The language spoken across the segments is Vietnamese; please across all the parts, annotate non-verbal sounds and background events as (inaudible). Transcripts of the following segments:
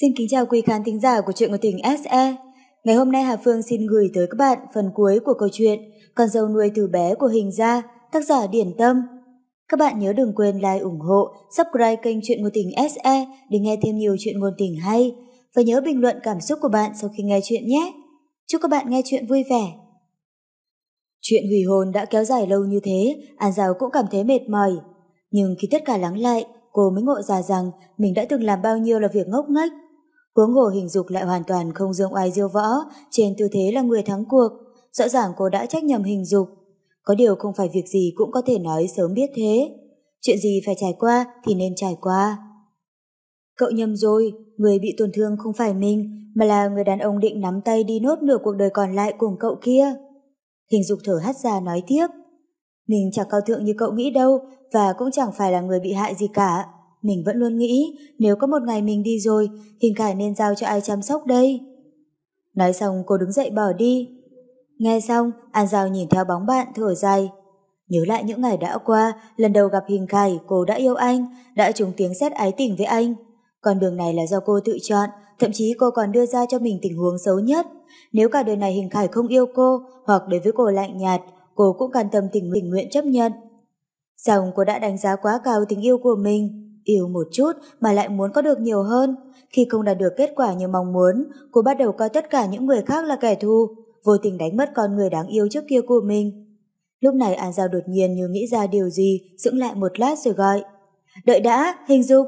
Xin kính chào quý khán thính giả của truyện ngôn tình SE. Ngày hôm nay Hà Phương xin gửi tới các bạn phần cuối của câu chuyện Con dâu nuôi từ bé của hình gia, tác giả Điển Tâm. Các bạn nhớ đừng quên like ủng hộ, subscribe kênh truyện ngôn tình SE để nghe thêm nhiều chuyện ngôn tình hay và nhớ bình luận cảm xúc của bạn sau khi nghe chuyện nhé. Chúc các bạn nghe chuyện vui vẻ. Chuyện hủy hôn đã kéo dài lâu như thế, An Giao cũng cảm thấy mệt mỏi. Nhưng khi tất cả lắng lại, cô mới ngộ ra rằng mình đã từng làm bao nhiêu là việc ngốc nghếch. Huống hồ hình dục lại hoàn toàn không dương oai diêu võ, trên tư thế là người thắng cuộc. Rõ ràng cô đã trách nhầm hình dục. Có điều không phải việc gì cũng có thể nói sớm biết thế. Chuyện gì phải trải qua thì nên trải qua. Cậu nhầm rồi, người bị tổn thương không phải mình, mà là người đàn ông định nắm tay đi nốt nửa cuộc đời còn lại cùng cậu kia. Hình dục thở hắt ra nói tiếp. Mình chẳng cao thượng như cậu nghĩ đâu, và cũng chẳng phải là người bị hại gì cả. Mình vẫn luôn nghĩ nếu có một ngày mình đi rồi, Hình Khải nên giao cho ai chăm sóc đây. Nói xong cô đứng dậy bỏ đi. Nghe xong, An Giao nhìn theo bóng bạn thở dài. Nhớ lại những ngày đã qua, lần đầu gặp Hình Khải, cô đã yêu anh, đã trúng tiếng xét ái tình với anh. Con đường này là do cô tự chọn, thậm chí cô còn đưa ra cho mình tình huống xấu nhất. Nếu cả đời này Hình Khải không yêu cô, hoặc đối với cô lạnh nhạt, cô cũng can tâm tình nguyện chấp nhận. Xong cô đã đánh giá quá cao tình yêu của mình, Yêu một chút mà lại muốn có được nhiều hơn. Khi không đạt được kết quả như mong muốn, cô bắt đầu coi tất cả những người khác là kẻ thù, vô tình đánh mất con người đáng yêu trước kia của mình. Lúc này An Giao đột nhiên như nghĩ ra điều gì, dững lại một lát rồi gọi. Đợi đã, hình dục.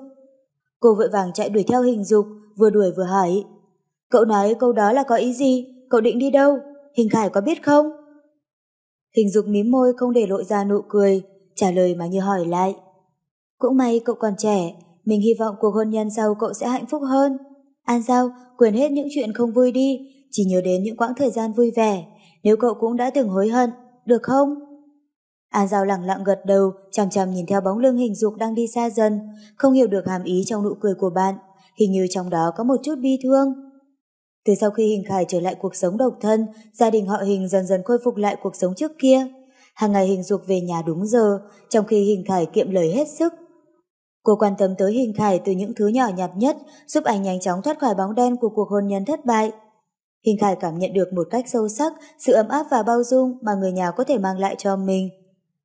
Cô vội vàng chạy đuổi theo hình dục, vừa đuổi vừa hỏi. Cậu nói câu đó là có ý gì? Cậu định đi đâu? Hình Khải có biết không? Hình dục mím môi không để lộ ra nụ cười, trả lời mà như hỏi lại. Cũng may cậu còn trẻ, mình hy vọng cuộc hôn nhân sau cậu sẽ hạnh phúc hơn. An Giao, quên hết những chuyện không vui đi, chỉ nhớ đến những quãng thời gian vui vẻ, nếu cậu cũng đã từng hối hận, được không? An Giao lặng lặng gật đầu, chằm chằm nhìn theo bóng lưng hình dục đang đi xa dần, không hiểu được hàm ý trong nụ cười của bạn, hình như trong đó có một chút bi thương. Từ sau khi Hình Khải trở lại cuộc sống độc thân, gia đình họ Hình dần dần khôi phục lại cuộc sống trước kia. Hàng ngày Hình dục về nhà đúng giờ, trong khi Hình Khải kiệm lời hết sức, Cô quan tâm tới hình khải từ những thứ nhỏ nhặt nhất giúp anh nhanh chóng thoát khỏi bóng đen của cuộc hôn nhân thất bại. Hình khải cảm nhận được một cách sâu sắc sự ấm áp và bao dung mà người nhà có thể mang lại cho mình.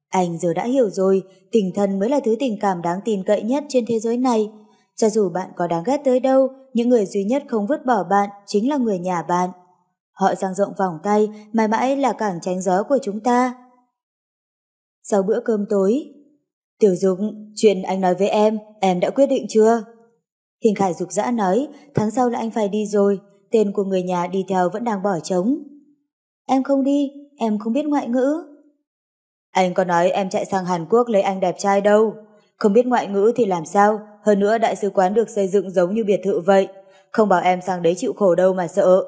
Anh giờ đã hiểu rồi, tình thân mới là thứ tình cảm đáng tin cậy nhất trên thế giới này. Cho dù bạn có đáng ghét tới đâu, những người duy nhất không vứt bỏ bạn chính là người nhà bạn. Họ dang rộng vòng tay, mãi mãi là cảng tránh gió của chúng ta. Sau bữa cơm tối, Tiểu Dục, chuyện anh nói với em, em đã quyết định chưa? Hình Khải dục dã nói, tháng sau là anh phải đi rồi, tên của người nhà đi theo vẫn đang bỏ trống. Em không đi, em không biết ngoại ngữ. Anh có nói em chạy sang Hàn Quốc lấy anh đẹp trai đâu. Không biết ngoại ngữ thì làm sao, hơn nữa đại sứ quán được xây dựng giống như biệt thự vậy. Không bảo em sang đấy chịu khổ đâu mà sợ.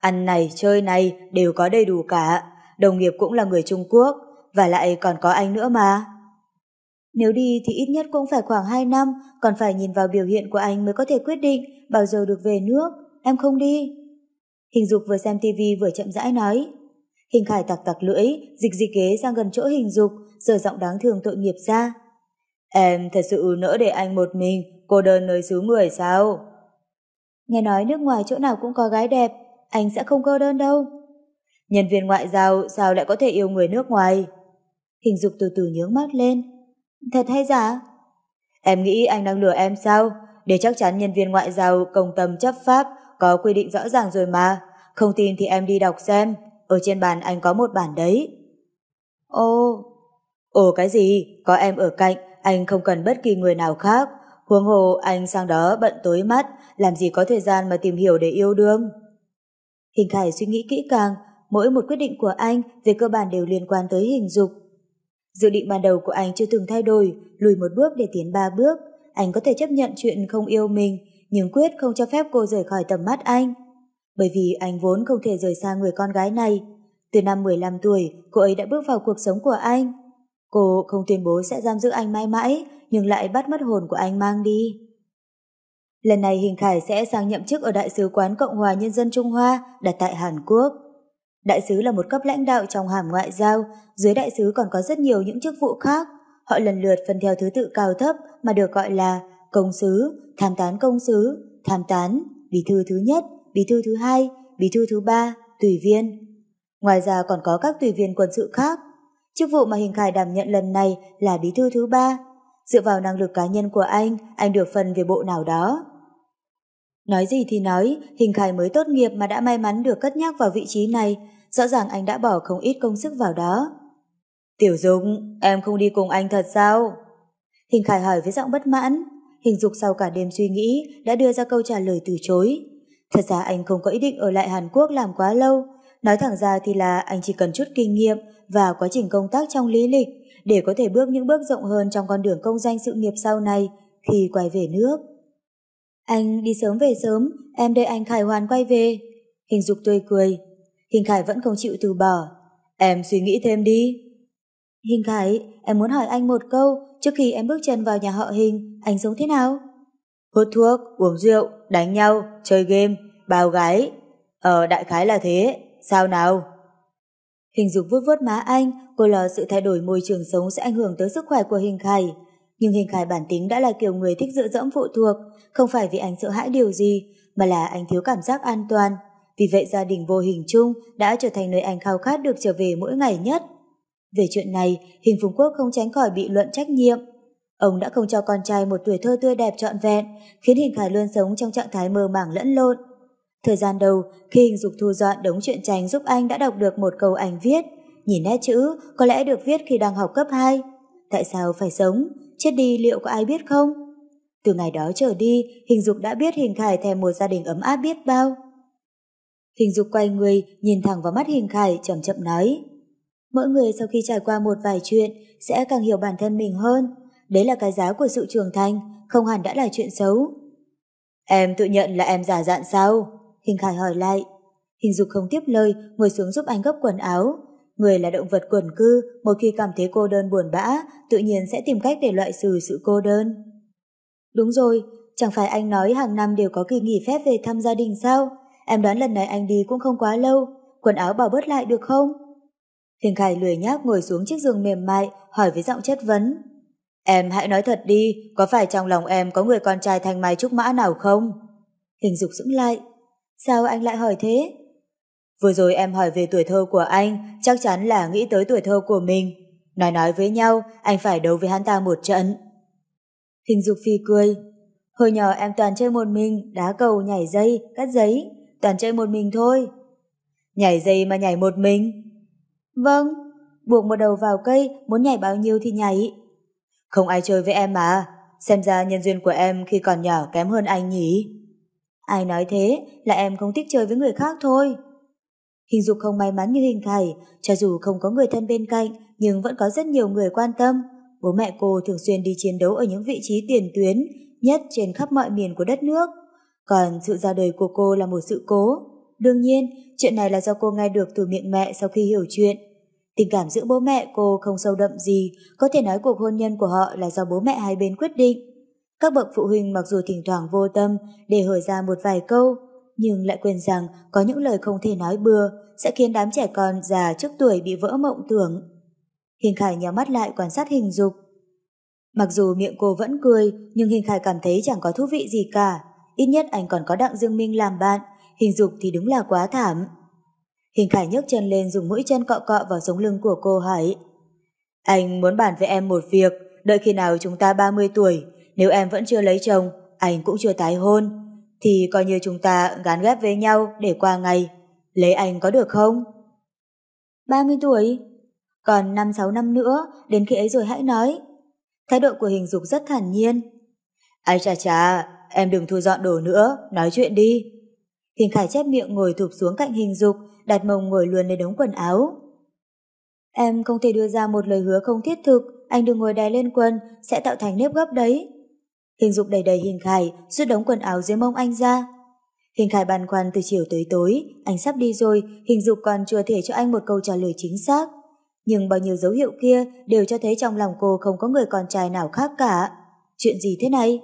Ăn này, chơi này đều có đầy đủ cả. Đồng nghiệp cũng là người Trung Quốc, và lại còn có anh nữa mà. Nếu đi thì ít nhất cũng phải khoảng 2 năm, còn phải nhìn vào biểu hiện của anh mới có thể quyết định bao giờ được về nước. Em không đi. Hình dục vừa xem tivi vừa chậm rãi nói. Hình khải tặc tặc lưỡi, dịch dịch ghế sang gần chỗ hình dục, giờ giọng đáng thương tội nghiệp ra. Em thật sự nỡ để anh một mình, cô đơn nơi xứ người sao? Nghe nói nước ngoài chỗ nào cũng có gái đẹp, anh sẽ không cô đơn đâu. Nhân viên ngoại giao sao lại có thể yêu người nước ngoài? Hình dục từ từ nhướng mắt lên, Thật hay giả? Em nghĩ anh đang lừa em sao? Để chắc chắn nhân viên ngoại giao công tâm chấp pháp có quy định rõ ràng rồi mà. Không tin thì em đi đọc xem. Ở trên bàn anh có một bản đấy. Ồ, ồ cái gì? Có em ở cạnh, anh không cần bất kỳ người nào khác. Huống hồ anh sang đó bận tối mắt, làm gì có thời gian mà tìm hiểu để yêu đương. Hình Khải suy nghĩ kỹ càng, mỗi một quyết định của anh về cơ bản đều liên quan tới hình dục. Dự định ban đầu của anh chưa từng thay đổi, lùi một bước để tiến ba bước. Anh có thể chấp nhận chuyện không yêu mình, nhưng quyết không cho phép cô rời khỏi tầm mắt anh. Bởi vì anh vốn không thể rời xa người con gái này. Từ năm 15 tuổi, cô ấy đã bước vào cuộc sống của anh. Cô không tuyên bố sẽ giam giữ anh mãi mãi, nhưng lại bắt mất hồn của anh mang đi. Lần này Hình Khải sẽ sang nhậm chức ở Đại sứ quán Cộng hòa Nhân dân Trung Hoa đặt tại Hàn Quốc. Đại sứ là một cấp lãnh đạo trong hàm ngoại giao, dưới đại sứ còn có rất nhiều những chức vụ khác. Họ lần lượt phân theo thứ tự cao thấp mà được gọi là công sứ, tham tán công sứ, tham tán, bí thư thứ nhất, bí thư thứ hai, bí thư thứ ba, tùy viên. Ngoài ra còn có các tùy viên quân sự khác. Chức vụ mà Hình Khải đảm nhận lần này là bí thư thứ ba. Dựa vào năng lực cá nhân của anh, anh được phần về bộ nào đó. Nói gì thì nói, Hình Khải mới tốt nghiệp mà đã may mắn được cất nhắc vào vị trí này, rõ ràng anh đã bỏ không ít công sức vào đó. Tiểu Dung, em không đi cùng anh thật sao? Hình Khải hỏi với giọng bất mãn. Hình Dục sau cả đêm suy nghĩ đã đưa ra câu trả lời từ chối. Thật ra anh không có ý định ở lại Hàn Quốc làm quá lâu. Nói thẳng ra thì là anh chỉ cần chút kinh nghiệm và quá trình công tác trong lý lịch để có thể bước những bước rộng hơn trong con đường công danh sự nghiệp sau này khi quay về nước. Anh đi sớm về sớm, em đợi anh Khải Hoàn quay về. Hình Dục tươi cười. Hình Khải vẫn không chịu từ bỏ. Em suy nghĩ thêm đi. Hình Khải, em muốn hỏi anh một câu, trước khi em bước chân vào nhà họ Hình, anh sống thế nào? Hút thuốc, uống rượu, đánh nhau, chơi game, bao gái. Ờ, đại khái là thế, sao nào? Hình dục vuốt vuốt má anh, cô lo sự thay đổi môi trường sống sẽ ảnh hưởng tới sức khỏe của Hình Khải. Nhưng Hình Khải bản tính đã là kiểu người thích dựa dẫm phụ thuộc, không phải vì anh sợ hãi điều gì, mà là anh thiếu cảm giác an toàn. Vì vậy gia đình vô hình chung đã trở thành nơi anh khao khát được trở về mỗi ngày nhất. Về chuyện này, Hình Phùng Quốc không tránh khỏi bị luận trách nhiệm. Ông đã không cho con trai một tuổi thơ tươi đẹp trọn vẹn, khiến Hình Khải luôn sống trong trạng thái mơ màng lẫn lộn. Thời gian đầu, khi Hình Dục thu dọn đống truyện tranh giúp anh đã đọc được một câu anh viết, nhìn nét chữ có lẽ được viết khi đang học cấp 2. Tại sao phải sống? Chết đi liệu có ai biết không? Từ ngày đó trở đi, Hình Dục đã biết Hình Khải thèm một gia đình ấm áp biết bao. Hình Dục quay người, nhìn thẳng vào mắt Hình Khải, chậm chậm nói. Mỗi người sau khi trải qua một vài chuyện sẽ càng hiểu bản thân mình hơn. Đấy là cái giá của sự trưởng thành, không hẳn đã là chuyện xấu. Em tự nhận là em giả dạn sao? Hình Khải hỏi lại. Hình Dục không tiếp lời, ngồi xuống giúp anh gấp quần áo. Người là động vật quần cư, một khi cảm thấy cô đơn buồn bã, tự nhiên sẽ tìm cách để loại trừ sự cô đơn. Đúng rồi, chẳng phải anh nói hàng năm đều có kỳ nghỉ phép về thăm gia đình sao? Em đoán lần này anh đi cũng không quá lâu, quần áo bảo bớt lại được không? Hình Khải lười nhác ngồi xuống chiếc giường mềm mại, hỏi với giọng chất vấn. Em hãy nói thật đi, có phải trong lòng em có người con trai thanh mai trúc mã nào không? Hình dục dững lại. Sao anh lại hỏi thế? Vừa rồi em hỏi về tuổi thơ của anh, chắc chắn là nghĩ tới tuổi thơ của mình. Nói nói với nhau, anh phải đấu với hắn ta một trận. Hình dục phi cười. Hồi nhỏ em toàn chơi một mình, đá cầu, nhảy dây, cắt giấy, toàn chơi một mình thôi. Nhảy dây mà nhảy một mình? Vâng, buộc một đầu vào cây, muốn nhảy bao nhiêu thì nhảy. Không ai chơi với em mà, xem ra nhân duyên của em khi còn nhỏ kém hơn anh nhỉ? Ai nói thế là em không thích chơi với người khác thôi. Hình dục không may mắn như hình khải, cho dù không có người thân bên cạnh, nhưng vẫn có rất nhiều người quan tâm. Bố mẹ cô thường xuyên đi chiến đấu ở những vị trí tiền tuyến, nhất trên khắp mọi miền của đất nước. Còn sự ra đời của cô là một sự cố. Đương nhiên, chuyện này là do cô nghe được từ miệng mẹ sau khi hiểu chuyện. Tình cảm giữa bố mẹ cô không sâu đậm gì, có thể nói cuộc hôn nhân của họ là do bố mẹ hai bên quyết định. Các bậc phụ huynh mặc dù thỉnh thoảng vô tâm để hỏi ra một vài câu, nhưng lại quên rằng có những lời không thể nói bừa sẽ khiến đám trẻ con già trước tuổi bị vỡ mộng tưởng. Hình Khải nhắm mắt lại quan sát hình dục. Mặc dù miệng cô vẫn cười, nhưng Hình Khải cảm thấy chẳng có thú vị gì cả. Ít nhất anh còn có Đặng Dương Minh làm bạn, hình dục thì đúng là quá thảm. Hình Khải nhấc chân lên dùng mũi chân cọ cọ vào sống lưng của cô hỏi. Anh muốn bàn với em một việc, đợi khi nào chúng ta 30 tuổi, nếu em vẫn chưa lấy chồng, anh cũng chưa tái hôn, thì coi như chúng ta gắn ghép với nhau để qua ngày. Lấy anh có được không? 30 tuổi? Còn 5-6 năm nữa, đến khi ấy rồi hãy nói. Thái độ của hình dục rất thản nhiên. Ai chà chà, em đừng thu dọn đồ nữa, nói chuyện đi. Hình Khải chép miệng ngồi thụp xuống cạnh hình dục, đặt mông ngồi luôn lên đống quần áo. Em không thể đưa ra một lời hứa không thiết thực, anh đừng ngồi đè lên quần, sẽ tạo thành nếp gấp đấy. Hình dục đầy đầy hình khải, rút đống quần áo dưới mông anh ra. Hình khải băn khoăn từ chiều tới tối, anh sắp đi rồi, hình dục còn chưa thể cho anh một câu trả lời chính xác. Nhưng bao nhiêu dấu hiệu kia đều cho thấy trong lòng cô không có người con trai nào khác cả. Chuyện gì thế này?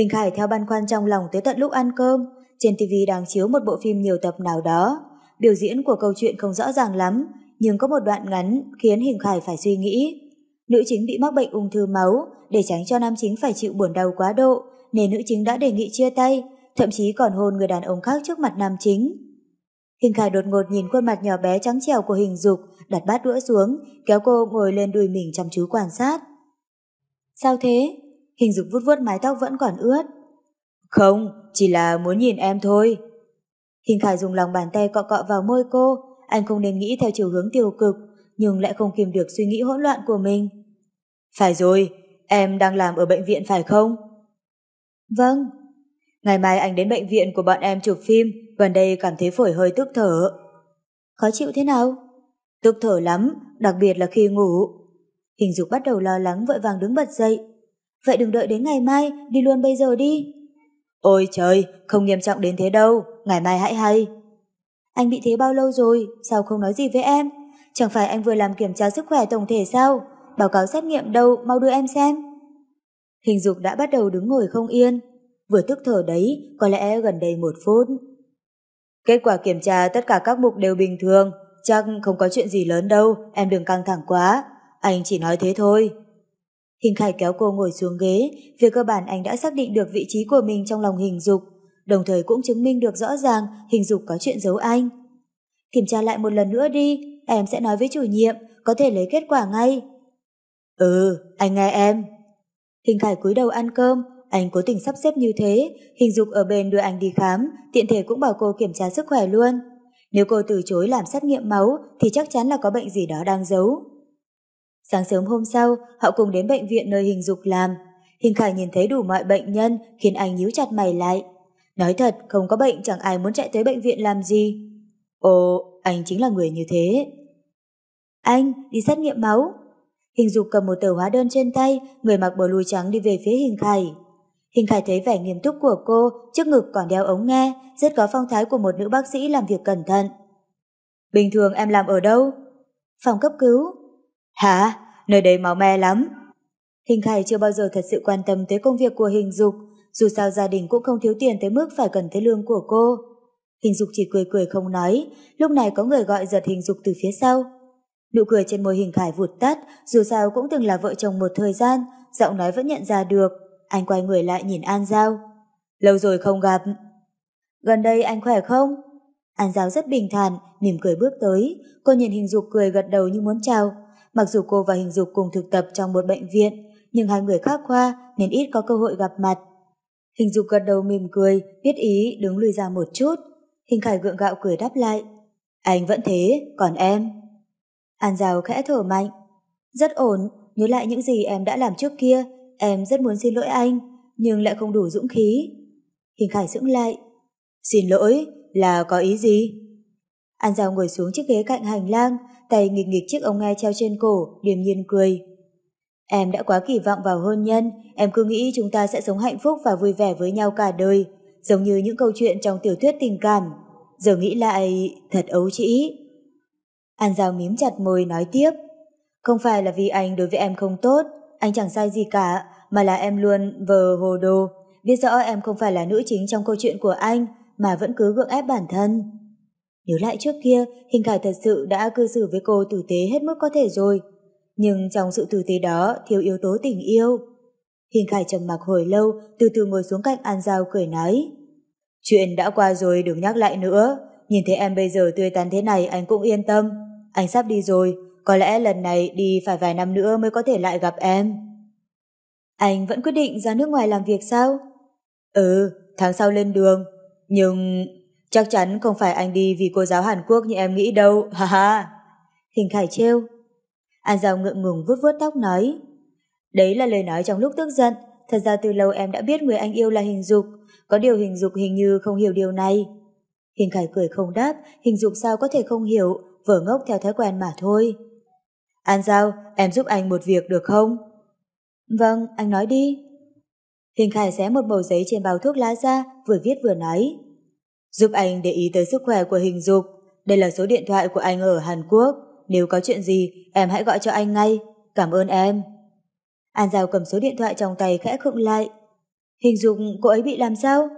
Hình khải theo băn khoăn trong lòng tới tận lúc ăn cơm, trên TV đang chiếu một bộ phim nhiều tập nào đó. Biểu diễn của câu chuyện không rõ ràng lắm, nhưng có một đoạn ngắn khiến Hình Khải phải suy nghĩ. Nữ chính bị mắc bệnh ung thư máu, để tránh cho nam chính phải chịu buồn đau quá độ, nên nữ chính đã đề nghị chia tay, thậm chí còn hôn người đàn ông khác trước mặt nam chính. Hình Khải đột ngột nhìn khuôn mặt nhỏ bé trắng trẻo của hình dục, đặt bát đũa xuống, kéo cô ngồi lên đùi mình chăm chú quan sát. Sao thế? Hình dục vuốt vuốt mái tóc vẫn còn ướt. Không, chỉ là muốn nhìn em thôi. Hình Khải dùng lòng bàn tay cọ cọ vào môi cô, anh không nên nghĩ theo chiều hướng tiêu cực, nhưng lại không kìm được suy nghĩ hỗn loạn của mình. Phải rồi, em đang làm ở bệnh viện phải không? Vâng. Ngày mai anh đến bệnh viện của bọn em chụp phim, gần đây cảm thấy phổi hơi tức thở. Khó chịu thế nào? Tức thở lắm, đặc biệt là khi ngủ. Hình dục bắt đầu lo lắng vội vàng đứng bật dậy. Vậy đừng đợi đến ngày mai, đi luôn bây giờ đi. Ôi trời, không nghiêm trọng đến thế đâu, ngày mai hãy hay. Anh bị thế bao lâu rồi, sao không nói gì với em? Chẳng phải anh vừa làm kiểm tra sức khỏe tổng thể sao? Báo cáo xét nghiệm đâu, mau đưa em xem. Hình dục đã bắt đầu đứng ngồi không yên. Vừa tức thở đấy, có lẽ gần đây một phút. Kết quả kiểm tra tất cả các mục đều bình thường, chắc không có chuyện gì lớn đâu, em đừng căng thẳng quá. Anh chỉ nói thế thôi. Hình Khải kéo cô ngồi xuống ghế, về cơ bản anh đã xác định được vị trí của mình trong lòng hình dục, đồng thời cũng chứng minh được rõ ràng hình dục có chuyện giấu anh. Kiểm tra lại một lần nữa đi, em sẽ nói với chủ nhiệm, có thể lấy kết quả ngay. Ừ, anh nghe em. Hình Khải cúi đầu ăn cơm, anh cố tình sắp xếp như thế, hình dục ở bên đưa anh đi khám, tiện thể cũng bảo cô kiểm tra sức khỏe luôn. Nếu cô từ chối làm xét nghiệm máu thì chắc chắn là có bệnh gì đó đang giấu. Sáng sớm hôm sau, họ cùng đến bệnh viện nơi hình dục làm. Hình Khải nhìn thấy đủ mọi bệnh nhân khiến anh nhíu chặt mày lại. Nói thật, không có bệnh chẳng ai muốn chạy tới bệnh viện làm gì. Ồ, anh chính là người như thế. Anh, đi xét nghiệm máu. Hình dục cầm một tờ hóa đơn trên tay, người mặc bờ lùi trắng đi về phía Hình Khải. Hình Khải thấy vẻ nghiêm túc của cô, trước ngực còn đeo ống nghe, rất có phong thái của một nữ bác sĩ làm việc cẩn thận. Bình thường em làm ở đâu? Phòng cấp cứu. Hả? Nơi đây máu me lắm. Hình Khải chưa bao giờ thật sự quan tâm tới công việc của hình dục, dù sao gia đình cũng không thiếu tiền tới mức phải cần tới lương của cô. Hình dục chỉ cười cười không nói, lúc này có người gọi giật hình dục từ phía sau. Nụ cười trên môi hình khải vụt tắt, dù sao cũng từng là vợ chồng một thời gian, giọng nói vẫn nhận ra được. Anh quay người lại nhìn An Giao. Lâu rồi không gặp. Gần đây anh khỏe không? An Giao rất bình thản, mỉm cười bước tới. Cô nhìn hình dục cười gật đầu như muốn chào. Mặc dù cô và hình dục cùng thực tập trong một bệnh viện, nhưng hai người khác khoa nên ít có cơ hội gặp mặt. Hình dục gật đầu mỉm cười, biết ý đứng lùi ra một chút. Hình khải gượng gạo cười đáp lại. Anh vẫn thế, còn em? An Giao khẽ thở mạnh. Rất ổn, nhớ lại những gì em đã làm trước kia, em rất muốn xin lỗi anh, nhưng lại không đủ dũng khí. Hình Khải sững lại. Xin lỗi, là có ý gì? An Giao ngồi xuống chiếc ghế cạnh hành lang, tay nghịch nghịch chiếc ống nghe treo trên cổ, điềm nhiên cười. Em đã quá kỳ vọng vào hôn nhân, em cứ nghĩ chúng ta sẽ sống hạnh phúc và vui vẻ với nhau cả đời, giống như những câu chuyện trong tiểu thuyết tình cảm. Giờ nghĩ lại, thật ấu trĩ. An Giao mím chặt môi nói tiếp. Không phải là vì anh đối với em không tốt, anh chẳng sai gì cả, mà là em luôn vờ hồ đồ, biết rõ em không phải là nữ chính trong câu chuyện của anh, mà vẫn cứ gượng ép bản thân. Nhớ lại trước kia, Hình Khải thật sự đã cư xử với cô tử tế hết mức có thể rồi. Nhưng trong sự tử tế đó thiếu yếu tố tình yêu. Hình Khải trầm mặc hồi lâu, từ từ ngồi xuống cạnh An Giao cười nói. Chuyện đã qua rồi đừng nhắc lại nữa, nhìn thấy em bây giờ tươi tắn thế này anh cũng yên tâm. Anh sắp đi rồi, có lẽ lần này đi phải vài năm nữa mới có thể lại gặp em. Anh vẫn quyết định ra nước ngoài làm việc sao? Ừ, tháng sau lên đường. Nhưng chắc chắn không phải anh đi vì cô giáo Hàn Quốc như em nghĩ đâu, ha ha. Hình Khải trêu. An Giao ngượng ngùng vuốt vuốt tóc nói. Đấy là lời nói trong lúc tức giận, thật ra từ lâu em đã biết người anh yêu là hình dục, có điều hình dục hình như không hiểu điều này. Hình Khải cười không đáp, hình dục sao có thể không hiểu, vở ngốc theo thói quen mà thôi. An Giao, em giúp anh một việc được không? Vâng, anh nói đi. Hình Khải xé một mẩu giấy trên bao thuốc lá ra, vừa viết vừa nói. Giúp anh để ý tới sức khỏe của hình dục. Đây là số điện thoại của anh ở Hàn Quốc. Nếu có chuyện gì, em hãy gọi cho anh ngay. Cảm ơn em. An Giao cầm số điện thoại trong tay khẽ khựng lại. Hình dục cô ấy bị làm sao?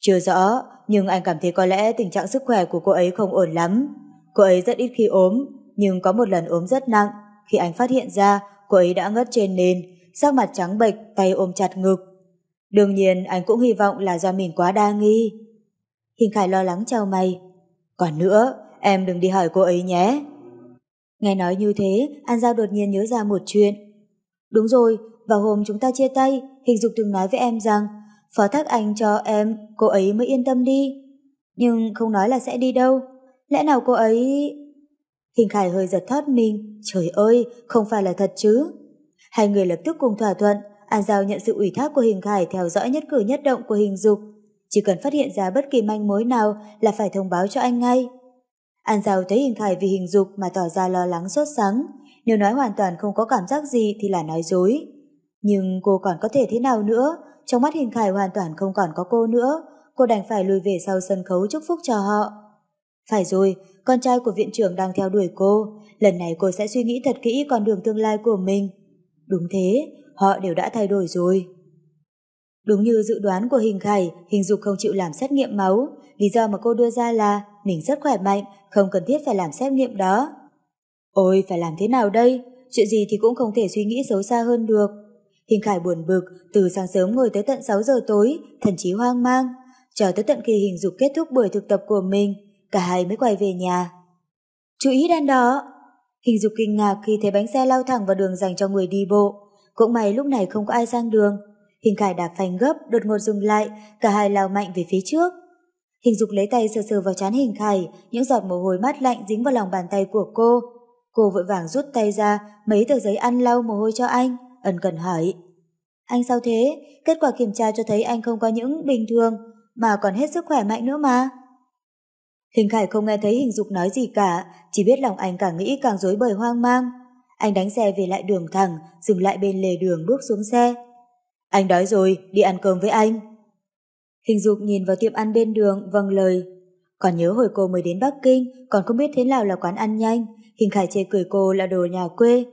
Chưa rõ, nhưng anh cảm thấy có lẽ tình trạng sức khỏe của cô ấy không ổn lắm. Cô ấy rất ít khi ốm, nhưng có một lần ốm rất nặng. Khi anh phát hiện ra, cô ấy đã ngất trên nền, sắc mặt trắng bệch, tay ôm chặt ngực. Đương nhiên anh cũng hy vọng là do mình quá đa nghi. Hình Khải lo lắng chào mày. Còn nữa, em đừng đi hỏi cô ấy nhé. Nghe nói như thế, An Giao đột nhiên nhớ ra một chuyện. Đúng rồi, vào hôm chúng ta chia tay, Hình Dục từng nói với em rằng phó thác anh cho em, cô ấy mới yên tâm đi. Nhưng không nói là sẽ đi đâu. Lẽ nào cô ấy... Hình Khải hơi giật thót mình. Trời ơi, không phải là thật chứ. Hai người lập tức cùng thỏa thuận. An Giao nhận sự ủy thác của Hình Khải theo dõi nhất cử nhất động của Hình Dục. Chỉ cần phát hiện ra bất kỳ manh mối nào là phải thông báo cho anh ngay. An Giao thấy Hình Khải vì Hình Dục mà tỏ ra lo lắng sốt sắng. Nếu nói hoàn toàn không có cảm giác gì thì là nói dối. Nhưng cô còn có thể thế nào nữa? Trong mắt Hình Khải hoàn toàn không còn có cô nữa. Cô đành phải lùi về sau sân khấu chúc phúc cho họ. Phải rồi, con trai của viện trưởng đang theo đuổi cô. Lần này cô sẽ suy nghĩ thật kỹ con đường tương lai của mình. Đúng thế, họ đều đã thay đổi rồi. Đúng như dự đoán của Hình Khải, Hình Dục không chịu làm xét nghiệm máu. Lý do mà cô đưa ra là mình rất khỏe mạnh, không cần thiết phải làm xét nghiệm đó. Ôi, phải làm thế nào đây? Chuyện gì thì cũng không thể suy nghĩ xấu xa hơn được. Hình Khải buồn bực, từ sáng sớm ngồi tới tận 6 giờ tối, thần chí hoang mang. Chờ tới tận khi Hình Dục kết thúc buổi thực tập của mình, cả hai mới quay về nhà. Chú ý đèn đó Hình Dục kinh ngạc khi thấy bánh xe lao thẳng vào đường dành cho người đi bộ. Cũng may lúc này không có ai sang đường. Hình Khải đạp phanh gấp, đột ngột dừng lại, cả hai lao mạnh về phía trước. Hình Dục lấy tay sờ sờ vào trán Hình Khải, những giọt mồ hôi mát lạnh dính vào lòng bàn tay của cô. Cô vội vàng rút tay ra, mấy tờ giấy ăn lau mồ hôi cho anh, ẩn cần hỏi. Anh sao thế? Kết quả kiểm tra cho thấy anh không có những bình thường, mà còn hết sức khỏe mạnh nữa mà. Hình Khải không nghe thấy hình dục nói gì cả, chỉ biết lòng anh càng nghĩ càng rối bời hoang mang. Anh đánh xe về lại đường thẳng, dừng lại bên lề đường bước xuống xe. Anh đói rồi, đi ăn cơm với anh. Hình dục nhìn vào tiệm ăn bên đường, vâng lời. Còn nhớ hồi cô mới đến Bắc Kinh, còn không biết thế nào là quán ăn nhanh. Hình Khải chê cười cô là đồ nhà quê.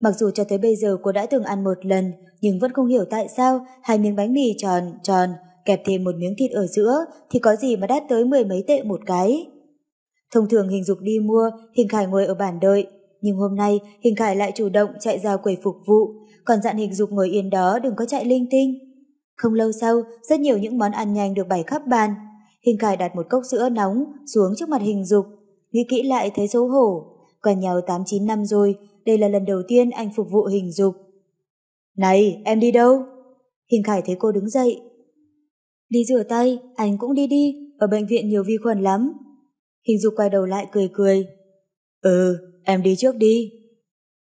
Mặc dù cho tới bây giờ cô đã từng ăn một lần, nhưng vẫn không hiểu tại sao hai miếng bánh mì tròn, tròn, kẹp thêm một miếng thịt ở giữa thì có gì mà đắt tới mười mấy tệ một cái. Thông thường hình dục đi mua, Hình Khải ngồi ở bàn đợi, nhưng hôm nay Hình Khải lại chủ động chạy ra quầy phục vụ, còn dặn Hình dục ngồi yên đó đừng có chạy linh tinh. Không lâu sau, rất nhiều những món ăn nhanh được bày khắp bàn. Hình Khải đặt một cốc sữa nóng xuống trước mặt Hình dục, nghĩ kỹ lại thấy xấu hổ. Quen nhau 8-9 năm rồi, đây là lần đầu tiên anh phục vụ Hình dục. Này, em đi đâu? Hình Khải thấy cô đứng dậy, Đi rửa tay, anh cũng đi đi, ở bệnh viện nhiều vi khuẩn lắm. Hình Dục quay đầu lại cười cười. Ừ, em đi trước đi.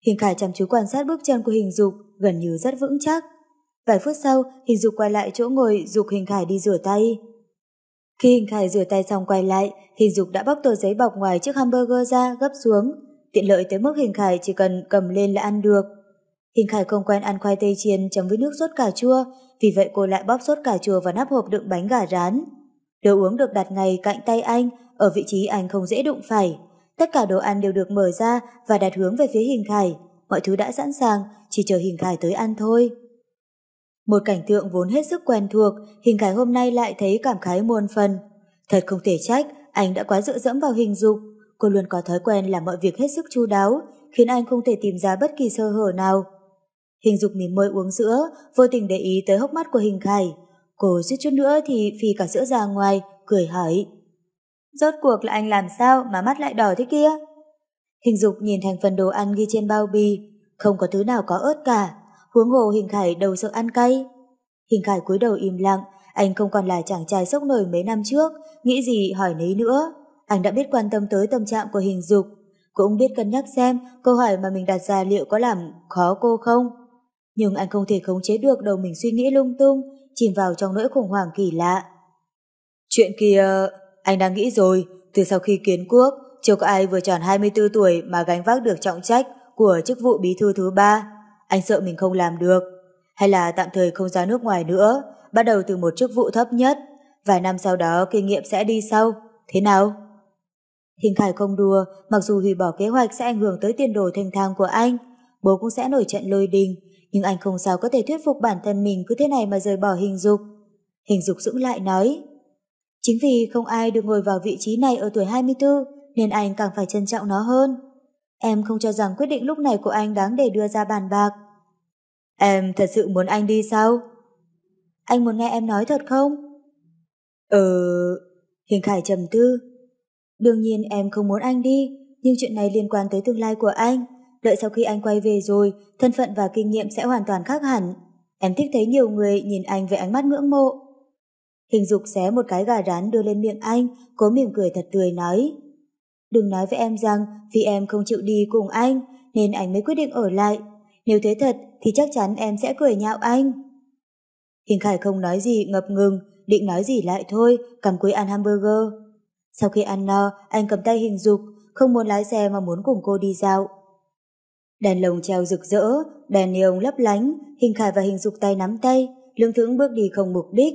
Hình Khải chăm chú quan sát bước chân của Hình Dục, gần như rất vững chắc. Vài phút sau, Hình Dục quay lại chỗ ngồi dục Hình Khải đi rửa tay. Khi Hình Khải rửa tay xong quay lại, Hình Dục đã bóc tờ giấy bọc ngoài chiếc hamburger ra gấp xuống, tiện lợi tới mức Hình Khải chỉ cần cầm lên là ăn được. Hình Khải không quen ăn khoai tây chiên chấm với nước sốt cà chua, vì vậy cô lại bóp sốt cà chua vào nắp hộp đựng bánh gà rán. Đồ uống được đặt ngay cạnh tay anh, ở vị trí anh không dễ đụng phải. Tất cả đồ ăn đều được mở ra và đặt hướng về phía Hình Khải. Mọi thứ đã sẵn sàng, chỉ chờ Hình Khải tới ăn thôi. Một cảnh tượng vốn hết sức quen thuộc, Hình Khải hôm nay lại thấy cảm khái muôn phần. Thật không thể trách, anh đã quá dựa dẫm vào hình dục. Cô luôn có thói quen làm mọi việc hết sức chu đáo, khiến anh không thể tìm ra bất kỳ sơ hở nào. Hình dục mỉm môi uống sữa, vô tình để ý tới hốc mắt của hình khải. Cô suýt chút nữa thì phi cả sữa ra ngoài, cười hỏi. Rốt cuộc là anh làm sao mà mắt lại đỏ thế kia? Hình dục nhìn thành phần đồ ăn ghi trên bao bì, không có thứ nào có ớt cả, huống hồ hình khải đầu sợ ăn cay. Hình khải cúi đầu im lặng, anh không còn là chàng trai sốc nổi mấy năm trước, nghĩ gì hỏi nấy nữa. Anh đã biết quan tâm tới tâm trạng của hình dục, cũng biết cân nhắc xem câu hỏi mà mình đặt ra liệu có làm khó cô không. Nhưng anh không thể khống chế được đầu mình suy nghĩ lung tung, chìm vào trong nỗi khủng hoảng kỳ lạ. Chuyện kia, anh đang nghĩ rồi, từ sau khi kiến quốc, chưa có ai vừa tròn 24 tuổi mà gánh vác được trọng trách của chức vụ bí thư thứ ba. Anh sợ mình không làm được. Hay là tạm thời không ra nước ngoài nữa, bắt đầu từ một chức vụ thấp nhất. Vài năm sau đó kinh nghiệm sẽ đi sau. Thế nào? Hình Khải không đùa, mặc dù hủy bỏ kế hoạch sẽ ảnh hưởng tới tiền đồ thành thang của anh, bố cũng sẽ nổi trận lôi đình, nhưng anh không sao có thể thuyết phục bản thân mình cứ thế này mà rời bỏ hình dục. Hình dục dũng lại nói, chính vì không ai được ngồi vào vị trí này ở tuổi 24 nên anh càng phải trân trọng nó hơn. Em không cho rằng quyết định lúc này của anh đáng để đưa ra bàn bạc. Em thật sự muốn anh đi sao? Anh muốn nghe em nói thật không? Ừ... Hình Khải trầm tư. Đương nhiên em không muốn anh đi, nhưng chuyện này liên quan tới tương lai của anh. Đợi sau khi anh quay về rồi, thân phận và kinh nghiệm sẽ hoàn toàn khác hẳn. Em thích thấy nhiều người nhìn anh với ánh mắt ngưỡng mộ. Hình dục xé một cái gà rán đưa lên miệng anh, cố mỉm cười thật tươi nói. Đừng nói với em rằng vì em không chịu đi cùng anh, nên anh mới quyết định ở lại. Nếu thế thật thì chắc chắn em sẽ cười nhạo anh. Hình Khải không nói gì ngập ngừng, định nói gì lại thôi, cầm cuối ăn hamburger. Sau khi ăn no, anh cầm tay hình dục, không muốn lái xe mà muốn cùng cô đi dạo. Đèn lồng treo rực rỡ, đèn neon lấp lánh, hình khải và hình dục tay nắm tay, lương thưởng bước đi không mục đích.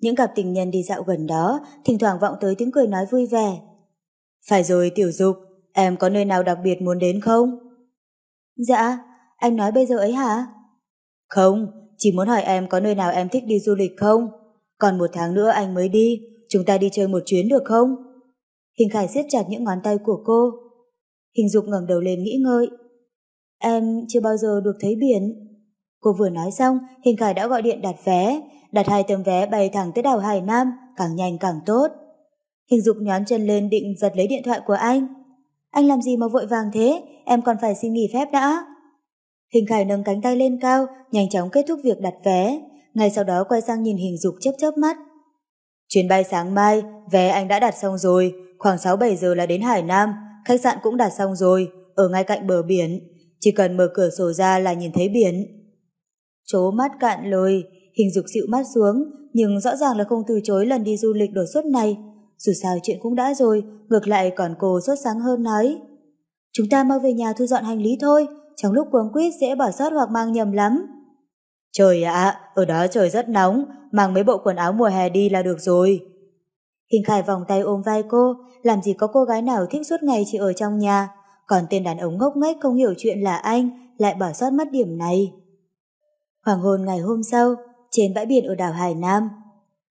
Những cặp tình nhân đi dạo gần đó, thỉnh thoảng vọng tới tiếng cười nói vui vẻ. Phải rồi tiểu dục, em có nơi nào đặc biệt muốn đến không? Dạ, anh nói bây giờ ấy hả? Không, chỉ muốn hỏi em có nơi nào em thích đi du lịch không? Còn một tháng nữa anh mới đi, chúng ta đi chơi một chuyến được không? Hình Khải siết chặt những ngón tay của cô. Hình Dục ngẩng đầu lên nghĩ ngợi. Em chưa bao giờ được thấy biển. Cô vừa nói xong, Hình Khải đã gọi điện đặt vé, đặt hai tấm vé bay thẳng tới đảo Hải Nam, càng nhanh càng tốt. Hình Dục nhón chân lên định giật lấy điện thoại của anh. Anh làm gì mà vội vàng thế, em còn phải xin nghỉ phép đã. Hình Khải nâng cánh tay lên cao, nhanh chóng kết thúc việc đặt vé, ngay sau đó quay sang nhìn Hình Dục chớp chớp mắt. Chuyến bay sáng mai, vé anh đã đặt xong rồi, khoảng 6-7 giờ là đến Hải Nam, khách sạn cũng đặt xong rồi, ở ngay cạnh bờ biển, chỉ cần mở cửa sổ ra là nhìn thấy biển. Chố mắt cạn lời, hình dục dịu mắt xuống, nhưng rõ ràng là không từ chối lần đi du lịch đột xuất này. Dù sao chuyện cũng đã rồi, ngược lại còn cô sốt sáng hơn nói. Chúng ta mau về nhà thu dọn hành lý thôi, trong lúc cuống quýt dễ bỏ sót hoặc mang nhầm lắm. Trời ạ, ở đó trời rất nóng, mang mấy bộ quần áo mùa hè đi là được rồi. Hình Khải vòng tay ôm vai cô, làm gì có cô gái nào thích suốt ngày chỉ ở trong nhà, còn tên đàn ông ngốc nghếch không hiểu chuyện là anh, lại bỏ sót mất điểm này. Hoàng hôn ngày hôm sau, trên bãi biển ở đảo Hải Nam,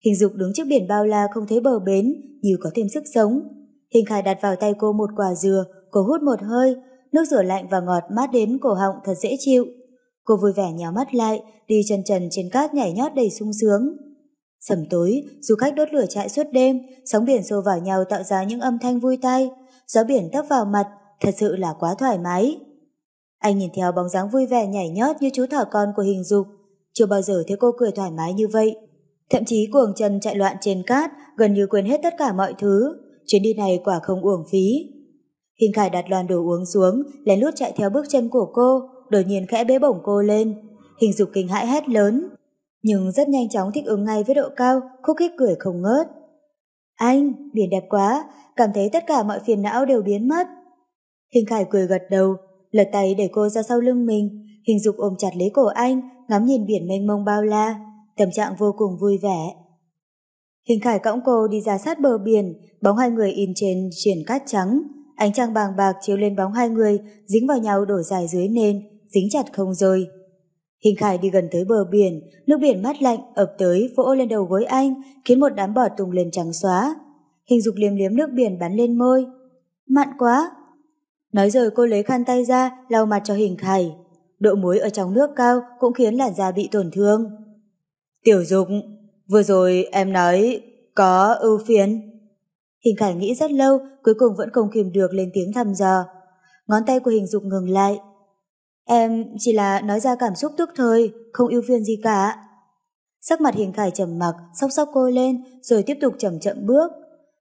Hình Dục đứng trước biển bao la không thấy bờ bến, như có thêm sức sống. Hình Khải đặt vào tay cô một quả dừa, cô hút một hơi, nước rửa lạnh và ngọt mát đến cổ họng thật dễ chịu. Cô vui vẻ nhéo mắt lại, đi chân trần trên cát nhảy nhót đầy sung sướng. Sầm tối, du khách đốt lửa trại suốt đêm, sóng biển xô vào nhau tạo ra những âm thanh vui tai. Gió biển tấp vào mặt, thật sự là quá thoải mái. Anh nhìn theo bóng dáng vui vẻ nhảy nhót như chú thỏ con của hình dục. Chưa bao giờ thấy cô cười thoải mái như vậy. Thậm chí cuồng chân chạy loạn trên cát, gần như quên hết tất cả mọi thứ. Chuyến đi này quả không uổng phí. Hình Khải đặt loàn đồ uống xuống, lén lút chạy theo bước chân của cô, đột nhiên khẽ bế bổng cô lên. Hình dục kinh hãi hét lớn, nhưng rất nhanh chóng thích ứng ngay với độ cao, khúc khích cười không ngớt. Anh, biển đẹp quá, cảm thấy tất cả mọi phiền não đều biến mất. Hình Khải cười gật đầu, lật tay để cô ra sau lưng mình, hình dục ôm chặt lấy cổ anh, ngắm nhìn biển mênh mông bao la, tâm trạng vô cùng vui vẻ. Hình Khải cõng cô đi ra sát bờ biển, bóng hai người in trên triển cát trắng, ánh trăng bàng bạc chiếu lên bóng hai người, dính vào nhau đổ dài dưới nền, dính chặt không rơi. Hình Khải đi gần tới bờ biển, nước biển mát lạnh ập tới vỗ lên đầu gối anh, khiến một đám bọt tung lên trắng xóa. Hình dục liếm liếm nước biển bắn lên môi. Mặn quá! Nói rồi cô lấy khăn tay ra, lau mặt cho Hình Khải. Độ muối ở trong nước cao cũng khiến làn da bị tổn thương. Tiểu dục, vừa rồi em nói có ưu phiền. Hình Khải nghĩ rất lâu, cuối cùng vẫn không kìm được lên tiếng thăm dò. Ngón tay của hình dục ngừng lại, Em chỉ là nói ra cảm xúc tức thời, không ưu phiền gì cả. Sắc mặt hình khải trầm mặc, sóc sóc cô lên, rồi tiếp tục chậm chậm bước.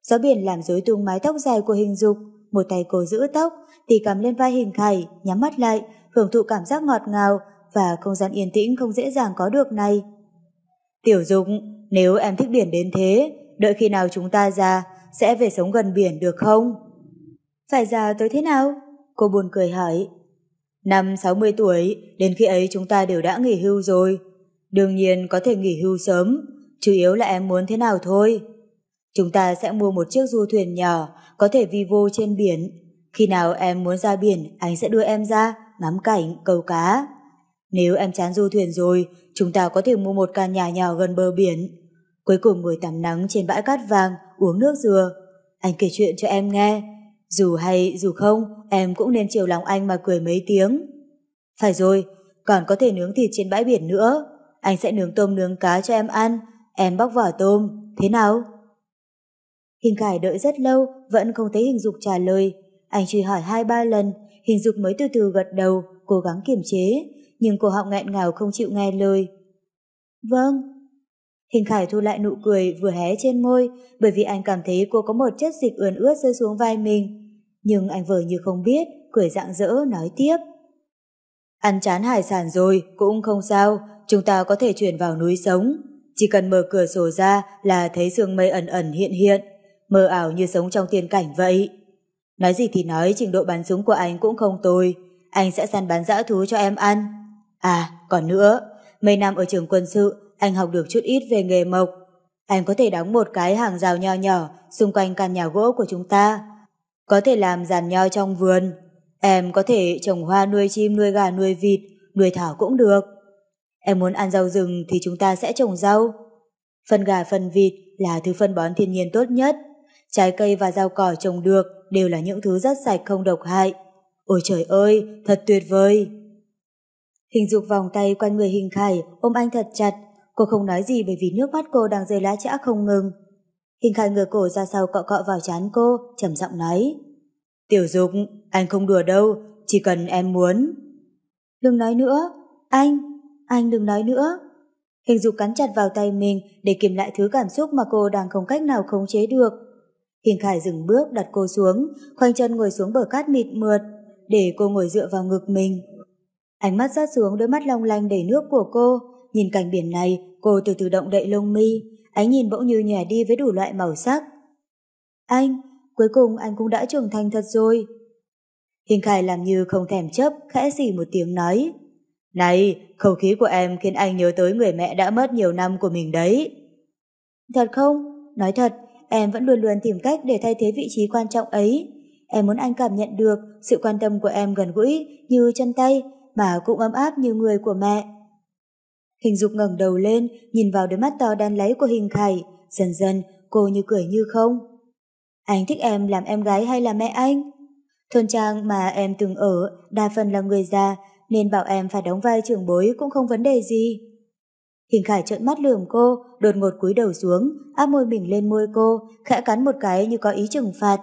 Gió biển làm rối tung mái tóc dài của hình dục, một tay cô giữ tóc, tì cầm lên vai hình khải, nhắm mắt lại, hưởng thụ cảm giác ngọt ngào và không gian yên tĩnh không dễ dàng có được này. Tiểu Dung, nếu em thích biển đến thế, đợi khi nào chúng ta già, sẽ về sống gần biển được không? Phải già tới thế nào? Cô buồn cười hỏi. Năm 60 tuổi, đến khi ấy chúng ta đều đã nghỉ hưu rồi. Đương nhiên có thể nghỉ hưu sớm, chủ yếu là em muốn thế nào thôi. Chúng ta sẽ mua một chiếc du thuyền nhỏ, có thể vi vô trên biển. Khi nào em muốn ra biển, anh sẽ đưa em ra, ngắm cảnh, câu cá. Nếu em chán du thuyền rồi, chúng ta có thể mua một căn nhà nhỏ gần bờ biển. Cuối cùng ngồi tắm nắng trên bãi cát vàng, uống nước dừa. Anh kể chuyện cho em nghe, dù hay dù không, em cũng nên chiều lòng anh mà cười mấy tiếng. Phải rồi, còn có thể nướng thịt trên bãi biển nữa. anh sẽ nướng tôm nướng cá cho em ăn, em bóc vỏ tôm, thế nào? Hình Khải đợi rất lâu, vẫn không thấy hình dục trả lời. Anh truy hỏi hai ba lần, hình dục mới từ từ gật đầu, cố gắng kiềm chế, nhưng cô họng ngẹn ngào không chịu nghe lời. Vâng. Hình Khải thu lại nụ cười vừa hé trên môi, bởi vì anh cảm thấy cô có một chất dịch ướn ướt rơi xuống vai mình. Nhưng anh vờ như không biết, cười dạng dỡ nói tiếp. Ăn chán hải sản rồi, cũng không sao, chúng ta có thể chuyển vào núi sống. Chỉ cần mở cửa sổ ra là thấy sương mây ẩn ẩn hiện hiện, mơ ảo như sống trong tiên cảnh vậy. Nói gì thì nói, trình độ bắn súng của anh cũng không tồi, anh sẽ săn bắn dã thú cho em ăn. À, còn nữa, mấy năm ở trường quân sự, anh học được chút ít về nghề mộc. Anh có thể đóng một cái hàng rào nho nhỏ xung quanh căn nhà gỗ của chúng ta. Có thể làm giàn nho trong vườn. Em có thể trồng hoa nuôi chim, nuôi gà, nuôi vịt, nuôi thỏ cũng được. Em muốn ăn rau rừng thì chúng ta sẽ trồng rau. Phân gà phân vịt là thứ phân bón thiên nhiên tốt nhất. Trái cây và rau cỏ trồng được đều là những thứ rất sạch không độc hại. Ôi trời ơi, thật tuyệt vời! Hình dục vòng tay quanh người hình khải, ôm anh thật chặt. Cô không nói gì bởi vì nước mắt cô đang rơi lá chã không ngừng. Hình khải ngửa cổ ra sau cọ cọ vào chán cô, trầm giọng nói. Tiểu dục, anh không đùa đâu, chỉ cần em muốn. Đừng nói nữa, anh, anh đừng nói nữa. Hình dục cắn chặt vào tay mình để kiềm lại thứ cảm xúc mà cô đang không cách nào khống chế được. Hình Khải dừng bước đặt cô xuống, khoanh chân ngồi xuống bờ cát mịt mượt, để cô ngồi dựa vào ngực mình. Ánh mắt rớt xuống đôi mắt long lanh đầy nước của cô, nhìn cảnh biển này, cô từ từ động đậy lông mi, ánh nhìn bỗng như nhòe đi với đủ loại màu sắc. Anh, cuối cùng anh cũng đã trưởng thành thật rồi. Hình Khải làm như không thèm chấp, khẽ gì một tiếng nói. Này, khẩu khí của em khiến anh nhớ tới người mẹ đã mất nhiều năm của mình đấy. Thật không? Nói thật, em vẫn luôn luôn tìm cách để thay thế vị trí quan trọng ấy. Em muốn anh cảm nhận được sự quan tâm của em gần gũi như chân tay, mà cũng ấm áp như người của mẹ. Hình dục ngẩng đầu lên, nhìn vào đôi mắt to đan lấy của hình khải, dần dần cô như cười như không. Anh thích em làm em gái hay là mẹ anh? Thôn trang mà em từng ở, đa phần là người già, nên bảo em phải đóng vai trưởng bối cũng không vấn đề gì. Hình Khải trợn mắt lườm cô, đột ngột cúi đầu xuống, áp môi mình lên môi cô, khẽ cắn một cái như có ý trừng phạt.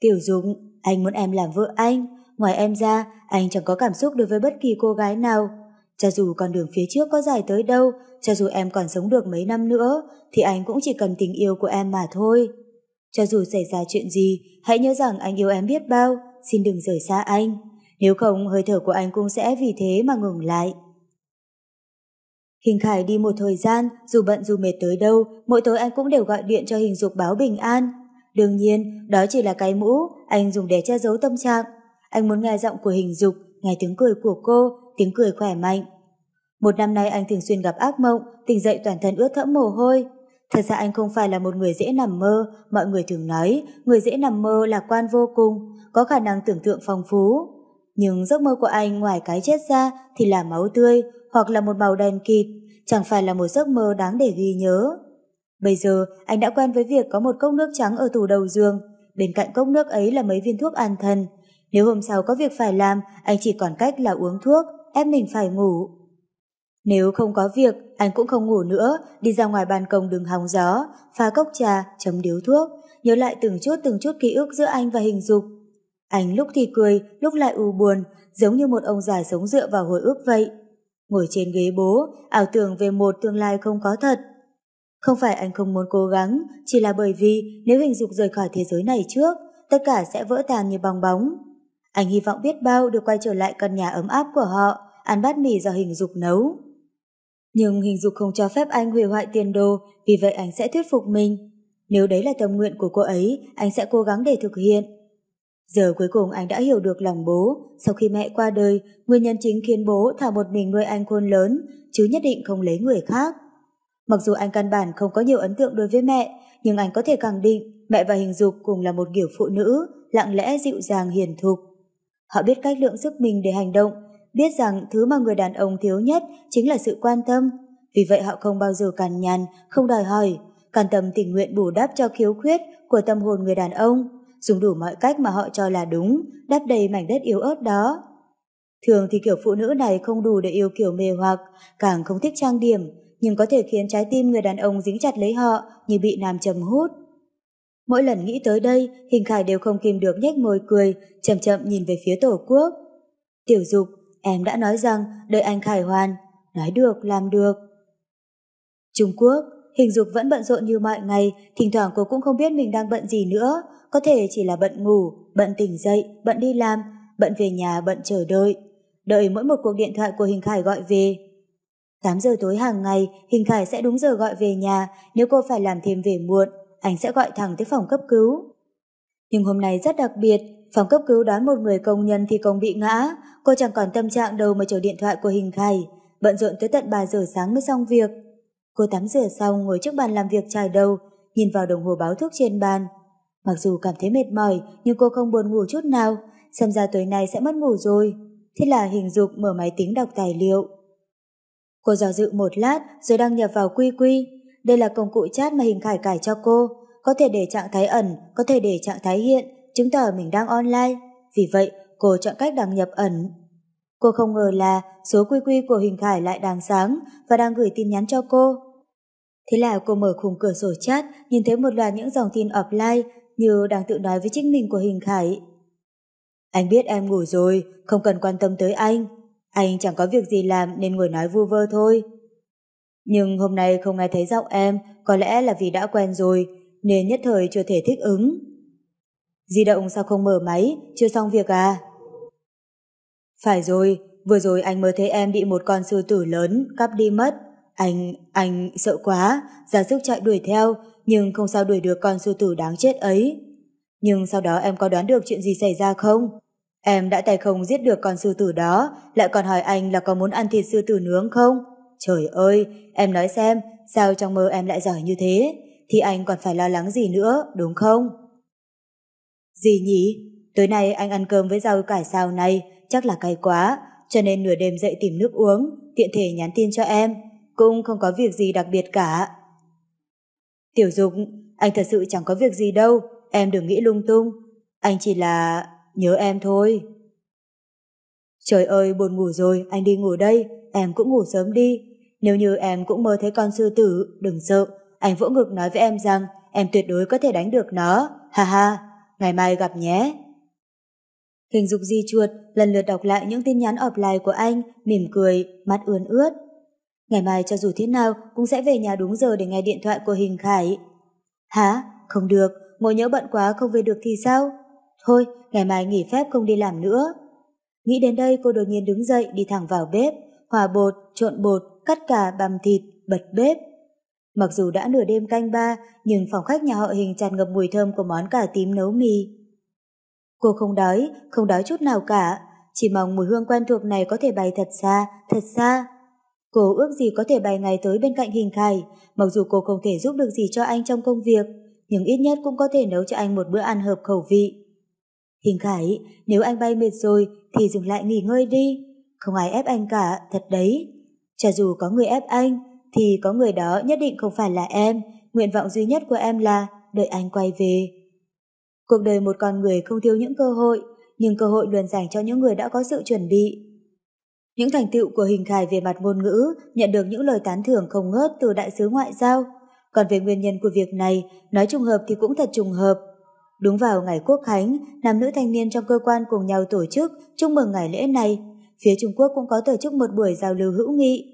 Tiểu Dũng, anh muốn em làm vợ anh, ngoài em ra, anh chẳng có cảm xúc đối với bất kỳ cô gái nào. Cho dù con đường phía trước có dài tới đâu, cho dù em còn sống được mấy năm nữa, thì anh cũng chỉ cần tình yêu của em mà thôi. Cho dù xảy ra chuyện gì, hãy nhớ rằng anh yêu em biết bao, xin đừng rời xa anh. Nếu không, hơi thở của anh cũng sẽ vì thế mà ngừng lại. Hình Khải đi một thời gian, dù bận dù mệt tới đâu, mỗi tối anh cũng đều gọi điện cho Hình Dục báo bình an. Đương nhiên, đó chỉ là cái mũ, anh dùng để che giấu tâm trạng. Anh muốn nghe giọng của Hình Dục, nghe tiếng cười của cô, tiếng cười khỏe mạnh. Một năm nay anh thường xuyên gặp ác mộng, tỉnh dậy toàn thân ướt thẫm mồ hôi. Thật ra anh không phải là một người dễ nằm mơ, mọi người thường nói người dễ nằm mơ lạc quan vô cùng, có khả năng tưởng tượng phong phú. Nhưng giấc mơ của anh ngoài cái chết ra thì là máu tươi hoặc là một màu đen kịt, chẳng phải là một giấc mơ đáng để ghi nhớ. Bây giờ anh đã quen với việc có một cốc nước trắng ở tủ đầu giường, bên cạnh cốc nước ấy là mấy viên thuốc an thần. Nếu hôm sau có việc phải làm, anh chỉ còn cách là uống thuốc, ép mình phải ngủ. Nếu không có việc, anh cũng không ngủ nữa, đi ra ngoài ban công đường hóng gió, pha cốc trà, chấm điếu thuốc, nhớ lại từng chút từng chút ký ức giữa anh và hình dục. Anh lúc thì cười, lúc lại u buồn, giống như một ông già sống dựa vào hồi ức vậy. Ngồi trên ghế bố, ảo tưởng về một tương lai không có thật. Không phải anh không muốn cố gắng, chỉ là bởi vì nếu hình dục rời khỏi thế giới này trước, tất cả sẽ vỡ tan như bong bóng. Anh hy vọng biết bao được quay trở lại căn nhà ấm áp của họ, ăn bát mì do hình dục nấu. Nhưng hình dục không cho phép anh hủy hoại tiền đồ, vì vậy anh sẽ thuyết phục mình. Nếu đấy là tâm nguyện của cô ấy, anh sẽ cố gắng để thực hiện. Giờ cuối cùng anh đã hiểu được lòng bố, sau khi mẹ qua đời, nguyên nhân chính khiến bố thả một mình nuôi anh khôn lớn, chứ nhất định không lấy người khác. Mặc dù anh căn bản không có nhiều ấn tượng đối với mẹ, nhưng anh có thể khẳng định mẹ và hình dục cùng là một kiểu phụ nữ, lặng lẽ dịu dàng hiền thục. Họ biết cách lượng sức mình để hành động, biết rằng thứ mà người đàn ông thiếu nhất chính là sự quan tâm. Vì vậy họ không bao giờ cằn nhằn, không đòi hỏi, can tâm tình nguyện bù đắp cho khiếu khuyết của tâm hồn người đàn ông, dùng đủ mọi cách mà họ cho là đúng, đắp đầy mảnh đất yếu ớt đó. Thường thì kiểu phụ nữ này không đủ để yêu kiểu mê hoặc, càng không thích trang điểm, nhưng có thể khiến trái tim người đàn ông dính chặt lấy họ như bị nam châm hút. Mỗi lần nghĩ tới đây, Hình Khải đều không kìm được nhếch môi cười, chậm chậm nhìn về phía Tổ quốc. Tiểu Dục, em đã nói rằng đợi anh Khải hoàn, nói được làm được. Trung Quốc, Hình Dục vẫn bận rộn như mọi ngày, thỉnh thoảng cô cũng không biết mình đang bận gì nữa, có thể chỉ là bận ngủ, bận tỉnh dậy, bận đi làm, bận về nhà, bận chờ đợi. Đợi mỗi một cuộc điện thoại của Hình Khải gọi về. 8 giờ tối hàng ngày, Hình Khải sẽ đúng giờ gọi về nhà, nếu cô phải làm thêm về muộn, anh sẽ gọi thẳng tới phòng cấp cứu. Nhưng hôm nay rất đặc biệt, phòng cấp cứu đón một người công nhân thi công bị ngã, cô chẳng còn tâm trạng đâu mà chờ điện thoại của Hình Khải, bận rộn tới tận 3 giờ sáng mới xong việc. Cô tắm rửa xong ngồi trước bàn làm việc trải đầu, nhìn vào đồng hồ báo thức trên bàn. Mặc dù cảm thấy mệt mỏi, nhưng cô không buồn ngủ chút nào, xem ra tối nay sẽ mất ngủ rồi. Thế là hình dục mở máy tính đọc tài liệu. Cô dò dự một lát rồi đăng nhập vào quy quy. Đây là công cụ chat mà hình khải cải cho cô, có thể để trạng thái ẩn, có thể để trạng thái hiện, chứng tỏ mình đang online. Vì vậy, cô chọn cách đăng nhập ẩn. Cô không ngờ là số quy quy của Hình Khải lại đang sáng và đang gửi tin nhắn cho cô. Thế là cô mở khung cửa sổ chat, nhìn thấy một loạt những dòng tin offline như đang tự nói với chính mình của Hình Khải. Anh biết em ngủ rồi, không cần quan tâm tới anh. Anh chẳng có việc gì làm nên ngồi nói vu vơ thôi. Nhưng hôm nay không nghe thấy giọng em, có lẽ là vì đã quen rồi, nên nhất thời chưa thể thích ứng. Di động sao không mở máy, chưa xong việc à? Phải rồi, vừa rồi anh mới thấy em bị một con sư tử lớn cắp đi mất. Anh, anh sợ quá, ra sức chạy đuổi theo, nhưng không sao đuổi được con sư tử đáng chết ấy. Nhưng sau đó em có đoán được chuyện gì xảy ra không? Em đã tay không giết được con sư tử đó, lại còn hỏi anh là có muốn ăn thịt sư tử nướng không? Trời ơi, em nói xem, sao trong mơ em lại giỏi như thế? Thì anh còn phải lo lắng gì nữa, đúng không? Gì nhỉ? Tối nay anh ăn cơm với rau cải xào này, chắc là cay quá, cho nên nửa đêm dậy tìm nước uống, tiện thể nhắn tin cho em, cũng không có việc gì đặc biệt cả. Tiểu Dục, anh thật sự chẳng có việc gì đâu, em đừng nghĩ lung tung, anh chỉ là nhớ em thôi. Trời ơi, buồn ngủ rồi, anh đi ngủ đây, em cũng ngủ sớm đi. Nếu như em cũng mơ thấy con sư tử, đừng sợ, anh vỗ ngực nói với em rằng em tuyệt đối có thể đánh được nó, ha ha, ngày mai gặp nhé. Hình dục di chuột, lần lượt đọc lại những tin nhắn offline của anh, mỉm cười, mắt ướn ướt. Ngày mai cho dù thế nào cũng sẽ về nhà đúng giờ để nghe điện thoại của Hình Khải. Hả? Không được, ngồi nhớ bận quá không về được thì sao? Thôi, ngày mai nghỉ phép không đi làm nữa. Nghĩ đến đây cô đột nhiên đứng dậy đi thẳng vào bếp, hòa bột, trộn bột, cắt cà, bằm thịt, bật bếp. Mặc dù đã nửa đêm canh ba, nhưng phòng khách nhà họ Hình tràn ngập mùi thơm của món cà tím nấu mì. Cô không đói, không đói chút nào cả, chỉ mong mùi hương quen thuộc này có thể bay thật xa, thật xa. Cô ước gì có thể bay ngày tới bên cạnh Hình Khải, mặc dù cô không thể giúp được gì cho anh trong công việc, nhưng ít nhất cũng có thể nấu cho anh một bữa ăn hợp khẩu vị. Hình Khải, nếu anh bay mệt rồi thì dừng lại nghỉ ngơi đi, không ai ép anh cả, thật đấy. Cho dù có người ép anh, thì có người đó nhất định không phải là em, nguyện vọng duy nhất của em là đợi anh quay về. Cuộc đời một con người không thiếu những cơ hội, nhưng cơ hội luôn dành cho những người đã có sự chuẩn bị. Những thành tựu của hình khải về mặt ngôn ngữ nhận được những lời tán thưởng không ngớt từ đại sứ ngoại giao. Còn về nguyên nhân của việc này, nói trùng hợp thì cũng thật trùng hợp. Đúng vào ngày quốc khánh, nam nữ thanh niên trong cơ quan cùng nhau tổ chức chúc mừng ngày lễ này. Phía Trung Quốc cũng có tổ chức một buổi giao lưu hữu nghị.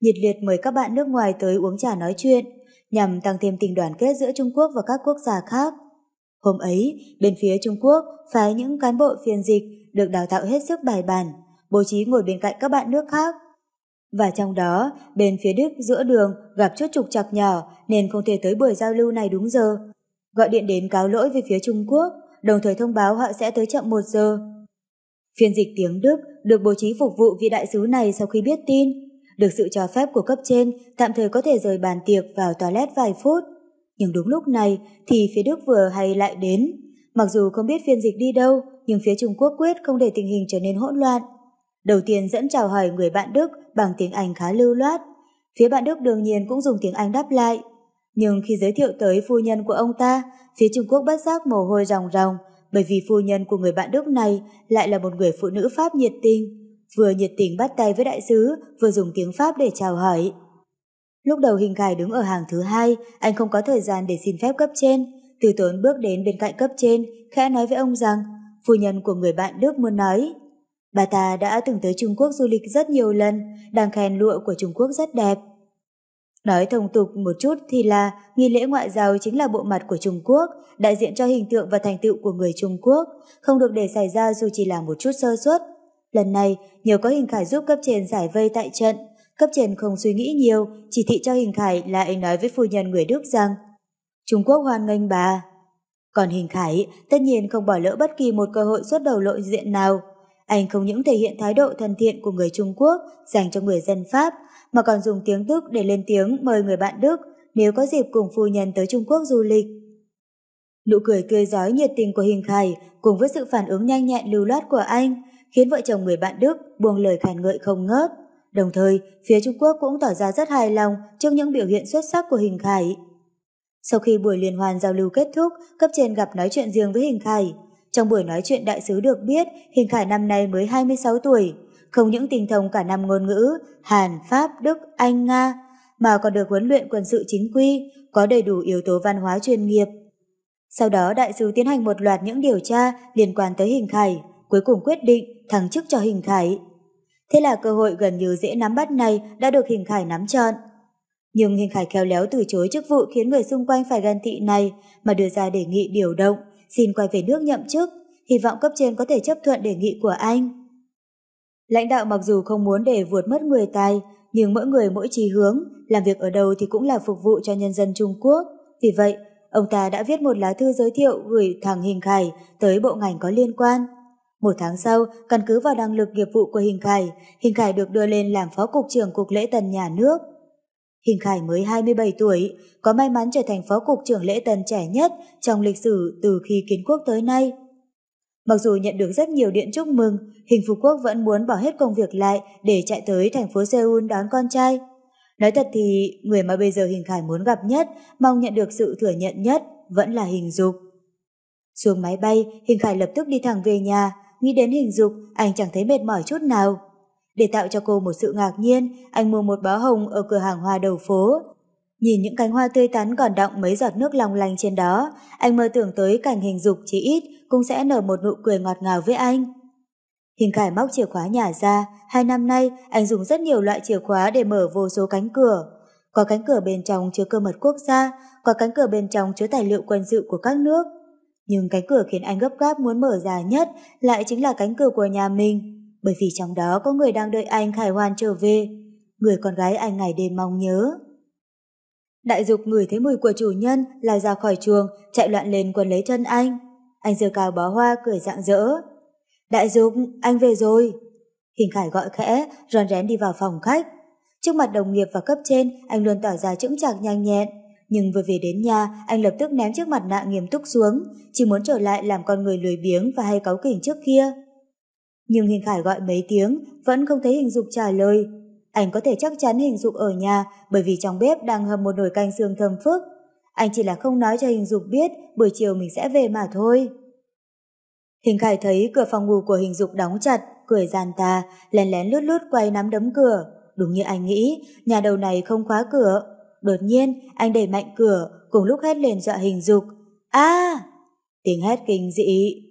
Nhiệt liệt mời các bạn nước ngoài tới uống trà nói chuyện, nhằm tăng thêm tình đoàn kết giữa Trung Quốc và các quốc gia khác. Hôm ấy, bên phía Trung Quốc phái những cán bộ phiên dịch được đào tạo hết sức bài bản, bố trí ngồi bên cạnh các bạn nước khác. Và trong đó, bên phía Đức giữa đường gặp chút trục trặc nhỏ nên không thể tới buổi giao lưu này đúng giờ. Gọi điện đến cáo lỗi về phía Trung Quốc, đồng thời thông báo họ sẽ tới chậm một giờ. Phiên dịch tiếng Đức được bố trí phục vụ vị đại sứ này sau khi biết tin, được sự cho phép của cấp trên tạm thời có thể rời bàn tiệc vào toilet vài phút. Nhưng đúng lúc này thì phía Đức vừa hay lại đến. Mặc dù không biết phiên dịch đi đâu, nhưng phía Trung Quốc quyết không để tình hình trở nên hỗn loạn. Đầu tiên dẫn chào hỏi người bạn Đức bằng tiếng Anh khá lưu loát. Phía bạn Đức đương nhiên cũng dùng tiếng Anh đáp lại. Nhưng khi giới thiệu tới phu nhân của ông ta, phía Trung Quốc bất giác mồ hôi ròng ròng bởi vì phu nhân của người bạn Đức này lại là một người phụ nữ Pháp nhiệt tình. vừa nhiệt tình bắt tay với đại sứ, vừa dùng tiếng Pháp để chào hỏi. Lúc đầu hình khải đứng ở hàng thứ hai, anh không có thời gian để xin phép cấp trên. Từ tốn bước đến bên cạnh cấp trên, khẽ nói với ông rằng, phu nhân của người bạn Đức muốn nói. Bà ta đã từng tới Trung Quốc du lịch rất nhiều lần, đang khen lụa của Trung Quốc rất đẹp. Nói thông tục một chút thì là nghi lễ ngoại giao chính là bộ mặt của Trung Quốc, đại diện cho hình tượng và thành tựu của người Trung Quốc, không được để xảy ra dù chỉ là một chút sơ suất. Lần này, nhờ có hình khải giúp cấp trên giải vây tại trận, cấp trên không suy nghĩ nhiều, chỉ thị cho hình khải là anh nói với phu nhân người Đức rằng Trung Quốc hoan nghênh bà. Còn hình khải tất nhiên không bỏ lỡ bất kỳ một cơ hội xuất đầu lộ diện nào. Anh không những thể hiện thái độ thân thiện của người Trung Quốc dành cho người dân Pháp, mà còn dùng tiếng Đức để lên tiếng mời người bạn Đức nếu có dịp cùng phu nhân tới Trung Quốc du lịch. Nụ cười tươi giói nhiệt tình của Hình Khải cùng với sự phản ứng nhanh nhẹn lưu loát của anh khiến vợ chồng người bạn Đức buông lời khen ngợi không ngớt. Đồng thời, phía Trung Quốc cũng tỏ ra rất hài lòng trước những biểu hiện xuất sắc của Hình Khải. Sau khi buổi liên hoan giao lưu kết thúc, cấp trên gặp nói chuyện riêng với Hình Khải. Trong buổi nói chuyện đại sứ được biết, Hình Khải năm nay mới 26 tuổi, không những tinh thông cả năm ngôn ngữ Hàn, Pháp, Đức, Anh, Nga, mà còn được huấn luyện quân sự chính quy, có đầy đủ yếu tố văn hóa chuyên nghiệp. Sau đó đại sứ tiến hành một loạt những điều tra liên quan tới Hình Khải, cuối cùng quyết định thăng chức cho Hình Khải. Thế là cơ hội gần như dễ nắm bắt này đã được Hình Khải nắm trọn. Nhưng Hình Khải khéo léo từ chối chức vụ khiến người xung quanh phải ghen tị này mà đưa ra đề nghị điều động, xin quay về nước nhậm chức, hy vọng cấp trên có thể chấp thuận đề nghị của anh. Lãnh đạo mặc dù không muốn để vượt mất người tài, nhưng mỗi người mỗi chí hướng, làm việc ở đâu thì cũng là phục vụ cho nhân dân Trung Quốc. Vì vậy, ông ta đã viết một lá thư giới thiệu gửi thằng Hình Khải tới bộ ngành có liên quan. Một tháng sau, căn cứ vào năng lực nghiệp vụ của Hình Khải, Hình Khải được đưa lên làm phó cục trưởng cục lễ tân nhà nước. Hình Khải mới 27 tuổi, có may mắn trở thành phó cục trưởng lễ tân trẻ nhất trong lịch sử từ khi kiến quốc tới nay. Mặc dù nhận được rất nhiều điện chúc mừng, Hình Phú Quốc vẫn muốn bỏ hết công việc lại để chạy tới thành phố Seoul đón con trai. Nói thật thì, người mà bây giờ Hình Khải muốn gặp nhất, mong nhận được sự thừa nhận nhất, vẫn là Hình Dục. Xuống máy bay, Hình Khải lập tức đi thẳng về nhà, nghĩ đến Hình Dục, anh chẳng thấy mệt mỏi chút nào. Để tạo cho cô một sự ngạc nhiên, anh mua một bó hồng ở cửa hàng hoa đầu phố. Nhìn những cánh hoa tươi tắn còn đọng mấy giọt nước long lanh trên đó, anh mơ tưởng tới cảnh Hình Dục chỉ ít cũng sẽ nở một nụ cười ngọt ngào với anh. Hình Khải móc chìa khóa nhà ra, hai năm nay anh dùng rất nhiều loại chìa khóa để mở vô số cánh cửa. Có cánh cửa bên trong chứa cơ mật quốc gia, có cánh cửa bên trong chứa tài liệu quân sự của các nước. Nhưng cánh cửa khiến anh gấp gáp muốn mở ra nhất lại chính là cánh cửa của nhà mình, bởi vì trong đó có người đang đợi anh khải hoan trở về, người con gái anh ngày đêm mong nhớ. Đại dục ngửi thấy mùi của chủ nhân lao ra khỏi chuồng, chạy loạn lên quần lấy chân anh. Anh giơ cao bó hoa cười rạng rỡ. Đại dục, anh về rồi. Hình Khải gọi khẽ, rón rén đi vào phòng khách. Trước mặt đồng nghiệp và cấp trên, anh luôn tỏ ra chững chạc nhanh nhẹn. Nhưng vừa về đến nhà, anh lập tức ném chiếc mặt nạ nghiêm túc xuống, chỉ muốn trở lại làm con người lười biếng và hay cáu kỉnh trước kia. Nhưng Hình Khải gọi mấy tiếng, vẫn không thấy Hình Dục trả lời. Anh có thể chắc chắn Hình Dục ở nhà bởi vì trong bếp đang hầm một nồi canh xương thơm phức. Anh chỉ là không nói cho Hình Dục biết buổi chiều mình sẽ về mà thôi. Hình Khải thấy cửa phòng ngủ của Hình Dục đóng chặt, cười gian ta, lén lén lút lút quay nắm đấm cửa. Đúng như anh nghĩ, nhà đầu này không khóa cửa. Đột nhiên, anh đẩy mạnh cửa, cùng lúc hét lên dọa Hình Dục. a Tiếng hét kinh dị.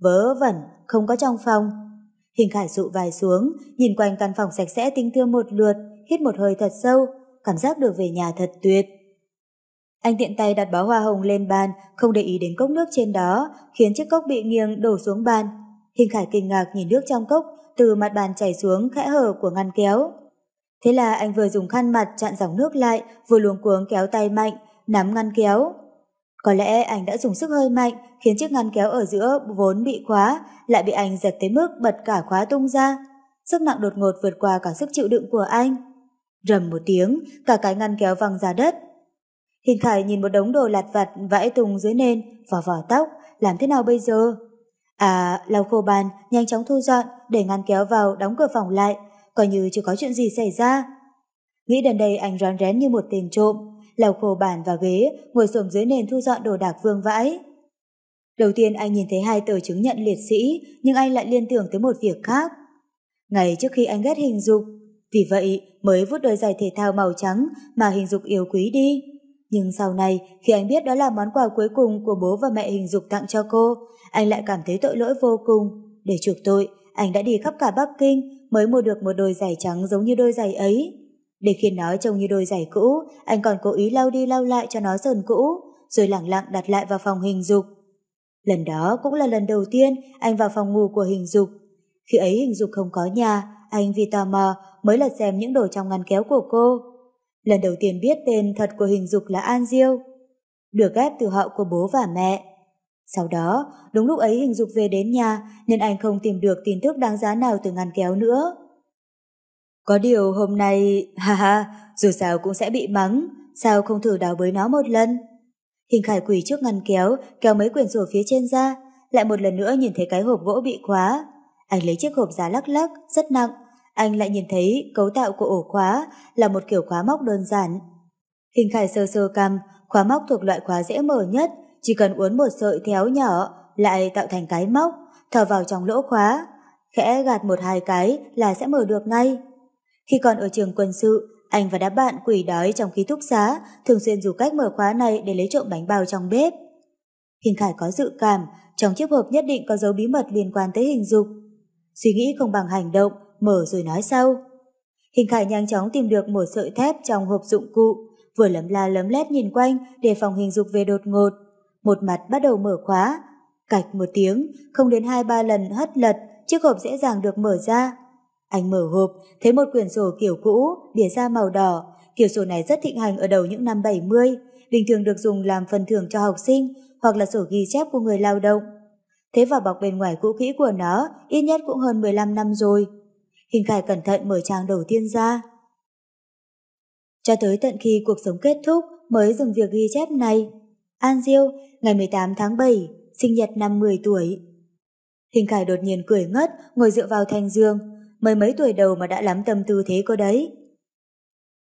Vớ vẩn, không có trong phòng. Hình Khải dụ vai xuống, nhìn quanh căn phòng sạch sẽ tinh thương một lượt, hít một hơi thật sâu, cảm giác được về nhà thật tuyệt. Anh tiện tay đặt bó hoa hồng lên bàn, không để ý đến cốc nước trên đó, khiến chiếc cốc bị nghiêng đổ xuống bàn. Hình Khải kinh ngạc nhìn nước trong cốc từ mặt bàn chảy xuống khẽ hở của ngăn kéo. Thế là anh vừa dùng khăn mặt chặn dòng nước lại, vừa luống cuống kéo tay mạnh, nắm ngăn kéo. Có lẽ anh đã dùng sức hơi mạnh, khiến chiếc ngăn kéo ở giữa vốn bị khóa, lại bị anh giật tới mức bật cả khóa tung ra. Sức nặng đột ngột vượt qua cả sức chịu đựng của anh. Rầm một tiếng, cả cái ngăn kéo văng ra đất. Hình Khải nhìn một đống đồ lặt vặt vãi tung dưới nền, vỏ vỏ tóc, làm thế nào bây giờ? À, lau khô bàn, nhanh chóng thu dọn, để ngăn kéo vào, đóng cửa phòng lại, coi như chưa có chuyện gì xảy ra. Nghĩ đến đây anh rón rén như một tên trộm, lau khô bàn và ghế, ngồi xổm dưới nền thu dọn đồ đạc vương vãi. Đầu tiên anh nhìn thấy hai tờ chứng nhận liệt sĩ, nhưng anh lại liên tưởng tới một việc khác. ngày trước khi anh ghét hình dục, vì vậy mới vút đôi giày thể thao màu trắng mà hình dục yêu quý đi. Nhưng sau này, khi anh biết đó là món quà cuối cùng của bố và mẹ hình dục tặng cho cô, anh lại cảm thấy tội lỗi vô cùng. Để chuộc tội, anh đã đi khắp cả Bắc Kinh mới mua được một đôi giày trắng giống như đôi giày ấy. Để khiến nó trông như đôi giày cũ, anh còn cố ý lau đi lau lại cho nó sờn cũ, rồi lẳng lặng đặt lại vào phòng hình dục. Lần đó cũng là lần đầu tiên anh vào phòng ngủ của hình dục. Khi ấy hình dục không có nhà, anh vì tò mò mới lật xem những đồ trong ngăn kéo của cô. Lần đầu tiên biết tên thật của hình dục là An Diêu, được ghép từ họ của bố và mẹ. Sau đó, đúng lúc ấy hình dục về đến nhà nên anh không tìm được tin tức đáng giá nào từ ngăn kéo nữa. Có điều hôm nay, (laughs) ha ha, dù sao cũng sẽ bị mắng, sao không thử đào bới nó một lần? Hình khải quỳ trước ngăn kéo, kéo mấy quyển sổ phía trên ra, lại một lần nữa nhìn thấy cái hộp gỗ bị khóa. Anh lấy chiếc hộp giá lắc lắc, rất nặng, anh lại nhìn thấy cấu tạo của ổ khóa là một kiểu khóa móc đơn giản. Hình khải sơ sơ cầm, khóa móc thuộc loại khóa dễ mở nhất, chỉ cần uốn một sợi théo nhỏ lại tạo thành cái móc, thở vào trong lỗ khóa, khẽ gạt một hai cái là sẽ mở được ngay. Khi còn ở trường quân sự, anh và đám bạn quỷ đói trong ký túc xá thường xuyên dùng cách mở khóa này để lấy trộm bánh bao trong bếp. Hình Khải có dự cảm trong chiếc hộp nhất định có dấu bí mật liên quan tới hình dục. Suy nghĩ không bằng hành động, mở rồi nói sau. Hình Khải nhanh chóng tìm được một sợi thép trong hộp dụng cụ, vừa lấm la lấm lét nhìn quanh để phòng hình dục về đột ngột. Một mặt bắt đầu mở khóa, cạch một tiếng, không đến hai ba lần hất lật, chiếc hộp dễ dàng được mở ra. Anh mở hộp, thấy một quyển sổ kiểu cũ, bìa da màu đỏ. Kiểu sổ này rất thịnh hành ở đầu những năm 70, bình thường được dùng làm phần thưởng cho học sinh hoặc là sổ ghi chép của người lao động. Thế vào bọc bên ngoài cũ kỹ của nó, ít nhất cũng hơn 15 năm rồi. Hình Khải cẩn thận mở trang đầu tiên ra. Cho tới tận khi cuộc sống kết thúc mới dừng việc ghi chép này. An Diêu, ngày 18 tháng 7, sinh nhật năm 10 tuổi. Hình Khải đột nhiên cười ngất, ngồi dựa vào thành giường, mới mấy tuổi đầu mà đã lắm tâm tư thế cô đấy.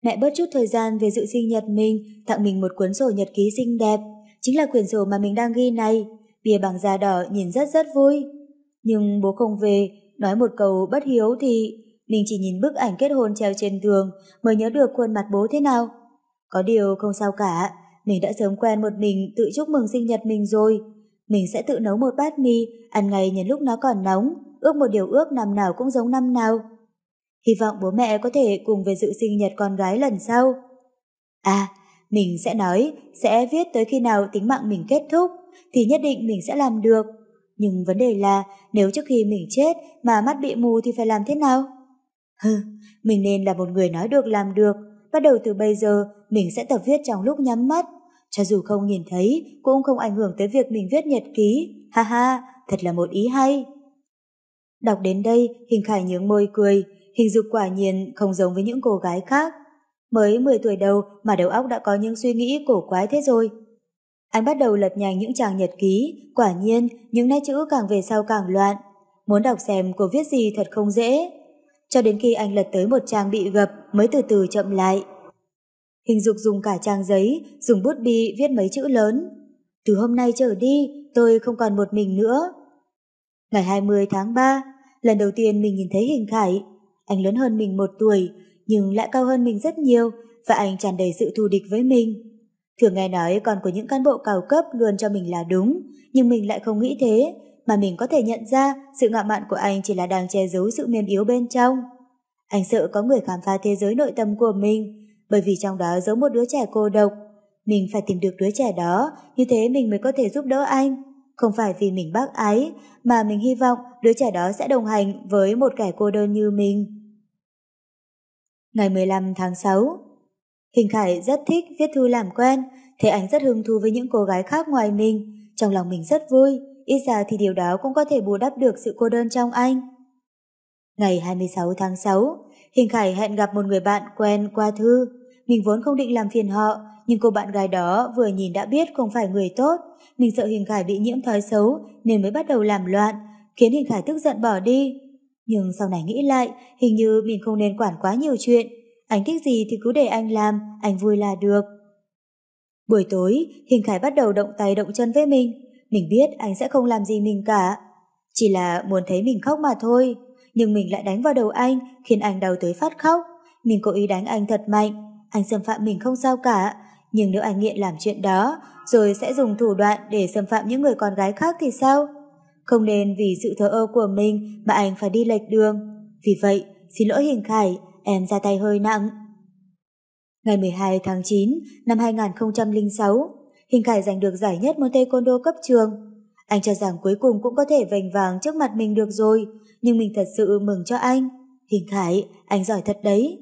Mẹ bớt chút thời gian về dự sinh nhật mình, tặng mình một cuốn sổ nhật ký xinh đẹp, chính là quyển sổ mà mình đang ghi này, bìa bằng da đỏ nhìn rất rất vui. Nhưng bố không về, nói một câu bất hiếu thì mình chỉ nhìn bức ảnh kết hôn treo trên tường mới nhớ được khuôn mặt bố thế nào. Có điều không sao cả, mình đã sớm quen một mình tự chúc mừng sinh nhật mình rồi. Mình sẽ tự nấu một bát mì, ăn ngay nhân lúc nó còn nóng, ước một điều ước năm nào cũng giống năm nào. Hy vọng bố mẹ có thể cùng về dự sinh nhật con gái lần sau. À, mình sẽ nói, sẽ viết tới khi nào tính mạng mình kết thúc, thì nhất định mình sẽ làm được. Nhưng vấn đề là nếu trước khi mình chết mà mắt bị mù thì phải làm thế nào? Hừ, mình nên là một người nói được làm được. Bắt đầu từ bây giờ mình sẽ tập viết trong lúc nhắm mắt. Cho dù không nhìn thấy cũng không ảnh hưởng tới việc mình viết nhật ký. Ha ha, thật là một ý hay. Đọc đến đây, Hình Khải nhướng môi cười, hình dục quả nhiên không giống với những cô gái khác. Mới 10 tuổi đầu mà đầu óc đã có những suy nghĩ cổ quái thế rồi. Anh bắt đầu lật nhanh những trang nhật ký, quả nhiên những nét chữ càng về sau càng loạn. Muốn đọc xem cô viết gì thật không dễ. Cho đến khi anh lật tới một trang bị gập mới từ từ chậm lại. Hình dục dùng cả trang giấy, dùng bút bi viết mấy chữ lớn. Từ hôm nay trở đi, tôi không còn một mình nữa. Ngày 20 tháng 3, lần đầu tiên mình nhìn thấy hình khải. Anh lớn hơn mình một tuổi, nhưng lại cao hơn mình rất nhiều và anh tràn đầy sự thù địch với mình. Thường nghe nói còn của những cán bộ cao cấp luôn cho mình là đúng, nhưng mình lại không nghĩ thế, mà mình có thể nhận ra sự ngạo mạn của anh chỉ là đang che giấu sự mềm yếu bên trong. Anh sợ có người khám phá thế giới nội tâm của mình, bởi vì trong đó giấu một đứa trẻ cô độc. Mình phải tìm được đứa trẻ đó, như thế mình mới có thể giúp đỡ anh. Không phải vì mình bác ái, mà mình hy vọng đứa trẻ đó sẽ đồng hành với một kẻ cô đơn như mình. Ngày 15 tháng 6 Hình Khải rất thích viết thư làm quen, thấy anh rất hứng thú với những cô gái khác ngoài mình. Trong lòng mình rất vui, ít ra thì điều đó cũng có thể bù đắp được sự cô đơn trong anh. Ngày 26 tháng 6, Hình Khải hẹn gặp một người bạn quen qua thư. Mình vốn không định làm phiền họ, nhưng cô bạn gái đó vừa nhìn đã biết không phải người tốt. Mình sợ Hình Khải bị nhiễm thói xấu nên mới bắt đầu làm loạn, khiến Hình Khải tức giận bỏ đi. Nhưng sau này nghĩ lại, hình như mình không nên quản quá nhiều chuyện. Anh thích gì thì cứ để anh làm, anh vui là được. Buổi tối, Hình Khải bắt đầu động tay động chân với mình. Mình biết anh sẽ không làm gì mình cả. Chỉ là muốn thấy mình khóc mà thôi. nhưng mình lại đánh vào đầu anh, khiến anh đau tới phát khóc. Mình cố ý đánh anh thật mạnh, anh xâm phạm mình không sao cả, nhưng nếu anh nghiện làm chuyện đó, rồi sẽ dùng thủ đoạn để xâm phạm những người con gái khác thì sao? Không nên vì sự thờ ơ của mình mà anh phải đi lệch đường. Vì vậy, xin lỗi Hình Khải, em ra tay hơi nặng. Ngày 12 tháng 9 năm 2006, Hình Khải giành được giải nhất môn taekwondo cấp trường. Anh cho rằng cuối cùng cũng có thể vành vàng trước mặt mình được rồi, nhưng mình thật sự mừng cho anh. Hình Khải, anh giỏi thật đấy.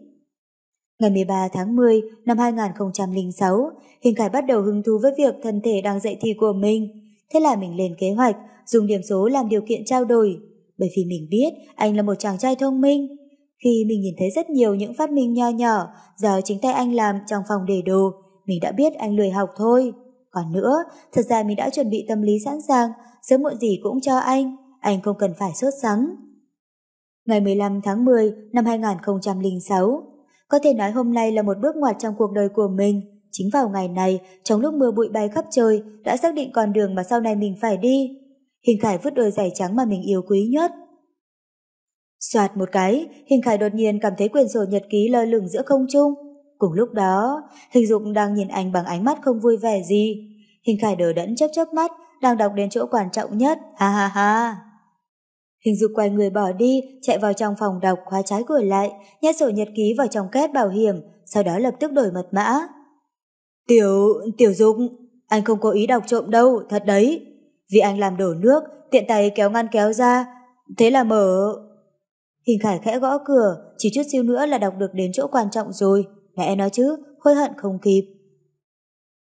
Ngày 13 tháng 10 năm 2006, Hình Khải bắt đầu hứng thú với việc thân thể đang dạy thi của mình. Thế là mình lên kế hoạch, dùng điểm số làm điều kiện trao đổi. Bởi vì mình biết anh là một chàng trai thông minh. Khi mình nhìn thấy rất nhiều những phát minh nho nhỏ do chính tay anh làm trong phòng để đồ, mình đã biết anh lười học thôi. Còn nữa, thật ra mình đã chuẩn bị tâm lý sẵn sàng, sớm muộn gì cũng cho anh, anh không cần phải sốt sắng. Ngày 15 tháng 10 năm 2006, có thể nói hôm nay là một bước ngoặt trong cuộc đời của mình. Chính vào ngày này, trong lúc mưa bụi bay khắp trời, đã xác định con đường mà sau này mình phải đi. Hình Khải vứt đôi giày trắng mà mình yêu quý nhất. Xoạt một cái, Hình Khải đột nhiên cảm thấy quyển sổ nhật ký lơ lửng giữa không trung. Cùng lúc đó, Hình Dục đang nhìn anh bằng ánh mắt không vui vẻ gì. Hình Khải đờ đẫn chớp chớp mắt, đang đọc đến chỗ quan trọng nhất, ha ha ha. Hình Dục quay người bỏ đi, chạy vào trong phòng đọc, khóa trái cửa lại, nhét sổ nhật ký vào trong két bảo hiểm, sau đó lập tức đổi mật mã. Tiểu, Tiểu Dục, anh không có ý đọc trộm đâu, thật đấy. Vì anh làm đổ nước, tiện tay kéo ngăn kéo ra, thế là mở... Hình Khải khẽ gõ cửa, chỉ chút xíu nữa là đọc được đến chỗ quan trọng rồi. Mẹ nói chứ, hối hận không kịp.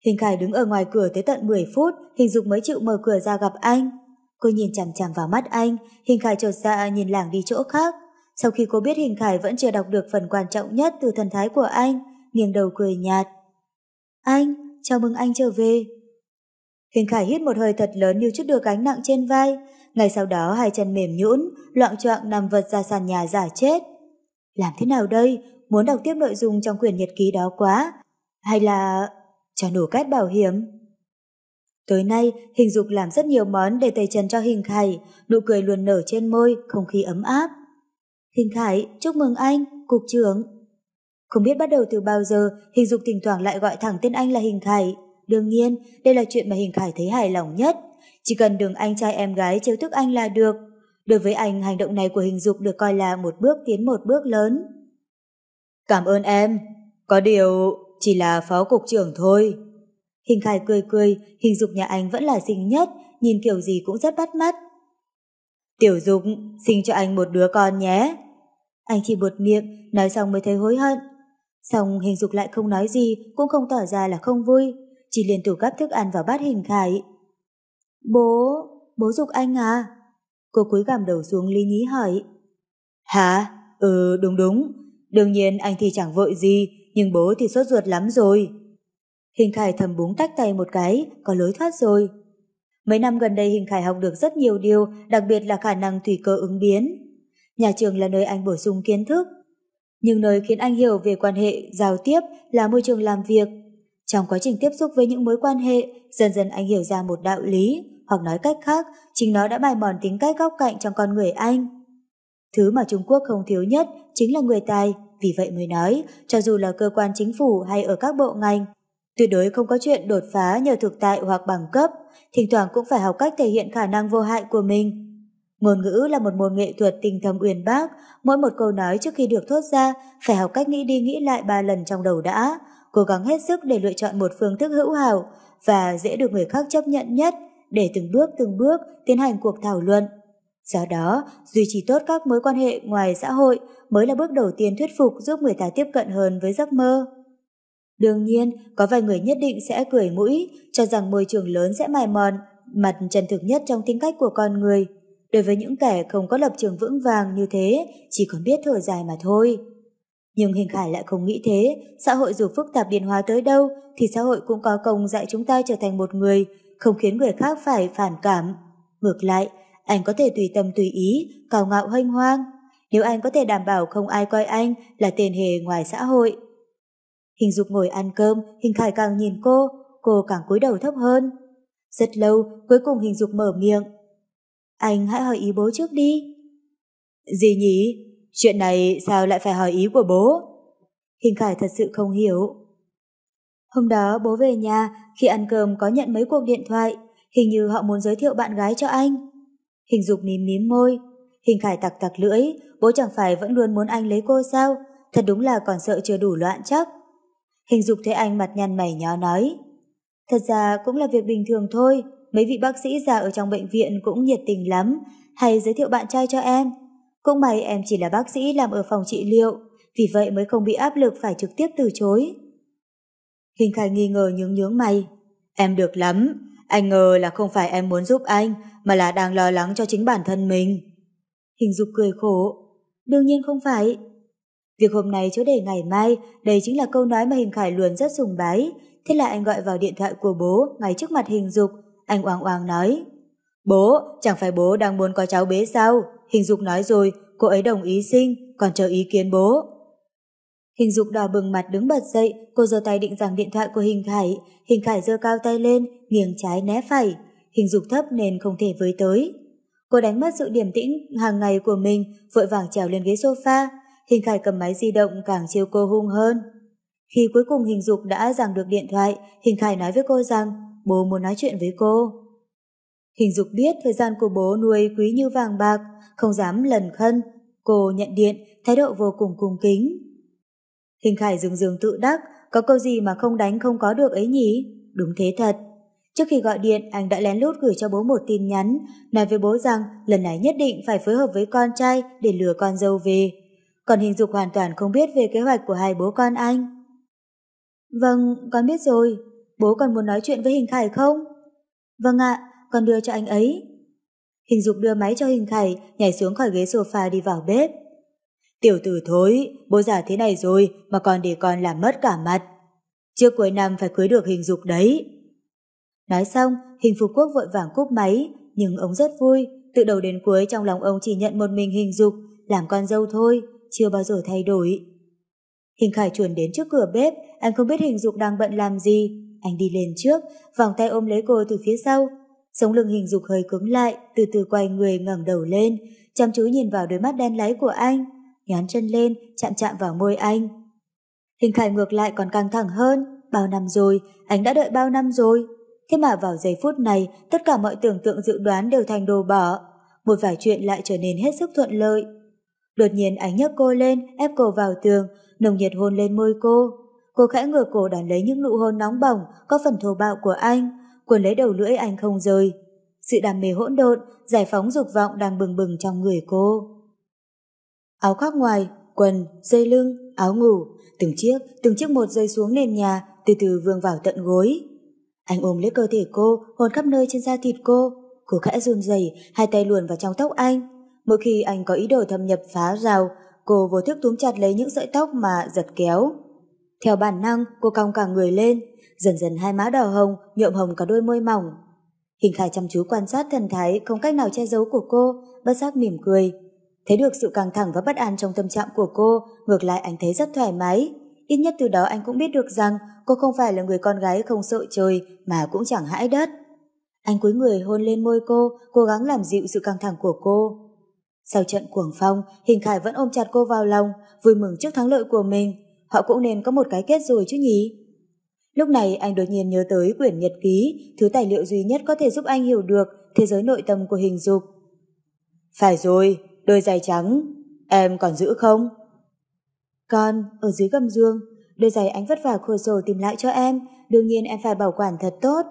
Hình Khải đứng ở ngoài cửa tới tận 10 phút, Hình Dục mới chịu mở cửa ra gặp anh. Cô nhìn chằm chằm vào mắt anh, Hình Khải trột ra dạ nhìn làng đi chỗ khác. Sau khi cô biết Hình Khải vẫn chưa đọc được phần quan trọng nhất từ thần thái của anh, nghiêng đầu cười nhạt. Anh, chào mừng anh trở về. Hình Khải hít một hơi thật lớn như chút được gánh nặng trên vai. Ngay sau đó hai chân mềm nhũn, loạn choạng nằm vật ra sàn nhà giả chết. Làm thế nào đây? Muốn đọc tiếp nội dung trong quyển nhật ký đó quá. Hay là cho nổ két bảo hiểm? Tối nay, Hình Dục làm rất nhiều món để tẩy trần cho Hình Khải, nụ cười luôn nở trên môi, không khí ấm áp. Hình Khải, chúc mừng anh, cục trưởng. Không biết bắt đầu từ bao giờ, Hình Dục thỉnh thoảng lại gọi thẳng tên anh là Hình Khải. Đương nhiên, đây là chuyện mà Hình Khải thấy hài lòng nhất. Chỉ cần đừng anh trai em gái trêu thức anh là được. Đối với anh, hành động này của Hình Dục được coi là một bước tiến một bước lớn. Cảm ơn em. Có điều, chỉ là phó cục trưởng thôi. Hình Khải cười cười, hình dục nhà anh vẫn là xinh nhất, nhìn kiểu gì cũng rất bắt mắt. Tiểu dục, sinh cho anh một đứa con nhé. Anh chỉ buột miệng, nói xong mới thấy hối hận. Xong hình dục lại không nói gì, cũng không tỏ ra là không vui, chỉ liền tủ gắp thức ăn vào bát hình khải. Bố, bố dục anh à? Cô cúi gằm đầu xuống lý nhí hỏi. Hả? Ừ, đúng đúng. Đương nhiên anh thì chẳng vội gì, nhưng bố thì sốt ruột lắm rồi. Hình Khải thầm búng tách tay một cái, có lối thoát rồi. Mấy năm gần đây Hình Khải học được rất nhiều điều, đặc biệt là khả năng tùy cơ ứng biến. Nhà trường là nơi anh bổ sung kiến thức, nhưng nơi khiến anh hiểu về quan hệ, giao tiếp là môi trường làm việc. Trong quá trình tiếp xúc với những mối quan hệ, dần dần anh hiểu ra một đạo lý, hoặc nói cách khác, chính nó đã bài mòn tính cách góc cạnh trong con người anh. Thứ mà Trung Quốc không thiếu nhất chính là người tài, vì vậy mới nói, cho dù là cơ quan chính phủ hay ở các bộ ngành, tuyệt đối không có chuyện đột phá nhờ thực tại hoặc bằng cấp, thỉnh thoảng cũng phải học cách thể hiện khả năng vô hại của mình. Ngôn ngữ là một môn nghệ thuật tinh thâm uyên bác, mỗi một câu nói trước khi được thốt ra phải học cách nghĩ đi nghĩ lại ba lần trong đầu đã, cố gắng hết sức để lựa chọn một phương thức hữu hảo và dễ được người khác chấp nhận nhất để từng bước từng bước tiến hành cuộc thảo luận. Do đó, duy trì tốt các mối quan hệ ngoài xã hội mới là bước đầu tiên thuyết phục giúp người ta tiếp cận hơn với giấc mơ. Đương nhiên, có vài người nhất định sẽ cười mũi, cho rằng môi trường lớn sẽ mài mòn, mặt chân thực nhất trong tính cách của con người. Đối với những kẻ không có lập trường vững vàng như thế, chỉ còn biết thở dài mà thôi. Nhưng Hình Khải lại không nghĩ thế, xã hội dù phức tạp điên hóa tới đâu, thì xã hội cũng có công dạy chúng ta trở thành một người, không khiến người khác phải phản cảm. Ngược lại, anh có thể tùy tâm tùy ý, cào ngạo hênh hoang. Nếu anh có thể đảm bảo không ai coi anh là tiền hề ngoài xã hội. Hình dục ngồi ăn cơm, hình khải càng nhìn cô, cô càng cúi đầu thấp hơn. Rất lâu, cuối cùng hình dục mở miệng. Anh hãy hỏi ý bố trước đi. Gì nhỉ? Chuyện này sao lại phải hỏi ý của bố? Hình Khải thật sự không hiểu. Hôm đó bố về nhà, khi ăn cơm có nhận mấy cuộc điện thoại, hình như họ muốn giới thiệu bạn gái cho anh. Hình Dục mím mím môi, Hình Khải tặc tặc lưỡi, bố chẳng phải vẫn luôn muốn anh lấy cô sao? Thật đúng là còn sợ chưa đủ loạn chắc. Hình Dục thấy anh mặt nhăn mày nhó nói. Thật ra cũng là việc bình thường thôi, mấy vị bác sĩ già ở trong bệnh viện cũng nhiệt tình lắm, hay giới thiệu bạn trai cho em. Cũng may em chỉ là bác sĩ làm ở phòng trị liệu, vì vậy mới không bị áp lực phải trực tiếp từ chối. Hình Khải nghi ngờ nhướng nhướng mày. Em được lắm, anh ngờ là không phải em muốn giúp anh, mà là đang lo lắng cho chính bản thân mình. Hình Dục cười khổ. Đương nhiên không phải. Việc hôm nay chỗ để ngày mai, đây chính là câu nói mà Hình Khải luôn rất sùng bái. Thế là anh gọi vào điện thoại của bố ngay trước mặt Hình Dục, anh oang oang nói. Bố, chẳng phải bố đang muốn có cháu bế sao? Hình Dục nói rồi, cô ấy đồng ý sinh, còn chờ ý kiến bố. Hình Dục đỏ bừng mặt đứng bật dậy, cô giơ tay định giằng điện thoại của Hình Khải. Hình Khải giơ cao tay lên, nghiêng trái né phải. Hình Dục thấp nên không thể với tới. Cô đánh mất sự điềm tĩnh hàng ngày của mình, vội vàng trèo lên ghế sofa. Hình Khải cầm máy di động càng chiêu cô hung hơn. Khi cuối cùng Hình Dục đã giằng được điện thoại, Hình Khải nói với cô rằng bố muốn nói chuyện với cô. Hình Dục biết thời gian của bố nuôi quý như vàng bạc, không dám lần khân. Cô nhận điện, thái độ vô cùng cung kính. Hình Khải dừng dừng tự đắc, có câu gì mà không đánh không có được ấy nhỉ? Đúng thế thật. Trước khi gọi điện, anh đã lén lút gửi cho bố một tin nhắn, nói với bố rằng lần này nhất định phải phối hợp với con trai để lừa con dâu về. Còn hình dục hoàn toàn không biết về kế hoạch của hai bố con anh. Vâng, con biết rồi. Bố còn muốn nói chuyện với Hình Khải không? Vâng ạ, con đưa cho anh ấy. Hình dục đưa máy cho Hình Khải, nhảy xuống khỏi ghế sofa đi vào bếp. Tiểu tử thối, bố già thế này rồi mà còn để con làm mất cả mặt. Trước cuối năm phải cưới được hình dục đấy. Nói xong, hình phục quốc vội vàng cúp máy, nhưng ông rất vui, từ đầu đến cuối trong lòng ông chỉ nhận một mình hình dục, làm con dâu thôi, chưa bao giờ thay đổi. Hình Khải chuồn đến trước cửa bếp, anh không biết hình dục đang bận làm gì. Anh đi lên trước, vòng tay ôm lấy cô từ phía sau. Sống lưng hình dục hơi cứng lại, từ từ quay người ngẩng đầu lên, chăm chú nhìn vào đôi mắt đen láy của anh, nhón chân lên, chạm chạm vào môi anh. Hình Khải ngược lại còn căng thẳng hơn, bao năm rồi, anh đã đợi bao năm rồi. Thế mà vào giây phút này, tất cả mọi tưởng tượng dự đoán đều thành đồ bỏ. Một vài chuyện lại trở nên hết sức thuận lợi. Đột nhiên anh nhấc cô lên, ép cô vào tường, nồng nhiệt hôn lên môi cô. Cô khẽ ngửa cổ đón lấy những nụ hôn nóng bỏng, có phần thô bạo của anh, cuốn lấy đầu lưỡi anh không rời. Sự đam mê hỗn độn, giải phóng dục vọng đang bừng bừng trong người cô. Áo khoác ngoài, quần, dây lưng, áo ngủ, từng chiếc, từng chiếc một rơi xuống nền nhà, từ từ vương vào tận gối. Anh ôm lấy cơ thể cô, hôn khắp nơi trên da thịt cô. Cô khẽ run rẩy, hai tay luồn vào trong tóc anh. Mỗi khi anh có ý đồ thâm nhập phá rào, cô vô thức túm chặt lấy những sợi tóc mà giật kéo. Theo bản năng, cô cong cả người lên, dần dần hai má đỏ hồng, nhuộm hồng cả đôi môi mỏng. Hình Khải chăm chú quan sát thần thái không cách nào che giấu của cô, bất giác mỉm cười. Thấy được sự căng thẳng và bất an trong tâm trạng của cô, ngược lại anh thấy rất thoải mái. Ít nhất từ đó anh cũng biết được rằng cô không phải là người con gái không sợ trời mà cũng chẳng hãi đất. Anh cúi người hôn lên môi cô, cố gắng làm dịu sự căng thẳng của cô. Sau trận cuồng phong, Hình Khải vẫn ôm chặt cô vào lòng, vui mừng trước thắng lợi của mình. Họ cũng nên có một cái kết rồi chứ nhỉ? Lúc này anh đột nhiên nhớ tới quyển nhật ký, thứ tài liệu duy nhất có thể giúp anh hiểu được thế giới nội tâm của hình dục. Phải rồi, đôi giày trắng, em còn giữ không? Con, ở dưới gầm giường, đôi giày anh vất vả khổ sổ tìm lại cho em, đương nhiên em phải bảo quản thật tốt.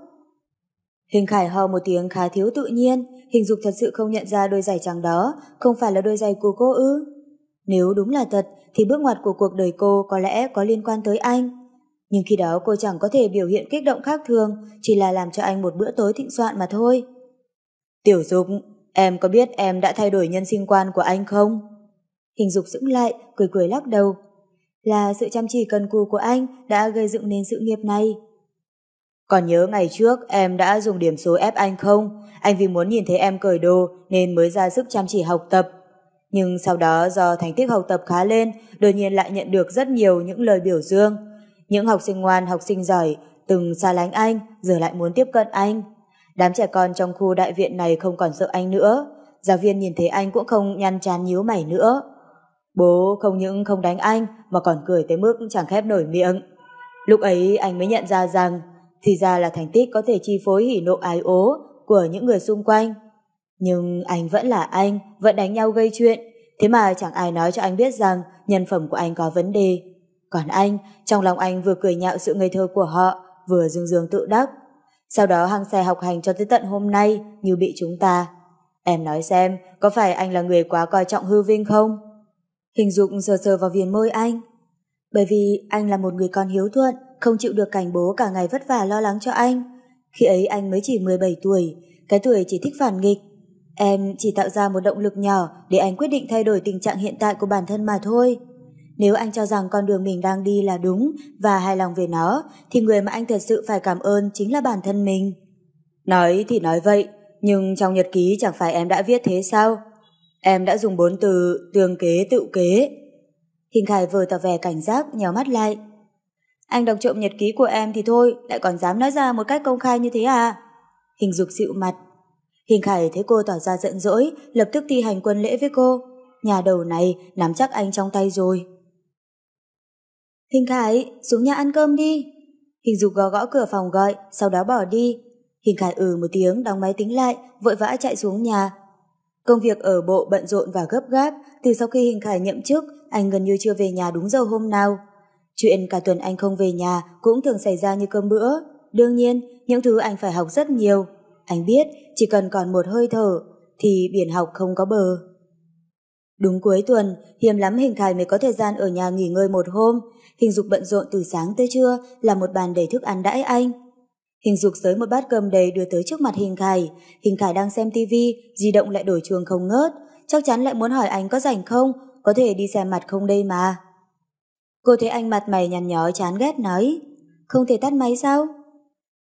Hình Khải ho một tiếng khá thiếu tự nhiên, hình dục thật sự không nhận ra đôi giày trắng đó không phải là đôi giày của cô ư. Nếu đúng là thật, thì bước ngoặt của cuộc đời cô có lẽ có liên quan tới anh. Nhưng khi đó cô chẳng có thể biểu hiện kích động khác thường, chỉ là làm cho anh một bữa tối thịnh soạn mà thôi. Tiểu dục, em có biết em đã thay đổi nhân sinh quan của anh không? Hình dục dững lại, cười cười lắc đầu. Là sự chăm chỉ cần cù của anh đã gây dựng nên sự nghiệp này. Còn nhớ ngày trước em đã dùng điểm số ép anh không? Anh vì muốn nhìn thấy em cởi đồ nên mới ra sức chăm chỉ học tập. Nhưng sau đó do thành tích học tập khá lên, đột nhiên lại nhận được rất nhiều những lời biểu dương. Những học sinh ngoan, học sinh giỏi, từng xa lánh anh, giờ lại muốn tiếp cận anh. Đám trẻ con trong khu đại viện này không còn sợ anh nữa. giáo viên nhìn thấy anh cũng không nhăn chán nhíu mày nữa. Bố không những không đánh anh mà còn cười tới mức chẳng khép nổi miệng. Lúc ấy anh mới nhận ra rằng thì ra là thành tích có thể chi phối hỉ nộ ái ố của những người xung quanh. Nhưng anh vẫn là anh, vẫn đánh nhau gây chuyện, thế mà chẳng ai nói cho anh biết rằng nhân phẩm của anh có vấn đề. Còn anh, trong lòng anh vừa cười nhạo sự ngây thơ của họ, vừa dương dương tự đắc. Sau đó hăng xe học hành cho tới tận hôm nay như bị chúng ta. Em nói xem, có phải anh là người quá coi trọng hư vinh không? Hình dục sờ sờ vào viền môi anh. Bởi vì anh là một người con hiếu thuận, không chịu được cảnh bố cả ngày vất vả lo lắng cho anh. Khi ấy anh mới chỉ 17 tuổi, cái tuổi chỉ thích phản nghịch. Em chỉ tạo ra một động lực nhỏ để anh quyết định thay đổi tình trạng hiện tại của bản thân mà thôi. Nếu anh cho rằng con đường mình đang đi là đúng và hài lòng về nó, thì người mà anh thật sự phải cảm ơn chính là bản thân mình. Nói thì nói vậy, nhưng trong nhật ký chẳng phải em đã viết thế sao? Em đã dùng bốn từ tương kế tự kế. Hình Khải vừa tỏ vẻ cảnh giác, nhào mắt lại. Anh đọc trộm nhật ký của em thì thôi, lại còn dám nói ra một cách công khai như thế à? Hình dục dịu mặt. Hình Khải thấy cô tỏ ra giận dỗi, lập tức thi hành quân lễ với cô. Nhà đầu này nắm chắc anh trong tay rồi. Hình Khải, xuống nhà ăn cơm đi. Hình dục gõ gõ cửa phòng gọi, sau đó bỏ đi. Hình Khải ừ một tiếng, đóng máy tính lại, vội vã chạy xuống nhà. Công việc ở bộ bận rộn và gấp gáp, từ sau khi Hình Khải nhậm chức, anh gần như chưa về nhà đúng giờ hôm nào. Chuyện cả tuần anh không về nhà cũng thường xảy ra như cơm bữa. Đương nhiên, những thứ anh phải học rất nhiều. Anh biết chỉ cần còn một hơi thở thì biển học không có bờ. Đúng cuối tuần, hiếm lắm Hình Khải mới có thời gian ở nhà nghỉ ngơi một hôm. Hình Dục bận rộn từ sáng tới trưa là một bàn đầy thức ăn đãi anh. Hình Dục giới một bát cơm đầy đưa tới trước mặt Hình Khải. Hình Khải đang xem tivi, di động lại đổi chuông không ngớt. Chắc chắn lại muốn hỏi anh có rảnh không, có thể đi xem mặt không đây mà. Cô thấy anh mặt mày nhăn nhó chán ghét nói, không thể tắt máy sao?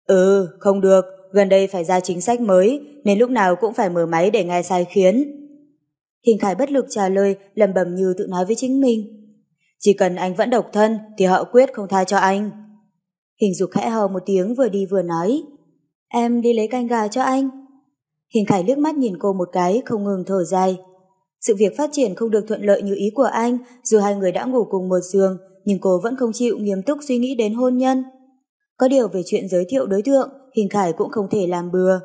Ừ, không được, gần đây phải ra chính sách mới, nên lúc nào cũng phải mở máy để nghe sai khiến. Hình Khải bất lực trả lời, lầm bầm như tự nói với chính mình. Chỉ cần anh vẫn độc thân thì họ quyết không tha cho anh. Hình Dục khẽ hờ một tiếng vừa đi vừa nói. Em đi lấy canh gà cho anh. Hình Khải liếc mắt nhìn cô một cái không ngừng thở dài. Sự việc phát triển không được thuận lợi như ý của anh, dù hai người đã ngủ cùng một giường, nhưng cô vẫn không chịu nghiêm túc suy nghĩ đến hôn nhân. Có điều về chuyện giới thiệu đối tượng, Hình Khải cũng không thể làm bừa.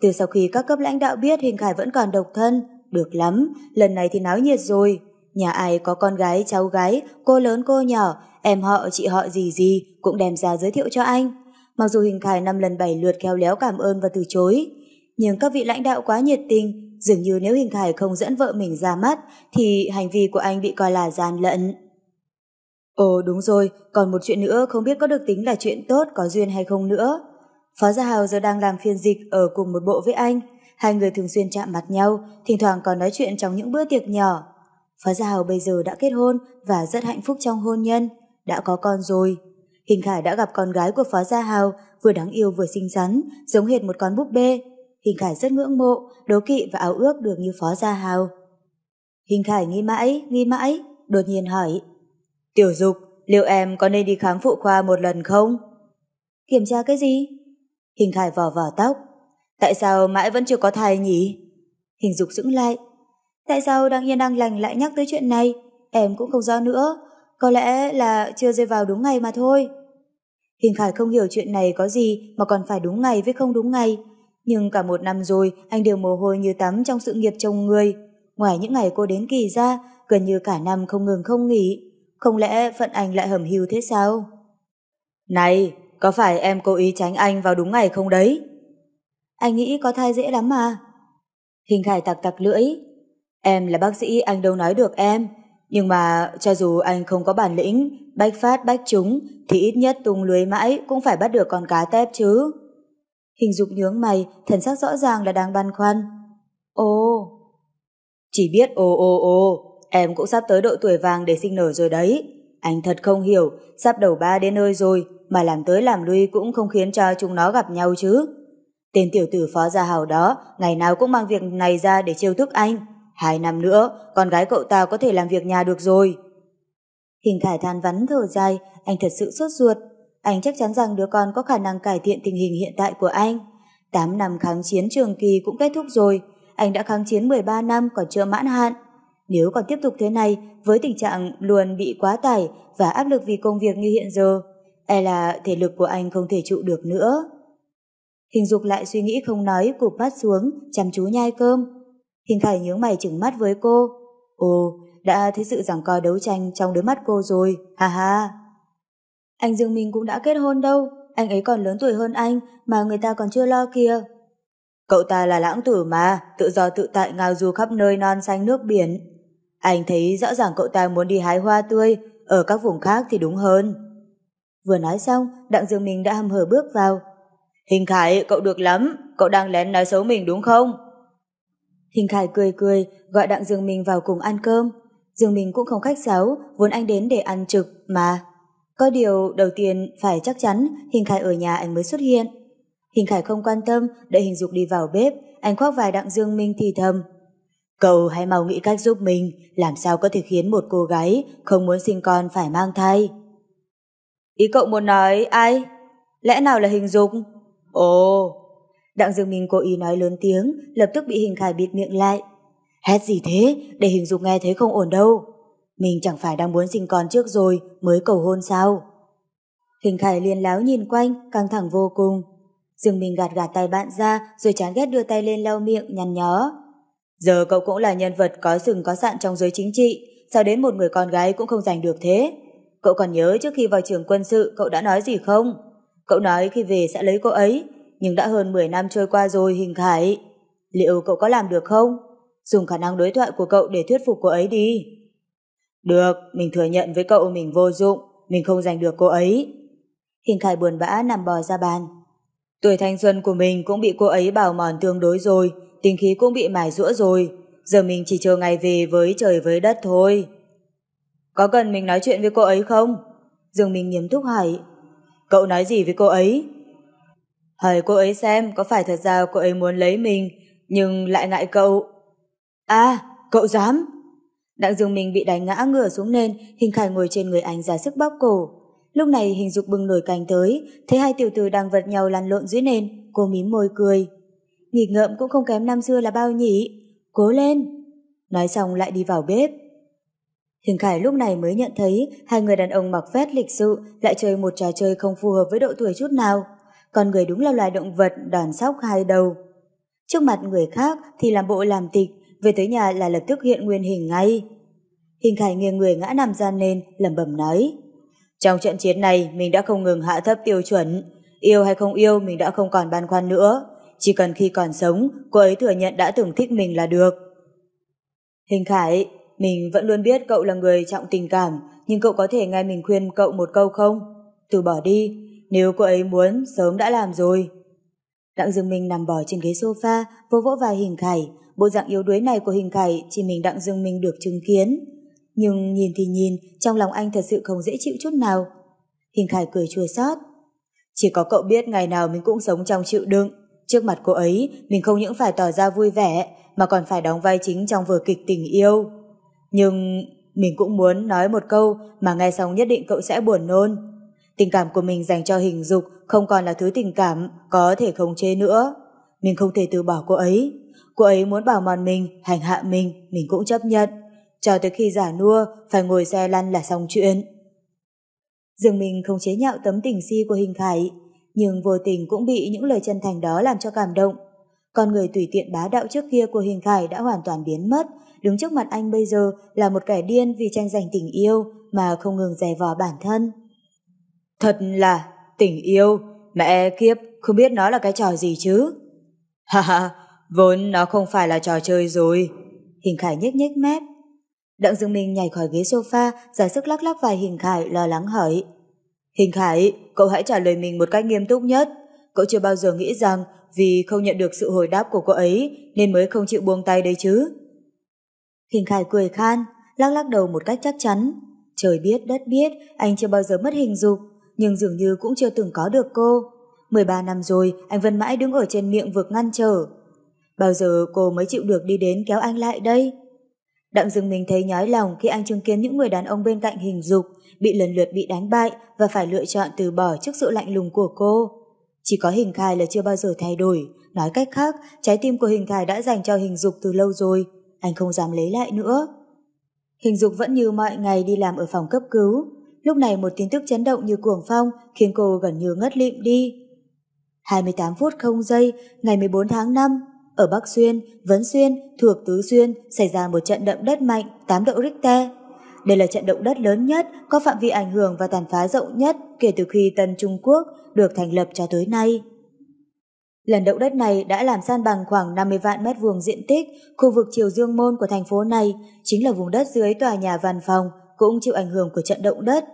Từ sau khi các cấp lãnh đạo biết Hình Khải vẫn còn độc thân, được lắm, lần này thì náo nhiệt rồi. Nhà ai có con gái, cháu gái, cô lớn cô nhỏ, em họ, chị họ gì gì cũng đem ra giới thiệu cho anh. Mặc dù Hình Khải năm lần bảy lượt khéo léo cảm ơn và từ chối, nhưng các vị lãnh đạo quá nhiệt tình, dường như nếu Hình Khải không dẫn vợ mình ra mắt thì hành vi của anh bị coi là gian lận. Ồ đúng rồi, còn một chuyện nữa không biết có được tính là chuyện tốt có duyên hay không nữa. Phó Gia Hào giờ đang làm phiên dịch ở cùng một bộ với anh. Hai người thường xuyên chạm mặt nhau, thỉnh thoảng còn nói chuyện trong những bữa tiệc nhỏ. Phó Gia Hào bây giờ đã kết hôn và rất hạnh phúc trong hôn nhân, đã có con rồi. Hình Khải đã gặp con gái của Phó Gia Hào, vừa đáng yêu vừa xinh xắn, giống hệt một con búp bê. Hình Khải rất ngưỡng mộ, đố kỵ và áo ước được như Phó Gia Hào. Hình Khải nghi mãi, nghi mãi, đột nhiên hỏi. Tiểu Dục, liệu em có nên đi khám phụ khoa một lần không? Kiểm tra cái gì? Hình Khải vò vò tóc. Tại sao mãi vẫn chưa có thai nhỉ? Hình Dục dững lại. Tại sao đang yên đang lành lại nhắc tới chuyện này? Em cũng không rõ nữa. Có lẽ là chưa rơi vào đúng ngày mà thôi. Hình Khải không hiểu chuyện này có gì mà còn phải đúng ngày với không đúng ngày. Nhưng cả một năm rồi, anh đều mồ hôi như tắm trong sự nghiệp chồng người. Ngoài những ngày cô đến kỳ ra, gần như cả năm không ngừng không nghỉ. Không lẽ phận anh lại hầm hưu thế sao? Này, có phải em cố ý tránh anh vào đúng ngày không đấy? Anh nghĩ có thai dễ lắm mà. Hình Khải tặc tặc lưỡi. Em là bác sĩ, anh đâu nói được em. Nhưng mà cho dù anh không có bản lĩnh, bách phát bách trúng, thì ít nhất tung lưới mãi cũng phải bắt được con cá tép chứ. Hình dục nhướng mày, thần sắc rõ ràng là đang băn khoăn. Ồ, chỉ biết ồ ồ ồ, em cũng sắp tới độ tuổi vàng để sinh nở rồi đấy. Anh thật không hiểu, sắp đầu ba đến nơi rồi, mà làm tới làm lui cũng không khiến cho chúng nó gặp nhau chứ. Tên tiểu tử phó gia hào đó, ngày nào cũng mang việc này ra để trêu thức anh. Hai năm nữa, con gái cậu ta có thể làm việc nhà được rồi. Hình Khải than vắn thở dài, anh thật sự sốt ruột. Anh chắc chắn rằng đứa con có khả năng cải thiện tình hình hiện tại của anh. Tám năm kháng chiến trường kỳ cũng kết thúc rồi. anh đã kháng chiến 13 năm còn chưa mãn hạn. Nếu còn tiếp tục thế này, với tình trạng luôn bị quá tải và áp lực vì công việc như hiện giờ, e là thể lực của anh không thể trụ được nữa. Hình dục lại suy nghĩ không nói, cụp mắt xuống, chăm chú nhai cơm. Hình khải nhướng mày chừng mắt với cô. Ồ, đã thấy sự giằng co đấu tranh trong đôi mắt cô rồi, ha ha. Anh Dương Minh cũng đã kết hôn đâu, anh ấy còn lớn tuổi hơn anh mà người ta còn chưa lo kìa. Cậu ta là lãng tử mà, tự do tự tại ngao du khắp nơi non xanh nước biển. Anh thấy rõ ràng cậu ta muốn đi hái hoa tươi, ở các vùng khác thì đúng hơn. Vừa nói xong, Đặng Dương Minh đã hầm hở bước vào. Hình Khải, cậu được lắm, cậu đang lén nói xấu mình đúng không? Hình Khải cười cười, gọi Đặng Dương Minh vào cùng ăn cơm. Dương Minh cũng không khách sáo, vốn anh đến để ăn trực, mà. Có điều đầu tiên phải chắc chắn Hình Khải ở nhà anh mới xuất hiện. Hình Khải không quan tâm, đợi Hình Dục đi vào bếp, anh khoác vài Đặng Dương Minh thì thầm. Cậu hãy mau nghĩ cách giúp mình, làm sao có thể khiến một cô gái không muốn sinh con phải mang thai. Ý cậu muốn nói ai? Lẽ nào là Hình Dục? Ồ, Đặng Dương Minh cố ý nói lớn tiếng, lập tức bị Hình Khải bịt miệng lại. Hét gì thế, để Hình Dục nghe thấy không ổn đâu. Mình chẳng phải đang muốn sinh con trước rồi mới cầu hôn sao? Hình Khải liền láo nhìn quanh, căng thẳng vô cùng. Dương Minh gạt gạt tay bạn ra rồi chán ghét đưa tay lên lau miệng nhăn nhó. Giờ cậu cũng là nhân vật có sừng có sạn trong giới chính trị, sao đến một người con gái cũng không giành được thế? Cậu còn nhớ trước khi vào trường quân sự cậu đã nói gì không? Cậu nói khi về sẽ lấy cô ấy, nhưng đã hơn 10 năm trôi qua rồi hình khải. Liệu cậu có làm được không? Dùng khả năng đối thoại của cậu để thuyết phục cô ấy đi. Được, mình thừa nhận với cậu mình vô dụng, mình không giành được cô ấy. Hình khải buồn bã nằm bò ra bàn. Tuổi thanh xuân của mình cũng bị cô ấy bào mòn tương đối rồi, tình khí cũng bị mài rũa rồi. Giờ mình chỉ chờ ngày về với trời với đất thôi. Có cần mình nói chuyện với cô ấy không? Dương Minh nghiêm túc hỏi. Cậu nói gì với cô ấy? Hỏi cô ấy xem có phải thật ra cô ấy muốn lấy mình, nhưng lại ngại cậu. À, cậu dám? Đặng Dương Minh bị đánh ngã ngửa xuống nền, hình khải ngồi trên người anh ra sức bóp cổ. Lúc này hình dục bưng nổi cành tới, thấy hai tiểu tử đang vật nhau lăn lộn dưới nền, cô mím môi cười. Nghỉ ngợm cũng không kém năm xưa là bao nhỉ? Cố lên! Nói xong lại đi vào bếp. Hình Khải lúc này mới nhận thấy hai người đàn ông mặc vest lịch sự lại chơi một trò chơi không phù hợp với độ tuổi chút nào. Còn người đúng là loài động vật đòn sóc hai đầu. Trước mặt người khác thì làm bộ làm tịch, về tới nhà là lập tức hiện nguyên hình ngay. Hình Khải nghiêng người ngã nằm ra nên lẩm bẩm nói. Trong trận chiến này mình đã không ngừng hạ thấp tiêu chuẩn. Yêu hay không yêu mình đã không còn băn khoăn nữa. Chỉ cần khi còn sống, cô ấy thừa nhận đã từng thích mình là được. Hình Khải, mình vẫn luôn biết cậu là người trọng tình cảm, nhưng cậu có thể nghe mình khuyên cậu một câu không? Từ bỏ đi, nếu cô ấy muốn, sớm đã làm rồi. Đặng Dương Minh nằm bò trên ghế sofa, vô vỗ vai Hình Khải. Bộ dạng yếu đuối này của Hình Khải chỉ mình Đặng Dương Minh được chứng kiến. Nhưng nhìn thì nhìn, trong lòng anh thật sự không dễ chịu chút nào. Hình Khải cười chua xót. Chỉ có cậu biết ngày nào mình cũng sống trong chịu đựng. Trước mặt cô ấy, mình không những phải tỏ ra vui vẻ, mà còn phải đóng vai chính trong vở kịch tình yêu. Nhưng mình cũng muốn nói một câu mà nghe xong nhất định cậu sẽ buồn nôn. Tình cảm của mình dành cho hình dục không còn là thứ tình cảm có thể khống chế nữa. Mình không thể từ bỏ cô ấy. Cô ấy muốn bảo mòn mình, hành hạ mình, mình cũng chấp nhận. Cho tới khi giả nua, phải ngồi xe lăn là xong chuyện. Dương mình không chế nhạo tấm tình si của hình khải, nhưng vô tình cũng bị những lời chân thành đó làm cho cảm động. Con người tùy tiện bá đạo trước kia của hình khải đã hoàn toàn biến mất, đứng trước mặt anh bây giờ là một kẻ điên vì tranh giành tình yêu mà không ngừng dè vò bản thân. Thật là tình yêu, mẹ kiếp, không biết nó là cái trò gì chứ. Ha ha, vốn nó không phải là trò chơi rồi. Hình Khải nhếch nhếch mép. Đặng Dương Minh nhảy khỏi ghế sofa, ra sức lắc lắc vài Hình Khải lo lắng hỏi. Hình Khải, cậu hãy trả lời mình một cách nghiêm túc nhất. Cậu chưa bao giờ nghĩ rằng vì không nhận được sự hồi đáp của cô ấy nên mới không chịu buông tay đấy chứ. Hình Khải cười khan, lắc lắc đầu một cách chắc chắn. Trời biết đất biết, anh chưa bao giờ mất hình dục, nhưng dường như cũng chưa từng có được cô. 13 năm rồi, anh vẫn mãi đứng ở trên miệng vực ngăn trở. Bao giờ cô mới chịu được đi đến kéo anh lại đây? Đặng dừng mình thấy nhói lòng khi anh chứng kiến những người đàn ông bên cạnh hình dục bị lần lượt bị đánh bại và phải lựa chọn từ bỏ trước sự lạnh lùng của cô. Chỉ có hình khai là chưa bao giờ thay đổi, nói cách khác, trái tim của hình Khai đã dành cho hình dục từ lâu rồi, anh không dám lấy lại nữa. Hình dục vẫn như mọi ngày đi làm ở phòng cấp cứu, lúc này một tin tức chấn động như cuồng phong khiến cô gần như ngất lịm đi. 28 phút không giây, ngày 14 tháng 5, ở Bắc Xuyên, Vấn Xuyên, thuộc Tứ Xuyên xảy ra một trận động đất mạnh 8 độ Richter. Đây là trận động đất lớn nhất, có phạm vi ảnh hưởng và tàn phá rộng nhất kể từ khi Tân Trung Quốc được thành lập cho tới nay. Lần động đất này đã làm san bằng khoảng 50 vạn mét vuông diện tích, khu vực chiều dương môn của thành phố này chính là vùng đất dưới tòa nhà văn phòng cũng chịu ảnh hưởng của trận động đất.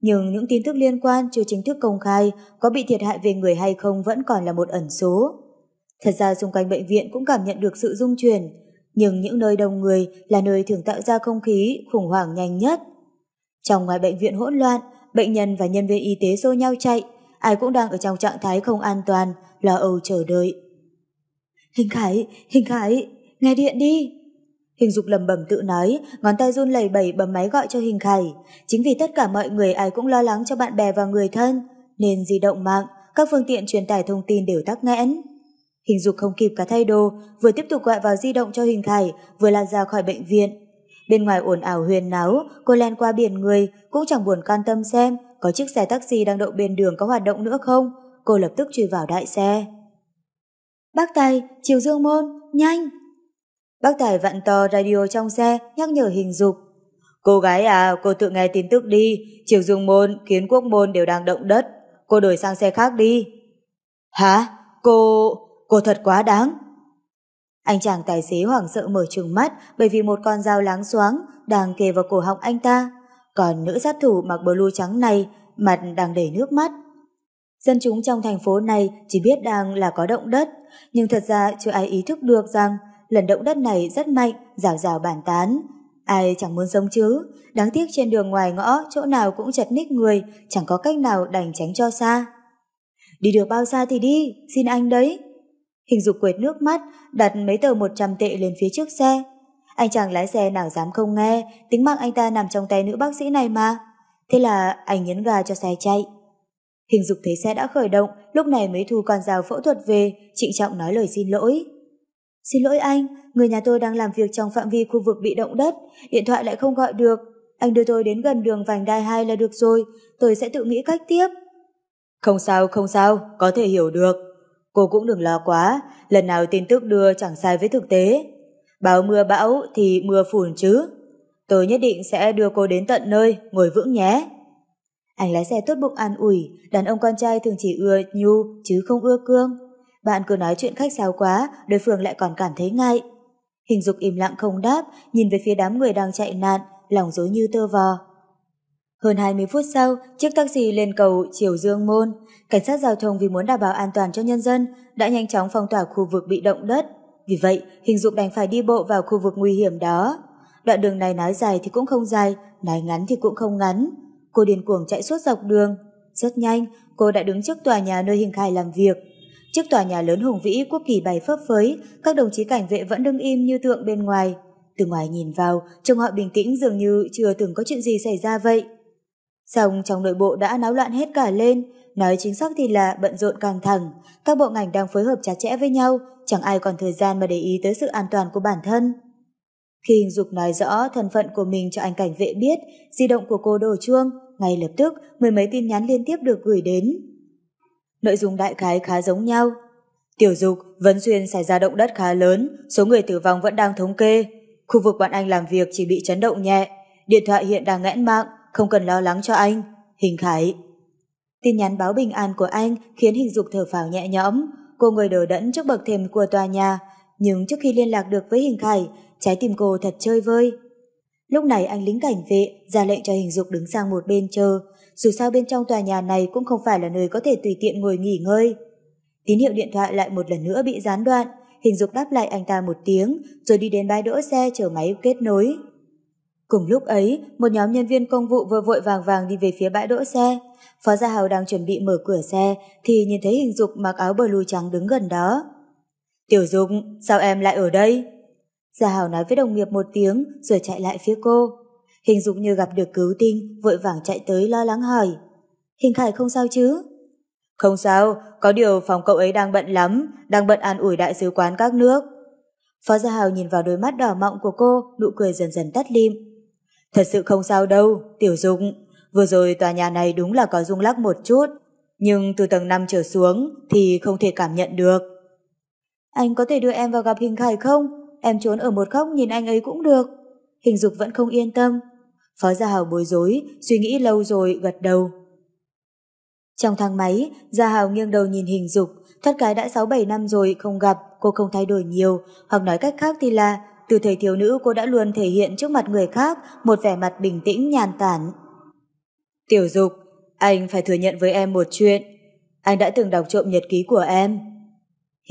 Nhưng những tin tức liên quan chưa chính thức công khai có bị thiệt hại về người hay không vẫn còn là một ẩn số. Thật ra xung quanh bệnh viện cũng cảm nhận được sự rung chuyển, nhưng những nơi đông người là nơi thường tạo ra không khí khủng hoảng nhanh nhất. Trong ngoài bệnh viện hỗn loạn, bệnh nhân và nhân viên y tế xô nhau chạy, ai cũng đang ở trong trạng thái không an toàn, lo âu chờ đợi. Hình Khải, Hình Khải, nghe điện đi. Hình Dục lầm bầm tự nói, ngón tay run lẩy bẩy bấm máy gọi cho Hình Khải. Chính vì tất cả mọi người ai cũng lo lắng cho bạn bè và người thân, nên di động mạng, các phương tiện truyền tải thông tin đều tắc nghẽn. Hình Dục không kịp cả thay đồ, vừa tiếp tục gọi vào di động cho Hình Khải, vừa lan ra khỏi bệnh viện. Bên ngoài ồn ào huyền náo, cô len qua biển người, cũng chẳng buồn quan tâm xem có chiếc xe taxi đang đậu bên đường có hoạt động nữa không. Cô lập tức truy vào đại xe. Bác Tài, chiều dương môn, nhanh! Bác Tài vặn to radio trong xe, nhắc nhở hình dục. Cô gái à, cô tự nghe tin tức đi, chiều dương môn, kiến quốc môn đều đang động đất. Cô đổi sang xe khác đi. Hả? Cô... cô thật quá đáng. Anh chàng tài xế hoảng sợ mở trừng mắt bởi vì một con dao láng xoáng đang kề vào cổ họng anh ta. Còn nữ sát thủ mặc blue trắng này mặt đang đầy nước mắt. Dân chúng trong thành phố này chỉ biết đang là có động đất, nhưng thật ra chưa ai ý thức được rằng lần động đất này rất mạnh, rào rào bản tán. Ai chẳng muốn sống chứ, đáng tiếc trên đường ngoài ngõ chỗ nào cũng chật ních người, chẳng có cách nào đành tránh cho xa. Đi được bao xa thì đi, xin anh đấy. Hình dục quệt nước mắt, đặt mấy tờ 100 tệ lên phía trước xe. Anh chàng lái xe nào dám không nghe, tính mạng anh ta nằm trong tay nữ bác sĩ này mà. Thế là anh nhấn ga cho xe chạy. Hình dục thấy xe đã khởi động, lúc này mới thu con dao phẫu thuật về, trịnh trọng nói lời xin lỗi. Xin lỗi anh, người nhà tôi đang làm việc trong phạm vi khu vực bị động đất, điện thoại lại không gọi được. Anh đưa tôi đến gần đường vành đai 2 là được rồi, tôi sẽ tự nghĩ cách tiếp. Không sao, không sao, có thể hiểu được. Cô cũng đừng lo quá, lần nào tin tức đưa chẳng sai với thực tế. Báo mưa bão thì mưa phùn chứ. Tôi nhất định sẽ đưa cô đến tận nơi, ngồi vững nhé. Anh lái xe tốt bụng an ủi, đàn ông con trai thường chỉ ưa nhu chứ không ưa cương. Bạn cứ nói chuyện khách sáo quá, đối phương lại còn cảm thấy ngại. Hình dục im lặng không đáp, nhìn về phía đám người đang chạy nạn, lòng dối như tơ vò. Hơn 20 phút sau, chiếc taxi lên cầu Triều Dương Môn, cảnh sát giao thông vì muốn đảm bảo an toàn cho nhân dân đã nhanh chóng phong tỏa khu vực bị động đất. Vì vậy, hình dục đành phải đi bộ vào khu vực nguy hiểm đó. Đoạn đường này nói dài thì cũng không dài, nói ngắn thì cũng không ngắn. Cô điên cuồng chạy suốt dọc đường. Rất nhanh, cô đã đứng trước tòa nhà nơi Hình Khai làm việc. Trước tòa nhà lớn hùng vĩ quốc kỳ bày phấp phới, các đồng chí cảnh vệ vẫn đứng im như tượng bên ngoài. Từ ngoài nhìn vào, trông họ bình tĩnh dường như chưa từng có chuyện gì xảy ra vậy. Xong trong nội bộ đã náo loạn hết cả lên, nói chính xác thì là bận rộn căng thẳng, các bộ ngành đang phối hợp chặt chẽ với nhau, chẳng ai còn thời gian mà để ý tới sự an toàn của bản thân. Khi hình dục nói rõ thân phận của mình cho anh cảnh vệ biết, di động của cô đổ chuông, ngay lập tức mười mấy tin nhắn liên tiếp được gửi đến. Nội dung đại khái khá giống nhau. Tiểu dục, Vấn Xuyên xảy ra động đất khá lớn, số người tử vong vẫn đang thống kê. Khu vực bọn anh làm việc chỉ bị chấn động nhẹ, điện thoại hiện đang nghẽn mạng, không cần lo lắng cho anh. Hình Khải. Tin nhắn báo bình an của anh khiến hình dục thở phào nhẹ nhõm, cô người đỡ đẫn trước bậc thềm của tòa nhà, nhưng trước khi liên lạc được với hình Khải, trái tim cô thật chơi vơi. Lúc này anh lính cảnh vệ ra lệnh cho hình dục đứng sang một bên chờ, dù sao bên trong tòa nhà này cũng không phải là nơi có thể tùy tiện ngồi nghỉ ngơi. Tín hiệu điện thoại lại một lần nữa bị gián đoạn, hình dục đáp lại anh ta một tiếng, rồi đi đến bãi đỗ xe chờ máy kết nối. Cùng lúc ấy, một nhóm nhân viên công vụ vừa vội vàng vàng đi về phía bãi đỗ xe. Phó Gia Hào đang chuẩn bị mở cửa xe, thì nhìn thấy hình dục mặc áo blue trắng đứng gần đó. Tiểu Dục, sao em lại ở đây? Gia Hào nói với đồng nghiệp một tiếng rồi chạy lại phía cô. Hình dục như gặp được cứu tinh, vội vàng chạy tới lo lắng hỏi. Hình Khải không sao chứ? Không sao, có điều phòng cậu ấy đang bận lắm, đang bận an ủi đại sứ quán các nước. Phó Gia Hào nhìn vào đôi mắt đỏ mọng của cô, nụ cười dần dần tắt lim. Thật sự không sao đâu, Tiểu Dục. Vừa rồi tòa nhà này đúng là có rung lắc một chút, nhưng từ tầng 5 trở xuống thì không thể cảm nhận được. Anh có thể đưa em vào gặp Hình Khải không? Em trốn ở một góc nhìn anh ấy cũng được. Hình Dục vẫn không yên tâm. Phó Gia Hào bối rối, suy nghĩ lâu rồi gật đầu. Trong thang máy, Gia Hào nghiêng đầu nhìn Hình Dục, thoát cái đã 6-7 năm rồi không gặp, cô không thay đổi nhiều, hoặc nói cách khác thì là từ thời thiếu nữ cô đã luôn thể hiện trước mặt người khác một vẻ mặt bình tĩnh nhàn tản. Tiểu Dục, anh phải thừa nhận với em một chuyện. Anh đã từng đọc trộm nhật ký của em.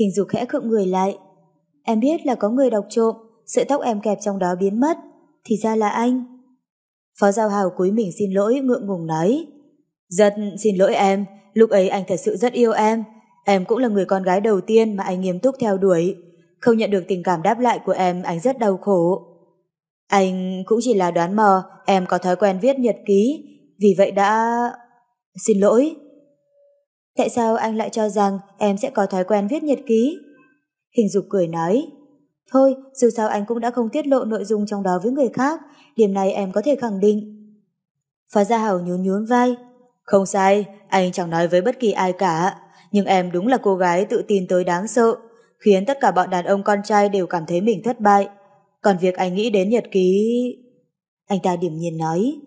Hình Dục khẽ khựng người lại. Em biết là có người đọc trộm, sợi tóc em kẹp trong đó biến mất. Thì ra là anh. Phó Giao Hào cúi mình xin lỗi ngượng ngùng nói. Giật xin lỗi em, lúc ấy anh thật sự rất yêu em. Em cũng là người con gái đầu tiên mà anh nghiêm túc theo đuổi. Không nhận được tình cảm đáp lại của em, anh rất đau khổ. Anh cũng chỉ là đoán mò em có thói quen viết nhật ký, vì vậy đã... Xin lỗi. Tại sao anh lại cho rằng em sẽ có thói quen viết nhật ký? Hình dục cười nói. Thôi, dù sao anh cũng đã không tiết lộ nội dung trong đó với người khác, điểm này em có thể khẳng định. Phó Gia Hảo nhún nhún vai. Không sai, anh chẳng nói với bất kỳ ai cả, nhưng em đúng là cô gái tự tin tới đáng sợ, khiến tất cả bọn đàn ông con trai đều cảm thấy mình thất bại. Còn việc anh nghĩ đến nhật ký... Anh ta điểm nhiên nói.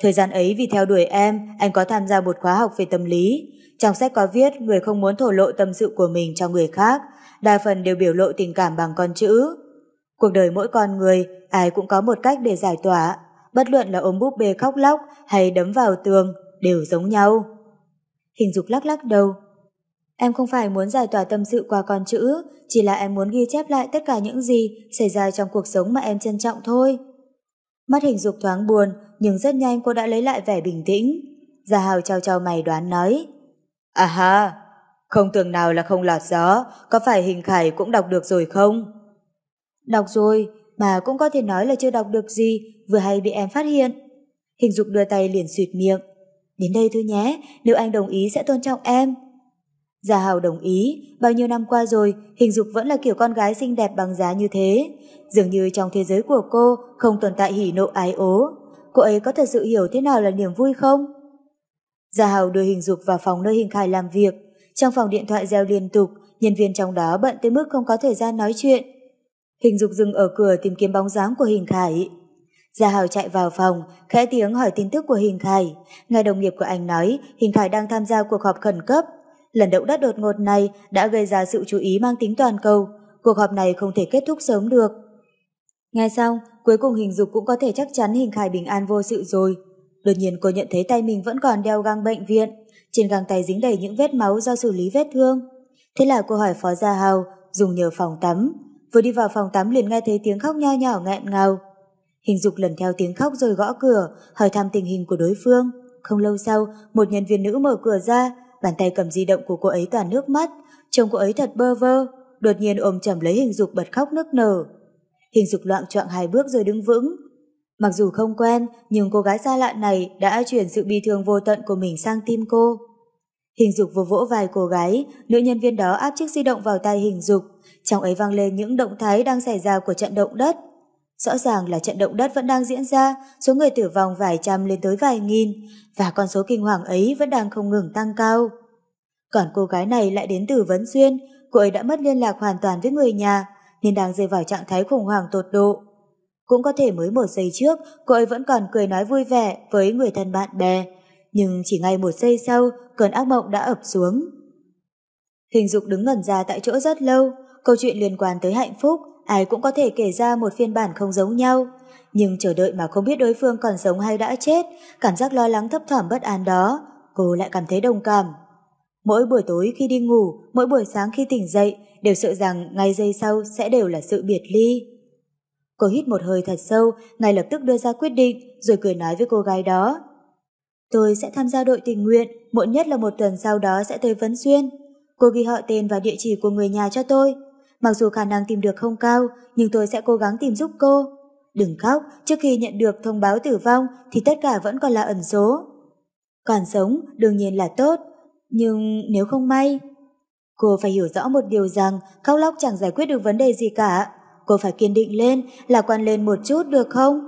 Thời gian ấy vì theo đuổi em, anh có tham gia một khóa học về tâm lý. Trong sách có viết người không muốn thổ lộ tâm sự của mình cho người khác, đa phần đều biểu lộ tình cảm bằng con chữ. Cuộc đời mỗi con người, ai cũng có một cách để giải tỏa, bất luận là ôm búp bê khóc lóc hay đấm vào tường, đều giống nhau. Hình dục lắc lắc đầu. Em không phải muốn giải tỏa tâm sự qua con chữ, chỉ là em muốn ghi chép lại tất cả những gì xảy ra trong cuộc sống mà em trân trọng thôi. Mắt hình dục thoáng buồn, nhưng rất nhanh cô đã lấy lại vẻ bình tĩnh. Gia Hào trao trao mày đoán nói. À ha, không tưởng nào là không lọt gió, có phải hình khải cũng đọc được rồi không? Đọc rồi, mà cũng có thể nói là chưa đọc được gì, vừa hay bị em phát hiện. Hình dục đưa tay liền suyệt miệng. Đến đây thôi nhé, nếu anh đồng ý sẽ tôn trọng em. Gia Hào đồng ý, bao nhiêu năm qua rồi, hình dục vẫn là kiểu con gái xinh đẹp bằng giá như thế. Dường như trong thế giới của cô không tồn tại hỉ nộ ái ố. Cô ấy có thật sự hiểu thế nào là niềm vui không? Gia Hào đưa hình dục vào phòng nơi hình khải làm việc. Trong phòng điện thoại reo liên tục, nhân viên trong đó bận tới mức không có thời gian nói chuyện. Hình dục dừng ở cửa tìm kiếm bóng dáng của hình khải. Gia Hào chạy vào phòng, khẽ tiếng hỏi tin tức của Hình Khải. Ngài đồng nghiệp của anh nói Hình Khải đang tham gia cuộc họp khẩn cấp. Lần động đất đột ngột này đã gây ra sự chú ý mang tính toàn cầu. Cuộc họp này không thể kết thúc sớm được. Nghe xong, cuối cùng hình dục cũng có thể chắc chắn Hình Khải bình an vô sự rồi. Đột nhiên cô nhận thấy tay mình vẫn còn đeo găng bệnh viện. Trên găng tay dính đầy những vết máu do xử lý vết thương. Thế là cô hỏi Phó Gia Hào dùng nhờ phòng tắm. Vừa đi vào phòng tắm liền nghe thấy tiếng khóc nho nhỏ nghẹn ngào. Hình dục lần theo tiếng khóc rồi gõ cửa, hỏi thăm tình hình của đối phương. Không lâu sau, một nhân viên nữ mở cửa ra, bàn tay cầm di động của cô ấy toàn nước mắt, trông cô ấy thật bơ vơ, đột nhiên ôm chầm lấy hình dục bật khóc nức nở. Hình dục loạn choạng hai bước rồi đứng vững. Mặc dù không quen, nhưng cô gái xa lạ này đã chuyển sự bi thương vô tận của mình sang tim cô. Hình dục vừa vỗ vai cô gái, nữ nhân viên đó áp chiếc di động vào tay hình dục, trong ấy vang lên những động thái đang xảy ra của trận động đất. Rõ ràng là trận động đất vẫn đang diễn ra, số người tử vong vài trăm lên tới vài nghìn, và con số kinh hoàng ấy vẫn đang không ngừng tăng cao. Còn cô gái này lại đến từ Vấn Xuyên, cô ấy đã mất liên lạc hoàn toàn với người nhà, nên đang rơi vào trạng thái khủng hoảng tột độ. Cũng có thể mới một giây trước, cô ấy vẫn còn cười nói vui vẻ với người thân bạn bè, nhưng chỉ ngay một giây sau, cơn ác mộng đã ập xuống. Hình dục đứng ngẩn ra tại chỗ rất lâu, câu chuyện liên quan tới hạnh phúc, ai cũng có thể kể ra một phiên bản không giống nhau. Nhưng chờ đợi mà không biết đối phương còn sống hay đã chết, cảm giác lo lắng thấp thỏm bất an đó, cô lại cảm thấy đồng cảm. Mỗi buổi tối khi đi ngủ, mỗi buổi sáng khi tỉnh dậy, đều sợ rằng ngay giây sau sẽ đều là sự biệt ly. Cô hít một hơi thật sâu, ngay lập tức đưa ra quyết định, rồi cười nói với cô gái đó. Tôi sẽ tham gia đội tình nguyện, muộn nhất là một tuần sau đó sẽ tới Vấn Xuyên. Cô ghi họ tên và địa chỉ của người nhà cho tôi, Mặc dù khả năng tìm được không cao, nhưng tôi sẽ cố gắng tìm giúp cô. Đừng khóc, trước khi nhận được thông báo tử vong thì tất cả vẫn còn là ẩn số. Còn sống, đương nhiên là tốt. Nhưng nếu không may... Cô phải hiểu rõ một điều rằng khóc lóc chẳng giải quyết được vấn đề gì cả. Cô phải kiên định lên, lạc quan lên một chút được không?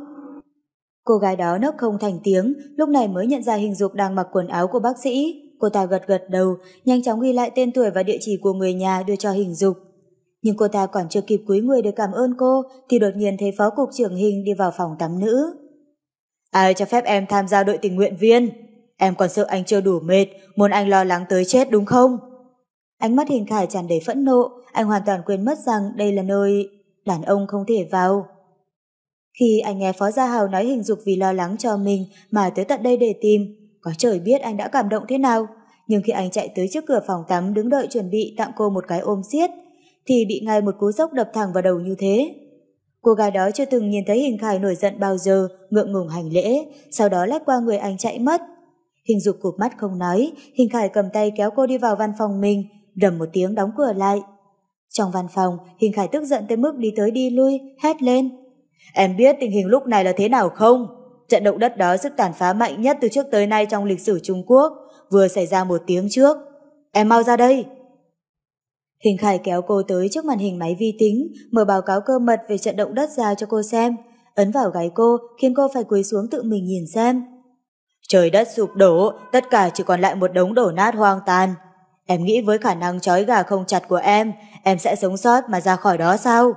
Cô gái đó nấc không thành tiếng, lúc này mới nhận ra hình dục đang mặc quần áo của bác sĩ. Cô ta gật gật đầu, nhanh chóng ghi lại tên tuổi và địa chỉ của người nhà đưa cho hình dục. Nhưng cô ta còn chưa kịp cúi người để cảm ơn cô, thì đột nhiên thấy phó cục trưởng hình đi vào phòng tắm nữ. Ai cho phép em tham gia đội tình nguyện viên? Em còn sợ anh chưa đủ mệt, muốn anh lo lắng tới chết đúng không? Ánh mắt hình khải tràn đầy phẫn nộ, anh hoàn toàn quên mất rằng đây là nơi đàn ông không thể vào. Khi anh nghe Phó Gia Hào nói hình dục vì lo lắng cho mình mà tới tận đây để tìm, có trời biết anh đã cảm động thế nào. Nhưng khi anh chạy tới trước cửa phòng tắm đứng đợi chuẩn bị tặng cô một cái ôm siết, thì bị ngay một cú sốc đập thẳng vào đầu như thế. Cô gái đó chưa từng nhìn thấy hình khải nổi giận bao giờ, ngượng ngùng hành lễ, sau đó lách qua người anh chạy mất. Hình dục cụp mắt không nói, hình khải cầm tay kéo cô đi vào văn phòng mình, rầm một tiếng đóng cửa lại. Trong văn phòng, hình khải tức giận tới mức đi tới đi lui, hét lên. Em biết tình hình lúc này là thế nào không? Trận động đất đó sức tàn phá mạnh nhất từ trước tới nay trong lịch sử Trung Quốc, vừa xảy ra một tiếng trước. Em mau ra đây! Hình Khải kéo cô tới trước màn hình máy vi tính, mở báo cáo cơ mật về trận động đất ra cho cô xem, ấn vào gáy cô khiến cô phải quỳ xuống tự mình nhìn xem. Trời đất sụp đổ, tất cả chỉ còn lại một đống đổ nát hoang tàn. Em nghĩ với khả năng trói gà không chặt của em, em sẽ sống sót mà ra khỏi đó sao?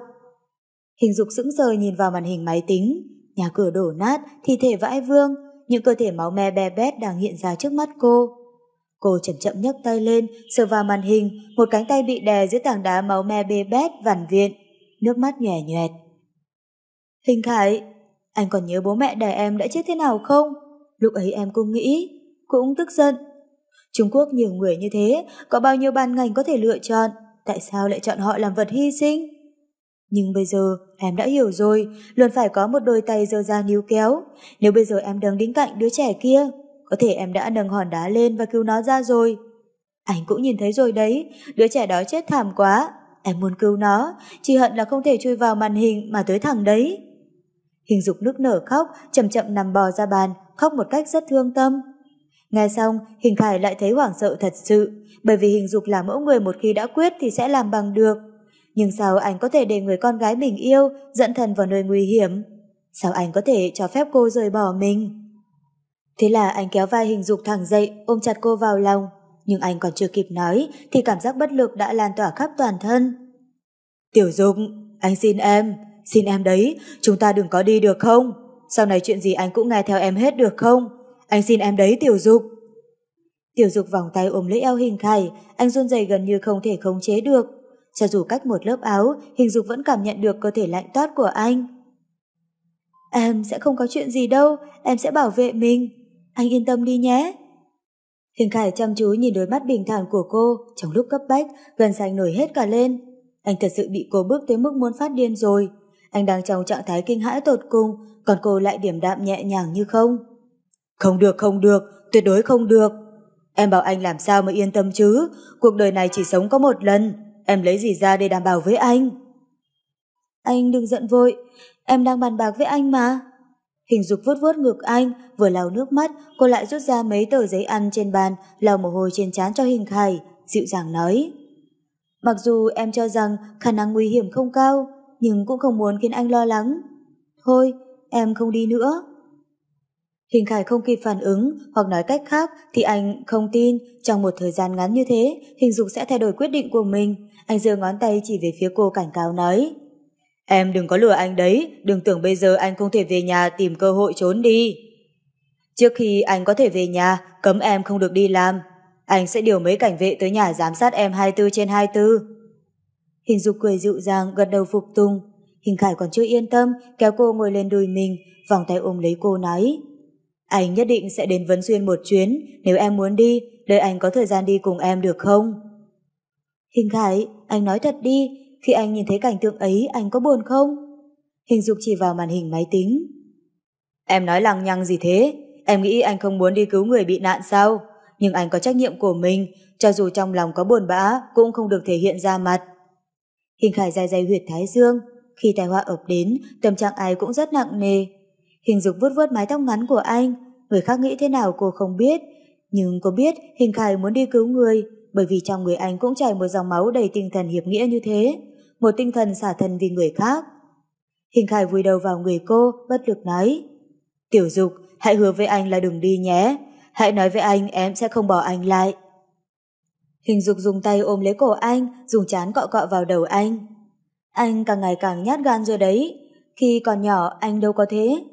Hình dục sững sờ nhìn vào màn hình máy tính, nhà cửa đổ nát, thi thể vãi vương, những cơ thể máu me be bét đang hiện ra trước mắt cô. Cô chậm chậm nhấc tay lên, sờ vào màn hình, một cánh tay bị đè dưới tảng đá máu me bê bét vằn viện, nước mắt nhòe nhòe. Hình Khải, anh còn nhớ bố mẹ đẻ em đã chết thế nào không? Lúc ấy em cũng nghĩ, cũng tức giận. Trung Quốc nhiều người như thế, có bao nhiêu ban ngành có thể lựa chọn, tại sao lại chọn họ làm vật hy sinh? Nhưng bây giờ em đã hiểu rồi, luôn phải có một đôi tay dơ ra níu kéo. Nếu bây giờ em đứng đính cạnh đứa trẻ kia, có thể em đã nâng hòn đá lên và cứu nó ra rồi. Anh cũng nhìn thấy rồi đấy, đứa trẻ đó chết thảm quá. Em muốn cứu nó, chỉ hận là không thể chui vào màn hình mà tới thẳng đấy. Hình dục nước nở khóc, chậm chậm nằm bò ra bàn, khóc một cách rất thương tâm. Nghe xong, Hình Khải lại thấy hoảng sợ thật sự, bởi vì hình dục là mẫu người một khi đã quyết thì sẽ làm bằng được. Nhưng sao anh có thể để người con gái mình yêu dẫn thần vào nơi nguy hiểm? Sao anh có thể cho phép cô rời bỏ mình? Thế là anh kéo vai hình dục thẳng dậy, ôm chặt cô vào lòng. Nhưng anh còn chưa kịp nói, thì cảm giác bất lực đã lan tỏa khắp toàn thân. Tiểu dục, anh xin em, xin em đấy, chúng ta đừng có đi được không? Sau này chuyện gì anh cũng nghe theo em hết được không? Anh xin em đấy Tiểu Dục. Tiểu Dục vòng tay ôm lấy eo hình khải, anh run rẩy gần như không thể khống chế được. Cho dù cách một lớp áo, hình dục vẫn cảm nhận được cơ thể lạnh toát của anh. Em sẽ không có chuyện gì đâu, em sẽ bảo vệ mình. Anh yên tâm đi nhé. Hình Khải chăm chú nhìn đôi mắt bình thản của cô, trong lúc cấp bách, gần xanh nổi hết cả lên. Anh thật sự bị cô bước tới mức muốn phát điên rồi. Anh đang trong trạng thái kinh hãi tột cùng, còn cô lại điểm đạm nhẹ nhàng như không. Không được, không được, tuyệt đối không được. Em bảo anh làm sao mà yên tâm chứ, cuộc đời này chỉ sống có một lần, em lấy gì ra để đảm bảo với anh? Anh đừng giận vội, em đang bàn bạc với anh mà. Hình dục vuốt vuốt ngực anh, vừa lau nước mắt, cô lại rút ra mấy tờ giấy ăn trên bàn, lau mồ hôi trên trán cho hình khải, dịu dàng nói. Mặc dù em cho rằng khả năng nguy hiểm không cao, nhưng cũng không muốn khiến anh lo lắng. Thôi, em không đi nữa. Hình Khải không kịp phản ứng hoặc nói cách khác thì anh không tin trong một thời gian ngắn như thế Hình Dục sẽ thay đổi quyết định của mình. Anh giơ ngón tay chỉ về phía cô cảnh cáo nói Em đừng có lừa anh đấy, đừng tưởng bây giờ anh không thể về nhà tìm cơ hội trốn đi. Trước khi anh có thể về nhà, cấm em không được đi làm. Anh sẽ điều mấy cảnh vệ tới nhà giám sát em 24 trên 24. Hình Dục cười dịu dàng, gật đầu phục tùng. Hình Khải còn chưa yên tâm, kéo cô ngồi lên đùi mình, vòng tay ôm lấy cô nói. Anh nhất định sẽ đến Vấn Xuyên một chuyến, nếu em muốn đi, đợi anh có thời gian đi cùng em được không? Hình Khải, anh nói thật đi, khi anh nhìn thấy cảnh tượng ấy anh có buồn không? Hình dục chỉ vào màn hình máy tính. Em nói lằng nhằng gì thế? Em nghĩ anh không muốn đi cứu người bị nạn sao? Nhưng anh có trách nhiệm của mình, cho dù trong lòng có buồn bã cũng không được thể hiện ra mặt. Hình Khải dài dày huyệt thái dương, khi tai họa ập đến, tâm trạng ai cũng rất nặng nề. Hình dục vuốt vuốt mái tóc ngắn của anh, người khác nghĩ thế nào cô không biết, Nhưng cô biết Hình Khải muốn đi cứu người bởi vì trong người anh cũng chảy một dòng máu đầy tinh thần hiệp nghĩa như thế, một tinh thần xả thân vì người khác. Hình Khải vùi đầu vào người cô, bất lực nói. Tiểu Dục, hãy hứa với anh là đừng đi nhé. Hãy nói với anh em sẽ không bỏ anh lại. Hình Dục dùng tay ôm lấy cổ anh, dùng chán cọ cọ vào đầu anh. Anh càng ngày càng nhát gan rồi đấy. Khi còn nhỏ anh đâu có thế.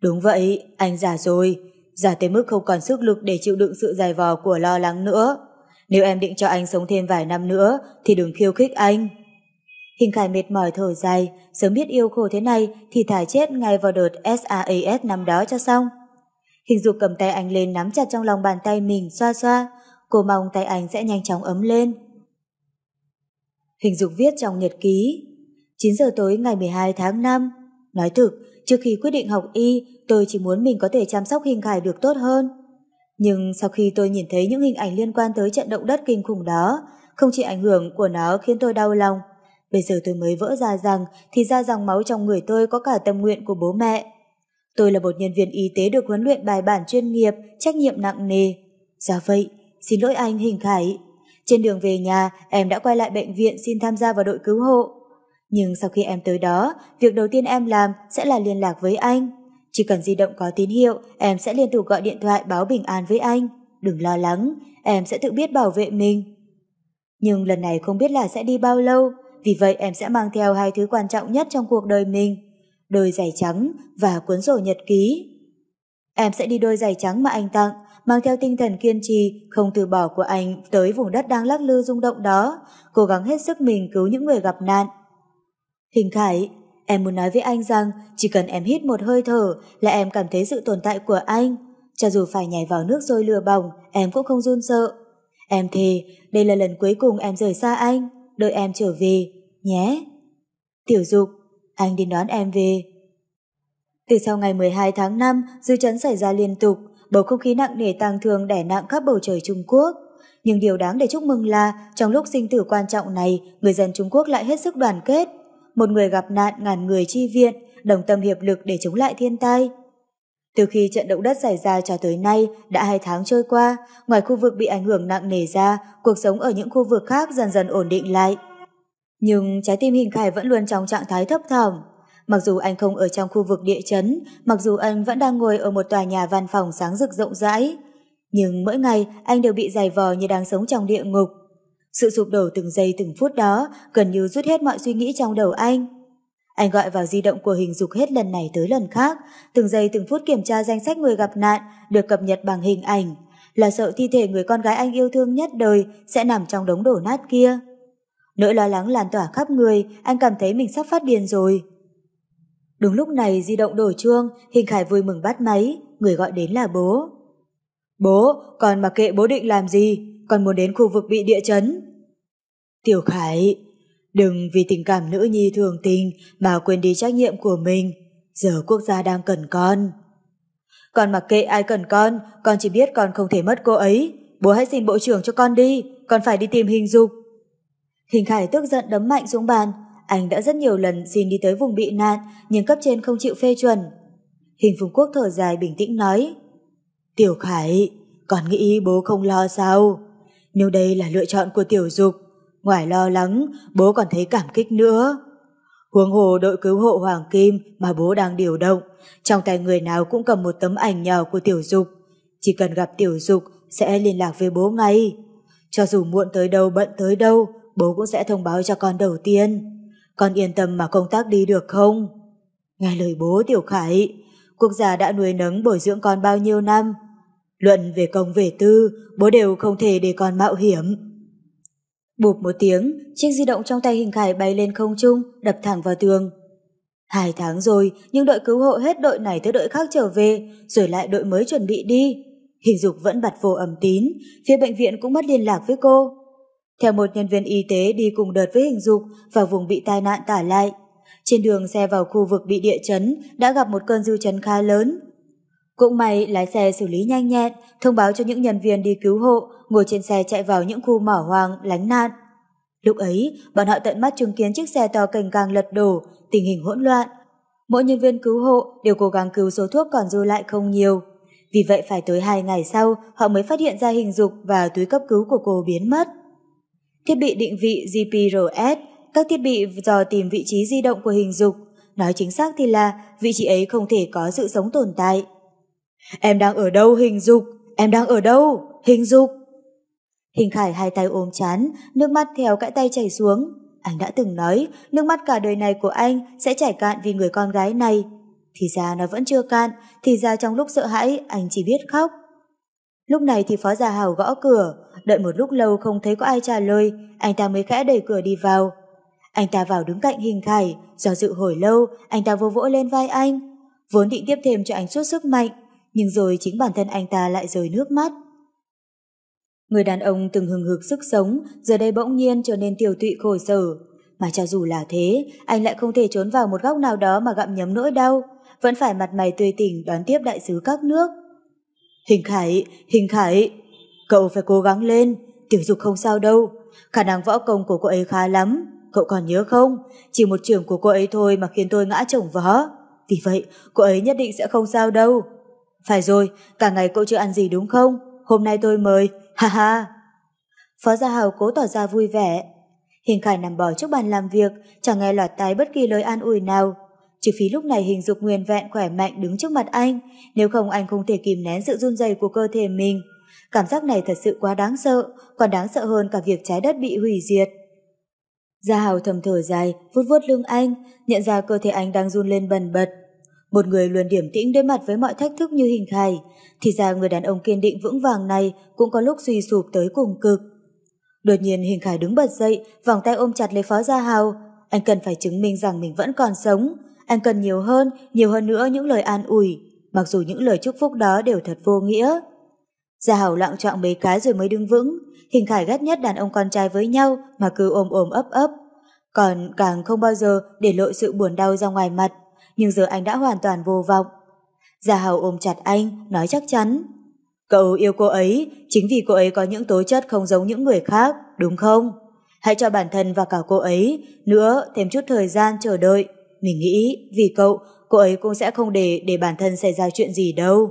Đúng vậy, anh già rồi. Già tới mức không còn sức lực để chịu đựng sự dài vò của lo lắng nữa. Nếu em định cho anh sống thêm vài năm nữa thì đừng khiêu khích anh. Hình Khải mệt mỏi thở dài, sớm biết yêu khổ thế này thì thả chết ngay vào đợt SAAS năm đó cho xong. Hình dục cầm tay anh lên nắm chặt trong lòng bàn tay mình xoa xoa, cô mong tay anh sẽ nhanh chóng ấm lên. Hình dục viết trong nhật ký 9 giờ tối ngày 12 tháng 5 Nói thực, trước khi quyết định học y tôi chỉ muốn mình có thể chăm sóc Hình Khải được tốt hơn. Nhưng sau khi tôi nhìn thấy những hình ảnh liên quan tới trận động đất kinh khủng đó, không chỉ ảnh hưởng của nó khiến tôi đau lòng, bây giờ tôi mới vỡ ra rằng thì ra dòng máu trong người tôi có cả tâm nguyện của bố mẹ. Tôi là một nhân viên y tế được huấn luyện bài bản chuyên nghiệp, trách nhiệm nặng nề. Dạ vậy, xin lỗi anh Hình Khải. Trên đường về nhà, em đã quay lại bệnh viện xin tham gia vào đội cứu hộ. Nhưng sau khi em tới đó, việc đầu tiên em làm sẽ là liên lạc với anh. Chỉ cần di động có tín hiệu, em sẽ liên tục gọi điện thoại báo bình an với anh. Đừng lo lắng, em sẽ tự biết bảo vệ mình. Nhưng lần này không biết là sẽ đi bao lâu, vì vậy em sẽ mang theo hai thứ quan trọng nhất trong cuộc đời mình, đôi giày trắng và cuốn sổ nhật ký. Em sẽ đi đôi giày trắng mà anh tặng, mang theo tinh thần kiên trì, không từ bỏ của anh tới vùng đất đang lắc lư rung động đó, cố gắng hết sức mình cứu những người gặp nạn. Hình Khải, Em muốn nói với anh rằng chỉ cần em hít một hơi thở là em cảm thấy sự tồn tại của anh. Cho dù phải nhảy vào nước sôi lửa bỏng, em cũng không run sợ. Em thề, đây là lần cuối cùng em rời xa anh, đợi em trở về, nhé. Tiểu Dục, anh đến đón em về. Từ sau ngày 12 tháng 5, dư chấn xảy ra liên tục, bầu không khí nặng nề tăng thương đẻ nặng khắp bầu trời Trung Quốc. Nhưng điều đáng để chúc mừng là trong lúc sinh tử quan trọng này, người dân Trung Quốc lại hết sức đoàn kết, một người gặp nạn ngàn người chi viện, đồng tâm hiệp lực để chống lại thiên tai. Từ khi trận động đất xảy ra cho tới nay đã hai tháng trôi qua, ngoài khu vực bị ảnh hưởng nặng nề ra, cuộc sống ở những khu vực khác dần dần ổn định lại. Nhưng trái tim Hình Khải vẫn luôn trong trạng thái thấp thỏm. Mặc dù anh không ở trong khu vực địa chấn, mặc dù anh vẫn đang ngồi ở một tòa nhà văn phòng sáng rực rộng rãi, nhưng mỗi ngày anh đều bị dày vò như đang sống trong địa ngục. Sự sụp đổ từng giây từng phút đó gần như rút hết mọi suy nghĩ trong đầu anh. Anh gọi vào di động của hình dục hết lần này tới lần khác, từng giây từng phút kiểm tra danh sách người gặp nạn được cập nhật bằng hình ảnh, là sợ thi thể người con gái anh yêu thương nhất đời sẽ nằm trong đống đổ nát kia. Nỗi lo lắng lan tỏa khắp người, anh cảm thấy mình sắp phát điên rồi. Đúng lúc này di động đổ chuông, Hình Khải vui mừng bắt máy, người gọi đến là bố. Bố, còn mà kệ bố định làm gì, còn muốn đến khu vực bị địa chấn. Tiểu Khải, đừng vì tình cảm nữ nhi thường tình mà quên đi trách nhiệm của mình. Giờ quốc gia đang cần con. Con mặc kệ ai cần con, con chỉ biết con không thể mất cô ấy. Bố hãy xin bộ trưởng cho con đi, con phải đi tìm hình dục. Hình Khải tức giận đấm mạnh xuống bàn. Anh đã rất nhiều lần xin đi tới vùng bị nạn, nhưng cấp trên không chịu phê chuẩn. Hình Phùng Quốc thở dài bình tĩnh nói. Tiểu Khải, con nghĩ bố không lo sao? Nếu đây là lựa chọn của tiểu dục, ngoài lo lắng, bố còn thấy cảm kích nữa. Huống hồ đội cứu hộ Hoàng Kim mà bố đang điều động, trong tay người nào cũng cầm một tấm ảnh nhỏ của tiểu dục. Chỉ cần gặp tiểu dục sẽ liên lạc với bố ngay. Cho dù muộn tới đâu bận tới đâu, bố cũng sẽ thông báo cho con đầu tiên. Con yên tâm mà công tác đi được không? Nghe lời bố Tiểu Khải, quốc gia đã nuôi nấng bồi dưỡng con bao nhiêu năm, Luận về công về tư, bố đều không thể để con mạo hiểm. Bụp một tiếng, chiếc di động trong tay hình khải bay lên không trung, đập thẳng vào tường. Hai tháng rồi, nhưng đội cứu hộ hết đội này tới đội khác trở về, rồi lại đội mới chuẩn bị đi. Hình dục vẫn bật vô ẩm tín, phía bệnh viện cũng mất liên lạc với cô. Theo một nhân viên y tế đi cùng đợt với hình dục vào vùng bị tai nạn tả lại. Trên đường xe vào khu vực bị địa chấn đã gặp một cơn dư chấn khá lớn, cũng may lái xe xử lý nhanh nhẹn, thông báo cho những nhân viên đi cứu hộ, ngồi trên xe chạy vào những khu mỏ hoang, lánh nạn. Lúc ấy, bọn họ tận mắt chứng kiến chiếc xe to cành càng lật đổ, tình hình hỗn loạn. Mỗi nhân viên cứu hộ đều cố gắng cứu số thuốc còn dư lại không nhiều. Vì vậy phải tới hai ngày sau họ mới phát hiện ra hình dục và túi cấp cứu của cô biến mất. Thiết bị định vị GPRS, các thiết bị dò tìm vị trí di động của hình dục, nói chính xác thì là vị trí ấy không thể có sự sống tồn tại. Em đang ở đâu hình dục? Em đang ở đâu? Hình dục! Hình Khải hai tay ôm chán, nước mắt theo cãi tay chảy xuống. Anh đã từng nói, nước mắt cả đời này của anh sẽ chảy cạn vì người con gái này. Thì ra nó vẫn chưa cạn, thì ra trong lúc sợ hãi anh chỉ biết khóc. Lúc này thì Phó Gia Hào gõ cửa, đợi một lúc lâu không thấy có ai trả lời, anh ta mới khẽ đẩy cửa đi vào. Anh ta vào đứng cạnh Hình Khải, do dự hồi lâu, anh ta vô vỗ lên vai anh. Vốn định tiếp thêm cho anh suốt sức mạnh, nhưng rồi chính bản thân anh ta lại rơi nước mắt. Người đàn ông từng hừng hực sức sống, giờ đây bỗng nhiên trở nên tiểu tụy khổ sở. Mà cho dù là thế, anh lại không thể trốn vào một góc nào đó mà gặm nhấm nỗi đau, vẫn phải mặt mày tươi tỉnh đón tiếp đại sứ các nước. Hình Khải, Hình Khải, cậu phải cố gắng lên, tiểu dục không sao đâu, khả năng võ công của cô ấy khá lắm, cậu còn nhớ không? Chỉ một trường của cô ấy thôi mà khiến tôi ngã chồng vó. Vì vậy, cô ấy nhất định sẽ không sao đâu. Phải rồi, cả ngày cậu chưa ăn gì đúng không? Hôm nay tôi mời, ha ha. Phó Gia Hào cố tỏ ra vui vẻ. Hình Khải nằm bò trước bàn làm việc, chẳng nghe lọt tai bất kỳ lời an ủi nào. Trừ phí lúc này hình dục nguyên vẹn khỏe mạnh đứng trước mặt anh, nếu không anh không thể kìm nén sự run rẩy của cơ thể mình. Cảm giác này thật sự quá đáng sợ, còn đáng sợ hơn cả việc trái đất bị hủy diệt. Gia Hào thầm thở dài, vuốt vuốt lưng anh, nhận ra cơ thể anh đang run lên bần bật. Một người luôn điểm tĩnh đối mặt với mọi thách thức như hình khải, thì ra người đàn ông kiên định vững vàng này cũng có lúc suy sụp tới cùng cực. Đột nhiên hình khải đứng bật dậy, vòng tay ôm chặt lấy phó gia hào. Anh cần phải chứng minh rằng mình vẫn còn sống. Anh cần nhiều hơn, nhiều hơn nữa những lời an ủi, mặc dù những lời chúc phúc đó đều thật vô nghĩa. Gia hào lặng trọng mấy cái rồi mới đứng vững. Hình khải ghét nhất đàn ông con trai với nhau mà cứ ôm ôm ấp ấp. Còn càng không bao giờ để lộ sự buồn đau ra ngoài mặt nhưng giờ anh đã hoàn toàn vô vọng. Gia Hào ôm chặt anh, nói chắc chắn. Cậu yêu cô ấy, chính vì cô ấy có những tố chất không giống những người khác, đúng không? Hãy cho bản thân và cả cô ấy, nữa thêm chút thời gian chờ đợi. Mình nghĩ, vì cậu, cô ấy cũng sẽ không để để bản thân xảy ra chuyện gì đâu.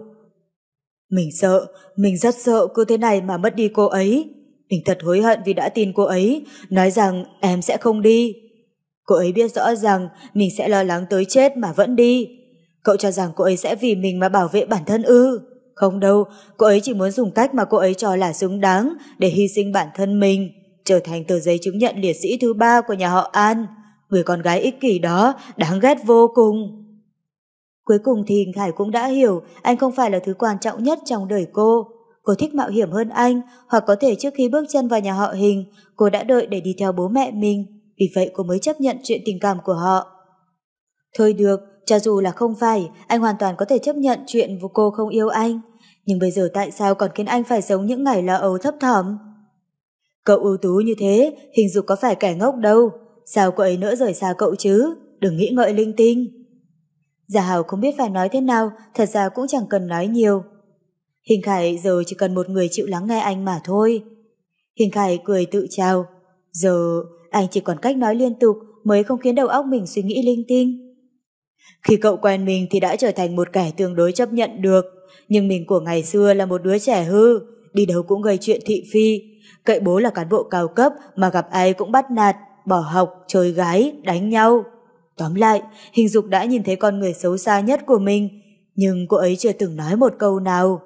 Mình sợ, mình rất sợ cứ thế này mà mất đi cô ấy. Mình thật hối hận vì đã tin cô ấy, nói rằng em sẽ không đi. Cô ấy biết rõ rằng mình sẽ lo lắng tới chết mà vẫn đi. Cậu cho rằng cô ấy sẽ vì mình mà bảo vệ bản thân ư? Không đâu, cô ấy chỉ muốn dùng cách mà cô ấy cho là xứng đáng để hy sinh bản thân mình, trở thành tờ giấy chứng nhận liệt sĩ thứ ba của nhà họ An. Người con gái ích kỷ đó đáng ghét vô cùng. Cuối cùng thì Khải cũng đã hiểu anh không phải là thứ quan trọng nhất trong đời cô. Cô thích mạo hiểm hơn anh, hoặc có thể trước khi bước chân vào nhà họ Hình, cô đã đợi để đi theo bố mẹ mình vì vậy cô mới chấp nhận chuyện tình cảm của họ. Thôi được, cho dù là không phải, anh hoàn toàn có thể chấp nhận chuyện của cô không yêu anh. Nhưng bây giờ tại sao còn khiến anh phải sống những ngày lo âu thấp thỏm? Cậu ưu tú như thế, hình dục có phải kẻ ngốc đâu. Sao cô ấy nữa rời xa cậu chứ? Đừng nghĩ ngợi linh tinh. Giả Hào không biết phải nói thế nào, thật ra cũng chẳng cần nói nhiều. Hình Khải giờ chỉ cần một người chịu lắng nghe anh mà thôi. Hình Khải cười tự chào. Giờ anh chỉ còn cách nói liên tục mới không khiến đầu óc mình suy nghĩ linh tinh. Khi cậu quen mình thì đã trở thành một kẻ tương đối chấp nhận được, nhưng mình của ngày xưa là một đứa trẻ hư, đi đâu cũng gây chuyện thị phi. Cậy bố là cán bộ cao cấp mà gặp ai cũng bắt nạt, bỏ học, chơi gái, đánh nhau. Tóm lại, hình dục đã nhìn thấy con người xấu xa nhất của mình, nhưng cô ấy chưa từng nói một câu nào.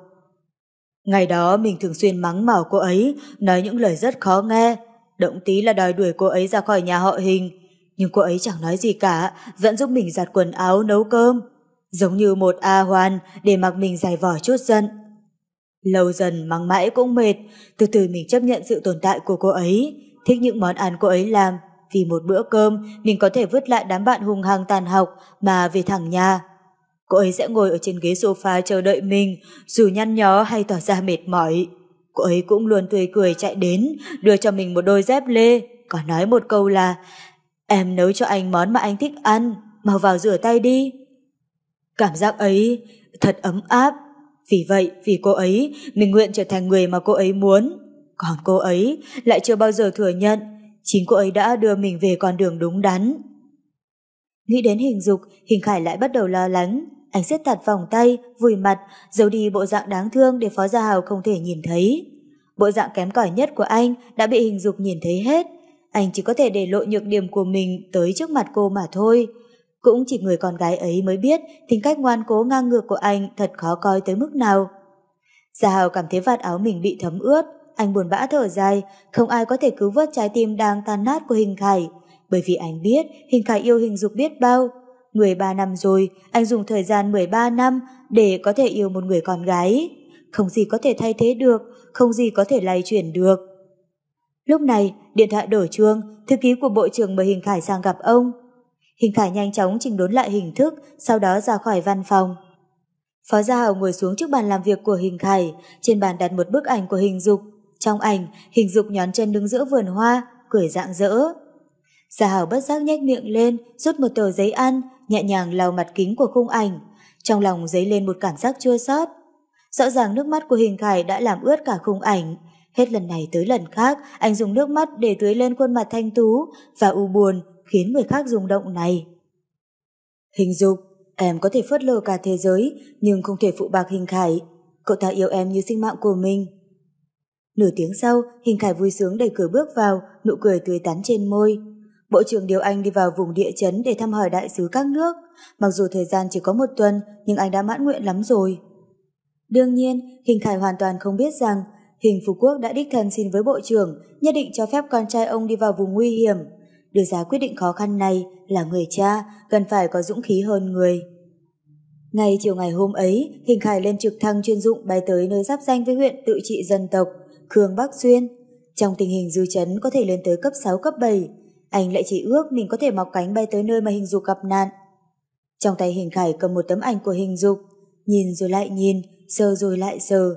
Ngày đó mình thường xuyên mắng mỏ cô ấy, nói những lời rất khó nghe, Động tí là đòi đuổi cô ấy ra khỏi nhà họ hình, nhưng cô ấy chẳng nói gì cả, vẫn giúp mình giặt quần áo nấu cơm. Giống như một A hoan để mặc mình giải vỏ chút giận. Lâu dần mắng mãi cũng mệt, từ từ mình chấp nhận sự tồn tại của cô ấy, thích những món ăn cô ấy làm. Vì một bữa cơm, mình có thể vứt lại đám bạn hung hăng tàn học mà về thẳng nhà. Cô ấy sẽ ngồi ở trên ghế sofa chờ đợi mình, dù nhăn nhó hay tỏ ra mệt mỏi. Cô ấy cũng luôn tươi cười chạy đến, đưa cho mình một đôi dép lê, còn nói một câu là Em nấu cho anh món mà anh thích ăn, mau vào rửa tay đi. Cảm giác ấy thật ấm áp. Vì vậy, vì cô ấy, mình nguyện trở thành người mà cô ấy muốn. Còn cô ấy lại chưa bao giờ thừa nhận, chính cô ấy đã đưa mình về con đường đúng đắn. Nghĩ đến hình dục, hình khải lại bắt đầu lo lắng. Anh siết chặt vòng tay, vùi mặt, giấu đi bộ dạng đáng thương để Phó Gia Hào không thể nhìn thấy. Bộ dạng kém cỏi nhất của anh đã bị hình dục nhìn thấy hết. Anh chỉ có thể để lộ nhược điểm của mình tới trước mặt cô mà thôi. Cũng chỉ người con gái ấy mới biết tính cách ngoan cố ngang ngược của anh thật khó coi tới mức nào. Gia Hào cảm thấy vạt áo mình bị thấm ướt, anh buồn bã thở dài, không ai có thể cứu vớt trái tim đang tan nát của Hình Khải, bởi vì anh biết Hình Khải yêu Hình Dục biết bao. 13 năm rồi, anh dùng thời gian 13 năm để có thể yêu một người con gái. Không gì có thể thay thế được, không gì có thể lay chuyển được. Lúc này, điện thoại đổ chuông, thư ký của Bộ trưởng mời Hình Khải sang gặp ông. Hình Khải nhanh chóng chỉnh đốn lại hình thức, sau đó ra khỏi văn phòng. Phó Gia Hảo ngồi xuống trước bàn làm việc của Hình Khải, trên bàn đặt một bức ảnh của Hình Dục. Trong ảnh, Hình Dục nhón chân đứng giữa vườn hoa, cười rạng rỡ. Gia Hảo bất giác nhếch miệng lên, rút một tờ giấy ăn, nhẹ nhàng lau mặt kính của khung ảnh. Trong lòng dấy lên một cảm giác chua xót. Rõ ràng nước mắt của Hình Khải đã làm ướt cả khung ảnh. Hết lần này tới lần khác, anh dùng nước mắt để tưới lên khuôn mặt thanh tú và u buồn khiến người khác rung động này. Hình dục, em có thể phớt lờ cả thế giới nhưng không thể phụ bạc Hình Khải. Cậu ta yêu em như sinh mạng của mình. Nửa tiếng sau, Hình Khải vui sướng đẩy cửa bước vào, nụ cười tươi tắn trên môi. Bộ trưởng điều anh đi vào vùng địa chấn để thăm hỏi đại sứ các nước. Mặc dù thời gian chỉ có một tuần, nhưng anh đã mãn nguyện lắm rồi. Đương nhiên, Hình Khải hoàn toàn không biết rằng Hình Phú Quốc đã đích thân xin với Bộ trưởng nhất định cho phép con trai ông đi vào vùng nguy hiểm. Đưa ra quyết định khó khăn này là người cha cần phải có dũng khí hơn người. Ngay chiều ngày hôm ấy, Hình Khải lên trực thăng chuyên dụng bay tới nơi giáp danh với huyện tự trị dân tộc, Khương Bắc Xuyên. Trong tình hình dư chấn có thể lên tới cấp 6, cấp 7, anh lại chỉ ước mình có thể mọc cánh bay tới nơi mà hình dục gặp nạn. Trong tay Hình Khải cầm một tấm ảnh của hình dục, nhìn rồi lại nhìn, sờ rồi lại sờ.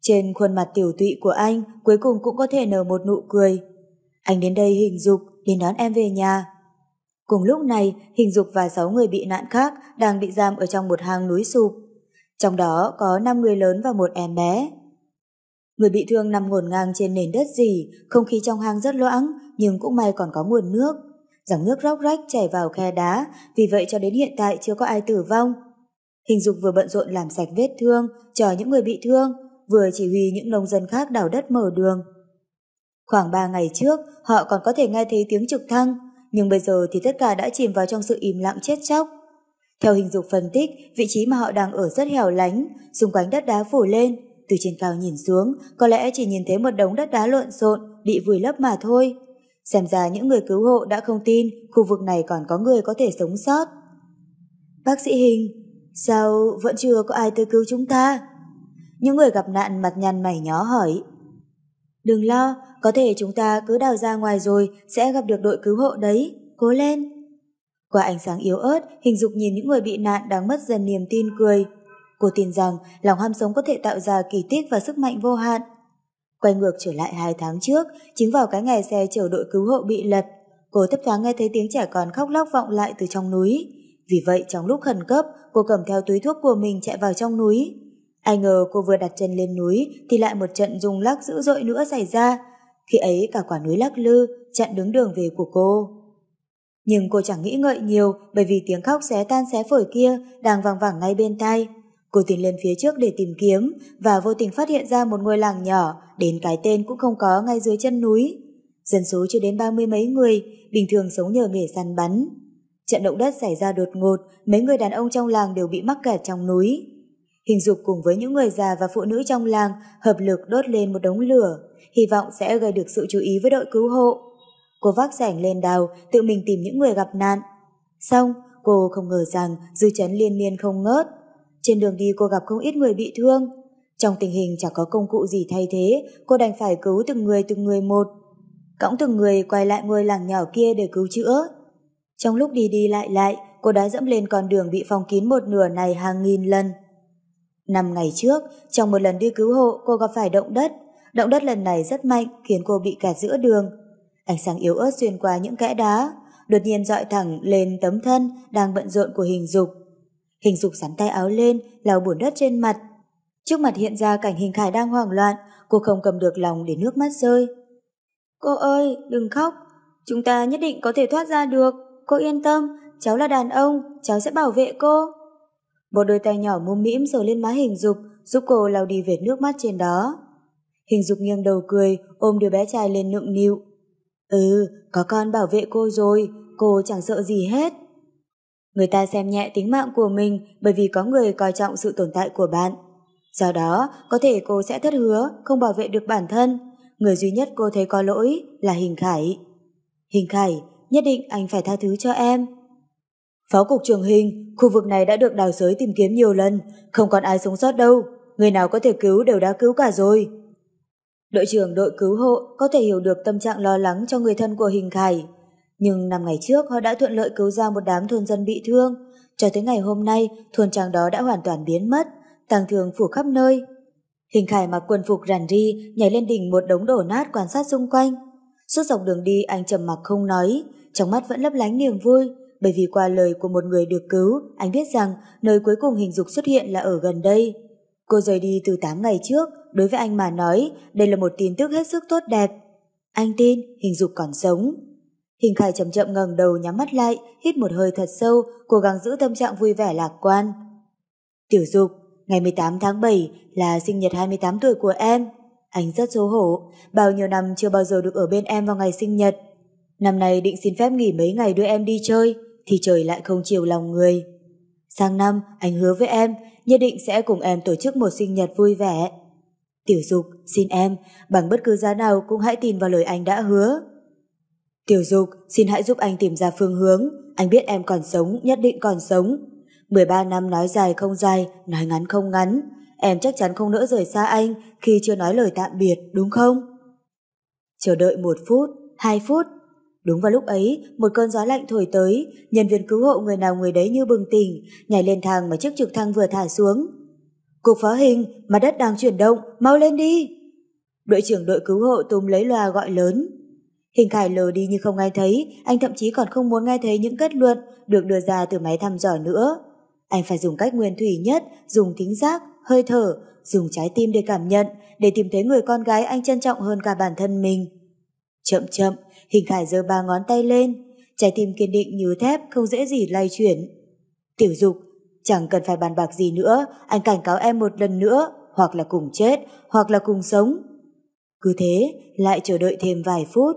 Trên khuôn mặt tiểu tụy của anh cuối cùng cũng có thể nở một nụ cười. Anh đến đây hình dục, đến đón em về nhà. Cùng lúc này, hình dục và 6 người bị nạn khác đang bị giam ở trong một hang núi sụp. Trong đó có 5 người lớn và một em bé. Người bị thương nằm ngổn ngang trên nền đất dì, không khí trong hang rất loãng, nhưng cũng may còn có nguồn nước. Dòng nước róc rách chảy vào khe đá, vì vậy cho đến hiện tại chưa có ai tử vong. Hình dục vừa bận rộn làm sạch vết thương, cho những người bị thương, vừa chỉ huy những nông dân khác đào đất mở đường. Khoảng 3 ngày trước, họ còn có thể nghe thấy tiếng trực thăng, nhưng bây giờ thì tất cả đã chìm vào trong sự im lặng chết chóc. Theo hình dục phân tích, vị trí mà họ đang ở rất hẻo lánh, xung quanh đất đá phủ lên, từ trên cao nhìn xuống, có lẽ chỉ nhìn thấy một đống đất đá lộn xộn, bị vùi lấp mà thôi. Xem ra những người cứu hộ đã không tin khu vực này còn có người có thể sống sót. Bác sĩ Hình, sao vẫn chưa có ai tới cứu chúng ta? Những người gặp nạn mặt nhăn mày nhó hỏi. Đừng lo, có thể chúng ta cứ đào ra ngoài rồi sẽ gặp được đội cứu hộ đấy, cố lên. Qua ánh sáng yếu ớt, hình dục nhìn những người bị nạn đang mất dần niềm tin cười. Cô tin rằng lòng ham sống có thể tạo ra kỳ tích và sức mạnh vô hạn. Quay ngược trở lại hai tháng trước, chính vào cái ngày xe chở đội cứu hộ bị lật, cô thấp thoáng nghe thấy tiếng trẻ con khóc lóc vọng lại từ trong núi. Vì vậy trong lúc khẩn cấp, cô cầm theo túi thuốc của mình chạy vào trong núi. Ai ngờ cô vừa đặt chân lên núi thì lại một trận rung lắc dữ dội nữa xảy ra. Khi ấy cả quả núi lắc lư, chặn đứng đường về của cô. Nhưng cô chẳng nghĩ ngợi nhiều bởi vì tiếng khóc xé tan xé phổi kia đang vang vẳng ngay bên tai. Cô tiến lên phía trước để tìm kiếm và vô tình phát hiện ra một ngôi làng nhỏ đến cái tên cũng không có ngay dưới chân núi. Dân số chưa đến ba mươi mấy người, bình thường sống nhờ nghề săn bắn. Trận động đất xảy ra đột ngột, mấy người đàn ông trong làng đều bị mắc kẹt trong núi. Hình dục cùng với những người già và phụ nữ trong làng hợp lực đốt lên một đống lửa, hy vọng sẽ gây được sự chú ý với đội cứu hộ. Cô vác rảnh lên đào, tự mình tìm những người gặp nạn. Xong, cô không ngờ rằng dư chấn liên miên không ngớt. Trên đường đi cô gặp không ít người bị thương. Trong tình hình chẳng có công cụ gì thay thế, cô đành phải cứu từng người từng người một. Cõng từng người quay lại ngôi làng nhỏ kia để cứu chữa. Trong lúc đi đi lại lại, cô đã dẫm lên con đường bị phong kín một nửa này hàng nghìn lần. Năm ngày trước, trong một lần đi cứu hộ, cô gặp phải động đất. Động đất lần này rất mạnh, khiến cô bị kẹt giữa đường. Ánh sáng yếu ớt xuyên qua những kẽ đá, đột nhiên dọi thẳng lên tấm thân đang bận rộn của hình dục. Hình dục sắn tay áo lên, lau bùn đất trên mặt. Trước mặt hiện ra cảnh hình khải đang hoảng loạn, cô không cầm được lòng để nước mắt rơi. Cô ơi, đừng khóc, chúng ta nhất định có thể thoát ra được, cô yên tâm, cháu là đàn ông, cháu sẽ bảo vệ cô. Một đôi tay nhỏ mũm mĩm sờ lên má hình dục, giúp cô lau đi vệt nước mắt trên đó. Hình dục nghiêng đầu cười, ôm đứa bé trai lên nựng nịu. Ừ, có con bảo vệ cô rồi, cô chẳng sợ gì hết. Người ta xem nhẹ tính mạng của mình bởi vì có người coi trọng sự tồn tại của bạn. Do đó, có thể cô sẽ thất hứa, không bảo vệ được bản thân. Người duy nhất cô thấy có lỗi là Hình Khải. Hình Khải, nhất định anh phải tha thứ cho em. Phó cục trưởng Hình, khu vực này đã được đào sới tìm kiếm nhiều lần, không còn ai sống sót đâu. Người nào có thể cứu đều đã cứu cả rồi. Đội trưởng đội cứu hộ có thể hiểu được tâm trạng lo lắng cho người thân của Hình Khải. Nhưng năm ngày trước họ đã thuận lợi cứu ra một đám thôn dân bị thương. Cho tới ngày hôm nay, thôn trang đó đã hoàn toàn biến mất, tàng thương phủ khắp nơi. Hình Khải mặc quần phục rằn ri, nhảy lên đỉnh một đống đổ nát quan sát xung quanh. Suốt dọc đường đi anh trầm mặc không nói, trong mắt vẫn lấp lánh niềm vui, bởi vì qua lời của một người được cứu, anh biết rằng nơi cuối cùng hình dục xuất hiện là ở gần đây. Cô rời đi từ 8 ngày trước, đối với anh mà nói, đây là một tin tức hết sức tốt đẹp. Anh tin hình dục còn sống. Hình Khải chậm chậm ngẩng đầu nhắm mắt lại, hít một hơi thật sâu, cố gắng giữ tâm trạng vui vẻ lạc quan. Tiểu dục, ngày 18 tháng 7 là sinh nhật 28 tuổi của em. Anh rất xấu hổ, bao nhiêu năm chưa bao giờ được ở bên em vào ngày sinh nhật. Năm nay định xin phép nghỉ mấy ngày đưa em đi chơi, thì trời lại không chiều lòng người. Sang năm, anh hứa với em, nhất định sẽ cùng em tổ chức một sinh nhật vui vẻ. Tiểu Dục, xin em, bằng bất cứ giá nào cũng hãy tin vào lời anh đã hứa. Tiểu Dục, xin hãy giúp anh tìm ra phương hướng, anh biết em còn sống, nhất định còn sống. 13 năm nói dài không dài, nói ngắn không ngắn, em chắc chắn không nỡ rời xa anh khi chưa nói lời tạm biệt, đúng không? Chờ đợi một phút, hai phút. Đúng vào lúc ấy, một cơn gió lạnh thổi tới, nhân viên cứu hộ người nào người đấy như bừng tỉnh, nhảy lên thang mà chiếc trực thăng vừa thả xuống. Cục phó hình, mặt đất đang chuyển động, mau lên đi. Đội trưởng đội cứu hộ túm lấy loa gọi lớn. Hình khải lờ đi như không nghe thấy, anh thậm chí còn không muốn nghe thấy những kết luận được đưa ra từ máy thăm dò nữa. Anh phải dùng cách nguyên thủy nhất, dùng thính giác, hơi thở, dùng trái tim để cảm nhận, để tìm thấy người con gái anh trân trọng hơn cả bản thân mình. Chậm chậm, Hình Khải giơ ba ngón tay lên, trái tim kiên định như thép không dễ gì lay chuyển. Tiểu dục, chẳng cần phải bàn bạc gì nữa, anh cảnh cáo em một lần nữa, hoặc là cùng chết, hoặc là cùng sống. Cứ thế, lại chờ đợi thêm vài phút.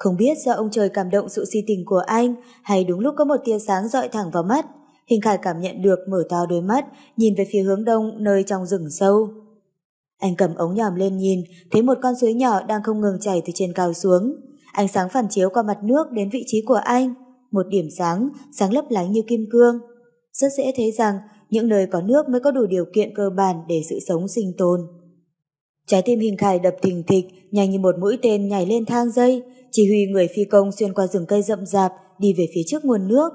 Không biết do ông trời cảm động sự si tình của anh hay đúng lúc có một tia sáng dọi thẳng vào mắt, Hình Khải cảm nhận được mở to đôi mắt, nhìn về phía hướng đông nơi trong rừng sâu. Anh cầm ống nhòm lên nhìn, thấy một con suối nhỏ đang không ngừng chảy từ trên cao xuống. Ánh sáng phản chiếu qua mặt nước đến vị trí của anh, một điểm sáng, sáng lấp lánh như kim cương. Rất dễ thấy rằng những nơi có nước mới có đủ điều kiện cơ bản để sự sống sinh tồn. Trái tim hình khải đập thình thịch, nhanh như một mũi tên nhảy lên thang dây, chỉ huy người phi công xuyên qua rừng cây rậm rạp, đi về phía trước nguồn nước.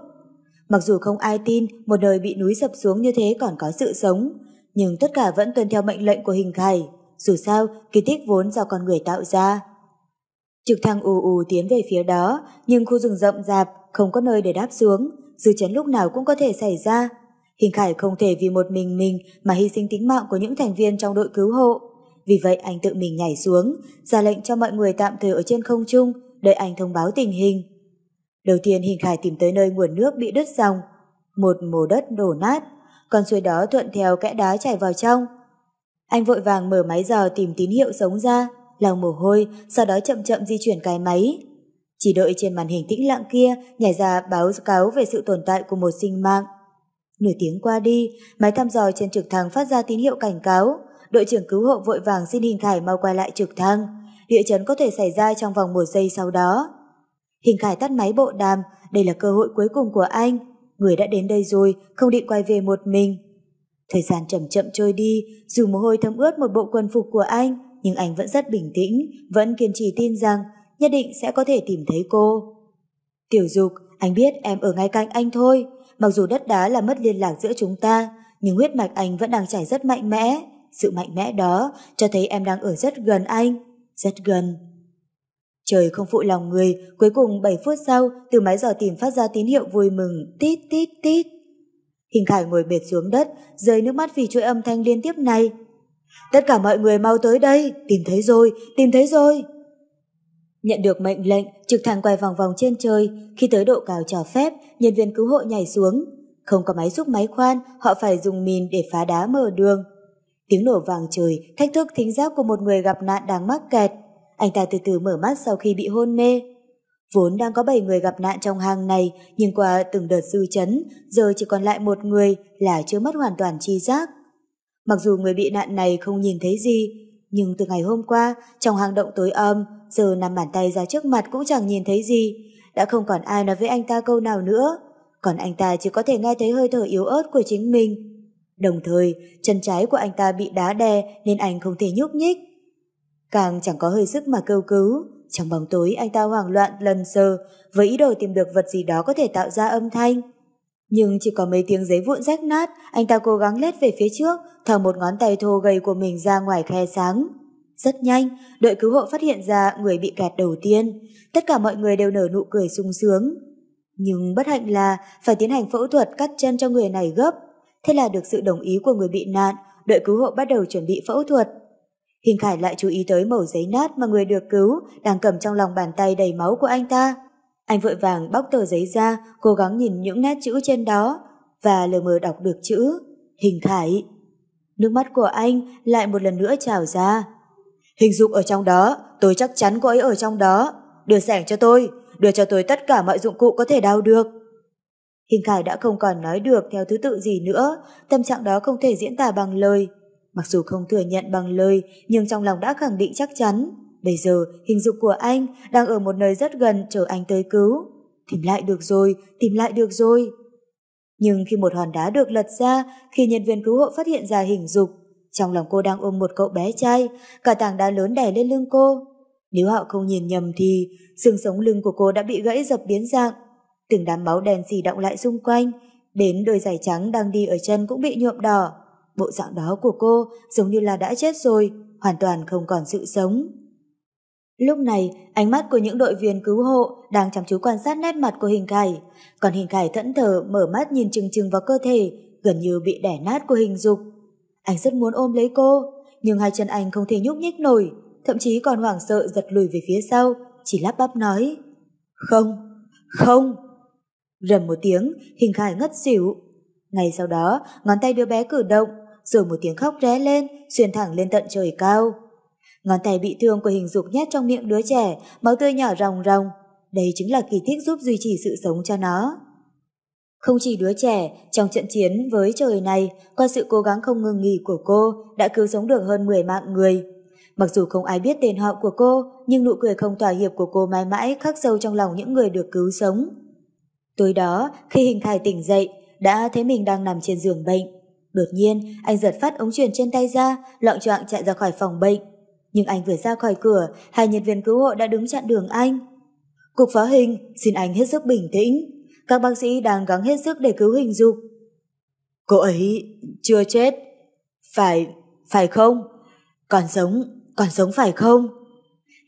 Mặc dù không ai tin một nơi bị núi sập xuống như thế còn có sự sống, nhưng tất cả vẫn tuân theo mệnh lệnh của hình khải. Dù sao, kỳ tích vốn do con người tạo ra. Trực thăng ù ù tiến về phía đó, nhưng khu rừng rậm rạp, không có nơi để đáp xuống, dư chấn lúc nào cũng có thể xảy ra. Hình Khải không thể vì một mình mình mà hy sinh tính mạng của những thành viên trong đội cứu hộ. Vì vậy anh tự mình nhảy xuống, ra lệnh cho mọi người tạm thời ở trên không trung, đợi anh thông báo tình hình. Đầu tiên Hình Khải tìm tới nơi nguồn nước bị đứt dòng, một mồ đất đổ nát, con suối đó thuận theo kẽ đá chảy vào trong. Anh vội vàng mở máy dò tìm tín hiệu sống ra, lau mồ hôi, sau đó chậm chậm di chuyển cái máy. Chỉ đợi trên màn hình tĩnh lặng kia nhảy ra báo cáo về sự tồn tại của một sinh mạng. Nửa tiếng qua đi, máy thăm dò trên trực thăng phát ra tín hiệu cảnh cáo. Đội trưởng cứu hộ vội vàng xin Hình Khải mau quay lại trực thăng. Địa chấn có thể xảy ra trong vòng một giây sau đó. Hình Khải tắt máy bộ đàm, đây là cơ hội cuối cùng của anh. Người đã đến đây rồi, không định quay về một mình. Thời gian chậm chậm trôi đi, dù mồ hôi thấm ướt một bộ quần phục của anh, nhưng anh vẫn rất bình tĩnh, vẫn kiên trì tin rằng nhất định sẽ có thể tìm thấy cô. Tiểu Dục, anh biết em ở ngay cạnh anh thôi, mặc dù đất đá là mất liên lạc giữa chúng ta, nhưng huyết mạch anh vẫn đang chảy rất mạnh mẽ. Sự mạnh mẽ đó cho thấy em đang ở rất gần anh, rất gần. Trời không phụ lòng người, cuối cùng 7 phút sau, từ máy dò tìm phát ra tín hiệu vui mừng, tít tít tít. Hình Khải ngồi bệt xuống đất, rơi nước mắt vì chuỗi âm thanh liên tiếp này. Tất cả mọi người mau tới đây, tìm thấy rồi, tìm thấy rồi. Nhận được mệnh lệnh, trực thăng quay vòng vòng trên trời, khi tới độ cao cho phép, nhân viên cứu hộ nhảy xuống. Không có máy xúc máy khoan, họ phải dùng mìn để phá đá mở đường. Tiếng nổ vàng trời thách thức thính giác của một người gặp nạn đang mắc kẹt. Anh ta từ từ mở mắt sau khi bị hôn mê. Vốn đang có 7 người gặp nạn trong hang này, nhưng qua từng đợt dư chấn, giờ chỉ còn lại một người là chưa mất hoàn toàn chi giác. Mặc dù người bị nạn này không nhìn thấy gì, nhưng từ ngày hôm qua, trong hang động tối âm, giờ nằm bàn tay ra trước mặt cũng chẳng nhìn thấy gì, đã không còn ai nói với anh ta câu nào nữa, còn anh ta chỉ có thể nghe thấy hơi thở yếu ớt của chính mình. Đồng thời, chân trái của anh ta bị đá đè nên anh không thể nhúc nhích. Càng chẳng có hơi sức mà kêu cứu, trong bóng tối anh ta hoảng loạn lần sờ với ý đồ tìm được vật gì đó có thể tạo ra âm thanh. Nhưng chỉ có mấy tiếng giấy vụn rách nát, anh ta cố gắng lết về phía trước, thò một ngón tay thô gầy của mình ra ngoài khe sáng. Rất nhanh, đội cứu hộ phát hiện ra người bị kẹt đầu tiên. Tất cả mọi người đều nở nụ cười sung sướng. Nhưng bất hạnh là phải tiến hành phẫu thuật cắt chân cho người này gấp. Thế là được sự đồng ý của người bị nạn, đội cứu hộ bắt đầu chuẩn bị phẫu thuật. Hình Khải lại chú ý tới mẩu giấy nát mà người được cứu đang cầm trong lòng bàn tay đầy máu của anh ta. Anh vội vàng bóc tờ giấy ra, cố gắng nhìn những nét chữ trên đó và lờ mờ đọc được chữ Hình Khải. Nước mắt của anh lại một lần nữa trào ra. Hình dục ở trong đó, tôi chắc chắn cô ấy ở trong đó. Đưa sẻng cho tôi, đưa cho tôi tất cả mọi dụng cụ có thể đào được. Hình Khải đã không còn nói được theo thứ tự gì nữa, tâm trạng đó không thể diễn tả bằng lời. Mặc dù không thừa nhận bằng lời, nhưng trong lòng đã khẳng định chắc chắn. Bây giờ, hình dục của anh đang ở một nơi rất gần chờ anh tới cứu. Tìm lại được rồi, tìm lại được rồi. Nhưng khi một hòn đá được lật ra, khi nhân viên cứu hộ phát hiện ra hình dục, trong lòng cô đang ôm một cậu bé trai, cả tảng đá lớn đè lên lưng cô. Nếu họ không nhìn nhầm thì xương sống lưng của cô đã bị gãy dập biến dạng. Từng đám máu đen xì động lại xung quanh, đến đôi giày trắng đang đi ở chân cũng bị nhuộm đỏ. Bộ dạng đó của cô giống như là đã chết rồi, hoàn toàn không còn sự sống. Lúc này, ánh mắt của những đội viên cứu hộ đang chăm chú quan sát nét mặt của hình khải, còn hình khải thẫn thờ mở mắt nhìn chừng chừng vào cơ thể, gần như bị đẻ nát của hình dục. Anh rất muốn ôm lấy cô, nhưng hai chân anh không thể nhúc nhích nổi, thậm chí còn hoảng sợ giật lùi về phía sau, chỉ lắp bắp nói. Không, không. Rầm một tiếng, hình khải ngất xỉu. Ngay sau đó, ngón tay đứa bé cử động, rồi một tiếng khóc ré lên, xuyên thẳng lên tận trời cao. Ngón tay bị thương của hình dục nhét trong miệng đứa trẻ, máu tươi nhỏ ròng ròng. Đây chính là kỳ tích giúp duy trì sự sống cho nó. Không chỉ đứa trẻ, trong trận chiến với trời này, qua sự cố gắng không ngừng nghỉ của cô đã cứu sống được hơn 10 mạng người. Mặc dù không ai biết tên họ của cô, nhưng nụ cười không tỏa hiệp của cô mãi mãi khắc sâu trong lòng những người được cứu sống. Tối đó, khi hình thải tỉnh dậy, đã thấy mình đang nằm trên giường bệnh. Đột nhiên, anh giật phát ống truyền trên tay ra, loạn choạng chạy ra khỏi phòng bệnh. Nhưng anh vừa ra khỏi cửa, hai nhân viên cứu hộ đã đứng chặn đường anh. Cục phá hình, xin anh hết sức bình tĩnh. Các bác sĩ đang gắng hết sức để cứu hình dục. Cô ấy chưa chết. Phải, phải không? Còn sống, còn sống phải không?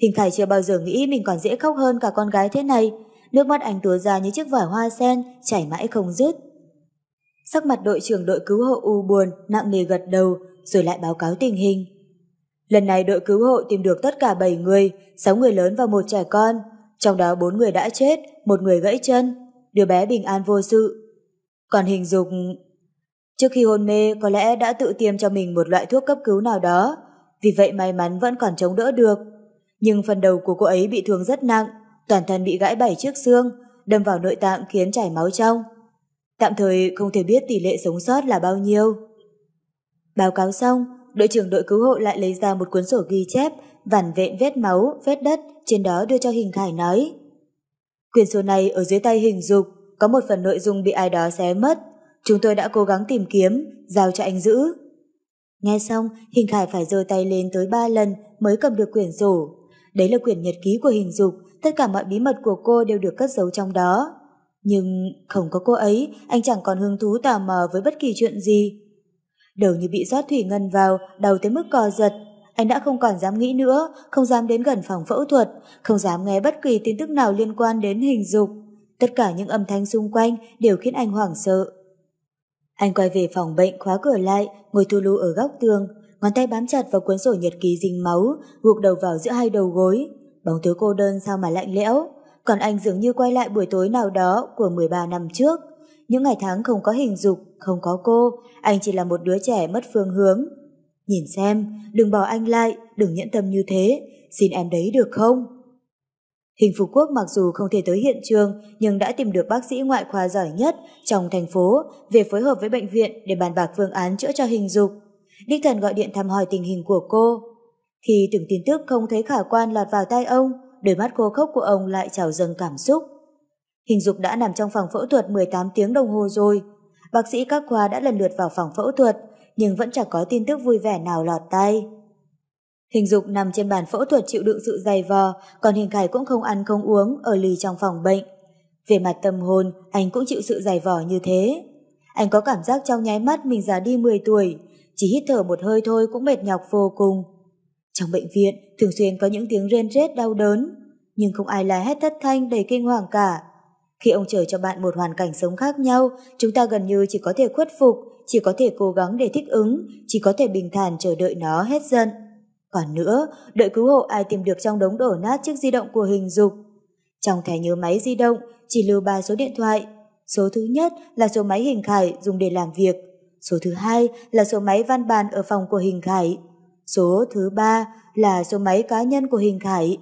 Hình Khải chưa bao giờ nghĩ mình còn dễ khóc hơn cả con gái thế này. Nước mắt anh túa ra như chiếc vải hoa sen, chảy mãi không dứt. Sắc mặt đội trưởng đội cứu hộ u buồn, nặng nề gật đầu, rồi lại báo cáo tình hình. Lần này đội cứu hộ tìm được tất cả 7 người, 6 người lớn và một trẻ con, trong đó 4 người đã chết, một người gãy chân, đứa bé bình an vô sự. Còn hình dục... Trước khi hôn mê có lẽ đã tự tiêm cho mình một loại thuốc cấp cứu nào đó, vì vậy may mắn vẫn còn chống đỡ được. Nhưng phần đầu của cô ấy bị thương rất nặng, toàn thân bị gãy bảy chiếc xương, đâm vào nội tạng khiến chảy máu trong. Tạm thời không thể biết tỷ lệ sống sót là bao nhiêu. Báo cáo xong, đội trưởng đội cứu hộ lại lấy ra một cuốn sổ ghi chép, vằn vện vết máu, vết đất, trên đó đưa cho Hình Khải nói. Quyển sổ này ở dưới tay hình dục, có một phần nội dung bị ai đó xé mất. Chúng tôi đã cố gắng tìm kiếm, giao cho anh giữ. Nghe xong, Hình Khải phải giơ tay lên tới ba lần mới cầm được quyển sổ. Đấy là quyển nhật ký của hình dục, tất cả mọi bí mật của cô đều được cất giấu trong đó. Nhưng không có cô ấy, anh chẳng còn hứng thú tò mò với bất kỳ chuyện gì. Đầu như bị rót thủy ngân vào, đầu tới mức cò giật. Anh đã không còn dám nghĩ nữa, không dám đến gần phòng phẫu thuật, không dám nghe bất kỳ tin tức nào liên quan đến hình dục. Tất cả những âm thanh xung quanh đều khiến anh hoảng sợ. Anh quay về phòng bệnh khóa cửa lại, ngồi thu lưu ở góc tường, ngón tay bám chặt vào cuốn sổ nhật ký dính máu, gục đầu vào giữa hai đầu gối. Bóng tối cô đơn sao mà lạnh lẽo, còn anh dường như quay lại buổi tối nào đó của 13 năm trước. Những ngày tháng không có hình dục, không có cô, anh chỉ là một đứa trẻ mất phương hướng. Nhìn xem, đừng bỏ anh lại, đừng nhẫn tâm như thế, xin em đấy được không? Hình Phú Quốc mặc dù không thể tới hiện trường nhưng đã tìm được bác sĩ ngoại khoa giỏi nhất trong thành phố về phối hợp với bệnh viện để bàn bạc phương án chữa cho hình dục. Đích thần gọi điện thăm hỏi tình hình của cô. Khi từng tin tức không thấy khả quan lọt vào tai ông, đôi mắt khô khốc của ông lại trào dâng cảm xúc. Hình dục đã nằm trong phòng phẫu thuật 18 tiếng đồng hồ rồi. Bác sĩ các khoa đã lần lượt vào phòng phẫu thuật, nhưng vẫn chẳng có tin tức vui vẻ nào lọt tay. Hình dục nằm trên bàn phẫu thuật chịu đựng sự dày vò, còn hình khải cũng không ăn không uống ở lì trong phòng bệnh. Về mặt tâm hồn, anh cũng chịu sự dày vò như thế. Anh có cảm giác trong nháy mắt mình già đi 10 tuổi, chỉ hít thở một hơi thôi cũng mệt nhọc vô cùng. Trong bệnh viện, thường xuyên có những tiếng rên rết đau đớn, nhưng không ai la hét thất thanh đầy kinh hoàng cả. Khi ông trời cho bạn một hoàn cảnh sống khác nhau, chúng ta gần như chỉ có thể khuất phục, chỉ có thể cố gắng để thích ứng, chỉ có thể bình thản chờ đợi nó hết giận. Còn nữa, đợi cứu hộ ai tìm được trong đống đổ nát chiếc di động của hình dục. Trong thẻ nhớ máy di động chỉ lưu ba số điện thoại. Số thứ nhất là số máy hình khải dùng để làm việc. Số thứ hai là số máy văn bàn ở phòng của hình khải. Số thứ ba là số máy cá nhân của hình khải.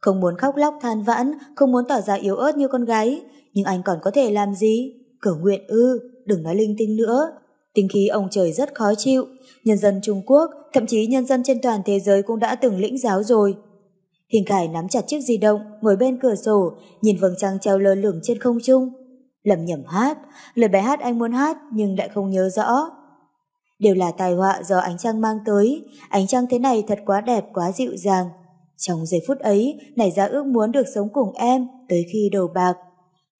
Không muốn khóc lóc than vãn, không muốn tỏ ra yếu ớt như con gái, nhưng anh còn có thể làm gì? Cầu nguyện ư, đừng nói linh tinh nữa. tình khí ông trời rất khó chịu, nhân dân Trung Quốc, thậm chí nhân dân trên toàn thế giới cũng đã từng lĩnh giáo rồi. Hình Khải nắm chặt chiếc di động, ngồi bên cửa sổ, nhìn vầng trăng treo lơ lửng trên không trung. Lầm nhầm hát, lời bài hát anh muốn hát nhưng lại không nhớ rõ. Đều là tài họa do ánh trăng mang tới, ánh trăng thế này thật quá đẹp, quá dịu dàng. Trong giây phút ấy, nảy ra ước muốn được sống cùng em tới khi đầu bạc.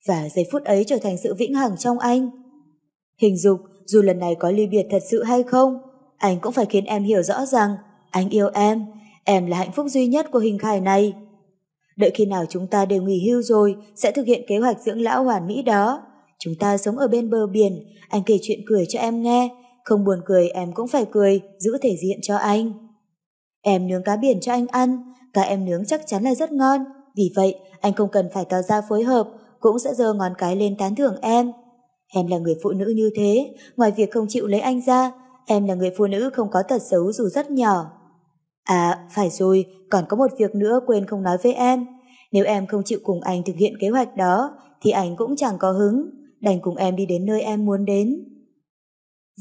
Và giây phút ấy trở thành sự vĩnh hằng trong anh. Hình dục, dù lần này có ly biệt thật sự hay không, anh cũng phải khiến em hiểu rõ rằng anh yêu em, em là hạnh phúc duy nhất của hình khải này. Đợi khi nào chúng ta đều nghỉ hưu rồi, sẽ thực hiện kế hoạch dưỡng lão hoàn mỹ đó. Chúng ta sống ở bên bờ biển, anh kể chuyện cười cho em nghe, không buồn cười em cũng phải cười, giữ thể diện cho anh. Em nướng cá biển cho anh ăn, cá em nướng chắc chắn là rất ngon, vì vậy anh không cần phải tỏ ra phối hợp, cũng sẽ giơ ngón cái lên tán thưởng em. Em là người phụ nữ như thế, ngoài việc không chịu lấy anh ra, em là người phụ nữ không có tật xấu dù rất nhỏ. À, phải rồi, còn có một việc nữa quên không nói với em. Nếu em không chịu cùng anh thực hiện kế hoạch đó, thì anh cũng chẳng có hứng, đành cùng em đi đến nơi em muốn đến.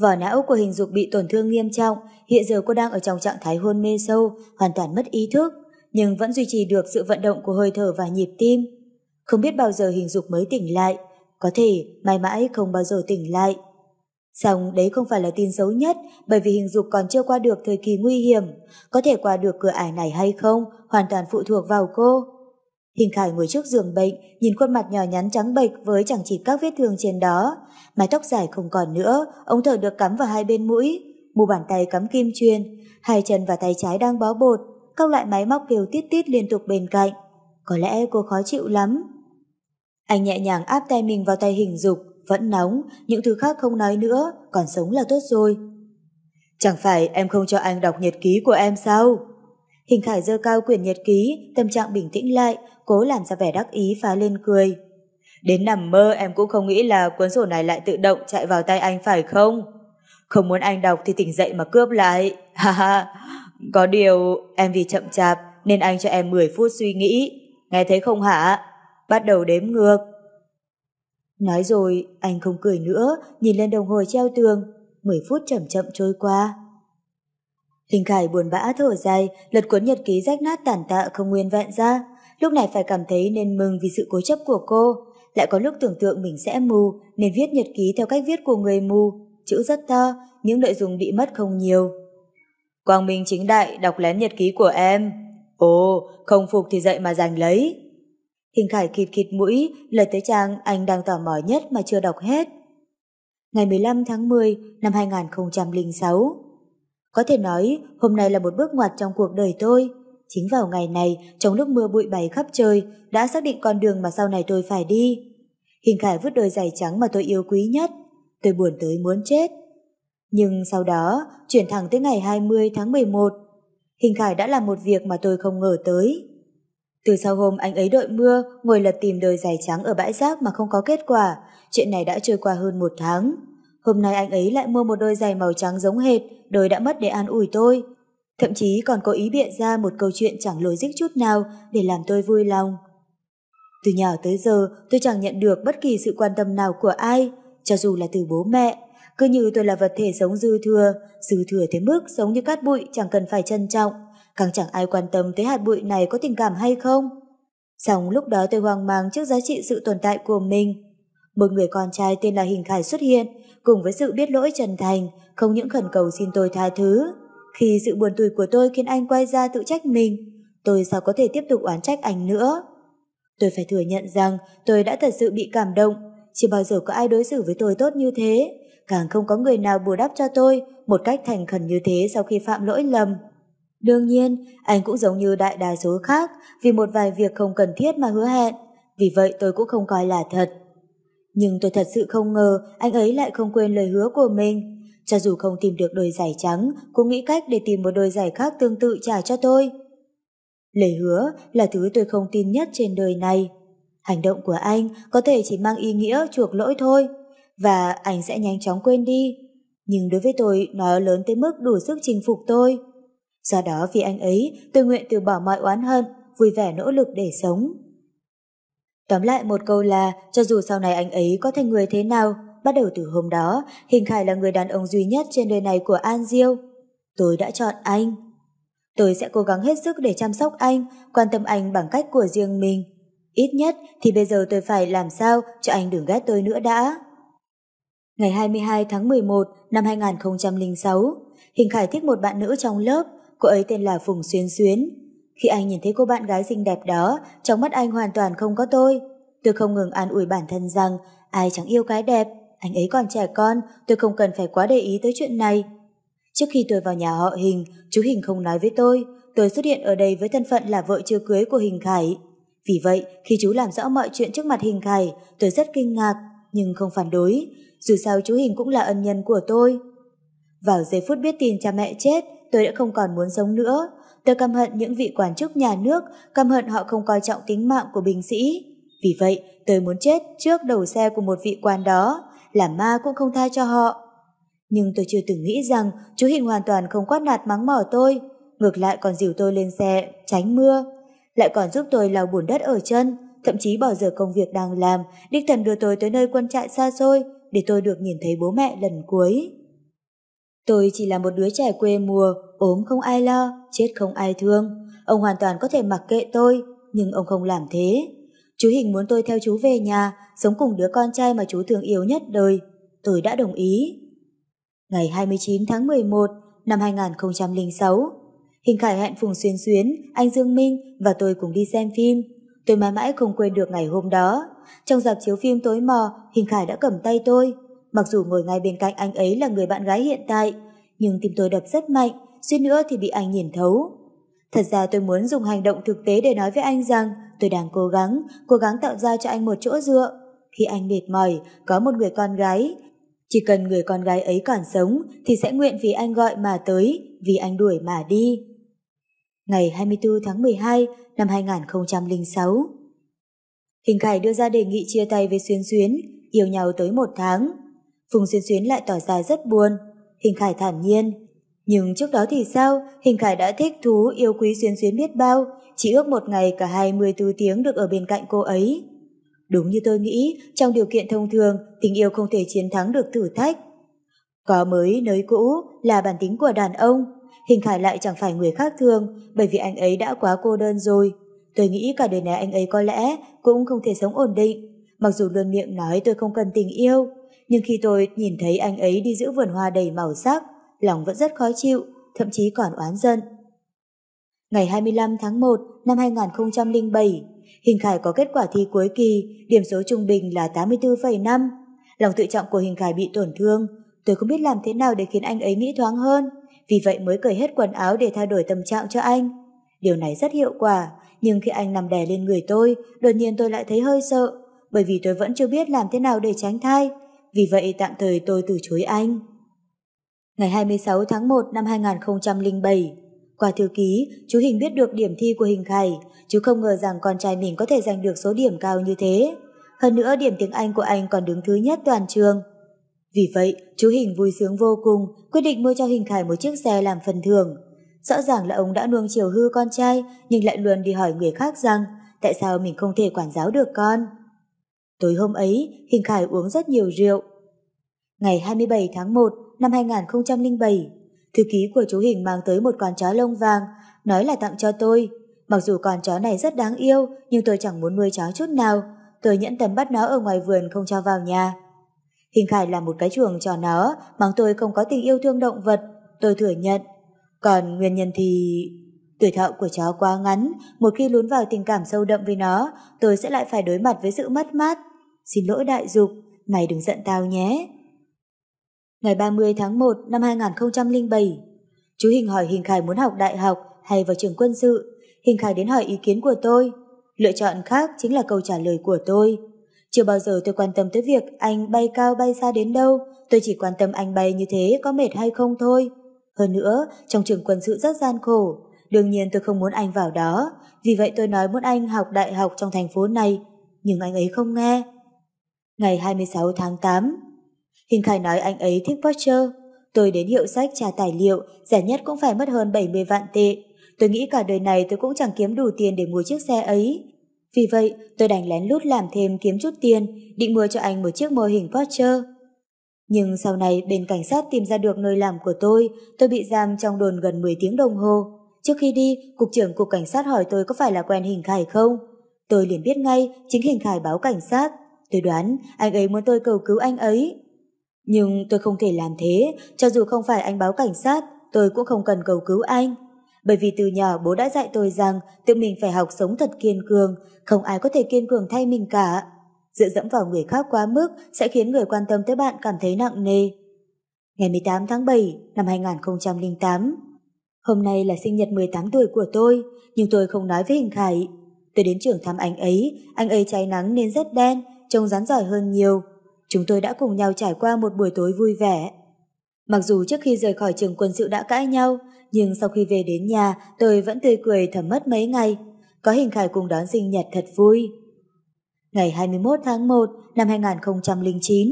Vỏ não của hình dục bị tổn thương nghiêm trọng, hiện giờ cô đang ở trong trạng thái hôn mê sâu, hoàn toàn mất ý thức, nhưng vẫn duy trì được sự vận động của hơi thở và nhịp tim. Không biết bao giờ hình dục mới tỉnh lại, có thể mãi mãi không bao giờ tỉnh lại. Xong đấy không phải là tin xấu nhất bởi vì hình dục còn chưa qua được thời kỳ nguy hiểm. Có thể qua được cửa ải này hay không hoàn toàn phụ thuộc vào cô. Hình Khải ngồi trước giường bệnh nhìn khuôn mặt nhỏ nhắn trắng bệch với chẳng chỉ các vết thương trên đó. Mái tóc dài không còn nữa, ống thở được cắm vào hai bên mũi, mu bàn tay cắm kim chuyên, hai chân và tay trái đang bó bột, các loại máy móc kêu tít tít liên tục bên cạnh. Có lẽ cô khó chịu lắm. Anh nhẹ nhàng áp tay mình vào tay hình dục, vẫn nóng, những thứ khác không nói nữa, còn sống là tốt rồi. Chẳng phải em không cho anh đọc nhật ký của em sao? Hình Khải dơ cao quyển nhật ký, tâm trạng bình tĩnh lại, cố làm ra vẻ đắc ý phá lên cười. Đến nằm mơ em cũng không nghĩ là cuốn sổ này lại tự động chạy vào tay anh phải không? Không muốn anh đọc thì tỉnh dậy mà cướp lại. (laughs) Ha ha, có điều em vì chậm chạp nên anh cho em 10 phút suy nghĩ. Nghe thấy không hả? Bắt đầu đếm ngược. Nói rồi, anh không cười nữa, nhìn lên đồng hồ treo tường. 10 phút chậm chậm trôi qua. Hình Khải buồn bã thở dài, lật cuốn nhật ký rách nát tàn tạ không nguyên vẹn ra. Lúc này phải cảm thấy nên mừng vì sự cố chấp của cô. Lại có lúc tưởng tượng mình sẽ mù, nên viết nhật ký theo cách viết của người mù. Chữ rất to, những nội dung bị mất không nhiều. Quang Minh chính đại đọc lén nhật ký của em. Ồ, không phục thì dậy mà giành lấy. Hình Khải kịt kịt mũi, lật tới trang anh đang tò mò nhất mà chưa đọc hết. Ngày 15 tháng 10 năm 2006 Có thể nói hôm nay là một bước ngoặt trong cuộc đời tôi. Chính vào ngày này, trong lúc mưa bụi bay khắp trời, đã xác định con đường mà sau này tôi phải đi. Hình Khải vứt đôi giày trắng mà tôi yêu quý nhất. Tôi buồn tới muốn chết. Nhưng sau đó, chuyển thẳng tới ngày 20 tháng 11, Hình Khải đã làm một việc mà tôi không ngờ tới. Từ sau hôm anh ấy đội mưa, ngồi lật tìm đôi giày trắng ở bãi rác mà không có kết quả, chuyện này đã trôi qua hơn một tháng. Hôm nay anh ấy lại mua một đôi giày màu trắng giống hệt, đôi đã mất để an ủi tôi. Thậm chí còn có ý biện ra một câu chuyện chẳng logic chút nào để làm tôi vui lòng. Từ nhỏ tới giờ tôi chẳng nhận được bất kỳ sự quan tâm nào của ai, cho dù là từ bố mẹ. Cứ như tôi là vật thể sống dư thừa, dư thừa thế mức giống như cát bụi chẳng cần phải trân trọng, càng chẳng ai quan tâm tới hạt bụi này có tình cảm hay không. Xong lúc đó tôi hoang mang trước giá trị sự tồn tại của mình. Một người con trai tên là Hình Khải xuất hiện, cùng với sự biết lỗi trần thành, không những khẩn cầu xin tôi tha thứ. Khi sự buồn tủi của tôi khiến anh quay ra tự trách mình, tôi sao có thể tiếp tục oán trách anh nữa. Tôi phải thừa nhận rằng tôi đã thật sự bị cảm động, chưa bao giờ có ai đối xử với tôi tốt như thế, càng không có người nào bù đắp cho tôi một cách thành khẩn như thế sau khi phạm lỗi lầm. Đương nhiên, anh cũng giống như đại đa số khác vì một vài việc không cần thiết mà hứa hẹn, vì vậy tôi cũng không coi là thật. Nhưng tôi thật sự không ngờ anh ấy lại không quên lời hứa của mình. Cho dù không tìm được đôi giày trắng, cũng nghĩ cách để tìm một đôi giày khác tương tự trả cho tôi. Lời hứa là thứ tôi không tin nhất trên đời này. Hành động của anh có thể chỉ mang ý nghĩa chuộc lỗi thôi, và anh sẽ nhanh chóng quên đi. Nhưng đối với tôi, nó lớn tới mức đủ sức chinh phục tôi. Do đó vì anh ấy, tôi nguyện từ bỏ mọi oán hận, vui vẻ nỗ lực để sống. Tóm lại một câu là, cho dù sau này anh ấy có thành người thế nào, bắt đầu từ hôm đó, Hình Khải là người đàn ông duy nhất trên đời này của An Diêu. Tôi đã chọn anh. Tôi sẽ cố gắng hết sức để chăm sóc anh, quan tâm anh bằng cách của riêng mình. Ít nhất thì bây giờ tôi phải làm sao cho anh đừng ghét tôi nữa đã. Ngày 22 tháng 11 năm 2006, Hình Khải thích một bạn nữ trong lớp, cô ấy tên là Phùng Xuyến Xuyến. Khi anh nhìn thấy cô bạn gái xinh đẹp đó, trong mắt anh hoàn toàn không có tôi. Tôi không ngừng an ủi bản thân rằng ai chẳng yêu cái đẹp, anh ấy còn trẻ con, tôi không cần phải quá để ý tới chuyện này. Trước khi tôi vào nhà họ Hình, chú Hình không nói với tôi, tôi xuất hiện ở đây với thân phận là vợ chưa cưới của Hình Khải. Vì vậy, khi chú làm rõ mọi chuyện trước mặt Hình Khải, tôi rất kinh ngạc, nhưng không phản đối, dù sao chú Hình cũng là ân nhân của tôi. Vào giây phút biết tin cha mẹ chết, tôi đã không còn muốn sống nữa. Tôi căm hận những vị quản chức nhà nước, căm hận họ không coi trọng tính mạng của binh sĩ. Vì vậy, tôi muốn chết trước đầu xe của một vị quan đó, làm ma cũng không tha cho họ. Nhưng tôi chưa từng nghĩ rằng chú Hình hoàn toàn không quát nạt mắng mỏ tôi, ngược lại còn dìu tôi lên xe, tránh mưa, lại còn giúp tôi lau bùn đất ở chân, thậm chí bỏ giờ công việc đang làm, đích thần đưa tôi tới nơi quân trại xa xôi, để tôi được nhìn thấy bố mẹ lần cuối. Tôi chỉ là một đứa trẻ quê mùa, ốm không ai lo, chết không ai thương. Ông hoàn toàn có thể mặc kệ tôi, nhưng ông không làm thế. Chú Hình muốn tôi theo chú về nhà, sống cùng đứa con trai mà chú thương yêu nhất đời. Tôi đã đồng ý. Ngày 29 tháng 11 năm 2006, Hình Khải hẹn Phùng Xuyên Xuyến, anh Dương Minh và tôi cùng đi xem phim. Tôi mãi mãi không quên được ngày hôm đó. Trong dạp chiếu phim tối mò, Hình Khải đã cầm tay tôi. Mặc dù ngồi ngay bên cạnh anh ấy là người bạn gái hiện tại, nhưng tim tôi đập rất mạnh, suýt nữa thì bị anh nhìn thấu. Thật ra tôi muốn dùng hành động thực tế để nói với anh rằng tôi đang cố gắng, cố gắng tạo ra cho anh một chỗ dựa. Khi anh mệt mỏi, có một người con gái. Chỉ cần người con gái ấy còn sống thì sẽ nguyện vì anh gọi mà tới, vì anh đuổi mà đi. Ngày 24 tháng 12 năm 2006 Hình Khải đưa ra đề nghị chia tay với xuyên Xuyến, yêu nhau tới một tháng. Phùng xuyên Xuyến lại tỏ ra rất buồn. Hình Khải thản nhiên. Nhưng trước đó thì sao? Hình Khải đã thích thú yêu quý xuyên Xuyến biết bao, chỉ ước một ngày cả 24 tiếng được ở bên cạnh cô ấy. Đúng như tôi nghĩ, trong điều kiện thông thường, tình yêu không thể chiến thắng được thử thách. Có mới nới cũ là bản tính của đàn ông, Hình Khải lại chẳng phải người khác thường, bởi vì anh ấy đã quá cô đơn rồi. Tôi nghĩ cả đời này anh ấy có lẽ cũng không thể sống ổn định. Mặc dù luôn miệng nói tôi không cần tình yêu, nhưng khi tôi nhìn thấy anh ấy đi giữ vườn hoa đầy màu sắc, lòng vẫn rất khó chịu, thậm chí còn oán giận. Ngày 25 tháng 1 năm 2007, Hình Khải có kết quả thi cuối kỳ, điểm số trung bình là 84,5. Lòng tự trọng của Hình Khải bị tổn thương, tôi không biết làm thế nào để khiến anh ấy nghĩ thoáng hơn, vì vậy mới cởi hết quần áo để thay đổi tâm trạng cho anh. Điều này rất hiệu quả, nhưng khi anh nằm đè lên người tôi, đột nhiên tôi lại thấy hơi sợ, bởi vì tôi vẫn chưa biết làm thế nào để tránh thai. Vì vậy tạm thời tôi từ chối anh. Ngày 26 tháng 1 năm 2007, qua thư ký, chú Hình biết được điểm thi của Hình Khải, chú không ngờ rằng con trai mình có thể giành được số điểm cao như thế. Hơn nữa điểm tiếng Anh của anh còn đứng thứ nhất toàn trường. Vì vậy, chú Hình vui sướng vô cùng, quyết định mua cho Hình Khải một chiếc xe làm phần thưởng. Rõ ràng là ông đã nuông chiều hư con trai, nhưng lại luôn đi hỏi người khác rằng tại sao mình không thể quản giáo được con. Tối hôm ấy, Hình Khải uống rất nhiều rượu. Ngày 27 tháng 1 năm 2007, thư ký của chú Hình mang tới một con chó lông vàng, nói là tặng cho tôi. Mặc dù con chó này rất đáng yêu, nhưng tôi chẳng muốn nuôi chó chút nào. Tôi nhẫn tâm bắt nó ở ngoài vườn không cho vào nhà. Hình Khải là một cái chuồng cho nó, bằng tôi không có tình yêu thương động vật. Tôi thừa nhận. Còn nguyên nhân thì... Tuổi thọ của chó quá ngắn, một khi lún vào tình cảm sâu đậm với nó, tôi sẽ lại phải đối mặt với sự mất mát. Xin lỗi đại dục, mày đừng giận tao nhé. Ngày 30 tháng 1 năm 2007, chú Hình hỏi Hình Khải muốn học đại học hay vào trường quân sự. Hình Khải đến hỏi ý kiến của tôi. Lựa chọn khác chính là câu trả lời của tôi. Chưa bao giờ tôi quan tâm tới việc anh bay cao bay xa đến đâu, tôi chỉ quan tâm anh bay như thế có mệt hay không thôi. Hơn nữa, trong trường quân sự rất gian khổ, đương nhiên tôi không muốn anh vào đó, vì vậy tôi nói muốn anh học đại học trong thành phố này, nhưng anh ấy không nghe. Ngày 26 tháng 8, Hình Khải nói anh ấy thích Porsche. Tôi đến hiệu sách trả tài liệu, rẻ nhất cũng phải mất hơn 70 vạn tệ. Tôi nghĩ cả đời này tôi cũng chẳng kiếm đủ tiền để mua chiếc xe ấy. Vì vậy, tôi đành lén lút làm thêm kiếm chút tiền, định mua cho anh một chiếc mô hình Porsche. Nhưng sau này bên cảnh sát tìm ra được nơi làm của tôi, tôi bị giam trong đồn gần 10 tiếng đồng hồ. Trước khi đi, cục trưởng cục cảnh sát hỏi tôi có phải là quen Hình Khải không? Tôi liền biết ngay, chính Hình Khải báo cảnh sát. Tôi đoán anh ấy muốn tôi cầu cứu anh ấy. Nhưng tôi không thể làm thế, cho dù không phải anh báo cảnh sát, tôi cũng không cần cầu cứu anh. Bởi vì từ nhỏ bố đã dạy tôi rằng tự mình phải học sống thật kiên cường, không ai có thể kiên cường thay mình cả. Dựa dẫm vào người khác quá mức sẽ khiến người quan tâm tới bạn cảm thấy nặng nề. Ngày 18 tháng 7 năm 2008 Hôm nay là sinh nhật 18 tuổi của tôi, nhưng tôi không nói với Hình Khải. Tôi đến trường thăm anh ấy, anh ấy cháy nắng nên rất đen, trông rắn giỏi hơn nhiều. Chúng tôi đã cùng nhau trải qua một buổi tối vui vẻ. Mặc dù trước khi rời khỏi trường quân sự đã cãi nhau, nhưng sau khi về đến nhà tôi vẫn tươi cười thầm mất mấy ngày. Có hình khải cùng đón sinh nhật thật vui. Ngày 21 tháng 1 năm 2009,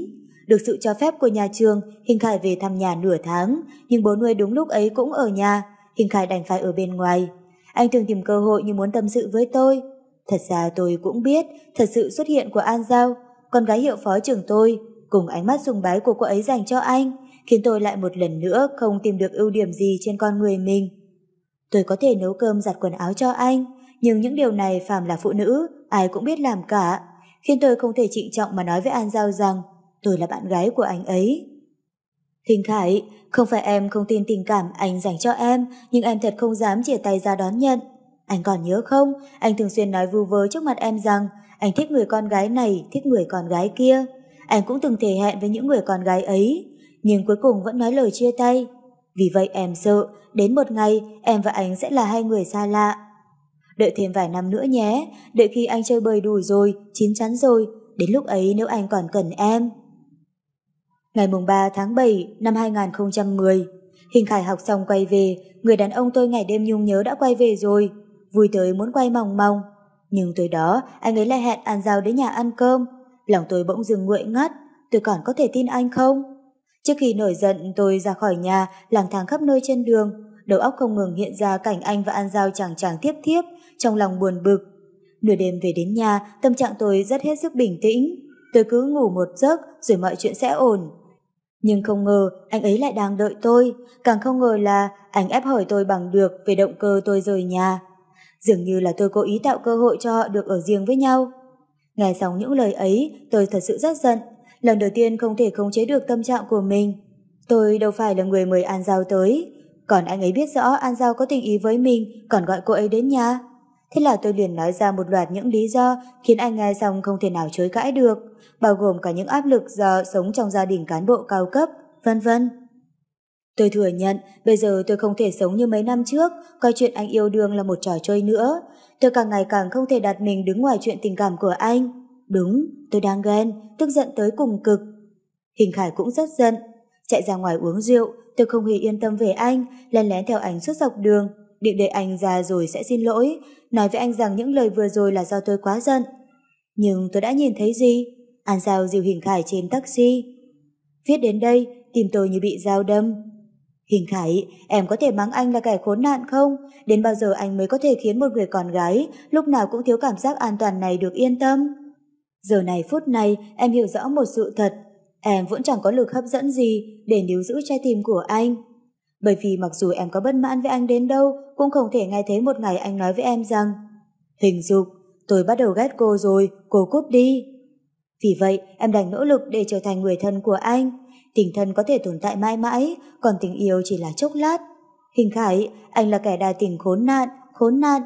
được sự cho phép của nhà trường, Hình Khải về thăm nhà nửa tháng, nhưng bố nuôi đúng lúc ấy cũng ở nhà, Hình Khải đành phải ở bên ngoài. Anh thường tìm cơ hội như muốn tâm sự với tôi. Thật ra tôi cũng biết, thật sự xuất hiện của An Giao, con gái hiệu phó trưởng tôi, cùng ánh mắt sùng bái của cô ấy dành cho anh, khiến tôi lại một lần nữa không tìm được ưu điểm gì trên con người mình. Tôi có thể nấu cơm giặt quần áo cho anh, nhưng những điều này phàm là phụ nữ, ai cũng biết làm cả, khiến tôi không thể trịnh trọng mà nói với An Giao rằng tôi là bạn gái của anh ấy. Thình Khải, không phải em không tin tình cảm anh dành cho em, nhưng em thật không dám chia tay ra đón nhận. Anh còn nhớ không, anh thường xuyên nói vu vơ trước mặt em rằng anh thích người con gái này, thích người con gái kia. Anh cũng từng thể hẹn với những người con gái ấy, nhưng cuối cùng vẫn nói lời chia tay. Vì vậy em sợ, đến một ngày em và anh sẽ là hai người xa lạ. Đợi thêm vài năm nữa nhé, đợi khi anh chơi bời đủ rồi, chín chắn rồi, đến lúc ấy nếu anh còn cần em. Ngày mùng 3 tháng 7 năm 2010, Hình Khải học xong quay về, người đàn ông tôi ngày đêm nhung nhớ đã quay về rồi, vui tới muốn quay mòng mòng. Nhưng tối đó, anh ấy lại hẹn An Giao đến nhà ăn cơm, lòng tôi bỗng dừng nguội ngắt, tôi còn có thể tin anh không? Trước khi nổi giận tôi ra khỏi nhà, lang thang khắp nơi trên đường, đầu óc không ngừng hiện ra cảnh anh và An Giao chàng chàng tiếp tiếp, trong lòng buồn bực. Nửa đêm về đến nhà, tâm trạng tôi rất hết sức bình tĩnh. Tôi cứ ngủ một giấc rồi mọi chuyện sẽ ổn. Nhưng không ngờ anh ấy lại đang đợi tôi, càng không ngờ là anh ép hỏi tôi bằng được về động cơ tôi rời nhà. Dường như là tôi cố ý tạo cơ hội cho họ được ở riêng với nhau. Nghe xong những lời ấy, tôi thật sự rất giận. Lần đầu tiên không thể khống chế được tâm trạng của mình. Tôi đâu phải là người mời An Giao tới. Còn anh ấy biết rõ An Giao có tình ý với mình, còn gọi cô ấy đến nhà. Thế là tôi liền nói ra một loạt những lý do khiến anh nghe xong không thể nào chối cãi được, bao gồm cả những áp lực do sống trong gia đình cán bộ cao cấp, vân vân. Tôi thừa nhận, bây giờ tôi không thể sống như mấy năm trước, coi chuyện anh yêu đương là một trò chơi nữa. Tôi càng ngày càng không thể đặt mình đứng ngoài chuyện tình cảm của anh. Đúng, tôi đang ghen, tức giận tới cùng cực. Hình Khải cũng rất giận. Chạy ra ngoài uống rượu, tôi không hề yên tâm về anh, lén lén theo anh suốt dọc đường. định để anh ra rồi sẽ xin lỗi, nói với anh rằng những lời vừa rồi là do tôi quá giận. Nhưng tôi đã nhìn thấy gì? An Giao dìu Hình Khải trên taxi. Viết đến đây, tìm tôi như bị dao đâm. Hình Khải, em có thể mắng anh là kẻ khốn nạn không? Đến bao giờ anh mới có thể khiến một người con gái lúc nào cũng thiếu cảm giác an toàn này được yên tâm? Giờ này phút này em hiểu rõ một sự thật. Em vẫn chẳng có lực hấp dẫn gì để níu giữ trái tim của anh. Bởi vì mặc dù em có bất mãn với anh đến đâu cũng không thể nghe thấy một ngày anh nói với em rằng Hình dục, tôi bắt đầu ghét cô rồi, cô cút đi. Vì vậy em đành nỗ lực để trở thành người thân của anh. Tình thân có thể tồn tại mãi mãi, còn tình yêu chỉ là chốc lát. Hình Khải, anh là kẻ đa tình khốn nạn, khốn nạn.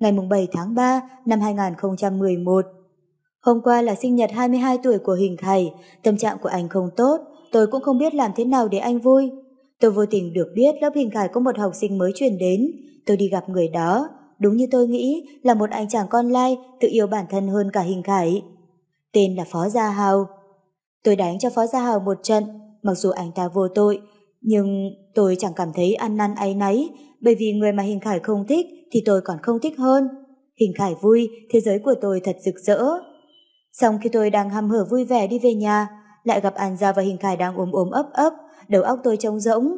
Ngày 7 tháng 3 năm 2011 Hôm qua là sinh nhật 22 tuổi của Hình Khải, tâm trạng của anh không tốt, tôi cũng không biết làm thế nào để anh vui. Tôi vô tình được biết lớp Hình Khải có một học sinh mới chuyển đến, tôi đi gặp người đó. Đúng như tôi nghĩ là một anh chàng con lai tự yêu bản thân hơn cả Hình Khải. Tên là Phó Gia Hào. Tôi đánh cho Phó Gia Hào một trận, mặc dù anh ta vô tội, nhưng tôi chẳng cảm thấy ăn năn áy náy, bởi vì người mà Hình Khải không thích thì tôi còn không thích hơn. Hình Khải vui, thế giới của tôi thật rực rỡ. Xong khi tôi đang hăm hở vui vẻ đi về nhà, lại gặp An Gia và Hình Khải đang ốm ốm ấp ấp, đầu óc tôi trống rỗng.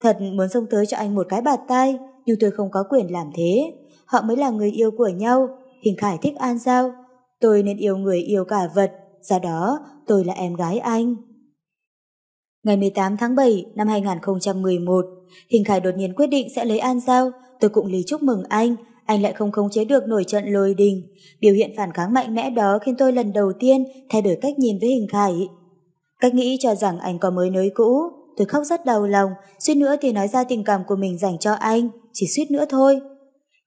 Thật muốn xông tới cho anh một cái bạt tay, nhưng tôi không có quyền làm thế. Họ mới là người yêu của nhau, Hình Khải thích An Giao. Tôi nên yêu người yêu cả vật, do đó tôi là em gái anh. Ngày 18 tháng 7 năm 2011, Hình Khải đột nhiên quyết định sẽ lấy An Giao, tôi cũng lý chúc mừng anh, anh lại không khống chế được nổi trận lôi đình. Biểu hiện phản kháng mạnh mẽ đó khiến tôi lần đầu tiên thay đổi cách nhìn với Hình Khải. Cách nghĩ cho rằng anh có mới nới cũ, tôi khóc rất đau lòng, suýt nữa thì nói ra tình cảm của mình dành cho anh, chỉ suýt nữa thôi.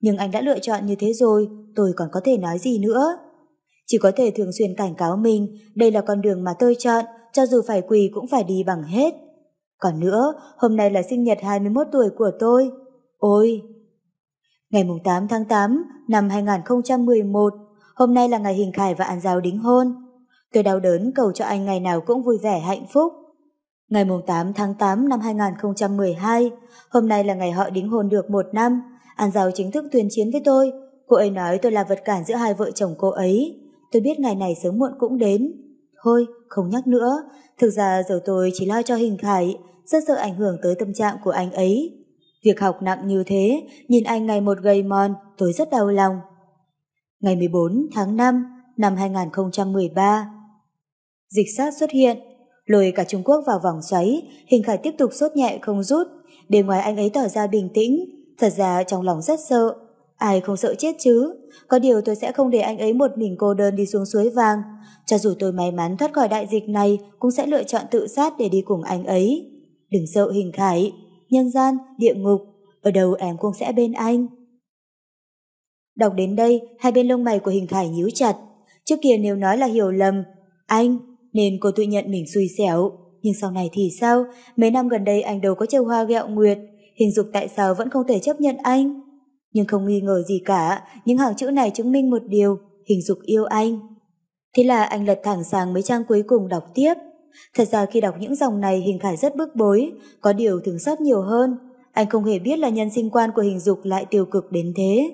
Nhưng anh đã lựa chọn như thế rồi, tôi còn có thể nói gì nữa. Chỉ có thể thường xuyên cảnh cáo mình, đây là con đường mà tôi chọn, cho dù phải quỳ cũng phải đi bằng hết. Còn nữa, hôm nay là sinh nhật 21 tuổi của tôi. Ôi! Ngày 8 tháng 8 năm 2011, hôm nay là ngày Hình Khải và An Giao đính hôn. Tôi đau đớn cầu cho anh ngày nào cũng vui vẻ hạnh phúc. Ngày 8 tháng 8 năm 2012, hôm nay là ngày họ đính hôn được một năm. An Giao chính thức tuyên chiến với tôi. Cô ấy nói tôi là vật cản giữa hai vợ chồng cô ấy. Tôi biết ngày này sớm muộn cũng đến. Thôi, không nhắc nữa. Thực ra giờ tôi chỉ lo cho Hình Khải, rất sợ ảnh hưởng tới tâm trạng của anh ấy. Việc học nặng như thế, nhìn anh ngày một gầy mòn, tôi rất đau lòng. Ngày 14 tháng 5 năm 2013 Dịch sát xuất hiện, lùi cả Trung Quốc vào vòng xoáy, hình khải tiếp tục sốt nhẹ không rút. Bề ngoài anh ấy tỏ ra bình tĩnh, thật ra trong lòng rất sợ. Ai không sợ chết chứ? Có điều tôi sẽ không để anh ấy một mình cô đơn đi xuống suối vàng. Cho dù tôi may mắn thoát khỏi đại dịch này, cũng sẽ lựa chọn tự sát để đi cùng anh ấy. Đừng sợ hình khải, nhân gian, địa ngục, ở đâu em cũng sẽ bên anh. Đọc đến đây, hai bên lông mày của hình khải nhíu chặt. Trước kia nếu nói là hiểu lầm, anh, nên cô tự nhận mình xui xẻo. Nhưng sau này thì sao? Mấy năm gần đây anh đâu có trêu hoa gẹo nguyệt, hình dục tại sao vẫn không thể chấp nhận anh? Nhưng không nghi ngờ gì cả, những hàng chữ này chứng minh một điều, hình dục yêu anh. Thế là anh lật thẳng sang mấy trang cuối cùng đọc tiếp. Thật ra khi đọc những dòng này hình khải rất bức bối, có điều thường xót nhiều hơn. Anh không hề biết là nhân sinh quan của hình dục lại tiêu cực đến thế.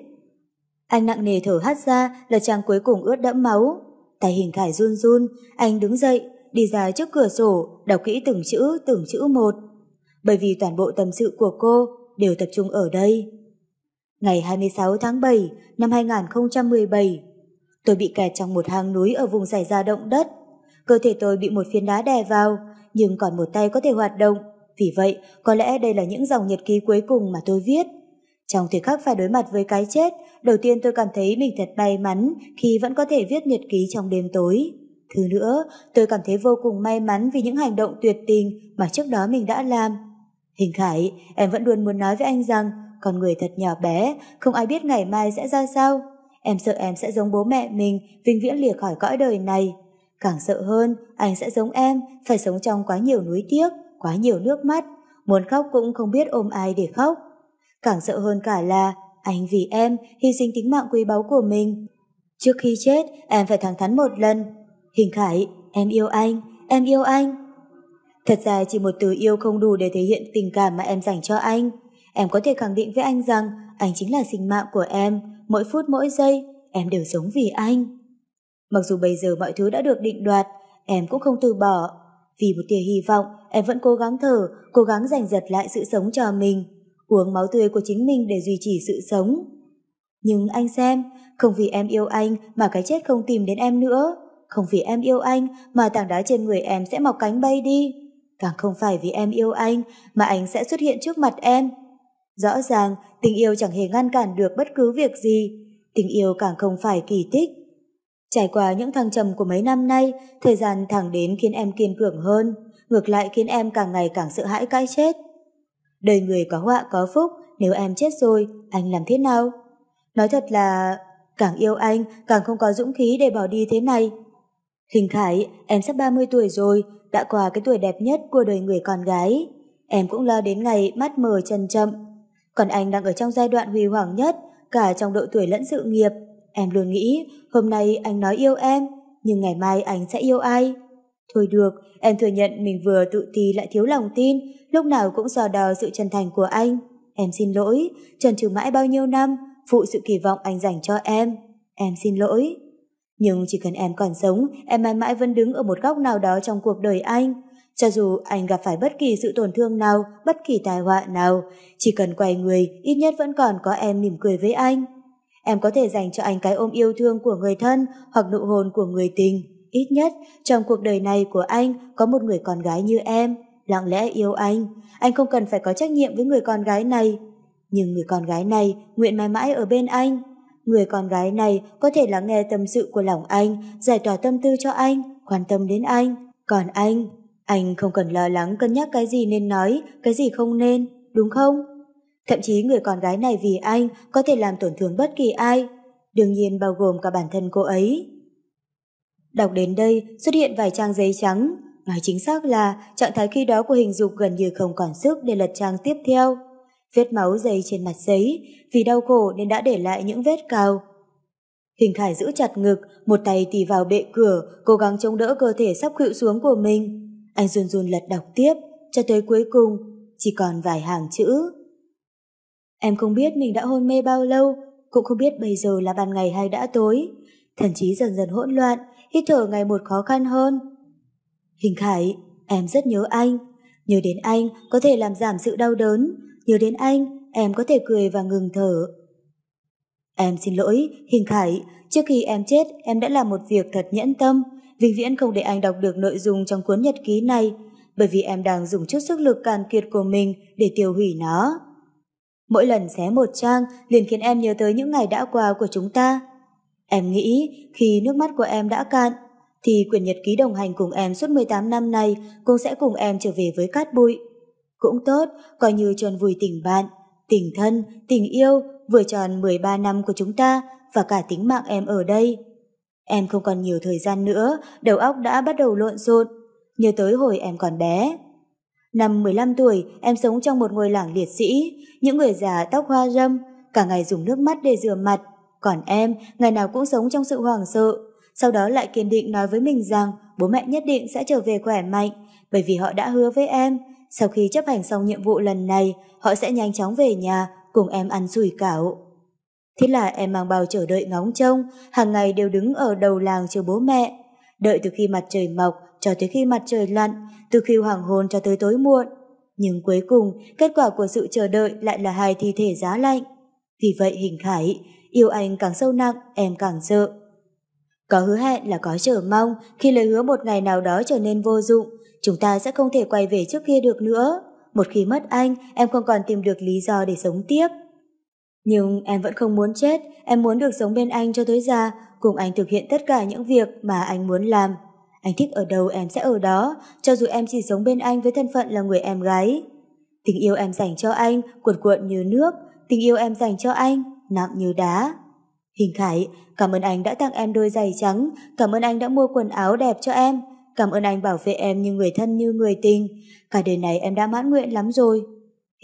Anh nặng nề thở hắt ra là trang cuối cùng ướt đẫm máu. Tay hình khải run run, anh đứng dậy, đi ra trước cửa sổ, đọc kỹ từng chữ, từng chữ một. Bởi vì toàn bộ tâm sự của cô đều tập trung ở đây. Ngày 26 tháng 7 năm 2017, tôi bị kẹt trong một hang núi ở vùng xảy ra động đất. Cơ thể tôi bị một phiến đá đè vào, nhưng còn một tay có thể hoạt động. Vì vậy, có lẽ đây là những dòng nhật ký cuối cùng mà tôi viết. Trong thời khắc phải đối mặt với cái chết, đầu tiên tôi cảm thấy mình thật may mắn khi vẫn có thể viết nhật ký trong đêm tối. Thứ nữa, tôi cảm thấy vô cùng may mắn vì những hành động tuyệt tình mà trước đó mình đã làm. Hình Khải, em vẫn luôn muốn nói với anh rằng con người thật nhỏ bé, không ai biết ngày mai sẽ ra sao. Em sợ em sẽ giống bố mẹ mình, vinh viễn lìa khỏi cõi đời này. Càng sợ hơn, anh sẽ giống em, phải sống trong quá nhiều núi tiếc, quá nhiều nước mắt, muốn khóc cũng không biết ôm ai để khóc. Càng sợ hơn cả là anh vì em hy sinh tính mạng quý báu của mình. Trước khi chết, em phải thẳng thắn một lần. Hình Khải, em yêu anh, em yêu anh. Thật ra chỉ một từ yêu không đủ để thể hiện tình cảm mà em dành cho anh em có thể khẳng định với anh rằng anh chính là sinh mạng của em, mỗi phút mỗi giây, em đều sống vì anh. Mặc dù bây giờ mọi thứ đã được định đoạt, em cũng không từ bỏ. Vì một tia hy vọng, em vẫn cố gắng thở, cố gắng giành giật lại sự sống cho mình, uống máu tươi của chính mình để duy trì sự sống. Nhưng anh xem, không vì em yêu anh mà cái chết không tìm đến em nữa, không vì em yêu anh mà tảng đá trên người em sẽ mọc cánh bay đi, càng không phải vì em yêu anh mà anh sẽ xuất hiện trước mặt em. Rõ ràng, tình yêu chẳng hề ngăn cản được bất cứ việc gì, tình yêu càng không phải kỳ tích. Trải qua những thăng trầm của mấy năm nay, thời gian thẳng đến khiến em kiên cường hơn, ngược lại khiến em càng ngày càng sợ hãi cái chết. Đời người có họa có phúc, nếu em chết rồi, anh làm thế nào? Nói thật là càng yêu anh, càng không có dũng khí để bỏ đi thế này. Hình Khải, em sắp 30 tuổi rồi, đã qua cái tuổi đẹp nhất của đời người con gái. Em cũng lo đến ngày mắt mờ chân chậm. Còn anh đang ở trong giai đoạn huy hoàng nhất, cả trong độ tuổi lẫn sự nghiệp. Em luôn nghĩ hôm nay anh nói yêu em, nhưng ngày mai anh sẽ yêu ai? Thôi được, em thừa nhận mình vừa tự ti lại thiếu lòng tin, lúc nào cũng dò đò sự chân thành của anh. Em xin lỗi, trần trừ mãi bao nhiêu năm, phụ sự kỳ vọng anh dành cho em. Em xin lỗi. Nhưng chỉ cần em còn sống, em mãi mãi vẫn đứng ở một góc nào đó trong cuộc đời anh. Cho dù anh gặp phải bất kỳ sự tổn thương nào, bất kỳ tai họa nào, chỉ cần quay người, ít nhất vẫn còn có em mỉm cười với anh. Em có thể dành cho anh cái ôm yêu thương của người thân hoặc nụ hôn của người tình. Ít nhất, trong cuộc đời này của anh có một người con gái như em, lặng lẽ yêu anh. Anh không cần phải có trách nhiệm với người con gái này. Nhưng người con gái này nguyện mãi mãi ở bên anh. Người con gái này có thể lắng nghe tâm sự của lòng anh, giải tỏa tâm tư cho anh, quan tâm đến anh. Còn anh, anh không cần lo lắng cân nhắc cái gì nên nói, cái gì không nên, đúng không? Thậm chí người con gái này vì anh có thể làm tổn thương bất kỳ ai, đương nhiên bao gồm cả bản thân cô ấy. Đọc đến đây xuất hiện vài trang giấy trắng, nói chính xác là trạng thái khi đó của hình dục gần như không còn sức để lật trang tiếp theo. Vết máu dày trên mặt giấy, vì đau khổ nên đã để lại những vết cào. Hình Khải giữ chặt ngực, một tay tì vào bệ cửa, cố gắng chống đỡ cơ thể sắp khuỵu xuống của mình. Anh run run lật đọc tiếp, cho tới cuối cùng, chỉ còn vài hàng chữ. Em không biết mình đã hôn mê bao lâu, cũng không biết bây giờ là ban ngày hay đã tối. Thần trí dần dần hỗn loạn, hít thở ngày một khó khăn hơn. Hình Khải, em rất nhớ anh. Nhớ đến anh có thể làm giảm sự đau đớn. Nhớ đến anh, em có thể cười và ngừng thở. Em xin lỗi, Hình Khải, trước khi em chết em đã làm một việc thật nhẫn tâm. Vinh Viễn không để anh đọc được nội dung trong cuốn nhật ký này, bởi vì em đang dùng chút sức lực càn kiệt của mình để tiêu hủy nó. Mỗi lần xé một trang liền khiến em nhớ tới những ngày đã qua của chúng ta. Em nghĩ khi nước mắt của em đã cạn, thì quyển nhật ký đồng hành cùng em suốt 18 năm này cũng sẽ cùng em trở về với cát bụi. Cũng tốt, coi như tròn vùi tình bạn, tình thân, tình yêu vừa tròn 13 năm của chúng ta và cả tính mạng em ở đây. Em không còn nhiều thời gian nữa, đầu óc đã bắt đầu lộn xộn, nhớ tới hồi em còn bé. Năm 15 tuổi, em sống trong một ngôi làng liệt sĩ, những người già tóc hoa râm, cả ngày dùng nước mắt để rửa mặt. Còn em, ngày nào cũng sống trong sự hoảng sợ, sau đó lại kiên định nói với mình rằng bố mẹ nhất định sẽ trở về khỏe mạnh, bởi vì họ đã hứa với em, sau khi chấp hành xong nhiệm vụ lần này, họ sẽ nhanh chóng về nhà cùng em ăn sủi cảo. Thế là em mang bao chờ đợi ngóng trông, hàng ngày đều đứng ở đầu làng chờ bố mẹ, đợi từ khi mặt trời mọc cho tới khi mặt trời lặn, từ khi hoàng hôn cho tới tối muộn. Nhưng cuối cùng, kết quả của sự chờ đợi lại là hai thi thể giá lạnh. Vì vậy hình khải, yêu anh càng sâu nặng, em càng sợ. Có hứa hẹn là có chờ mong, khi lời hứa một ngày nào đó trở nên vô dụng, chúng ta sẽ không thể quay về trước kia được nữa. Một khi mất anh, em không còn tìm được lý do để sống tiếp. Nhưng em vẫn không muốn chết, em muốn được sống bên anh cho tới già, cùng anh thực hiện tất cả những việc mà anh muốn làm. Anh thích ở đâu em sẽ ở đó, cho dù em chỉ sống bên anh với thân phận là người em gái. Tình yêu em dành cho anh cuộn cuộn như nước, tình yêu em dành cho anh nặng như đá. Hình Khải, cảm ơn anh đã tặng em đôi giày trắng, cảm ơn anh đã mua quần áo đẹp cho em, cảm ơn anh bảo vệ em như người thân như người tình. Cả đời này em đã mãn nguyện lắm rồi.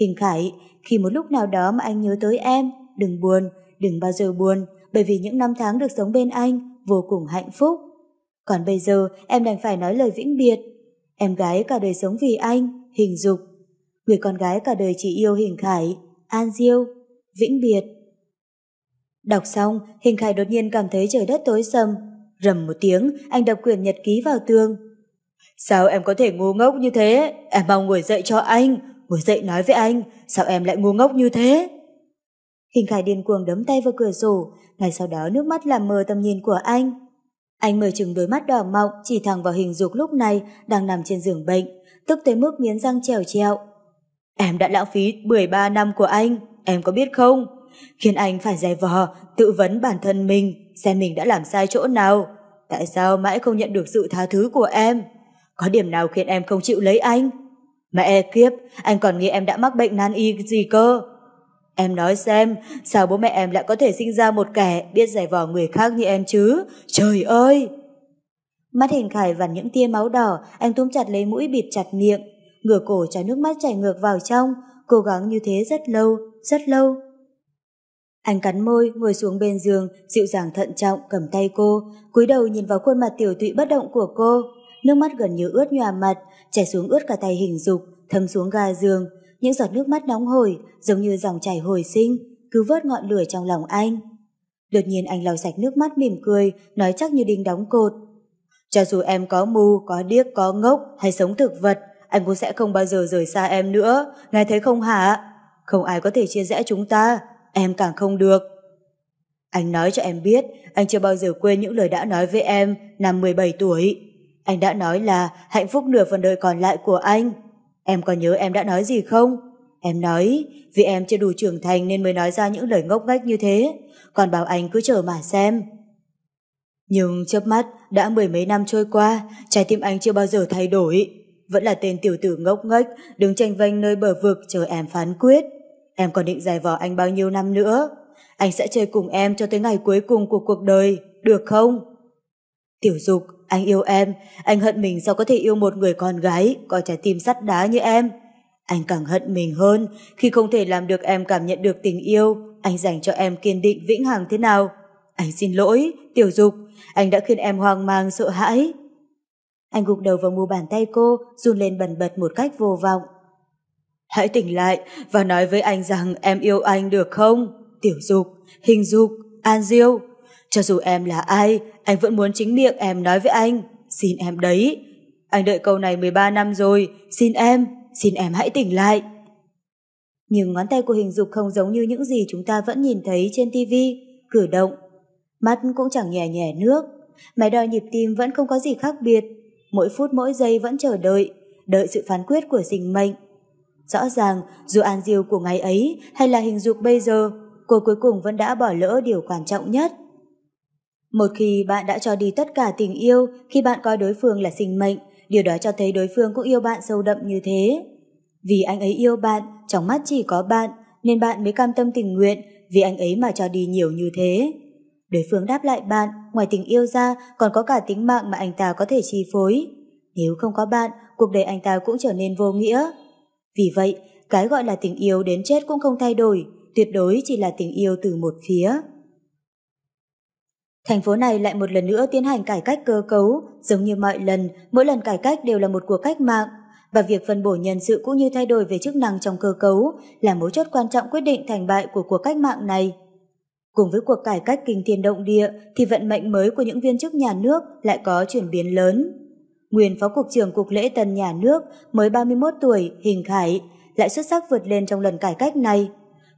Hình Khải, khi một lúc nào đó mà anh nhớ tới em, đừng buồn, đừng bao giờ buồn, bởi vì những năm tháng được sống bên anh vô cùng hạnh phúc. Còn bây giờ em đành phải nói lời vĩnh biệt. Em gái cả đời sống vì anh, hình dục. Người con gái cả đời chỉ yêu hình khải, An Diêu, vĩnh biệt. Đọc xong, Hình Khải đột nhiên cảm thấy trời đất tối sầm. Rầm một tiếng, anh đập quyển nhật ký vào tường. Sao em có thể ngu ngốc như thế? Em mau ngồi dậy cho anh. Ngồi dậy nói với anh, sao em lại ngu ngốc như thế? Hình Khải điên cuồng đấm tay vào cửa sổ, ngay sau đó nước mắt làm mờ tầm nhìn của anh. Anh mở chừng đôi mắt đỏ mọng chỉ thẳng vào hình dục lúc này đang nằm trên giường bệnh, tức tới mức nghiến răng trèo treo. Em đã lãng phí 13 năm của anh, em có biết không? Khiến anh phải dày vò, tự vấn bản thân mình, xem mình đã làm sai chỗ nào. Tại sao mãi không nhận được sự tha thứ của em? Có điểm nào khiến em không chịu lấy anh? Mẹ e kiếp, anh còn nghĩ em đã mắc bệnh nan y gì cơ? Em nói xem, sao bố mẹ em lại có thể sinh ra một kẻ biết giải vò người khác như em chứ? Trời ơi! Mắt hình khải vằn những tia máu đỏ, anh túm chặt lấy mũi bịt chặt miệng, ngửa cổ cho nước mắt chảy ngược vào trong, cố gắng như thế rất lâu, rất lâu. Anh cắn môi, ngồi xuống bên giường, dịu dàng thận trọng, cầm tay cô, cúi đầu nhìn vào khuôn mặt tiểu tụy bất động của cô. Nước mắt gần như ướt nhòa mặt, chảy xuống ướt cả tay hình dục, thấm xuống ga giường, những giọt nước mắt nóng hổi, giống như dòng chảy hồi sinh, cứ vớt ngọn lửa trong lòng anh. Đột nhiên anh lau sạch nước mắt mỉm cười, nói chắc như đinh đóng cột. Cho dù em có mù, có điếc, có ngốc hay sống thực vật, anh cũng sẽ không bao giờ rời xa em nữa, nghe thấy không hả? Không ai có thể chia rẽ chúng ta, em càng không được. Anh nói cho em biết, anh chưa bao giờ quên những lời đã nói với em năm 17 tuổi. Anh đã nói là hạnh phúc nửa phần đời còn lại của anh. Em có nhớ em đã nói gì không? Em nói, vì em chưa đủ trưởng thành nên mới nói ra những lời ngốc nghếch như thế, còn bảo anh cứ chờ mà xem. Nhưng chớp mắt, đã mười mấy năm trôi qua, trái tim anh chưa bao giờ thay đổi. Vẫn là tên tiểu tử ngốc nghếch, đứng tranh vanh nơi bờ vực chờ em phán quyết. Em còn định giải vò anh bao nhiêu năm nữa? Anh sẽ chơi cùng em cho tới ngày cuối cùng của cuộc đời, được không? Tiểu dục, anh yêu em, anh hận mình sao có thể yêu một người con gái có trái tim sắt đá như em. Anh càng hận mình hơn khi không thể làm được em cảm nhận được tình yêu anh dành cho em kiên định vĩnh hằng thế nào. Anh xin lỗi, tiểu dục, anh đã khiến em hoang mang sợ hãi. Anh gục đầu vào mu bàn tay cô, run lên bần bật một cách vô vọng. Hãy tỉnh lại và nói với anh rằng em yêu anh được không? Tiểu dục, hình dục, an diêu. Cho dù em là ai, anh vẫn muốn chính miệng em nói với anh. Xin em đấy. Anh đợi câu này 13 năm rồi. Xin em, xin em hãy tỉnh lại. Nhưng ngón tay của hình dục không giống như những gì chúng ta vẫn nhìn thấy trên tivi, cử động. Mắt cũng chẳng nhẹ nhẹ nước. Máy đo nhịp tim vẫn không có gì khác biệt. Mỗi phút mỗi giây vẫn chờ đợi, đợi sự phán quyết của sinh mệnh. Rõ ràng, dù an diêu của ngày ấy hay là hình dục bây giờ, cô cuối cùng vẫn đã bỏ lỡ điều quan trọng nhất. Một khi bạn đã cho đi tất cả tình yêu, khi bạn coi đối phương là sinh mệnh, điều đó cho thấy đối phương cũng yêu bạn sâu đậm như thế. Vì anh ấy yêu bạn, trong mắt chỉ có bạn, nên bạn mới cam tâm tình nguyện vì anh ấy mà cho đi nhiều như thế. Đối phương đáp lại bạn, ngoài tình yêu ra còn có cả tính mạng mà anh ta có thể chi phối. Nếu không có bạn, cuộc đời anh ta cũng trở nên vô nghĩa. Vì vậy, cái gọi là tình yêu đến chết cũng không thay đổi, tuyệt đối chỉ là tình yêu từ một phía. Thành phố này lại một lần nữa tiến hành cải cách cơ cấu, giống như mọi lần, mỗi lần cải cách đều là một cuộc cách mạng, và việc phân bổ nhân sự cũng như thay đổi về chức năng trong cơ cấu là mấu chốt quan trọng quyết định thành bại của cuộc cách mạng này. Cùng với cuộc cải cách kinh thiên động địa thì vận mệnh mới của những viên chức nhà nước lại có chuyển biến lớn. Nguyên Phó Cục trưởng Cục Lễ Tân Nhà nước mới 31 tuổi, Hình Khải, lại xuất sắc vượt lên trong lần cải cách này.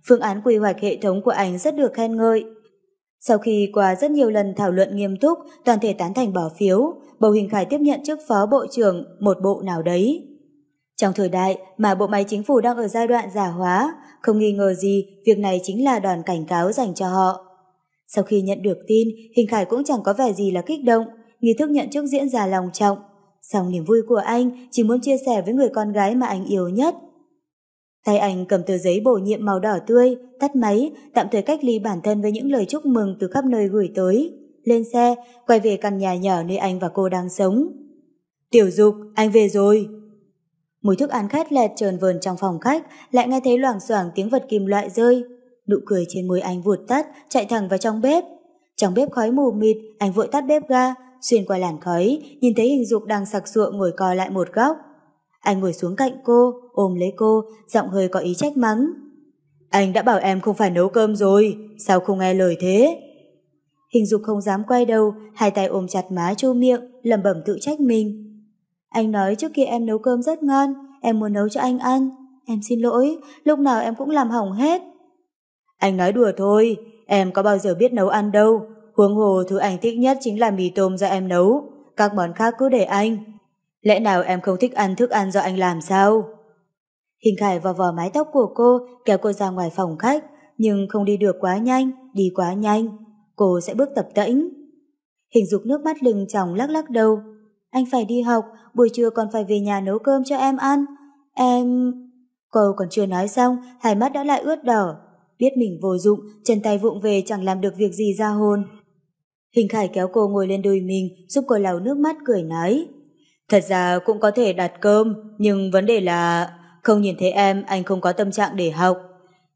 Phương án quy hoạch hệ thống của anh rất được khen ngợi, sau khi qua rất nhiều lần thảo luận nghiêm túc, toàn thể tán thành bỏ phiếu, Bầu Hình Khải tiếp nhận chức phó bộ trưởng một bộ nào đấy. Trong thời đại mà bộ máy chính phủ đang ở giai đoạn giả hóa, không nghi ngờ gì việc này chính là đòn cảnh cáo dành cho họ. Sau khi nhận được tin, Hình Khải cũng chẳng có vẻ gì là kích động, nghi thức nhận chức diễn ra lòng trọng. Song niềm vui của anh chỉ muốn chia sẻ với người con gái mà anh yêu nhất, Tay anh cầm tờ giấy bổ nhiệm màu đỏ tươi, tắt máy, tạm thời cách ly bản thân với những lời chúc mừng từ khắp nơi gửi tới. Lên xe, quay về căn nhà nhỏ nơi anh và cô đang sống. Tiểu dục, anh về rồi. Mùi thức ăn khét lẹt trờn vờn trong phòng khách, lại nghe thấy loảng xoảng tiếng vật kim loại rơi. Nụ cười trên môi anh vụt tắt, chạy thẳng vào trong bếp. Trong bếp khói mù mịt, anh vội tắt bếp ga, xuyên qua làn khói, nhìn thấy hình dục đang sặc sụa ngồi co lại một góc. Anh ngồi xuống cạnh cô, ôm lấy cô, giọng hơi có ý trách mắng. Anh đã bảo em không phải nấu cơm rồi, sao không nghe lời thế? Hình dục không dám quay đầu, hai tay ôm chặt má chu miệng, lẩm bẩm tự trách mình. Anh nói trước kia em nấu cơm rất ngon, em muốn nấu cho anh ăn. Em xin lỗi, lúc nào em cũng làm hỏng hết. Anh nói đùa thôi, em có bao giờ biết nấu ăn đâu. Huống hồ thứ anh thích nhất chính là mì tôm do em nấu, các món khác cứ để anh. Lẽ nào em không thích ăn thức ăn do anh làm sao? Hình Khải vò vò mái tóc của cô, kéo cô ra ngoài phòng khách, nhưng không đi được quá nhanh, đi quá nhanh. Cô sẽ bước tập tễnh. Hình dục nước mắt lưng chồng lắc lắc đầu. Anh phải đi học, buổi trưa còn phải về nhà nấu cơm cho em ăn. Em... Cô còn chưa nói xong, hai mắt đã lại ướt đỏ. Biết mình vô dụng, chân tay vụng về chẳng làm được việc gì ra hồn. Hình Khải kéo cô ngồi lên đùi mình, giúp cô lau nước mắt cười nói. Thật ra cũng có thể đặt cơm, nhưng vấn đề là không nhìn thấy em anh không có tâm trạng để học.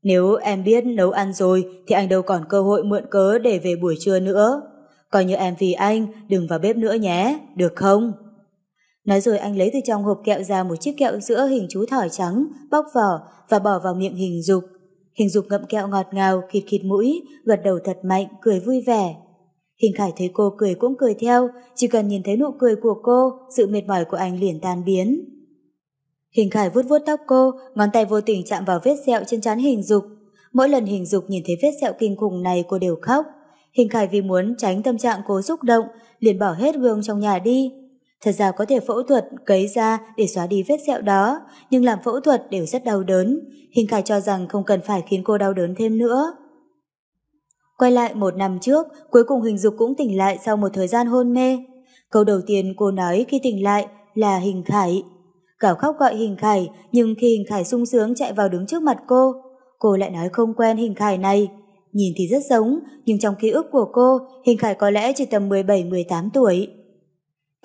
Nếu em biết nấu ăn rồi thì anh đâu còn cơ hội mượn cớ để về buổi trưa nữa. Coi như em vì anh đừng vào bếp nữa nhé, được không? Nói rồi anh lấy từ trong hộp kẹo ra một chiếc kẹo sữa hình chú thỏi trắng, bóc vỏ và bỏ vào miệng hình dục. Hình dục ngậm kẹo ngọt ngào, khịt khịt mũi, gật đầu thật mạnh, cười vui vẻ. Hình Khải thấy cô cười cũng cười theo, chỉ cần nhìn thấy nụ cười của cô, sự mệt mỏi của anh liền tan biến. Hình Khải vuốt vuốt tóc cô, ngón tay vô tình chạm vào vết sẹo trên trán hình dục. Mỗi lần hình dục nhìn thấy vết sẹo kinh khủng này cô đều khóc. Hình Khải vì muốn tránh tâm trạng cô xúc động, liền bỏ hết gương trong nhà đi. Thật ra có thể phẫu thuật, cấy ra để xóa đi vết sẹo đó, nhưng làm phẫu thuật đều rất đau đớn. Hình Khải cho rằng không cần phải khiến cô đau đớn thêm nữa. Quay lại một năm trước, cuối cùng hình dục cũng tỉnh lại sau một thời gian hôn mê. Câu đầu tiên cô nói khi tỉnh lại là hình khải. Gào khóc gọi hình khải, nhưng khi hình khải sung sướng chạy vào đứng trước mặt cô, cô lại nói không quen hình khải này. Nhìn thì rất giống, nhưng trong ký ức của cô, hình khải có lẽ chỉ tầm 17-18 tuổi.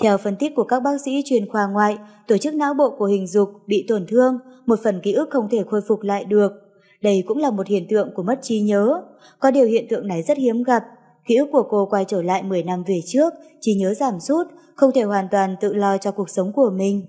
Theo phân tích của các bác sĩ chuyên khoa ngoại, tổ chức não bộ của hình dục bị tổn thương, một phần ký ức không thể khôi phục lại được. Đây cũng là một hiện tượng của mất trí nhớ. Có điều hiện tượng này rất hiếm gặp. Ký ức của cô quay trở lại 10 năm về trước, trí nhớ giảm sút, không thể hoàn toàn tự lo cho cuộc sống của mình.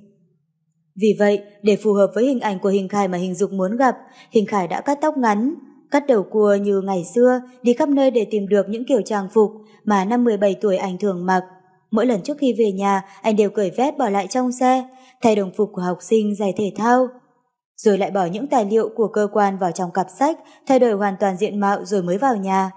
Vì vậy, để phù hợp với hình ảnh của Hình Khải mà Hình Dục muốn gặp, Hình Khải đã cắt tóc ngắn, cắt đầu cua như ngày xưa, đi khắp nơi để tìm được những kiểu trang phục mà năm 17 tuổi anh thường mặc. Mỗi lần trước khi về nhà, anh đều cởi vét bỏ lại trong xe, thay đồng phục của học sinh giày thể thao, rồi lại bỏ những tài liệu của cơ quan vào trong cặp sách, thay đổi hoàn toàn diện mạo rồi mới vào nhà.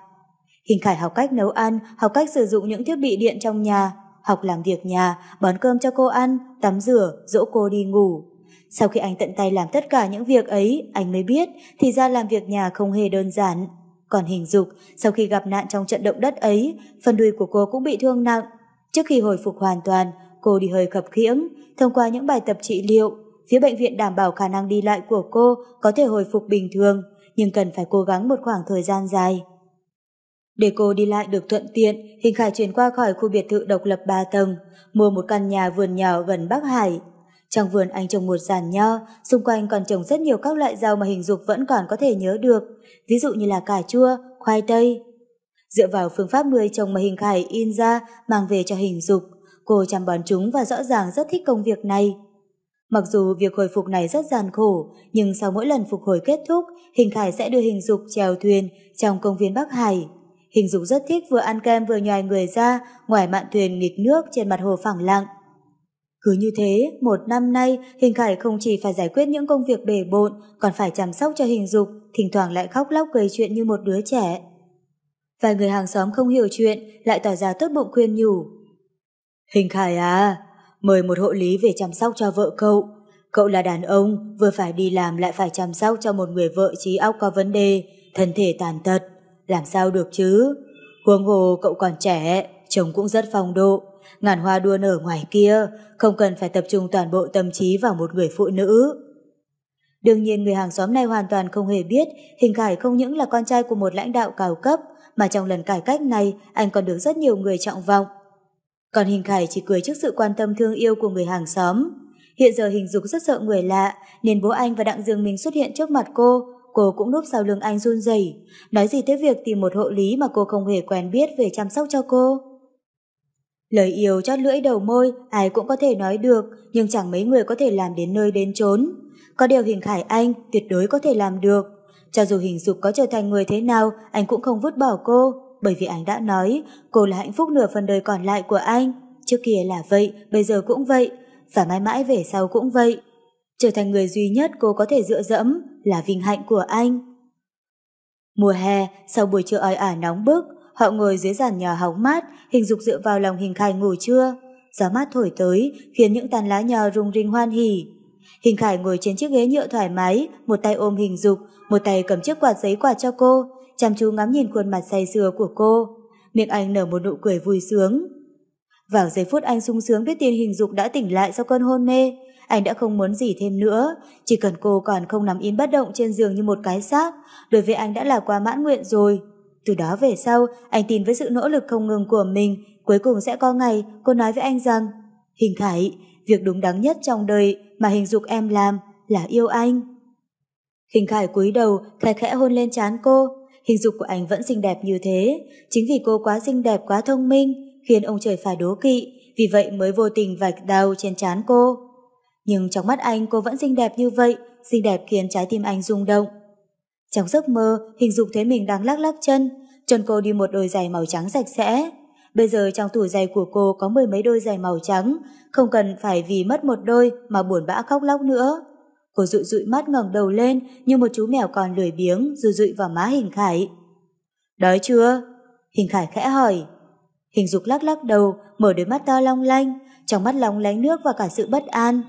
Hình Khải học cách nấu ăn, học cách sử dụng những thiết bị điện trong nhà, học làm việc nhà, bón cơm cho cô ăn, tắm rửa, dỗ cô đi ngủ. Sau khi anh tận tay làm tất cả những việc ấy, anh mới biết thì ra làm việc nhà không hề đơn giản. Còn hình dục, sau khi gặp nạn trong trận động đất ấy, phần đùi của cô cũng bị thương nặng. Trước khi hồi phục hoàn toàn, cô đi hơi khập khiễng, thông qua những bài tập trị liệu, phía bệnh viện đảm bảo khả năng đi lại của cô có thể hồi phục bình thường, nhưng cần phải cố gắng một khoảng thời gian dài. Để cô đi lại được thuận tiện, Hình Khải chuyển qua khỏi khu biệt thự độc lập 3 tầng, mua một căn nhà vườn nhỏ gần Bắc Hải. Trong vườn anh trồng một giàn nho, xung quanh còn trồng rất nhiều các loại rau mà hình dục vẫn còn có thể nhớ được, ví dụ như là cà chua, khoai tây. Dựa vào phương pháp nuôi trồng mà hình khải in ra mang về cho hình dục, cô chăm bón chúng và rõ ràng rất thích công việc này. Mặc dù việc hồi phục này rất gian khổ, nhưng sau mỗi lần phục hồi kết thúc, Hình Khải sẽ đưa Hình Dục chèo thuyền trong công viên Bắc Hải. Hình Dục rất thích vừa ăn kem vừa nhòi người ra ngoài mạn thuyền nghịch nước trên mặt hồ phẳng lặng. Cứ như thế, một năm nay, Hình Khải không chỉ phải giải quyết những công việc bề bộn, còn phải chăm sóc cho Hình Dục, thỉnh thoảng lại khóc lóc cười chuyện như một đứa trẻ. Vài người hàng xóm không hiểu chuyện, lại tỏ ra tốt bụng khuyên nhủ. Hình Khải à, mời một hộ lý về chăm sóc cho vợ cậu. Cậu là đàn ông, vừa phải đi làm lại phải chăm sóc cho một người vợ trí óc có vấn đề, thân thể tàn tật. Làm sao được chứ? Huống hồ cậu còn trẻ, chồng cũng rất phong độ. Ngàn hoa đua nở ngoài kia, không cần phải tập trung toàn bộ tâm trí vào một người phụ nữ. Đương nhiên người hàng xóm này hoàn toàn không hề biết Hình Khải không những là con trai của một lãnh đạo cao cấp, mà trong lần cải cách này anh còn được rất nhiều người trọng vọng. Còn Hình Khải chỉ cười trước sự quan tâm thương yêu của người hàng xóm. Hiện giờ Hình Dục rất sợ người lạ, nên bố anh và Đặng Dương Minh xuất hiện trước mặt cô, cô cũng núp sau lưng anh run rẩy, nói gì tới việc tìm một hộ lý mà cô không hề quen biết về chăm sóc cho cô. Lời yêu chót lưỡi đầu môi, ai cũng có thể nói được, nhưng chẳng mấy người có thể làm đến nơi đến chốn. Có điều Hình Khải Anh tuyệt đối có thể làm được. Cho dù hình dục có trở thành người thế nào, anh cũng không vứt bỏ cô, bởi vì anh đã nói cô là hạnh phúc nửa phần đời còn lại của anh. Trước kia là vậy, bây giờ cũng vậy, và mãi mãi về sau cũng vậy. Trở thành người duy nhất cô có thể dựa dẫm là vinh hạnh của anh. Mùa hè, sau buổi trưa oi ả nóng bức, họ ngồi dưới giàn nhà hóng mát, hình dục dựa vào lòng hình khải ngủ trưa. Gió mát thổi tới, khiến những tàn lá nhò rung rinh hoan hỉ. Hình khải ngồi trên chiếc ghế nhựa thoải mái, một tay ôm hình dục, một tay cầm chiếc quạt giấy quạt cho cô, chăm chú ngắm nhìn khuôn mặt say sưa của cô. Miệng anh nở một nụ cười vui sướng. Vào giây phút anh sung sướng biết tiền hình dục đã tỉnh lại sau cơn hôn mê, anh đã không muốn gì thêm nữa, chỉ cần cô còn không nằm im bất động trên giường như một cái xác, đối với anh đã là quá mãn nguyện rồi. Từ đó về sau, anh tin với sự nỗ lực không ngừng của mình, cuối cùng sẽ có ngày cô nói với anh rằng Hình Khải, việc đúng đắn nhất trong đời mà hình dục em làm là yêu anh. Hình Khải cúi đầu, khẽ khẽ hôn lên trán cô, hình dục của anh vẫn xinh đẹp như thế, chính vì cô quá xinh đẹp quá thông minh, khiến ông trời phải đố kỵ, vì vậy mới vô tình vạch đau trên trán cô. Nhưng trong mắt anh cô vẫn xinh đẹp như vậy, xinh đẹp khiến trái tim anh rung động. Trong giấc mơ, hình dục thấy mình đang lắc lắc chân, chân cô đi một đôi giày màu trắng sạch sẽ. Bây giờ trong tủ giày của cô có mười mấy đôi giày màu trắng, không cần phải vì mất một đôi mà buồn bã khóc lóc nữa. Cô dụi dụi mắt ngẩng đầu lên như một chú mèo còn lười biếng dụi dụi vào má hình khải. Đói chưa? Hình khải khẽ hỏi. Hình dục lắc lắc đầu, mở đôi mắt to long lanh, trong mắt long lánh nước và cả sự bất an.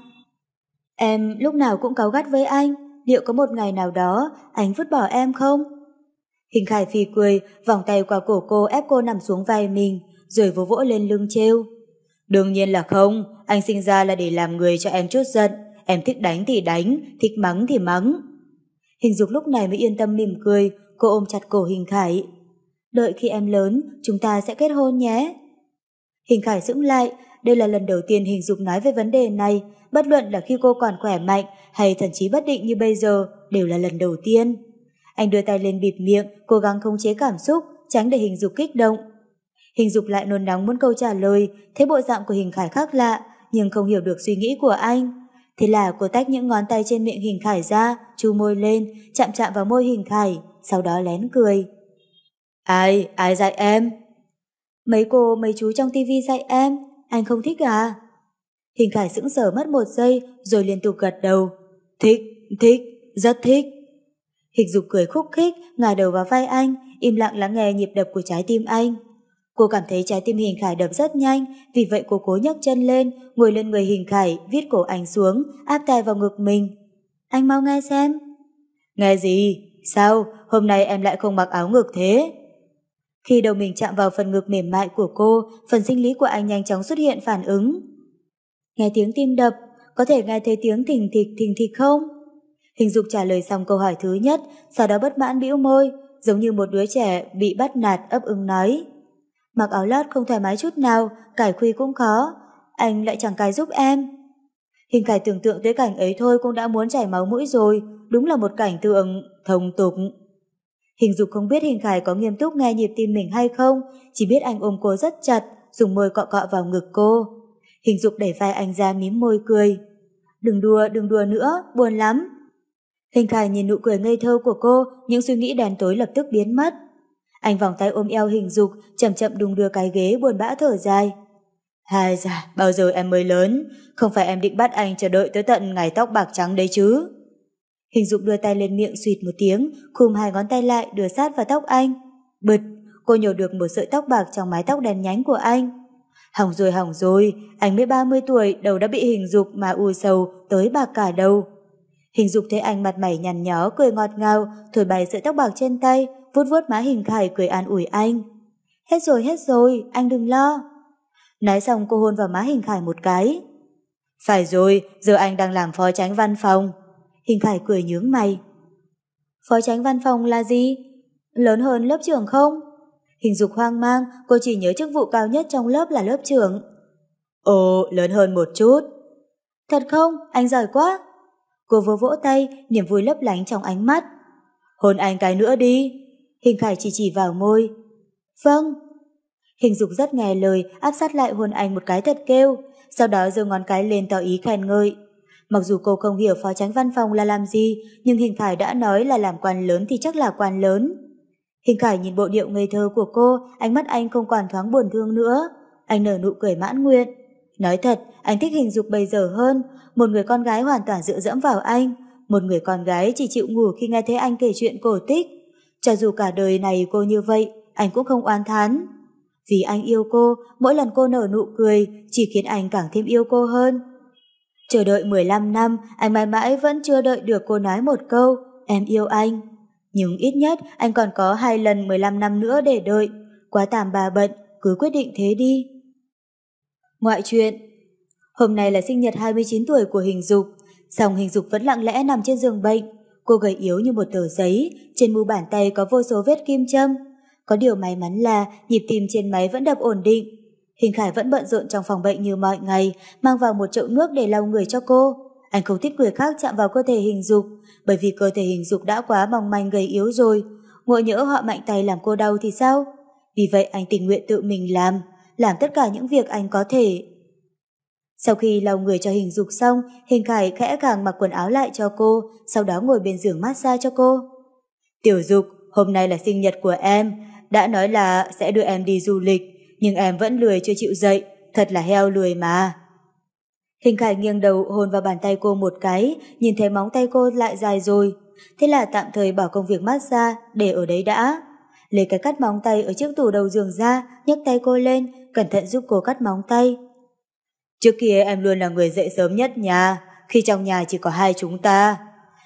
Em lúc nào cũng cáu gắt với anh, liệu có một ngày nào đó anh vứt bỏ em không? Hình Khải phi cười, vòng tay qua cổ cô ép cô nằm xuống vai mình, rồi vỗ vỗ lên lưng trêu. Đương nhiên là không, anh sinh ra là để làm người cho em chút giận, em thích đánh thì đánh, thích mắng thì mắng. Hình dục lúc này mới yên tâm mỉm cười, cô ôm chặt cổ Hình Khải. Đợi khi em lớn, chúng ta sẽ kết hôn nhé. Hình Khải sững lại, đây là lần đầu tiên Hình Dục nói về vấn đề này, bất luận là khi cô còn khỏe mạnh hay thậm chí bất định như bây giờ, đều là lần đầu tiên. Anh đưa tay lên bịt miệng, cố gắng khống chế cảm xúc, tránh để Hình Dục kích động. Hình Dục lại nôn nóng muốn câu trả lời, thấy bộ dạng của Hình Khải khác lạ, nhưng không hiểu được suy nghĩ của anh. Thế là cô tách những ngón tay trên miệng Hình Khải ra, chu môi lên, chạm chạm vào môi Hình Khải, sau đó lén cười. Ai, ai dạy em? Mấy cô, mấy chú trong tivi dạy em, anh không thích à? Hình Khải sững sờ mất một giây rồi liên tục gật đầu. Thích, thích, rất thích. Hình dục cười khúc khích, ngả đầu vào vai anh, im lặng lắng nghe nhịp đập của trái tim anh. Cô cảm thấy trái tim Hình Khải đập rất nhanh, vì vậy cô cố nhấc chân lên, ngồi lên người Hình Khải, viết cổ anh xuống, áp tay vào ngực mình. Anh mau nghe xem. Nghe gì? Sao? Hôm nay em lại không mặc áo ngực thế? Khi đầu mình chạm vào phần ngực mềm mại của cô, phần sinh lý của anh nhanh chóng xuất hiện phản ứng. Nghe tiếng tim đập, có thể nghe thấy tiếng thình thịch thình thịch không? Hình dục trả lời xong câu hỏi thứ nhất, sau đó bất mãn bĩu môi, giống như một đứa trẻ bị bắt nạt ấp ưng nói. Mặc áo lót không thoải mái chút nào, cải khuy cũng khó, anh lại chẳng cài giúp em. Hình cải tưởng tượng tới cảnh ấy thôi cũng đã muốn chảy máu mũi rồi, đúng là một cảnh tượng thông tục. Hình dục không biết Hình Khải có nghiêm túc nghe nhịp tim mình hay không, chỉ biết anh ôm cô rất chặt, dùng môi cọ cọ vào ngực cô. Hình dục đẩy vai anh ra mím môi cười. Đừng đùa, đừng đùa nữa, buồn lắm. Hình Khải nhìn nụ cười ngây thơ của cô, những suy nghĩ đèn tối lập tức biến mất. Anh vòng tay ôm eo hình dục, chậm chậm đung đưa cái ghế buồn bã thở dài. Hai già bao giờ em mới lớn, không phải em định bắt anh chờ đợi tới tận ngày tóc bạc trắng đấy chứ. Hình dục đưa tay lên miệng suyệt một tiếng, khum hai ngón tay lại đưa sát vào tóc anh. Bực, cô nhổ được một sợi tóc bạc trong mái tóc đen nhánh của anh. Hỏng rồi hỏng rồi, anh mới 30 tuổi, đầu đã bị hình dục mà u sầu tới bạc cả đầu. Hình dục thấy anh mặt mày nhằn nhó, cười ngọt ngào, thổi bày sợi tóc bạc trên tay, vuốt vuốt má hình khải cười an ủi anh. Hết rồi, hết rồi, anh đừng lo. Nói xong cô hôn vào má hình khải một cái. Phải rồi, giờ anh đang làm phó tránh văn phòng. Hình Khải cười nhướng mày. Phó tránh văn phòng là gì? Lớn hơn lớp trưởng không? Hình dục hoang mang, cô chỉ nhớ chức vụ cao nhất trong lớp là lớp trưởng. Ồ, lớn hơn một chút. Thật không? Anh giỏi quá. Cô vỗ vỗ tay, niềm vui lấp lánh trong ánh mắt. Hôn anh cái nữa đi. Hình Khải chỉ chỉ vào môi. Vâng. Hình dục rất nghe lời, áp sát lại hôn anh một cái thật kêu, sau đó giơ ngón cái lên tỏ ý khen ngợi. Mặc dù cô không hiểu phó tránh văn phòng là làm gì, nhưng Hình Khải đã nói là làm quan lớn thì chắc là quan lớn. Hình Khải nhìn bộ điệu ngây thơ của cô, ánh mắt anh không còn thoáng buồn thương nữa. Anh nở nụ cười mãn nguyện. Nói thật, anh thích hình dục bây giờ hơn, một người con gái hoàn toàn dựa dẫm vào anh, một người con gái chỉ chịu ngủ khi nghe thấy anh kể chuyện cổ tích. Cho dù cả đời này cô như vậy, anh cũng không oan thán. Vì anh yêu cô, mỗi lần cô nở nụ cười chỉ khiến anh càng thêm yêu cô hơn. Chờ đợi 15 năm, anh mãi mãi vẫn chưa đợi được cô nói một câu, em yêu anh. Nhưng ít nhất anh còn có hai lần 15 năm nữa để đợi. Quá tạm bà bận, cứ quyết định thế đi. Ngoại chuyện Hôm nay là sinh nhật 29 tuổi của Hình Dục, song Hình Dục vẫn lặng lẽ nằm trên giường bệnh. Cô gầy yếu như một tờ giấy, trên mu bàn tay có vô số vết kim châm. Có điều may mắn là nhịp tim trên máy vẫn đập ổn định. Hình Khải vẫn bận rộn trong phòng bệnh như mọi ngày, mang vào một chậu nước để lau người cho cô. Anh không thích người khác chạm vào cơ thể hình dục, bởi vì cơ thể hình dục đã quá mong manh gầy yếu rồi. Ngộ nhỡ họ mạnh tay làm cô đau thì sao? Vì vậy anh tình nguyện tự mình làm, làm tất cả những việc anh có thể. Sau khi lau người cho hình dục xong, hình khải khẽ càng mặc quần áo lại cho cô, sau đó ngồi bên giường massage cho cô. Tiểu dục, hôm nay là sinh nhật của em, đã nói là sẽ đưa em đi du lịch, nhưng em vẫn lười chưa chịu dậy, thật là heo lười mà. Hình khải nghiêng đầu hôn vào bàn tay cô một cái, nhìn thấy móng tay cô lại dài rồi. Thế là tạm thời bỏ công việc massage để ở đấy đã. Lấy cái cắt móng tay ở trước tủ đầu giường ra, nhấc tay cô lên, cẩn thận giúp cô cắt móng tay. Trước kia em luôn là người dậy sớm nhất nhà, khi trong nhà chỉ có hai chúng ta.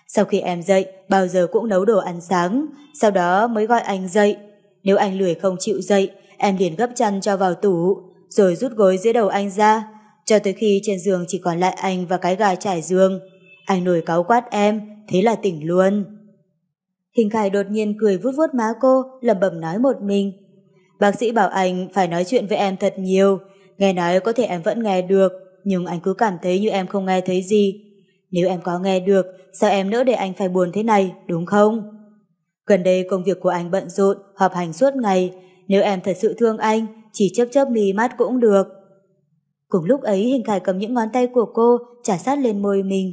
Sau khi em dậy, bao giờ cũng nấu đồ ăn sáng, sau đó mới gọi anh dậy. Nếu anh lười không chịu dậy, em liền gấp chăn cho vào tủ, rồi rút gối dưới đầu anh ra, cho tới khi trên giường chỉ còn lại anh và cái gà trải giường. Anh nổi cáu quát em, thế là tỉnh luôn. Hình Khải đột nhiên cười vút vuốt má cô, lẩm bẩm nói một mình. Bác sĩ bảo anh phải nói chuyện với em thật nhiều, nghe nói có thể em vẫn nghe được, nhưng anh cứ cảm thấy như em không nghe thấy gì. Nếu em có nghe được, sao em nỡ để anh phải buồn thế này, đúng không? Gần đây công việc của anh bận rộn, họp hành suốt ngày, nếu em thật sự thương anh, chỉ chớp chớp mì mắt cũng được. Cùng lúc ấy hình khải cầm những ngón tay của cô trả sát lên môi mình.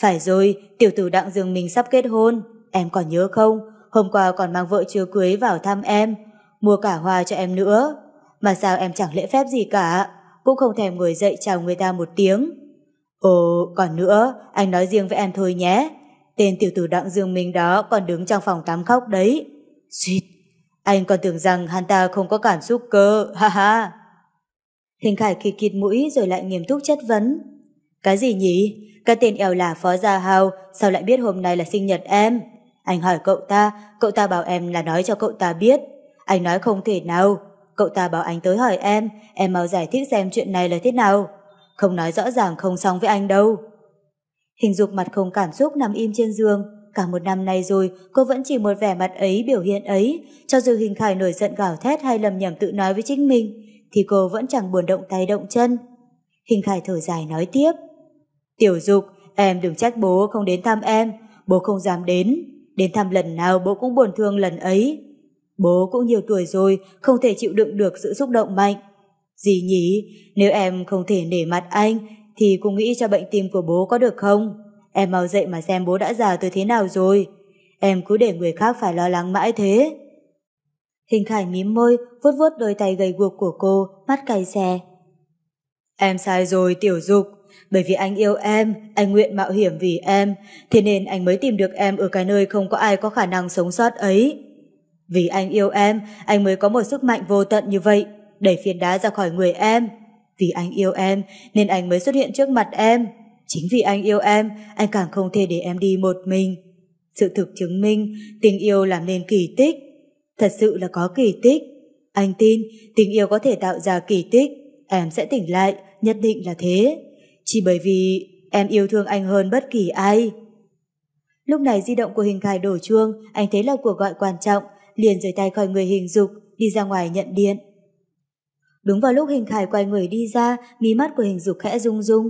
Phải rồi, tiểu tử đặng dương mình sắp kết hôn, em còn nhớ không? Hôm qua còn mang vợ chưa cưới vào thăm em, mua cả hoa cho em nữa. Mà sao em chẳng lễ phép gì cả, cũng không thèm ngồi dậy chào người ta một tiếng. Ồ, còn nữa, anh nói riêng với em thôi nhé. Tên tiểu tử đặng dương minh đó còn đứng trong phòng tắm khóc đấy. Xuyệt, anh còn tưởng rằng hắn ta không có cảm xúc cơ, ha ha. Hình Khải kịt kịt mũi rồi lại nghiêm túc chất vấn. Cái gì nhỉ? Cái tên eo là Phó Gia Hào, sao lại biết hôm nay là sinh nhật em? Anh hỏi cậu ta, cậu ta bảo em là nói cho cậu ta biết. Anh nói không thể nào. Cậu ta bảo anh tới hỏi em, em mau giải thích xem chuyện này là thế nào. Không nói rõ ràng không xong với anh đâu. Hình dục mặt không cảm xúc nằm im trên giường. Cả một năm nay rồi, cô vẫn chỉ một vẻ mặt ấy, biểu hiện ấy. Cho dù hình khải nổi giận gào thét hay lầm nhầm tự nói với chính mình, thì cô vẫn chẳng buồn động tay động chân. Hình khải thở dài nói tiếp. Tiểu dục, em đừng trách bố không đến thăm em, bố không dám đến. Đến thăm lần nào bố cũng buồn thương lần ấy. Bố cũng nhiều tuổi rồi, không thể chịu đựng được sự xúc động mạnh. Dì nhỉ, nếu em không thể nể mặt anh, thì cũng nghĩ cho bệnh tim của bố có được không? Em mau dậy mà xem bố đã già từ thế nào rồi. Em cứ để người khác phải lo lắng mãi thế. Hình Khải mím môi, vuốt vuốt đôi tay gầy guộc của cô, mắt cay xè. Em sai rồi, tiểu dục. Bởi vì anh yêu em, anh nguyện mạo hiểm vì em, thế nên anh mới tìm được em ở cái nơi không có ai có khả năng sống sót ấy. Vì anh yêu em, anh mới có một sức mạnh vô tận như vậy, đẩy phiền đá ra khỏi người em. Vì anh yêu em, nên anh mới xuất hiện trước mặt em. Chính vì anh yêu em, anh càng không thể để em đi một mình. Sự thực chứng minh, tình yêu làm nên kỳ tích. Thật sự là có kỳ tích. Anh tin, tình yêu có thể tạo ra kỳ tích. Em sẽ tỉnh lại, nhất định là thế. Chỉ bởi vì em yêu thương anh hơn bất kỳ ai. Lúc này di động của hình khải đổ chuông, anh thấy là cuộc gọi quan trọng, liền rời tay khỏi người hình dục, đi ra ngoài nhận điện. Đúng vào lúc hình khải quay người đi ra, mí mắt của hình dục khẽ rung rung.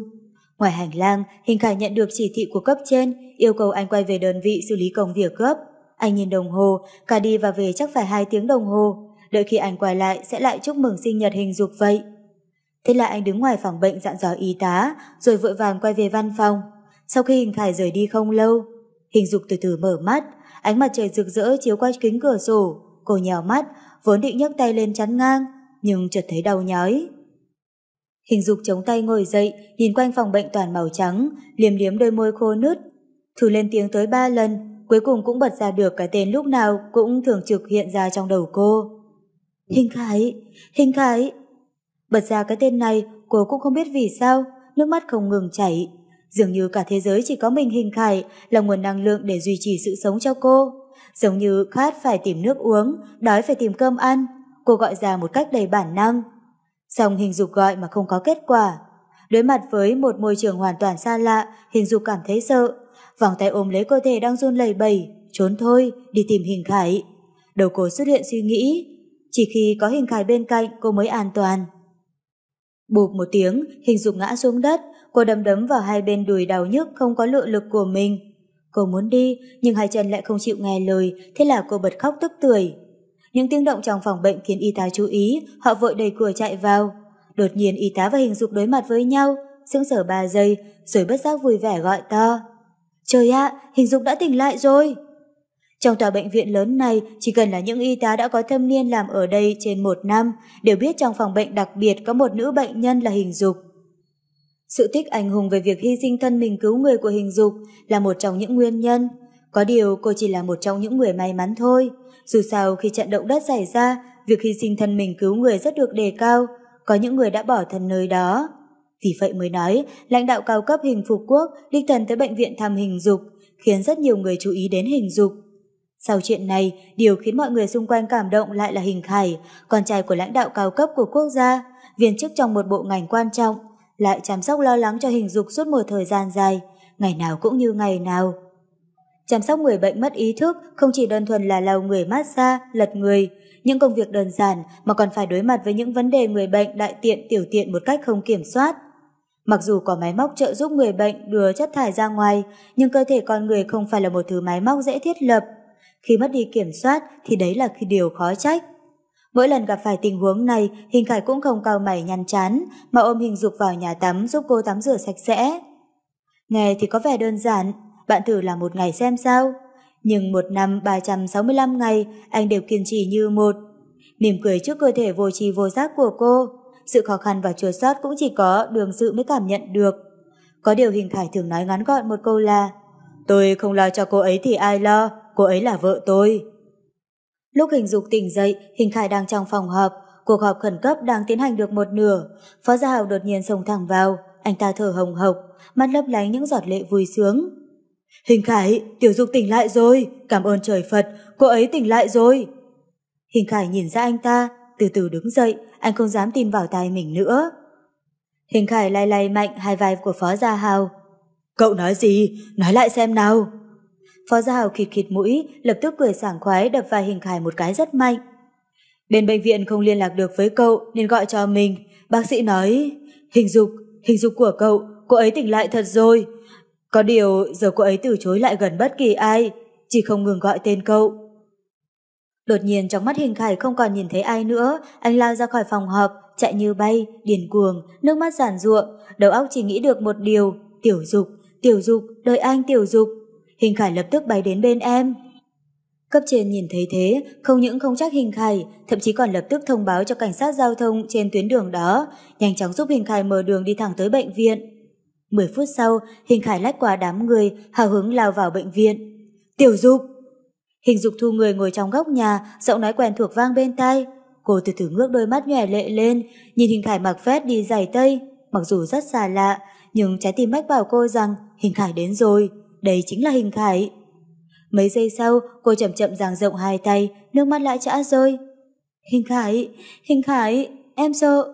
Ngoài hành lang, hình khải nhận được chỉ thị của cấp trên, yêu cầu anh quay về đơn vị xử lý công việc gấp. Anh nhìn đồng hồ, cả đi và về chắc phải hai tiếng đồng hồ. Đợi khi anh quay lại sẽ lại chúc mừng sinh nhật hình dục vậy. Thế là anh đứng ngoài phòng bệnh dặn dò y tá, rồi vội vàng quay về văn phòng. Sau khi Hình Khải rời đi không lâu, Hình Dục từ từ mở mắt, ánh mặt trời rực rỡ chiếu qua kính cửa sổ, cô nhèo mắt, vốn định nhấc tay lên chắn ngang, nhưng chợt thấy đau nhói. Hình Dục chống tay ngồi dậy, nhìn quanh phòng bệnh toàn màu trắng, liếm liếm đôi môi khô nứt, thử lên tiếng tới ba lần, cuối cùng cũng bật ra được cái tên lúc nào cũng thường trực hiện ra trong đầu cô. Hình Khải, Hình Khải. Bật ra cái tên này, cô cũng không biết vì sao, nước mắt không ngừng chảy. Dường như cả thế giới chỉ có mình Hình Khải là nguồn năng lượng để duy trì sự sống cho cô. Giống như khát phải tìm nước uống, đói phải tìm cơm ăn, cô gọi ra một cách đầy bản năng. Xong hình dục gọi mà không có kết quả. Đối mặt với một môi trường hoàn toàn xa lạ, hình dục cảm thấy sợ. Vòng tay ôm lấy cơ thể đang run lẩy bẩy, trốn thôi, đi tìm hình khải. Đầu cô xuất hiện suy nghĩ, chỉ khi có hình khải bên cạnh cô mới an toàn. Bụp một tiếng, hình dục ngã xuống đất, cô đấm đấm vào hai bên đùi đau nhức không có lựa lực của mình. Cô muốn đi, nhưng hai chân lại không chịu nghe lời, thế là cô bật khóc tức tưởi. Những tiếng động trong phòng bệnh khiến y tá chú ý, họ vội đẩy cửa chạy vào. Đột nhiên y tá và hình dục đối mặt với nhau, sững sờ ba giây, rồi bất giác vui vẻ gọi to. Trời ạ, hình dục đã tỉnh lại rồi! Trong tòa bệnh viện lớn này, chỉ cần là những y tá đã có thâm niên làm ở đây trên một năm, đều biết trong phòng bệnh đặc biệt có một nữ bệnh nhân là hình dục. Sự tích anh hùng về việc hy sinh thân mình cứu người của hình dục là một trong những nguyên nhân. Có điều cô chỉ là một trong những người may mắn thôi. Dù sao khi trận động đất xảy ra, việc hy sinh thân mình cứu người rất được đề cao. Có những người đã bỏ thân nơi đó. Vì vậy mới nói, lãnh đạo cao cấp hình phục quốc đích thần tới bệnh viện thăm hình dục, khiến rất nhiều người chú ý đến hình dục. Sau chuyện này, điều khiến mọi người xung quanh cảm động lại là hình khải, con trai của lãnh đạo cao cấp của quốc gia, viên chức trong một bộ ngành quan trọng, lại chăm sóc lo lắng cho hình dục suốt một thời gian dài, ngày nào cũng như ngày nào. Chăm sóc người bệnh mất ý thức không chỉ đơn thuần là lau người massage, lật người, những công việc đơn giản mà còn phải đối mặt với những vấn đề người bệnh đại tiện tiểu tiện một cách không kiểm soát. Mặc dù có máy móc trợ giúp người bệnh đưa chất thải ra ngoài, nhưng cơ thể con người không phải là một thứ máy móc dễ thiết lập. Khi mất đi kiểm soát thì đấy là khi điều khó trách. Mỗi lần gặp phải tình huống này, Hình Khải cũng không cao mày nhăn chán, mà ôm Hình Dục vào nhà tắm giúp cô tắm rửa sạch sẽ. Nghe thì có vẻ đơn giản, bạn thử làm một ngày xem sao. Nhưng một năm 365 ngày, anh đều kiên trì như một. Mỉm cười trước cơ thể vô tri vô giác của cô, sự khó khăn và chua sót cũng chỉ có đường sự mới cảm nhận được. Có điều Hình Khải thường nói ngắn gọn một câu là Tôi không lo cho cô ấy thì ai lo, cô ấy là vợ tôi. Lúc hình dục tỉnh dậy, Hình Khải đang trong phòng họp, cuộc họp khẩn cấp đang tiến hành được một nửa. Phó Gia Hào đột nhiên xông thẳng vào, anh ta thở hồng hộc, mắt lấp lánh những giọt lệ vui sướng. Hình Khải, Tiểu Dục tỉnh lại rồi, cảm ơn trời Phật, cô ấy tỉnh lại rồi. Hình Khải nhìn ra anh ta, từ từ đứng dậy, anh không dám tin vào tai mình nữa. Hình Khải lay lay mạnh hai vai của Phó Gia Hào. Cậu nói gì? Nói lại xem nào. Phó Gia Hào khịt khịt mũi, lập tức cười sảng khoái đập vai Hình Khải một cái rất mạnh. Bên bệnh viện không liên lạc được với cậu nên gọi cho mình. Bác sĩ nói, hình dục, hình dục của cậu, cô ấy tỉnh lại thật rồi. Có điều giờ cô ấy từ chối lại gần bất kỳ ai, chỉ không ngừng gọi tên cậu. Đột nhiên trong mắt Hình Khải không còn nhìn thấy ai nữa, anh lao ra khỏi phòng họp, chạy như bay, điền cuồng, nước mắt giản ruộng, đầu óc chỉ nghĩ được một điều, tiểu dục, tiểu dục, đợi anh tiểu dục. Hình Khải lập tức bay đến bên em. Cấp trên nhìn thấy thế, không những không trách Hình Khải, thậm chí còn lập tức thông báo cho cảnh sát giao thông trên tuyến đường đó, nhanh chóng giúp Hình Khải mở đường đi thẳng tới bệnh viện. Mười phút sau, Hình Khải lách qua đám người, hào hứng lao vào bệnh viện. Tiểu Dục! Hình Dục thu người ngồi trong góc nhà, giọng nói quen thuộc vang bên tai. Cô từ từ ngước đôi mắt nhòe lệ lên, nhìn Hình Khải mặc vest đi giày tây, mặc dù rất xa lạ, nhưng trái tim mách bảo cô rằng Hình Khải đến rồi đây chính là hình khải. Mấy giây sau, cô chậm chậm giang rộng hai tay, nước mắt lại trã rơi. Hình khải, hình khải, em sợ.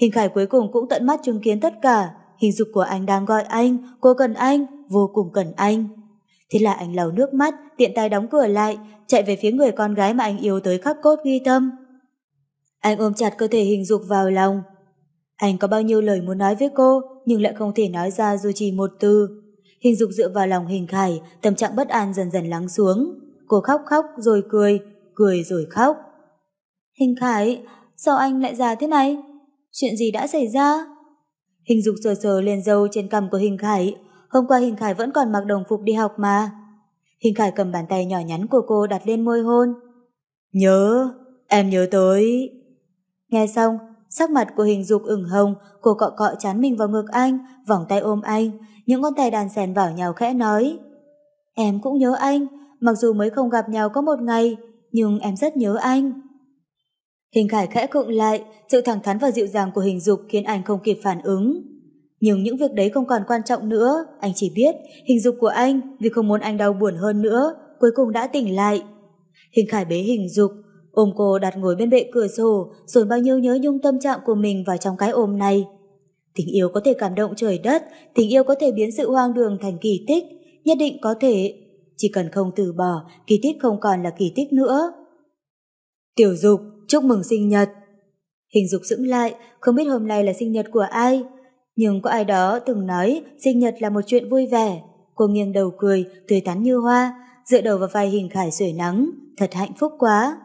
Hình khải cuối cùng cũng tận mắt chứng kiến tất cả. Hình dục của anh đang gọi anh, cô cần anh, vô cùng cần anh. Thế là anh lau nước mắt, tiện tay đóng cửa lại, chạy về phía người con gái mà anh yêu tới khắc cốt ghi tâm. Anh ôm chặt cơ thể hình dục vào lòng. Anh có bao nhiêu lời muốn nói với cô, nhưng lại không thể nói ra dù chỉ một từ. Hình dục dựa vào lòng hình khải, tâm trạng bất an dần dần lắng xuống. Cô khóc khóc rồi cười, cười rồi khóc. Hình khải, sao anh lại già thế này? Chuyện gì đã xảy ra? Hình dục sờ sờ lên dâu trên cằm của hình khải. hôm qua Hình Khải vẫn còn mặc đồng phục đi học mà. Hình Khải cầm bàn tay nhỏ nhắn của cô đặt lên môi hôn. Nhớ, em nhớ tới. Nghe xong, sắc mặt của hình dục ửng hồng, cô cọ cọ chán mình vào ngực anh, vòng tay ôm anh, những ngón tay đàn xèn vào nhau khẽ nói. Em cũng nhớ anh, mặc dù mới không gặp nhau có một ngày, nhưng em rất nhớ anh. Hình Khải khẽ cụng lại, sự thẳng thắn và dịu dàng của hình dục khiến anh không kịp phản ứng. Nhưng những việc đấy không còn quan trọng nữa, anh chỉ biết hình dục của anh vì không muốn anh đau buồn hơn nữa, cuối cùng đã tỉnh lại. Hình Khải bế hình dục, ôm cô đặt ngồi bên bệ cửa sổ, rồi bao nhiêu nhớ nhung tâm trạng của mình vào trong cái ôm này. Tình yêu có thể cảm động trời đất, tình yêu có thể biến sự hoang đường thành kỳ tích, nhất định có thể. Chỉ cần không từ bỏ, kỳ tích không còn là kỳ tích nữa. Tiểu dục, chúc mừng sinh nhật. Hình dục dững lại, không biết hôm nay là sinh nhật của ai. Nhưng có ai đó từng nói sinh nhật là một chuyện vui vẻ. Cô nghiêng đầu cười, tươi tắn như hoa, dựa đầu vào vai hình khải sưởi nắng, thật hạnh phúc quá.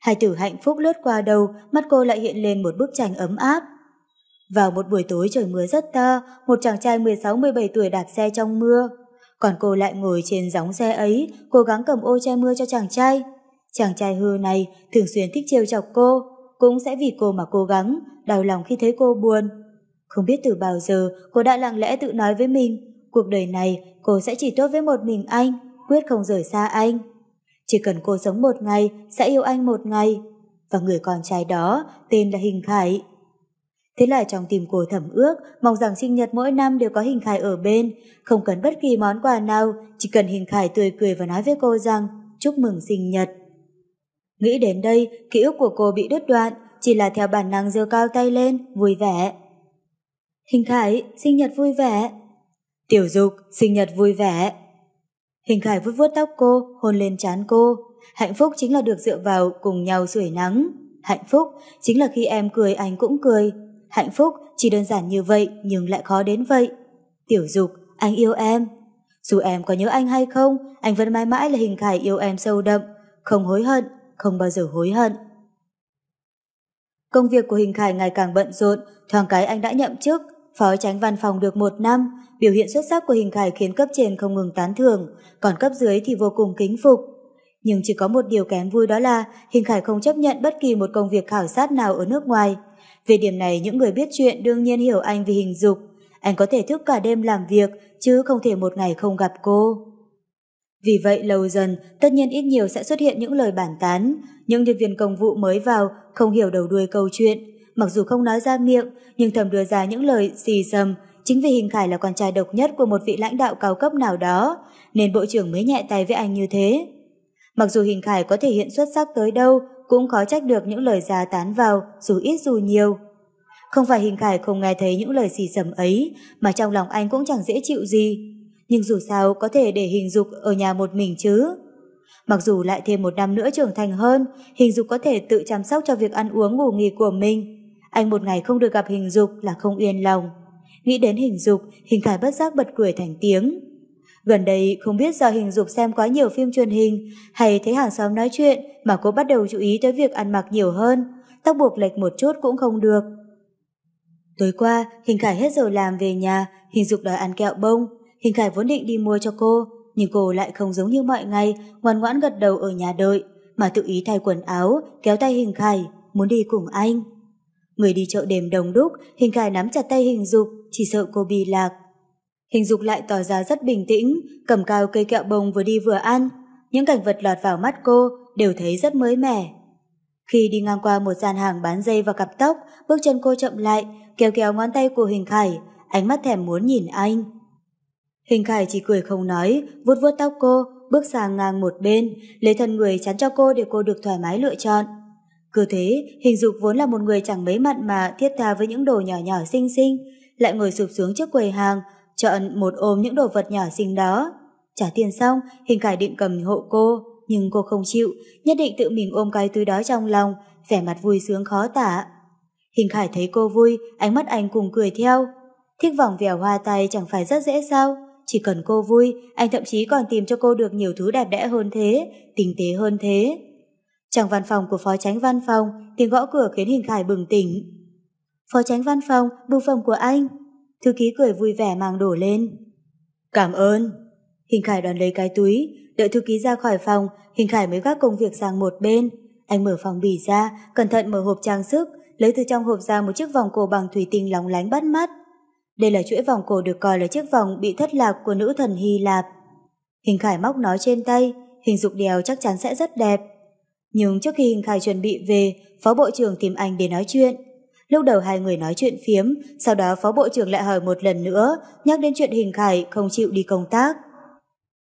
Hai tử hạnh phúc lướt qua đầu, mắt cô lại hiện lên một bức tranh ấm áp. Vào một buổi tối trời mưa rất to, một chàng trai 16-17 tuổi đạp xe trong mưa. Còn cô lại ngồi trên gióng xe ấy, cố gắng cầm ô che mưa cho chàng trai. Chàng trai hư này thường xuyên thích trêu chọc cô, cũng sẽ vì cô mà cố gắng, đau lòng khi thấy cô buồn. Không biết từ bao giờ cô đã lặng lẽ tự nói với mình, cuộc đời này cô sẽ chỉ tốt với một mình anh, quyết không rời xa anh. Chỉ cần cô sống một ngày, sẽ yêu anh một ngày. Và người con trai đó tên là Hình Khải. Thế là trong tim cô thầm ước, mong rằng sinh nhật mỗi năm đều có Hình Khải ở bên, không cần bất kỳ món quà nào, chỉ cần Hình Khải tươi cười và nói với cô rằng chúc mừng sinh nhật. Nghĩ đến đây, ký ức của cô bị đứt đoạn, chỉ là theo bản năng giơ cao tay lên, vui vẻ. Hình Khải, sinh nhật vui vẻ. Tiểu Dục, sinh nhật vui vẻ. Hình Khải vuốt vuốt tóc cô, hôn lên trán cô. Hạnh phúc chính là được dựa vào cùng nhau sưởi nắng. Hạnh phúc chính là khi em cười anh cũng cười. Hạnh phúc chỉ đơn giản như vậy nhưng lại khó đến vậy. Tiểu Dục, anh yêu em. Dù em có nhớ anh hay không, anh vẫn mãi mãi là Hình Khải yêu em sâu đậm, không hối hận, không bao giờ hối hận. Công việc của Hình Khải ngày càng bận rộn, thoáng cái anh đã nhậm chức, phó tránh văn phòng được một năm, biểu hiện xuất sắc của Hình Khải khiến cấp trên không ngừng tán thưởng, còn cấp dưới thì vô cùng kính phục. Nhưng chỉ có một điều kém vui đó là Hình Khải không chấp nhận bất kỳ một công việc khảo sát nào ở nước ngoài. Về điểm này, những người biết chuyện đương nhiên hiểu anh vì hình dục. Anh có thể thức cả đêm làm việc, chứ không thể một ngày không gặp cô. Vì vậy lâu dần, tất nhiên ít nhiều sẽ xuất hiện những lời bản tán, những nhân viên công vụ mới vào không hiểu đầu đuôi câu chuyện, mặc dù không nói ra miệng, nhưng thầm đưa ra những lời xì xầm, chính vì Hình Khải là con trai độc nhất của một vị lãnh đạo cao cấp nào đó, nên bộ trưởng mới nhẹ tay với anh như thế. Mặc dù Hình Khải có thể hiện xuất sắc tới đâu, cũng khó trách được những lời già tán vào, dù ít dù nhiều. Không phải Hình Khải không nghe thấy những lời xì xầm ấy, mà trong lòng anh cũng chẳng dễ chịu gì. Nhưng dù sao có thể để Hình Dục ở nhà một mình chứ. Mặc dù lại thêm một năm nữa trưởng thành hơn, Hình Dục có thể tự chăm sóc cho việc ăn uống ngủ nghỉ của mình. Anh một ngày không được gặp Hình Dục là không yên lòng. Nghĩ đến Hình Dục, Hình Khải bất giác bật cười thành tiếng. Gần đây không biết do Hình Dục xem quá nhiều phim truyền hình hay thấy hàng xóm nói chuyện mà cô bắt đầu chú ý tới việc ăn mặc nhiều hơn, tóc buộc lệch một chút cũng không được. Tối qua, Hình Khải hết giờ làm về nhà, Hình Dục đòi ăn kẹo bông. Hình Khải vốn định đi mua cho cô, nhưng cô lại không giống như mọi ngày, ngoan ngoãn gật đầu ở nhà đợi, mà tự ý thay quần áo, kéo tay Hình Khải, muốn đi cùng anh. Người đi chợ đêm đông đúc, Hình Khải nắm chặt tay Hình Dục, chỉ sợ cô bị lạc. Hình Dục lại tỏ ra rất bình tĩnh, cầm cao cây kẹo bông vừa đi vừa ăn. Những cảnh vật lọt vào mắt cô đều thấy rất mới mẻ. Khi đi ngang qua một gian hàng bán dây và cặp tóc, bước chân cô chậm lại, kéo kéo ngón tay của Hình Khải, ánh mắt thèm muốn nhìn anh. Hình Khải chỉ cười không nói, vuốt vuốt tóc cô, bước sang ngang một bên, lấy thân người chắn cho cô để cô được thoải mái lựa chọn. Cứ thế, hình dục vốn là một người chẳng mấy mặn mà thiết tha với những đồ nhỏ nhỏ xinh xinh, lại ngồi sụp xuống trước quầy hàng, chọn một ôm những đồ vật nhỏ xinh đó. Trả tiền xong, hình khải định cầm hộ cô, nhưng cô không chịu, nhất định tự mình ôm cái túi đó trong lòng, vẻ mặt vui sướng khó tả. Hình khải thấy cô vui, ánh mắt anh cùng cười theo. Thích vòng vèo hoa tay chẳng phải rất dễ sao, chỉ cần cô vui, anh thậm chí còn tìm cho cô được nhiều thứ đẹp đẽ hơn thế, tinh tế hơn thế. Trong văn phòng của phó tránh văn phòng, tiếng gõ cửa khiến Hình Khải bừng tỉnh. Phó tránh văn phòng, bưu phòng của anh. Thư ký cười vui vẻ mang đổ lên. Cảm ơn. Hình Khải đoàn lấy cái túi, đợi thư ký ra khỏi phòng, Hình Khải mới gác công việc sang một bên. Anh mở phòng bì ra, cẩn thận mở hộp trang sức, lấy từ trong hộp ra một chiếc vòng cổ bằng thủy tinh lóng lánh bắt mắt. Đây là chuỗi vòng cổ được coi là chiếc vòng bị thất lạc của nữ thần Hy Lạp. Hình Khải móc nó trên tay, hình dục đèo chắc chắn sẽ rất đẹp. Nhưng trước khi Hình Khải chuẩn bị về, Phó Bộ trưởng tìm anh để nói chuyện. Lúc đầu hai người nói chuyện phiếm, sau đó Phó Bộ trưởng lại hỏi một lần nữa, nhắc đến chuyện Hình Khải không chịu đi công tác.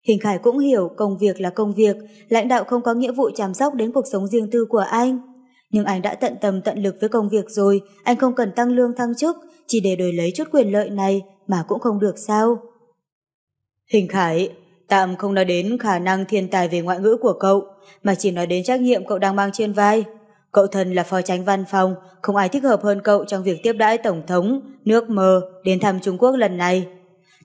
Hình Khải cũng hiểu công việc là công việc, lãnh đạo không có nghĩa vụ chăm sóc đến cuộc sống riêng tư của anh. Nhưng anh đã tận tâm tận lực với công việc rồi, anh không cần tăng lương thăng chức, chỉ để đổi lấy chút quyền lợi này mà cũng không được sao. Hình Khải, tạm không nói đến khả năng thiên tài về ngoại ngữ của cậu, mà chỉ nói đến trách nhiệm cậu đang mang trên vai. Cậu thân là phó tránh văn phòng, không ai thích hợp hơn cậu trong việc tiếp đãi Tổng thống, nước mơ đến thăm Trung Quốc lần này.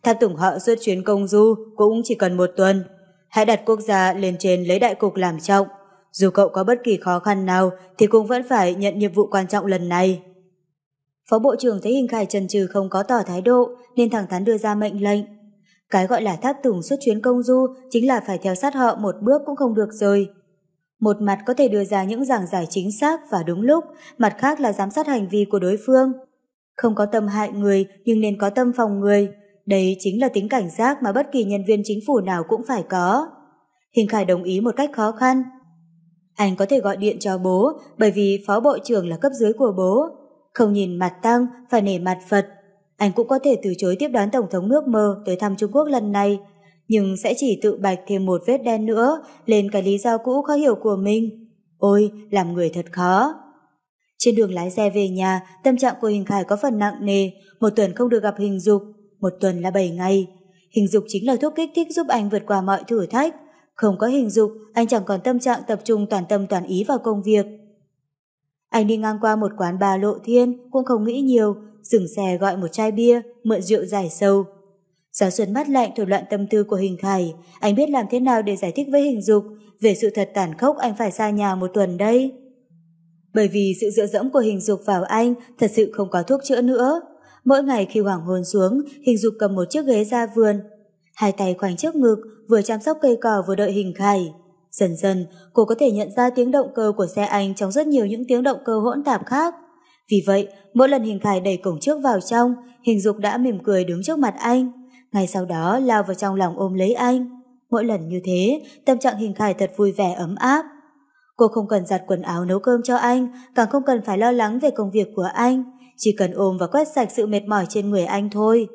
Tháp tùng họ xuất chuyến công du cũng chỉ cần một tuần. Hãy đặt quốc gia lên trên lấy đại cục làm trọng. Dù cậu có bất kỳ khó khăn nào thì cũng vẫn phải nhận nhiệm vụ quan trọng lần này. Phó Bộ trưởng thấy Hình Khải trần trừ không có tỏ thái độ nên thẳng thắn đưa ra mệnh lệnh. Cái gọi là tháp tùng xuất chuyến công du chính là phải theo sát họ một bước cũng không được rồi. Một mặt có thể đưa ra những giảng giải chính xác và đúng lúc, mặt khác là giám sát hành vi của đối phương. Không có tâm hại người nhưng nên có tâm phòng người. Đây chính là tính cảnh giác mà bất kỳ nhân viên chính phủ nào cũng phải có. Hình Khải đồng ý một cách khó khăn. Anh có thể gọi điện cho bố bởi vì phó bộ trưởng là cấp dưới của bố. Không nhìn mặt tăng, phải nể mặt Phật. Anh cũng có thể từ chối tiếp đón Tổng thống nước mơ tới thăm Trung Quốc lần này, nhưng sẽ chỉ tự bạch thêm một vết đen nữa lên cái lý do cũ khó hiểu của mình. Ôi, làm người thật khó. Trên đường lái xe về nhà, tâm trạng của Hình Khải có phần nặng nề, một tuần không được gặp Hình Dục, một tuần là 7 ngày. Hình Dục chính là thuốc kích thích giúp anh vượt qua mọi thử thách. Không có hình dục, anh chẳng còn tâm trạng tập trung toàn tâm toàn ý vào công việc. Anh đi ngang qua một quán bà lộ thiên, cũng không nghĩ nhiều, dừng xe gọi một chai bia, mượn rượu giải sâu. Giáo xuân mắt lạnh thổi loạn tâm tư của hình khải, anh biết làm thế nào để giải thích với hình dục về sự thật tàn khốc anh phải xa nhà một tuần đây. Bởi vì sự dựa dẫm của hình dục vào anh thật sự không có thuốc chữa nữa. Mỗi ngày khi hoàng hôn xuống, hình dục cầm một chiếc ghế ra vườn. Hai tay khoanh trước ngực, vừa chăm sóc cây cỏ vừa đợi hình khải. Dần dần, cô có thể nhận ra tiếng động cơ của xe anh trong rất nhiều những tiếng động cơ hỗn tạp khác. Vì vậy, mỗi lần hình khải đẩy cổng trước vào trong, hình dục đã mỉm cười đứng trước mặt anh. Ngay sau đó lao vào trong lòng ôm lấy anh. Mỗi lần như thế, tâm trạng hình khải thật vui vẻ ấm áp. Cô không cần giặt quần áo nấu cơm cho anh, càng không cần phải lo lắng về công việc của anh, chỉ cần ôm và quét sạch sự mệt mỏi trên người anh thôi.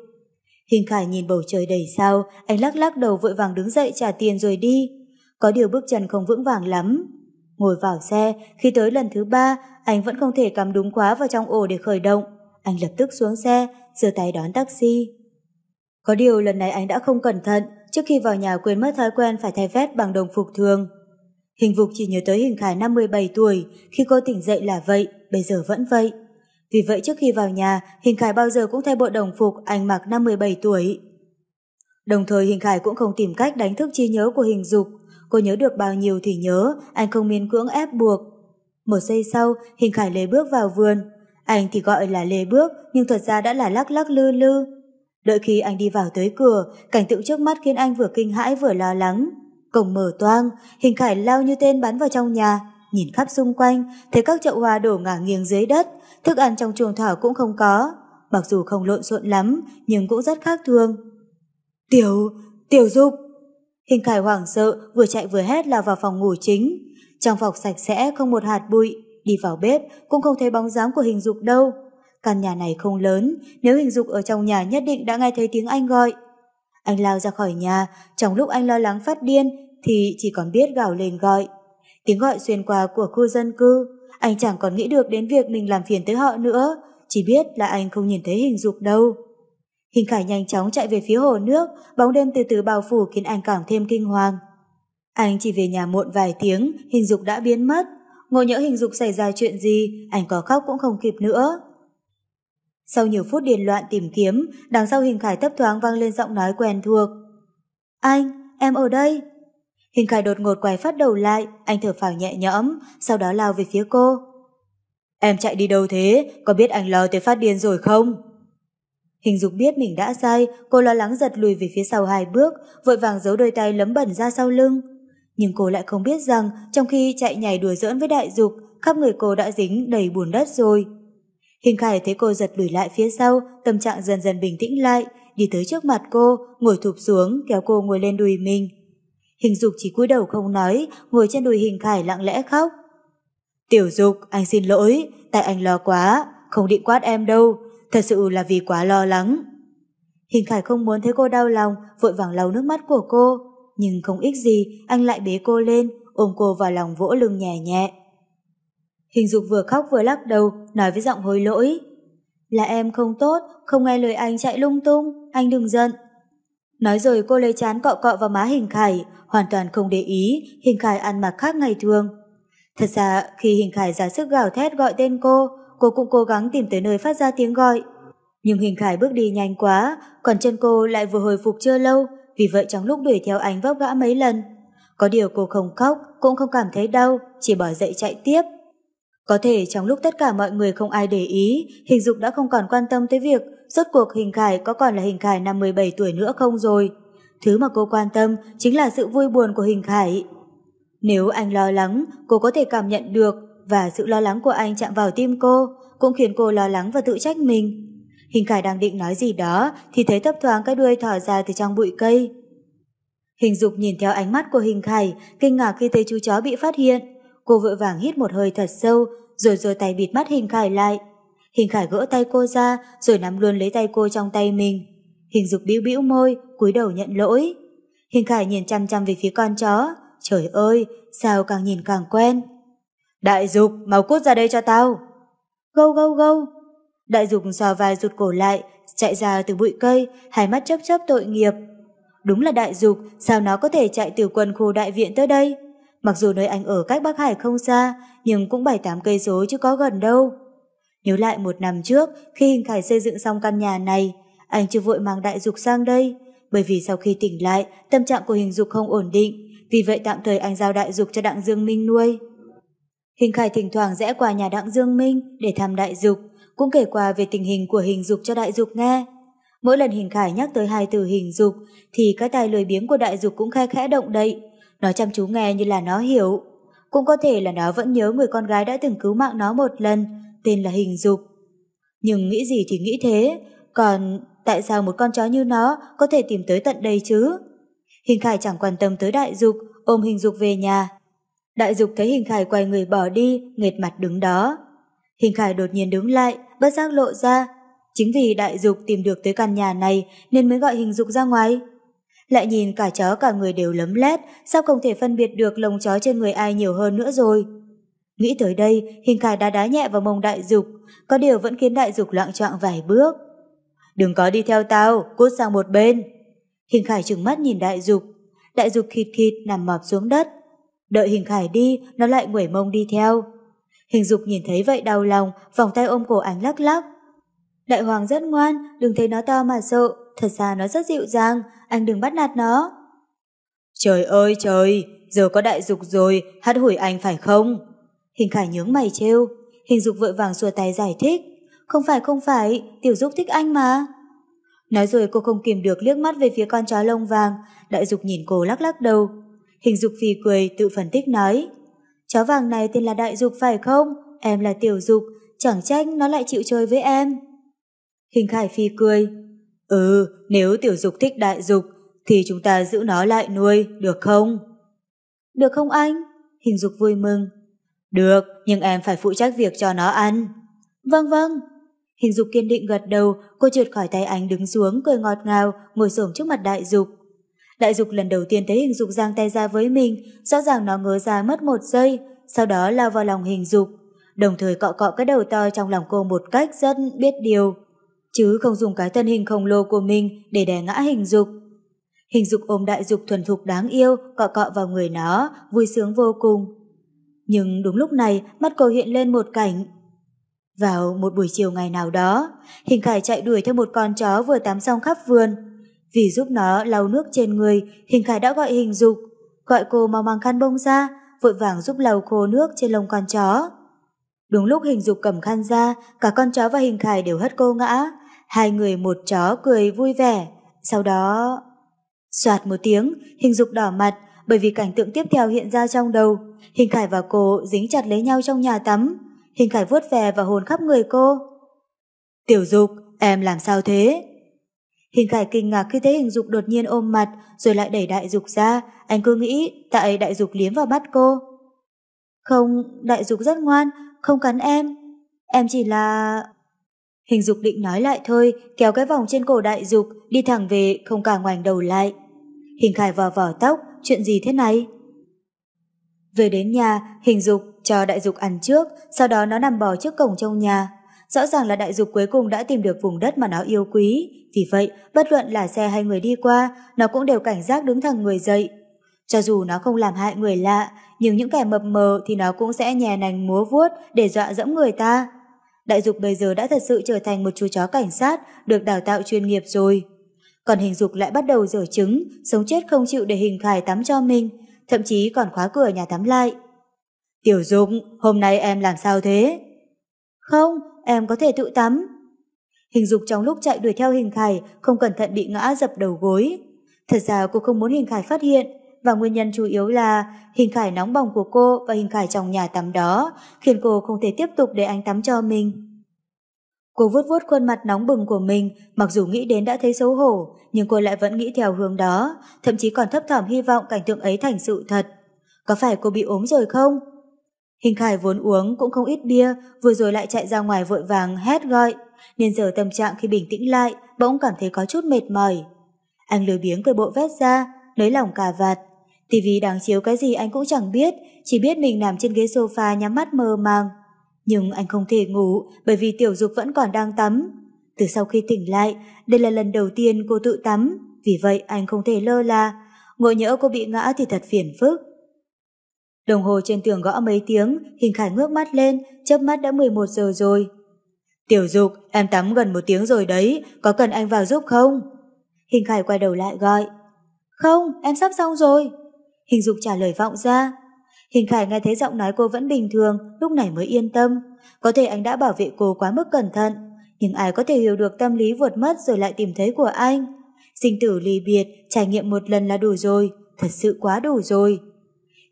Hình Khải nhìn bầu trời đầy sao, anh lắc lắc đầu vội vàng đứng dậy trả tiền rồi đi. Có điều bước chân không vững vàng lắm. Ngồi vào xe, khi tới lần thứ ba, anh vẫn không thể cắm đúng quá vào trong ổ để khởi động. Anh lập tức xuống xe, giơ tay đón taxi. Có điều lần này anh đã không cẩn thận, trước khi vào nhà quên mất thói quen phải thay vest bằng đồng phục thường. Hình Vục chỉ nhớ tới Hình Khải năm 17 tuổi, khi cô tỉnh dậy là vậy, bây giờ vẫn vậy. Vì vậy trước khi vào nhà, Hình Khải bao giờ cũng thay bộ đồng phục anh mặc năm 17 tuổi. Đồng thời Hình Khải cũng không tìm cách đánh thức trí nhớ của Hình Dục. Cô nhớ được bao nhiêu thì nhớ, anh không miên cưỡng ép buộc. Một giây sau, Hình Khải lê bước vào vườn. Anh thì gọi là lê bước, nhưng thật ra đã là lắc lắc lư lư. Đợi khi anh đi vào tới cửa, cảnh tượng trước mắt khiến anh vừa kinh hãi vừa lo lắng. Cổng mở toang, Hình Khải lao như tên bắn vào trong nhà, nhìn khắp xung quanh, thấy các chậu hoa đổ ngả nghiêng dưới đất, thức ăn trong chuồng thỏ cũng không có. Mặc dù không lộn xộn lắm, nhưng cũng rất khác thường. Tiểu, tiểu dục! Hình Khải hoảng sợ, vừa chạy vừa hét lao vào phòng ngủ chính. Trong phòng sạch sẽ không một hạt bụi, đi vào bếp cũng không thấy bóng dáng của hình dục đâu. Căn nhà này không lớn, nếu hình dục ở trong nhà nhất định đã nghe thấy tiếng anh gọi. Anh lao ra khỏi nhà, trong lúc anh lo lắng phát điên thì chỉ còn biết gào lên gọi. Tiếng gọi xuyên qua của khu dân cư, anh chẳng còn nghĩ được đến việc mình làm phiền tới họ nữa, chỉ biết là anh không nhìn thấy hình dục đâu. Hình Khải nhanh chóng chạy về phía hồ nước, bóng đêm từ từ bao phủ khiến anh càng thêm kinh hoàng. Anh chỉ về nhà muộn vài tiếng, hình dục đã biến mất. Ngộ nhỡ hình dục xảy ra chuyện gì, anh có khóc cũng không kịp nữa. Sau nhiều phút điền loạn tìm kiếm, đằng sau hình khải thấp thoáng vang lên giọng nói quen thuộc. Anh, em ở đây. Hình khải đột ngột quay phát đầu lại, anh thở phào nhẹ nhõm, sau đó lao về phía cô. Em chạy đi đâu thế, có biết anh lo tới phát điên rồi không? Hình dục biết mình đã sai, cô lo lắng giật lùi về phía sau hai bước, vội vàng giấu đôi tay lấm bẩn ra sau lưng. Nhưng cô lại không biết rằng, trong khi chạy nhảy đùa giỡn với đại dục, khắp người cô đã dính đầy bùn đất rồi. Hình Khải thấy cô giật lùi lại phía sau, tâm trạng dần dần bình tĩnh lại, đi tới trước mặt cô, ngồi thụp xuống, kéo cô ngồi lên đùi mình. Hình Dục chỉ cúi đầu không nói, ngồi trên đùi Hình Khải lặng lẽ khóc. Tiểu Dục, anh xin lỗi, tại anh lo quá, không định quát em đâu, thật sự là vì quá lo lắng. Hình Khải không muốn thấy cô đau lòng, vội vàng lau nước mắt của cô, nhưng không ích gì, anh lại bế cô lên, ôm cô vào lòng vỗ lưng nhẹ nhẹ. Hình Dục vừa khóc vừa lắc đầu, nói với giọng hối lỗi. Là em không tốt, không nghe lời anh chạy lung tung, anh đừng giận. Nói rồi cô lấy chán cọ cọ vào má Hình Khải, hoàn toàn không để ý, Hình Khải ăn mặc khác ngày thường. Thật ra, khi Hình Khải ra sức gào thét gọi tên cô, cô cũng cố gắng tìm tới nơi phát ra tiếng gọi. Nhưng Hình Khải bước đi nhanh quá, còn chân cô lại vừa hồi phục chưa lâu, vì vậy trong lúc đuổi theo anh vấp gã mấy lần. Có điều cô không khóc, cũng không cảm thấy đau, chỉ bỏ dậy chạy tiếp. Có thể trong lúc tất cả mọi người không ai để ý, hình dục đã không còn quan tâm tới việc rốt cuộc hình khải có còn là hình khải năm 17 tuổi nữa không rồi. Thứ mà cô quan tâm chính là sự vui buồn của hình khải. Nếu anh lo lắng, cô có thể cảm nhận được và sự lo lắng của anh chạm vào tim cô, cũng khiến cô lo lắng và tự trách mình. Hình khải đang định nói gì đó thì thấy thấp thoáng cái đuôi thỏ ra từ trong bụi cây. Hình dục nhìn theo ánh mắt của hình khải, kinh ngạc khi thấy chú chó bị phát hiện. Cô vội vàng hít một hơi thật sâu, rồi rồi tay bịt mắt Hình Khải lại. Hình Khải gỡ tay cô ra, rồi nắm luôn lấy tay cô trong tay mình. Hình Dục bĩu bĩu môi, cúi đầu nhận lỗi. Hình Khải nhìn chăm chăm về phía con chó. Trời ơi, sao càng nhìn càng quen. Đại Dục, mau cút ra đây cho tao. Gâu gâu gâu. Đại Dục sò vai rụt cổ lại, chạy ra từ bụi cây, hai mắt chớp chớp tội nghiệp. Đúng là Đại Dục, sao nó có thể chạy từ quần khu đại viện tới đây? Mặc dù nơi anh ở cách Bắc Hải không xa, nhưng cũng 7-8 cây số chứ có gần đâu. Nhớ lại một năm trước, khi Hình Khải xây dựng xong căn nhà này, anh chưa vội mang đại dục sang đây, bởi vì sau khi tỉnh lại, tâm trạng của Hình Dục không ổn định, vì vậy tạm thời anh giao đại dục cho Đặng Dương Minh nuôi. Hình Khải thỉnh thoảng rẽ qua nhà Đặng Dương Minh để thăm đại dục, cũng kể qua về tình hình của Hình Dục cho đại dục nghe. Mỗi lần Hình Khải nhắc tới hai từ hình dục, thì cái tài lười biếng của đại dục cũng khe khẽ động đậy, nó chăm chú nghe như là nó hiểu. Cũng có thể là nó vẫn nhớ người con gái đã từng cứu mạng nó một lần, tên là Hình Dục. Nhưng nghĩ gì thì nghĩ thế, còn tại sao một con chó như nó có thể tìm tới tận đây chứ? Hình Khải chẳng quan tâm tới đại dục, ôm Hình Dục về nhà. Đại dục thấy Hình Khải quay người bỏ đi, nghệt mặt đứng đó. Hình Khải đột nhiên đứng lại, bất giác lộ ra. Chính vì đại dục tìm được tới căn nhà này nên mới gọi Hình Dục ra ngoài lại nhìn cả chó cả người đều lấm lét, sao không thể phân biệt được lông chó trên người ai nhiều hơn nữa rồi. Nghĩ tới đây, hình khải đá đá nhẹ vào mông đại dục, có điều vẫn khiến đại dục loạn trọng vài bước. Đừng có đi theo tao, cút sang một bên. Hình khải trừng mắt nhìn đại dục, đại dục khịt khịt nằm mọp xuống đất. Đợi hình khải đi, nó lại nguẩy mông đi theo. Hình dục nhìn thấy vậy đau lòng, vòng tay ôm cổ ánh lắc lắc. Đại hoàng rất ngoan, đừng thấy nó to mà sợ, thật ra nó rất dịu dàng, anh đừng bắt nạt nó. Trời ơi trời, giờ có đại dục rồi, hát hủi anh phải không? Hình khải nhướng mày trêu, hình dục vội vàng xua tay giải thích. Không phải không phải, tiểu dục thích anh mà. Nói rồi cô không kìm được liếc mắt về phía con chó lông vàng, đại dục nhìn cô lắc lắc đầu. Hình dục phì cười tự phân tích nói. Chó vàng này tên là đại dục phải không? Em là tiểu dục, chẳng trách nó lại chịu chơi với em. Hình khải phi cười, Ừ, nếu tiểu dục thích đại dục, thì chúng ta giữ nó lại nuôi, được không? Được không anh? Hình dục vui mừng. Được, nhưng em phải phụ trách việc cho nó ăn. Vâng vâng. Hình dục kiên định gật đầu, cô trượt khỏi tay anh đứng xuống, cười ngọt ngào, ngồi xổm trước mặt đại dục. Đại dục lần đầu tiên thấy hình dục giang tay ra với mình, rõ ràng nó ngớ ra mất một giây, sau đó lao vào lòng hình dục, đồng thời cọ cọ cái đầu to trong lòng cô một cách rất biết điều chứ không dùng cái thân hình khổng lồ của mình để đè ngã hình dục. Hình dục ôm đại dục thuần thục đáng yêu, cọ cọ vào người nó, vui sướng vô cùng. Nhưng đúng lúc này, mắt cô hiện lên một cảnh. Vào một buổi chiều ngày nào đó, Hình Khải chạy đuổi theo một con chó vừa tắm xong khắp vườn. Vì giúp nó lau nước trên người, Hình Khải đã gọi Hình Dục, gọi cô mau mang khăn bông ra, vội vàng giúp lau khô nước trên lông con chó. Đúng lúc Hình Dục cầm khăn ra, cả con chó và Hình Khải đều hất cô ngã, Hai người một chó cười vui vẻ. Sau đó... Soạt một tiếng, hình dục đỏ mặt bởi vì cảnh tượng tiếp theo hiện ra trong đầu. Hình Khải và cô dính chặt lấy nhau trong nhà tắm. Hình Khải vuốt về và hồn khắp người cô. Tiểu dục, em làm sao thế? Hình Khải kinh ngạc khi thấy hình dục đột nhiên ôm mặt rồi lại đẩy đại dục ra. Anh cứ nghĩ tại đại dục liếm vào mắt cô. Không, đại dục rất ngoan, không cắn em. Em chỉ là... Hình dục định nói lại thôi, kéo cái vòng trên cổ đại dục, đi thẳng về, không cả ngoảnh đầu lại. Hình Khải vò vỏ tóc, chuyện gì thế này? Về đến nhà, hình dục cho đại dục ăn trước, sau đó nó nằm bò trước cổng trong nhà. Rõ ràng là đại dục cuối cùng đã tìm được vùng đất mà nó yêu quý, vì vậy, bất luận là xe hay người đi qua, nó cũng đều cảnh giác đứng thẳng người dậy. Cho dù nó không làm hại người lạ, nhưng những kẻ mập mờ thì nó cũng sẽ nhè nành múa vuốt để dọa dẫm người ta. Đại dục bây giờ đã thật sự trở thành một chú chó cảnh sát được đào tạo chuyên nghiệp rồi. Còn hình dục lại bắt đầu dở trứng, sống chết không chịu để hình khải tắm cho mình, thậm chí còn khóa cửa nhà tắm lại. Tiểu dục, hôm nay em làm sao thế? Không, em có thể tự tắm. Hình dục trong lúc chạy đuổi theo hình khải không cẩn thận bị ngã dập đầu gối. Thật ra cô không muốn hình khải phát hiện, và nguyên nhân chủ yếu là hình khải nóng bỏng của cô và hình khải trong nhà tắm đó khiến cô không thể tiếp tục để anh tắm cho mình. Cô vuốt vuốt khuôn mặt nóng bừng của mình, mặc dù nghĩ đến đã thấy xấu hổ, nhưng cô lại vẫn nghĩ theo hướng đó, thậm chí còn thấp thỏm hy vọng cảnh tượng ấy thành sự thật. Có phải cô bị ốm rồi không? Hình Khải vốn uống cũng không ít bia, vừa rồi lại chạy ra ngoài vội vàng hét gọi, nên giờ tâm trạng khi bình tĩnh lại, bỗng cảm thấy có chút mệt mỏi. Anh lười biếng cười bộ vét ra, lấy lòng cà vạt, tivi đang chiếu cái gì anh cũng chẳng biết, chỉ biết mình nằm trên ghế sofa nhắm mắt mơ màng. Nhưng anh không thể ngủ bởi vì tiểu dục vẫn còn đang tắm. Từ sau khi tỉnh lại, đây là lần đầu tiên cô tự tắm, vì vậy anh không thể lơ là. ngồi nhỡ cô bị ngã thì thật phiền phức. Đồng hồ trên tường gõ mấy tiếng, Hình Khải ngước mắt lên, chớp mắt đã 11 giờ rồi. Tiểu dục, em tắm gần một tiếng rồi đấy, có cần anh vào giúp không? Hình Khải quay đầu lại gọi. Không, em sắp xong rồi. Hình Dục trả lời vọng ra. Hình Khải nghe thấy giọng nói cô vẫn bình thường, lúc này mới yên tâm. Có thể anh đã bảo vệ cô quá mức cẩn thận, nhưng ai có thể hiểu được tâm lý vượt mất rồi lại tìm thấy của anh. Sinh tử ly biệt, trải nghiệm một lần là đủ rồi, thật sự quá đủ rồi.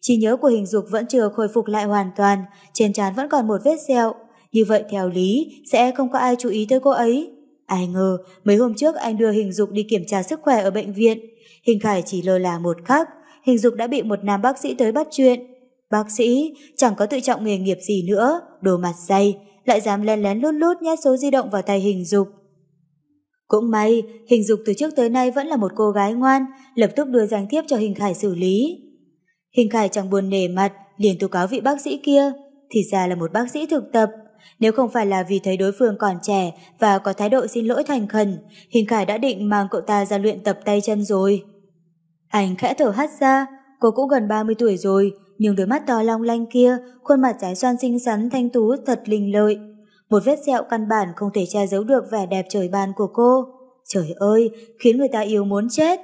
Trí nhớ của hình dục vẫn chưa khôi phục lại hoàn toàn, trên trán vẫn còn một vết sẹo. Như vậy theo lý, sẽ không có ai chú ý tới cô ấy. Ai ngờ, mấy hôm trước anh đưa hình dục đi kiểm tra sức khỏe ở bệnh viện. Hình Khải chỉ lơ là một khắc, hình dục đã bị một nam bác sĩ tới bắt chuyện. Bác sĩ chẳng có tự trọng nghề nghiệp gì nữa, đồ mặt dày, lại dám len lén lút lút nhét số di động vào tay hình dục. Cũng may, hình dục từ trước tới nay vẫn là một cô gái ngoan, lập tức đưa danh thiếp cho hình khải xử lý. Hình khải chẳng buồn nề mặt, liền tố cáo vị bác sĩ kia, thì ra là một bác sĩ thực tập. Nếu không phải là vì thấy đối phương còn trẻ và có thái độ xin lỗi thành khẩn, hình khải đã định mang cậu ta ra luyện tập tay chân rồi. Anh khẽ thở hắt ra, cô cũng gần 30 tuổi rồi, nhưng đôi mắt to long lanh kia, khuôn mặt trái xoan xinh xắn thanh tú thật linh lợi. Một vết sẹo căn bản không thể che giấu được vẻ đẹp trời ban của cô. Trời ơi, khiến người ta yêu muốn chết.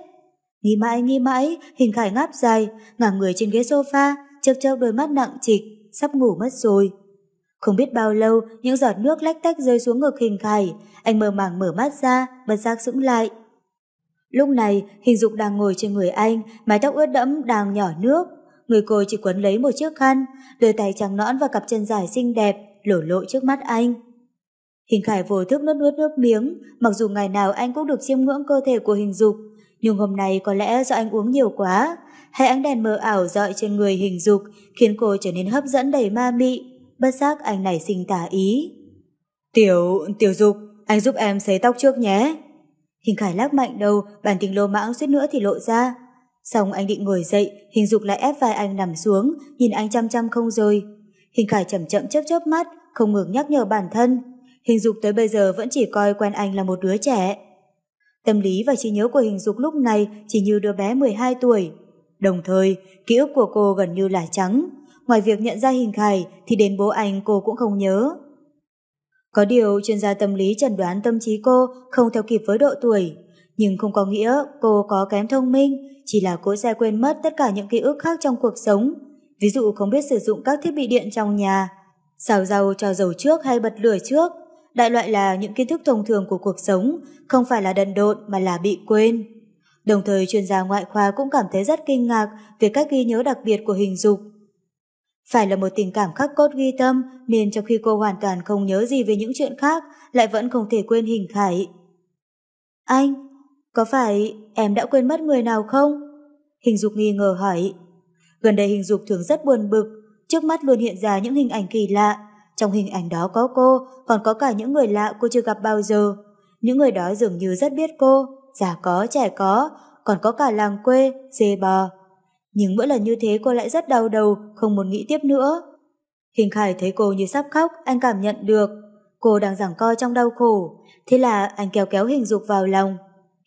Nghi mãi nghi mãi, hình khải ngáp dài, ngả người trên ghế sofa, chớp chớp đôi mắt nặng trịch, sắp ngủ mất rồi. Không biết bao lâu, những giọt nước lách tách rơi xuống ngực hình khải, anh mơ màng mở mắt ra, bật giác sững lại. Lúc này, hình dục đang ngồi trên người anh, mái tóc ướt đẫm đang nhỏ nước. Người cô chỉ quấn lấy một chiếc khăn, đôi tay trắng nõn và cặp chân dài xinh đẹp, lổ lộ trước mắt anh. Hình khải vô thức nuốt nuốt nước miếng, mặc dù ngày nào anh cũng được chiêm ngưỡng cơ thể của hình dục, nhưng hôm nay có lẽ do anh uống nhiều quá, hay ánh đèn mờ ảo dọi trên người hình dục khiến cô trở nên hấp dẫn đầy ma mị, bất giác anh nảy sinh tả ý. Tiểu, tiểu dục, anh giúp em sấy tóc trước nhé. Hình Khải lắc mạnh đầu, bản tính lô mãng suýt nữa thì lộ ra. Xong anh định ngồi dậy, hình dục lại ép vai anh nằm xuống, nhìn anh chăm chăm không rồi. Hình Khải chậm chậm chớp chớp mắt, không ngừng nhắc nhở bản thân. Hình dục tới bây giờ vẫn chỉ coi quen anh là một đứa trẻ. Tâm lý và trí nhớ của hình dục lúc này chỉ như đứa bé 12 tuổi. Đồng thời, ký ức của cô gần như là trắng. Ngoài việc nhận ra hình khải thì đến bố anh cô cũng không nhớ. Có điều chuyên gia tâm lý chẩn đoán tâm trí cô không theo kịp với độ tuổi, nhưng không có nghĩa cô có kém thông minh, chỉ là cô sẽ quên mất tất cả những ký ức khác trong cuộc sống. Ví dụ không biết sử dụng các thiết bị điện trong nhà, xào rau cho dầu trước hay bật lửa trước, Đại loại là những kiến thức thông thường của cuộc sống, không phải là đần độn mà là bị quên. Đồng thời chuyên gia ngoại khoa cũng cảm thấy rất kinh ngạc về các ghi nhớ đặc biệt của hình dục. Phải là một tình cảm khắc cốt ghi tâm nên trong khi cô hoàn toàn không nhớ gì về những chuyện khác lại vẫn không thể quên hình khải. Anh, có phải em đã quên mất người nào không? Hình dục nghi ngờ hỏi. Gần đây hình dục thường rất buồn bực, trước mắt luôn hiện ra những hình ảnh kỳ lạ. Trong hình ảnh đó có cô, còn có cả những người lạ cô chưa gặp bao giờ. Những người đó dường như rất biết cô, già có, trẻ có, còn có cả làng quê, dê bò. Nhưng mỗi lần như thế cô lại rất đau đầu, không muốn nghĩ tiếp nữa. Hình Khải thấy cô như sắp khóc, anh cảm nhận được. Cô đang giằng co trong đau khổ. Thế là anh kéo kéo hình dục vào lòng.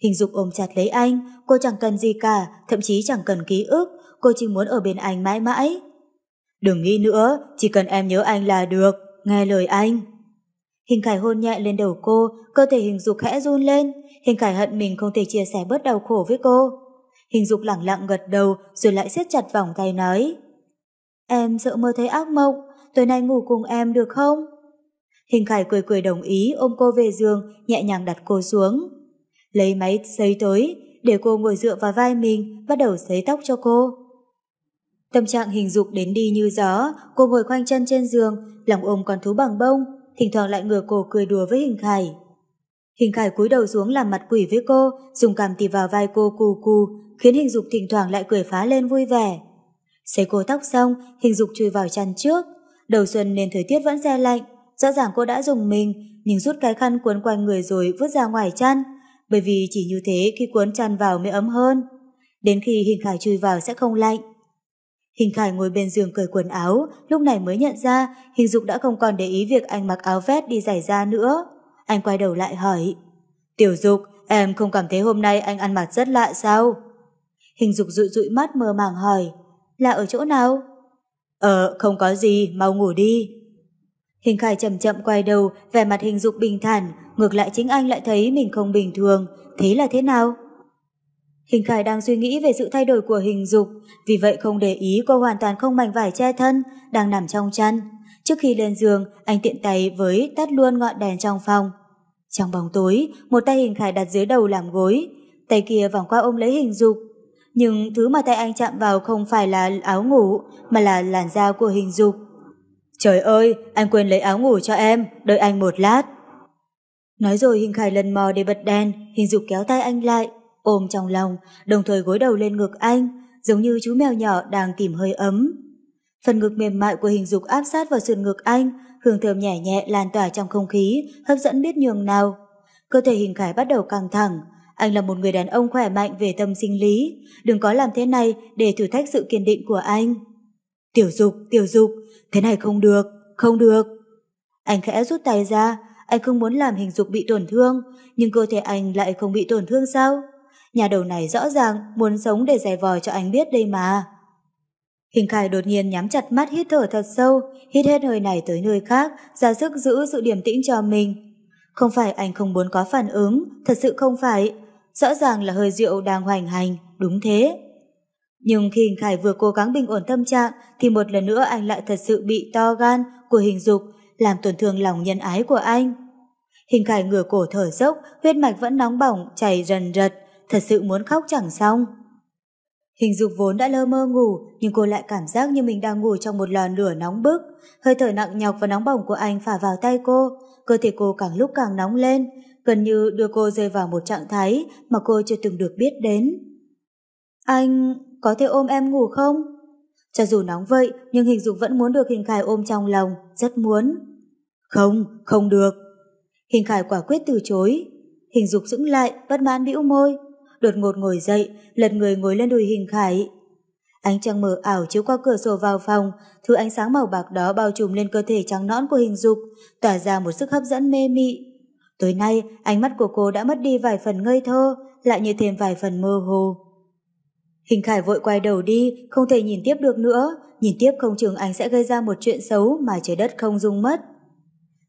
Hình dục ôm chặt lấy anh, cô chẳng cần gì cả, thậm chí chẳng cần ký ức, cô chỉ muốn ở bên anh mãi mãi. Đừng nghĩ nữa, chỉ cần em nhớ anh là được, nghe lời anh. Hình Khải hôn nhẹ lên đầu cô, cơ thể hình dục khẽ run lên. Hình Khải hận mình không thể chia sẻ bớt đau khổ với cô. Hình dục lẳng lặng gật đầu rồi lại siết chặt vòng tay nói. Em sợ mơ thấy ác mộng, tối nay ngủ cùng em được không? Hình Khải cười cười đồng ý ôm cô về giường, nhẹ nhàng đặt cô xuống. Lấy máy sấy tối để cô ngồi dựa vào vai mình, bắt đầu sấy tóc cho cô. Tâm trạng hình dục đến đi như gió, cô ngồi khoanh chân trên giường, lòng ôm con thú bằng bông, thỉnh thoảng lại ngửa cổ cười đùa với hình Khải. Hình Khải cúi đầu xuống làm mặt quỷ với cô, dùng cằm tì vào vai cô cù cù, khiến hình dục thỉnh thoảng lại cười phá lên vui vẻ. Xấy cô tóc xong, hình dục chui vào chăn trước. Đầu xuân nên thời tiết vẫn xe lạnh, rõ ràng cô đã dùng mình, nhưng rút cái khăn cuốn quanh người rồi vứt ra ngoài chăn, bởi vì chỉ như thế khi cuốn chăn vào mới ấm hơn. Đến khi hình khải chui vào sẽ không lạnh. Hình khải ngồi bên giường cởi quần áo, lúc này mới nhận ra hình dục đã không còn để ý việc anh mặc áo vest đi giải ra nữa. Anh quay đầu lại hỏi, Tiểu dục, em không cảm thấy hôm nay anh ăn mặc rất lạ sao? Hình dục dụi dụi mắt mơ màng hỏi, là ở chỗ nào? Ờ, không có gì, mau ngủ đi. Hình khải chậm chậm quay đầu, vẻ mặt hình dục bình thản, ngược lại chính anh lại thấy mình không bình thường, thế là thế nào? Hình khải đang suy nghĩ về sự thay đổi của hình dục, vì vậy không để ý cô hoàn toàn không mảnh vải che thân, đang nằm trong chăn. Trước khi lên giường, anh tiện tay với tắt luôn ngọn đèn trong phòng. Trong bóng tối, một tay hình khải đặt dưới đầu làm gối, tay kia vòng qua ôm lấy hình dục. Nhưng thứ mà tay anh chạm vào không phải là áo ngủ, mà là làn da của hình dục. Trời ơi, anh quên lấy áo ngủ cho em, đợi anh một lát. Nói rồi hình khải lần mò để bật đèn, hình dục kéo tay anh lại, ôm trong lòng, đồng thời gối đầu lên ngực anh, giống như chú mèo nhỏ đang tìm hơi ấm. Phần ngực mềm mại của hình dục áp sát vào sườn ngực anh, hương thơm nhẹ nhẹ lan tỏa trong không khí, hấp dẫn biết nhường nào. Cơ thể hình khải bắt đầu căng thẳng, anh là một người đàn ông khỏe mạnh về tâm sinh lý, đừng có làm thế này để thử thách sự kiên định của anh. Tiểu dục, tiểu dục, thế này không được, không được. Anh khẽ rút tay ra, anh không muốn làm hình dục bị tổn thương, nhưng cơ thể anh lại không bị tổn thương sao? Nhà đầu này rõ ràng muốn sống để giải vòi cho anh biết đây mà. Hình Khải đột nhiên nhắm chặt mắt hít thở thật sâu, hít hết hơi này tới nơi khác, ra sức giữ sự điềm tĩnh cho mình. Không phải anh không muốn có phản ứng, thật sự không phải. Rõ ràng là hơi rượu đang hoành hành, đúng thế. Nhưng khi Hình Khải vừa cố gắng bình ổn tâm trạng thì một lần nữa anh lại thật sự bị to gan của hình dục làm tổn thương lòng nhân ái của anh. Hình Khải ngửa cổ thở dốc, huyết mạch vẫn nóng bỏng, chảy rần rật, thật sự muốn khóc chẳng xong. Hình dục vốn đã lơ mơ ngủ, nhưng cô lại cảm giác như mình đang ngủ trong một lò lửa nóng bức. Hơi thở nặng nhọc và nóng bỏng của anh phả vào tay cô, cơ thể cô càng lúc càng nóng lên, gần như đưa cô rơi vào một trạng thái mà cô chưa từng được biết đến. Anh có thể ôm em ngủ không? Cho dù nóng vậy, nhưng hình dục vẫn muốn được hình khải ôm trong lòng, rất muốn. Không, không được. Hình khải quả quyết từ chối. Hình dục dững lại, bất mãn bĩu môi. Đột ngột ngồi dậy, lật người ngồi lên đùi hình khải. Ánh trăng mờ ảo chiếu qua cửa sổ vào phòng, thứ ánh sáng màu bạc đó bao trùm lên cơ thể trắng nõn của hình dục, tỏa ra một sức hấp dẫn mê mị. Tối nay, ánh mắt của cô đã mất đi vài phần ngây thơ, lại như thêm vài phần mơ hồ. Hình Khải vội quay đầu đi, không thể nhìn tiếp được nữa, nhìn tiếp không chừng anh sẽ gây ra một chuyện xấu mà trời đất không dung mất.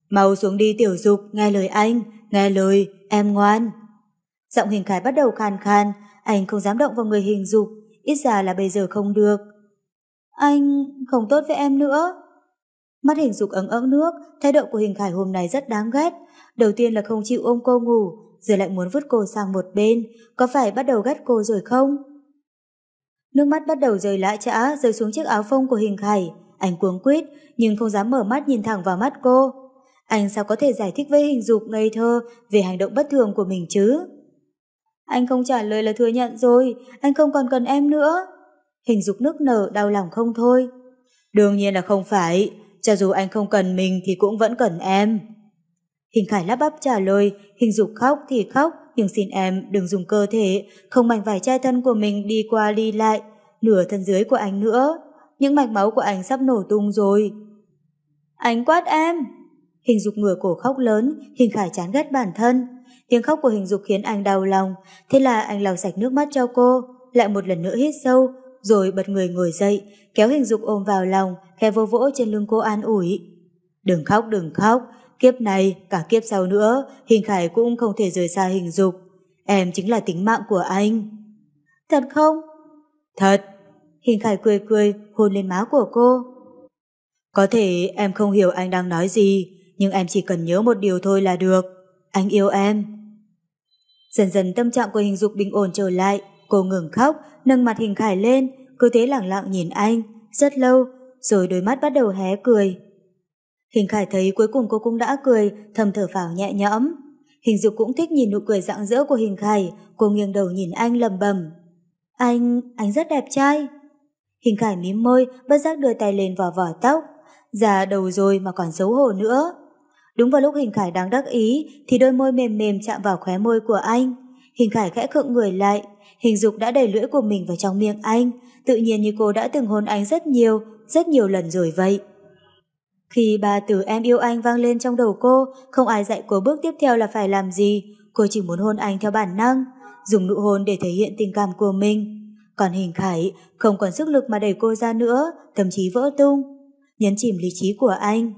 Mau xuống đi tiểu dục, nghe lời anh, nghe lời, em ngoan. Giọng Hình Khải bắt đầu khan khan, anh không dám động vào người hình dục, ít ra là bây giờ không được. Anh không tốt với em nữa. Mắt hình dục ấm ấm nước, thái độ của hình khải hôm nay rất đáng ghét. Đầu tiên là không chịu ôm cô ngủ, rồi lại muốn vứt cô sang một bên, có phải bắt đầu ghét cô rồi không? Nước mắt bắt đầu rơi lã chã, rơi xuống chiếc áo phông của hình khải. Anh cuống quýt, nhưng không dám mở mắt nhìn thẳng vào mắt cô. Anh sao có thể giải thích với hình dục ngây thơ về hành động bất thường của mình chứ? Anh không trả lời là thừa nhận rồi, anh không còn cần em nữa. Hình dục nước nở đau lòng không thôi. Đương nhiên là không phải, cho dù anh không cần mình thì cũng vẫn cần em. Hình Khải lắp bắp trả lời, hình dục khóc thì khóc, nhưng xin em đừng dùng cơ thể, không mảnh vải chai thân của mình đi qua đi lại, nửa thân dưới của anh nữa. Những mạch máu của anh sắp nổ tung rồi. Anh quát em! Hình dục ngửa cổ khóc lớn, hình Khải chán ghét bản thân. Tiếng khóc của hình dục khiến anh đau lòng, thế là anh lau sạch nước mắt cho cô, lại một lần nữa hít sâu, rồi bật người ngồi dậy, kéo hình dục ôm vào lòng, khe vô vỗ trên lưng cô an ủi. Đừng khóc, đừng khóc, kiếp này, cả kiếp sau nữa, hình khải cũng không thể rời xa hình dục. Em chính là tính mạng của anh. Thật không? Thật. Hình khải cười cười, hôn lên má của cô. Có thể em không hiểu anh đang nói gì, nhưng em chỉ cần nhớ một điều thôi là được. Anh yêu em. Dần dần tâm trạng của hình dục bình ổn trở lại, cô ngừng khóc, nâng mặt hình khải lên, cứ thế lặng lặng nhìn anh, rất lâu, rồi đôi mắt bắt đầu hé cười. Hình khải thấy cuối cùng cô cũng đã cười, thầm thở phào nhẹ nhõm. Hình dục cũng thích nhìn nụ cười rạng rỡ của hình khải, cô nghiêng đầu nhìn anh lầm bầm. Anh, anh rất đẹp trai. Hình khải mím môi, bất giác đưa tay lên vò vò tóc. Già đầu rồi mà còn xấu hổ nữa. Đúng vào lúc Hình Khải đang đắc ý thì đôi môi mềm mềm chạm vào khóe môi của anh. Hình Khải khẽ khựng người lại, hình dục đã đẩy lưỡi của mình vào trong miệng anh, tự nhiên như cô đã từng hôn anh rất nhiều, rất nhiều lần rồi vậy. Khi ba từ em yêu anh vang lên trong đầu cô, không ai dạy cô bước tiếp theo là phải làm gì, cô chỉ muốn hôn anh theo bản năng, dùng nụ hôn để thể hiện tình cảm của mình. Còn hình khải không còn sức lực mà đẩy cô ra nữa, thậm chí vỡ tung, nhấn chìm lý trí của anh.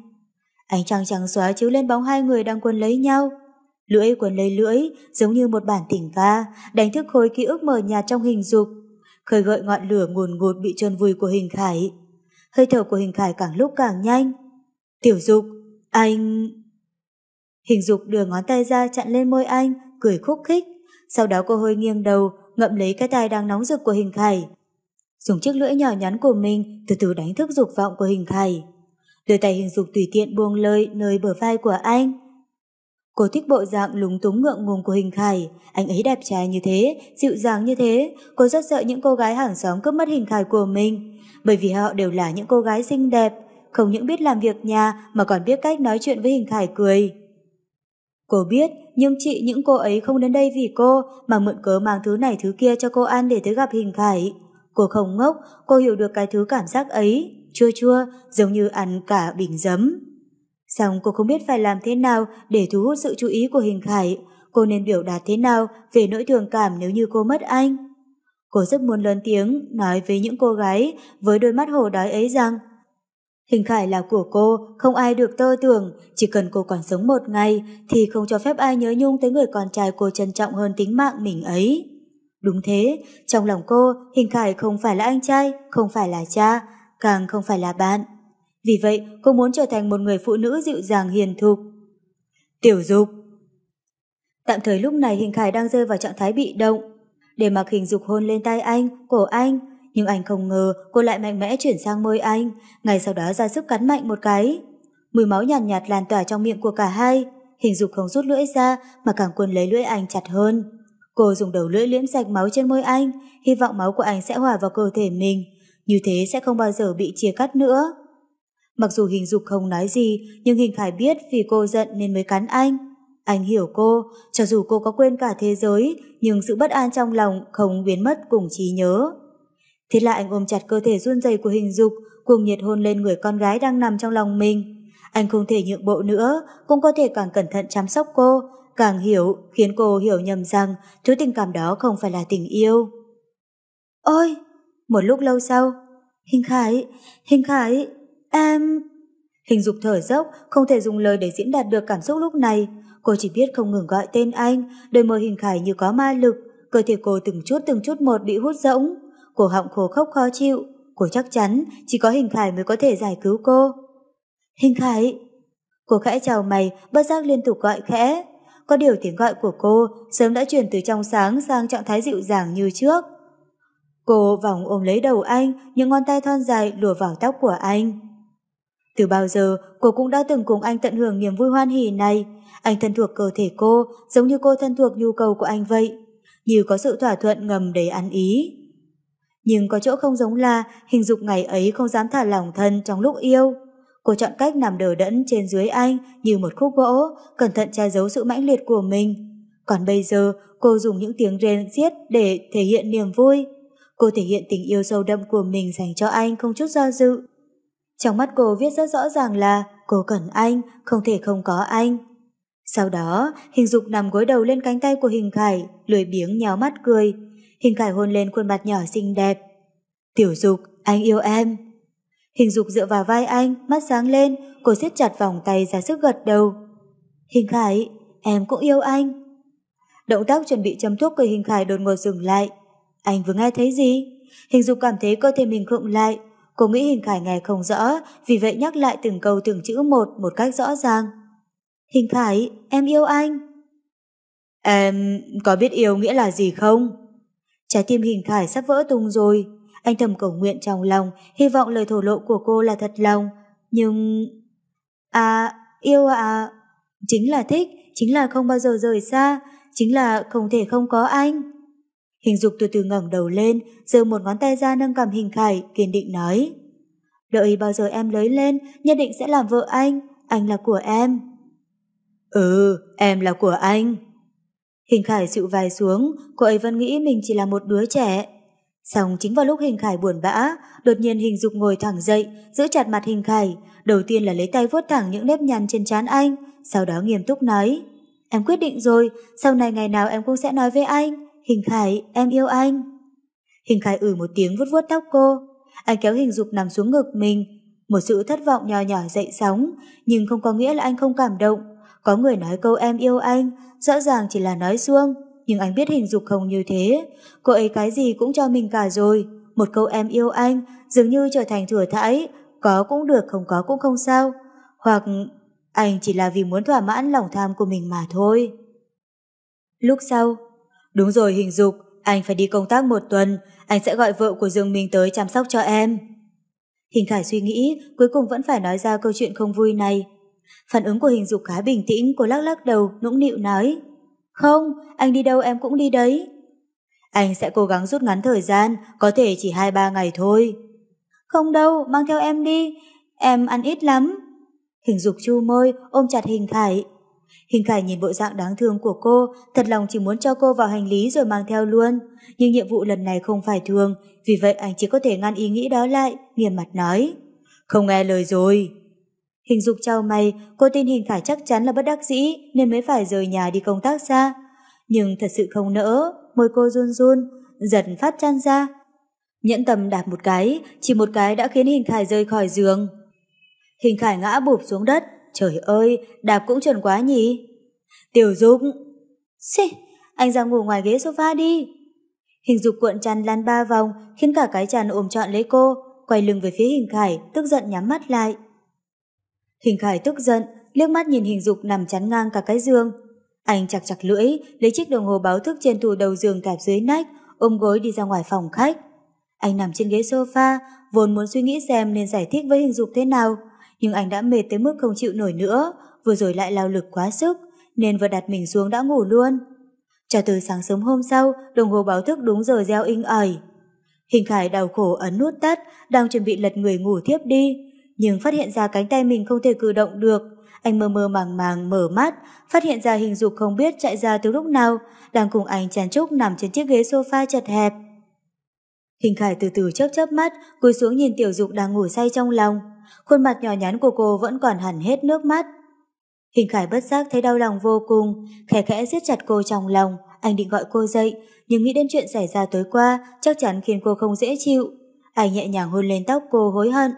Ánh trăng trắng xóa chiếu lên bóng hai người đang quân lấy nhau. Lưỡi quần lấy lưỡi, giống như một bản tình ca, đánh thức khối ký ức mờ nhạt trong hình dục, khơi gợi ngọn lửa ngùn ngụt bị trôn vùi của hình khải. Hơi thở của hình khải càng lúc càng nhanh. Tiểu dục, anh... Hình dục đưa ngón tay ra chặn lên môi anh, cười khúc khích. Sau đó cô hơi nghiêng đầu, ngậm lấy cái tay đang nóng rực của hình khải. Dùng chiếc lưỡi nhỏ nhắn của mình từ từ đánh thức dục vọng của hình khải. đôi tay hình dục tùy tiện buông lơi nơi bờ vai của anh. Cô thích bộ dạng lúng túng ngượng ngùng của hình khải, anh ấy đẹp trai như thế, dịu dàng như thế, cô rất sợ những cô gái hàng xóm cướp mất hình khải của mình, bởi vì họ đều là những cô gái xinh đẹp, không những biết làm việc nhà mà còn biết cách nói chuyện với hình khải cười. Cô biết, nhưng chị những cô ấy không đến đây vì cô mà mượn cớ mang thứ này thứ kia cho cô ăn để tới gặp hình khải. Cô không ngốc, cô hiểu được cái thứ cảm giác ấy, chua chua, giống như ăn cả bình giấm. Xong cô không biết phải làm thế nào để thu hút sự chú ý của hình khải, cô nên biểu đạt thế nào về nỗi thường cảm nếu như cô mất anh. Cô rất muốn lớn tiếng nói với những cô gái với đôi mắt hồ đói ấy rằng Hình khải là của cô, không ai được tơ tưởng, chỉ cần cô còn sống một ngày thì không cho phép ai nhớ nhung tới người con trai cô trân trọng hơn tính mạng mình ấy. Đúng thế, trong lòng cô, Hình khải không phải là anh trai, không phải là cha, càng không phải là bạn. Vì vậy, cô muốn trở thành một người phụ nữ dịu dàng hiền thục. Tiểu dục Tạm thời lúc này Hình Khải đang rơi vào trạng thái bị động. Để mặc hình dục hôn lên tay anh, cổ anh, nhưng anh không ngờ cô lại mạnh mẽ chuyển sang môi anh, ngay sau đó ra sức cắn mạnh một cái. Mùi máu nhàn nhạt, nhạt lan tỏa trong miệng của cả hai, hình dục không rút lưỡi ra mà càng quân lấy lưỡi anh chặt hơn. Cô dùng đầu lưỡi liếm sạch máu trên môi anh, hy vọng máu của anh sẽ hòa vào cơ thể mình, như thế sẽ không bao giờ bị chia cắt nữa. Mặc dù hình dục không nói gì, nhưng hình khải biết vì cô giận nên mới cắn anh. Anh hiểu cô, cho dù cô có quên cả thế giới, nhưng sự bất an trong lòng không biến mất cùng trí nhớ. Thế là anh ôm chặt cơ thể run rẩy của hình dục, cuồng nhiệt hôn lên người con gái đang nằm trong lòng mình. Anh không thể nhượng bộ nữa, cũng có thể càng cẩn thận chăm sóc cô, càng hiểu, khiến cô hiểu nhầm rằng thứ tình cảm đó không phải là tình yêu. Ôi! Một lúc lâu sau, Hình Khải, Hình Khải, em... Hình dục thở dốc, không thể dùng lời để diễn đạt được cảm xúc lúc này. Cô chỉ biết không ngừng gọi tên anh, đôi môi Hình Khải như có ma lực, cơ thể cô từng chút từng chút một bị hút rỗng. Cổ họng khổ khốc khó chịu, cô chắc chắn chỉ có Hình Khải mới có thể giải cứu cô. Hình Khải! Cô khẽ chào mày, bất giác liên tục gọi khẽ. Có điều tiếng gọi của cô sớm đã chuyển từ trong sáng sang trạng thái dịu dàng như trước. Cô vòng ôm lấy đầu anh, những ngón tay thon dài lùa vào tóc của anh. Từ bao giờ cô cũng đã từng cùng anh tận hưởng niềm vui hoan hỉ này. Anh thân thuộc cơ thể cô giống như cô thân thuộc nhu cầu của anh vậy. Như có sự thỏa thuận ngầm đầy ăn ý. Nhưng có chỗ không giống là hình dục ngày ấy không dám thả lỏng thân trong lúc yêu. Cô chọn cách nằm đờ đẫn trên dưới anh như một khúc gỗ, cẩn thận che giấu sự mãnh liệt của mình. Còn bây giờ, cô dùng những tiếng rên xiết để thể hiện niềm vui. Cô thể hiện tình yêu sâu đậm của mình dành cho anh không chút do dự. Trong mắt cô viết rất rõ ràng là cô cần anh, không thể không có anh. Sau đó, hình dục nằm gối đầu lên cánh tay của hình khải, lười biếng nhéo mắt cười. Hình khải hôn lên khuôn mặt nhỏ xinh đẹp. Tiểu dục, anh yêu em. Hình dục dựa vào vai anh, mắt sáng lên, cô siết chặt vòng tay ra sức gật đầu. Hình khải, em cũng yêu anh. Động tác chuẩn bị châm thuốc của hình khải đột ngột dừng lại. Anh vừa nghe thấy gì? Hình dục cảm thấy cơ thể mình khựng lại. Cô nghĩ hình khải nghe không rõ, vì vậy nhắc lại từng câu từng chữ một một cách rõ ràng. Hình khải, em yêu anh. Em có biết yêu nghĩa là gì không? Trái tim hình khải sắp vỡ tung rồi. Anh thầm cầu nguyện trong lòng, hy vọng lời thổ lộ của cô là thật lòng. Nhưng... À, yêu à... Chính là thích, chính là không bao giờ rời xa, chính là không thể không có anh. Hình dục từ từ ngẩng đầu lên, giơ một ngón tay ra nâng cầm hình khải, kiên định nói. Đợi bao giờ em lớn lên, nhất định sẽ làm vợ anh, anh là của em. Ừ, em là của anh. Hình khải dịu vai xuống, cô ấy vẫn nghĩ mình chỉ là một đứa trẻ. Xong chính vào lúc hình khải buồn bã, đột nhiên hình dục ngồi thẳng dậy, giữ chặt mặt hình khải, đầu tiên là lấy tay vuốt thẳng những nếp nhăn trên trán anh, sau đó nghiêm túc nói. Em quyết định rồi, sau này ngày nào em cũng sẽ nói với anh, Hình Khải, em yêu anh. Hình Khải ử một tiếng vuốt vuốt tóc cô, anh kéo hình dục nằm xuống ngực mình, một sự thất vọng nhỏ nhỏ dậy sóng, nhưng không có nghĩa là anh không cảm động. Có người nói câu em yêu anh, rõ ràng chỉ là nói xuông, nhưng anh biết hình dục không như thế. Cô ấy cái gì cũng cho mình cả rồi. Một câu em yêu anh dường như trở thành thừa thãi, có cũng được không có cũng không sao. Hoặc anh chỉ là vì muốn thỏa mãn lòng tham của mình mà thôi. Lúc sau, đúng rồi hình dục, anh phải đi công tác một tuần, anh sẽ gọi vợ của Dương Minh tới chăm sóc cho em. Hình Khải suy nghĩ, cuối cùng vẫn phải nói ra câu chuyện không vui này. Phản ứng của hình dục khá bình tĩnh, cô lắc lắc đầu, nũng nịu nói. Không, anh đi đâu em cũng đi đấy. Anh sẽ cố gắng rút ngắn thời gian, có thể chỉ 2-3 ngày thôi. Không đâu, mang theo em đi, em ăn ít lắm. Hình dục chu môi, ôm chặt hình khải. Hình khải nhìn bộ dạng đáng thương của cô, thật lòng chỉ muốn cho cô vào hành lý rồi mang theo luôn. Nhưng nhiệm vụ lần này không phải thường, vì vậy anh chỉ có thể ngăn ý nghĩ đó lại, nghiêm mặt nói. Không nghe lời rồi. Hình dục trao mày, cô tin hình khải chắc chắn là bất đắc dĩ nên mới phải rời nhà đi công tác xa. Nhưng thật sự không nỡ, môi cô run run, giật phát chăn ra. Nhẫn tầm đạp một cái, chỉ một cái đã khiến hình khải rơi khỏi giường. Hình khải ngã bụp xuống đất, trời ơi, đạp cũng chuẩn quá nhỉ. Tiểu dục, xì, anh ra ngủ ngoài ghế sofa đi. Hình dục cuộn chăn lăn ba vòng, khiến cả cái chăn ôm trọn lấy cô, quay lưng về phía hình khải, tức giận nhắm mắt lại. Hình khải tức giận, liếc mắt nhìn hình dục nằm chắn ngang cả cái giường. Anh chặt chặt lưỡi, lấy chiếc đồng hồ báo thức trên tủ đầu giường kẹp dưới nách, ôm gối đi ra ngoài phòng khách. Anh nằm trên ghế sofa, vốn muốn suy nghĩ xem nên giải thích với hình dục thế nào, nhưng anh đã mệt tới mức không chịu nổi nữa, vừa rồi lại lao lực quá sức, nên vừa đặt mình xuống đã ngủ luôn. Cho từ sáng sớm hôm sau, đồng hồ báo thức đúng giờ reo inh ỏi. Hình Khải đau khổ ấn nút tắt, đang chuẩn bị lật người ngủ thiếp đi, nhưng phát hiện ra cánh tay mình không thể cử động được. Anh mơ mơ màng màng mở mắt, phát hiện ra hình dục không biết chạy ra từ lúc nào, đang cùng anh chán trúc nằm trên chiếc ghế sofa chật hẹp. Hình Khải từ từ chớp chớp mắt, cúi xuống nhìn tiểu dục đang ngủ say trong lòng. Khuôn mặt nhỏ nhắn của cô vẫn còn hẳn hết nước mắt. Hình Khải bất giác thấy đau lòng vô cùng, khẽ khẽ siết chặt cô trong lòng, anh định gọi cô dậy, nhưng nghĩ đến chuyện xảy ra tối qua chắc chắn khiến cô không dễ chịu. Anh nhẹ nhàng hôn lên tóc cô hối hận.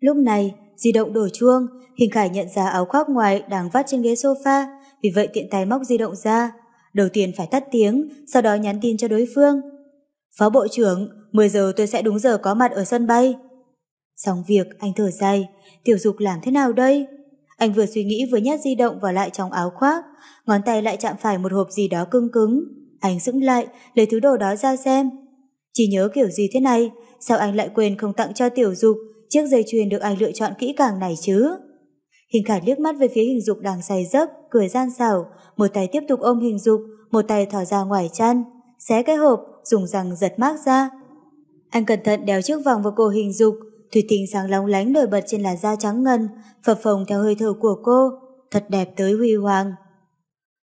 Lúc này, di động đổ chuông, Hình Khải nhận ra áo khoác ngoài đang vắt trên ghế sofa, vì vậy tiện tay móc di động ra. Đầu tiên phải tắt tiếng, sau đó nhắn tin cho đối phương. Phó Bộ trưởng, 10 giờ tôi sẽ đúng giờ có mặt ở sân bay. Xong việc, anh thở dài, tiểu dục làm thế nào đây? Anh vừa suy nghĩ vừa nhét di động vào lại trong áo khoác, ngón tay lại chạm phải một hộp gì đó cưng cứng. Anh sững lại, lấy thứ đồ đó ra xem. Chỉ nhớ kiểu gì thế này, sao anh lại quên không tặng cho tiểu dục chiếc dây chuyền được anh lựa chọn kỹ càng này chứ? Hình khải liếc mắt về phía hình dục đang say giấc, cười gian xảo, một tay tiếp tục ôm hình dục, một tay thỏ ra ngoài chăn, xé cái hộp, dùng răng giật mác ra. Anh cẩn thận đeo chiếc vòng vào cổ hình dục, thủy tinh sáng lóng lánh nổi bật trên làn da trắng ngần, phập phồng theo hơi thở của cô, thật đẹp tới huy hoàng.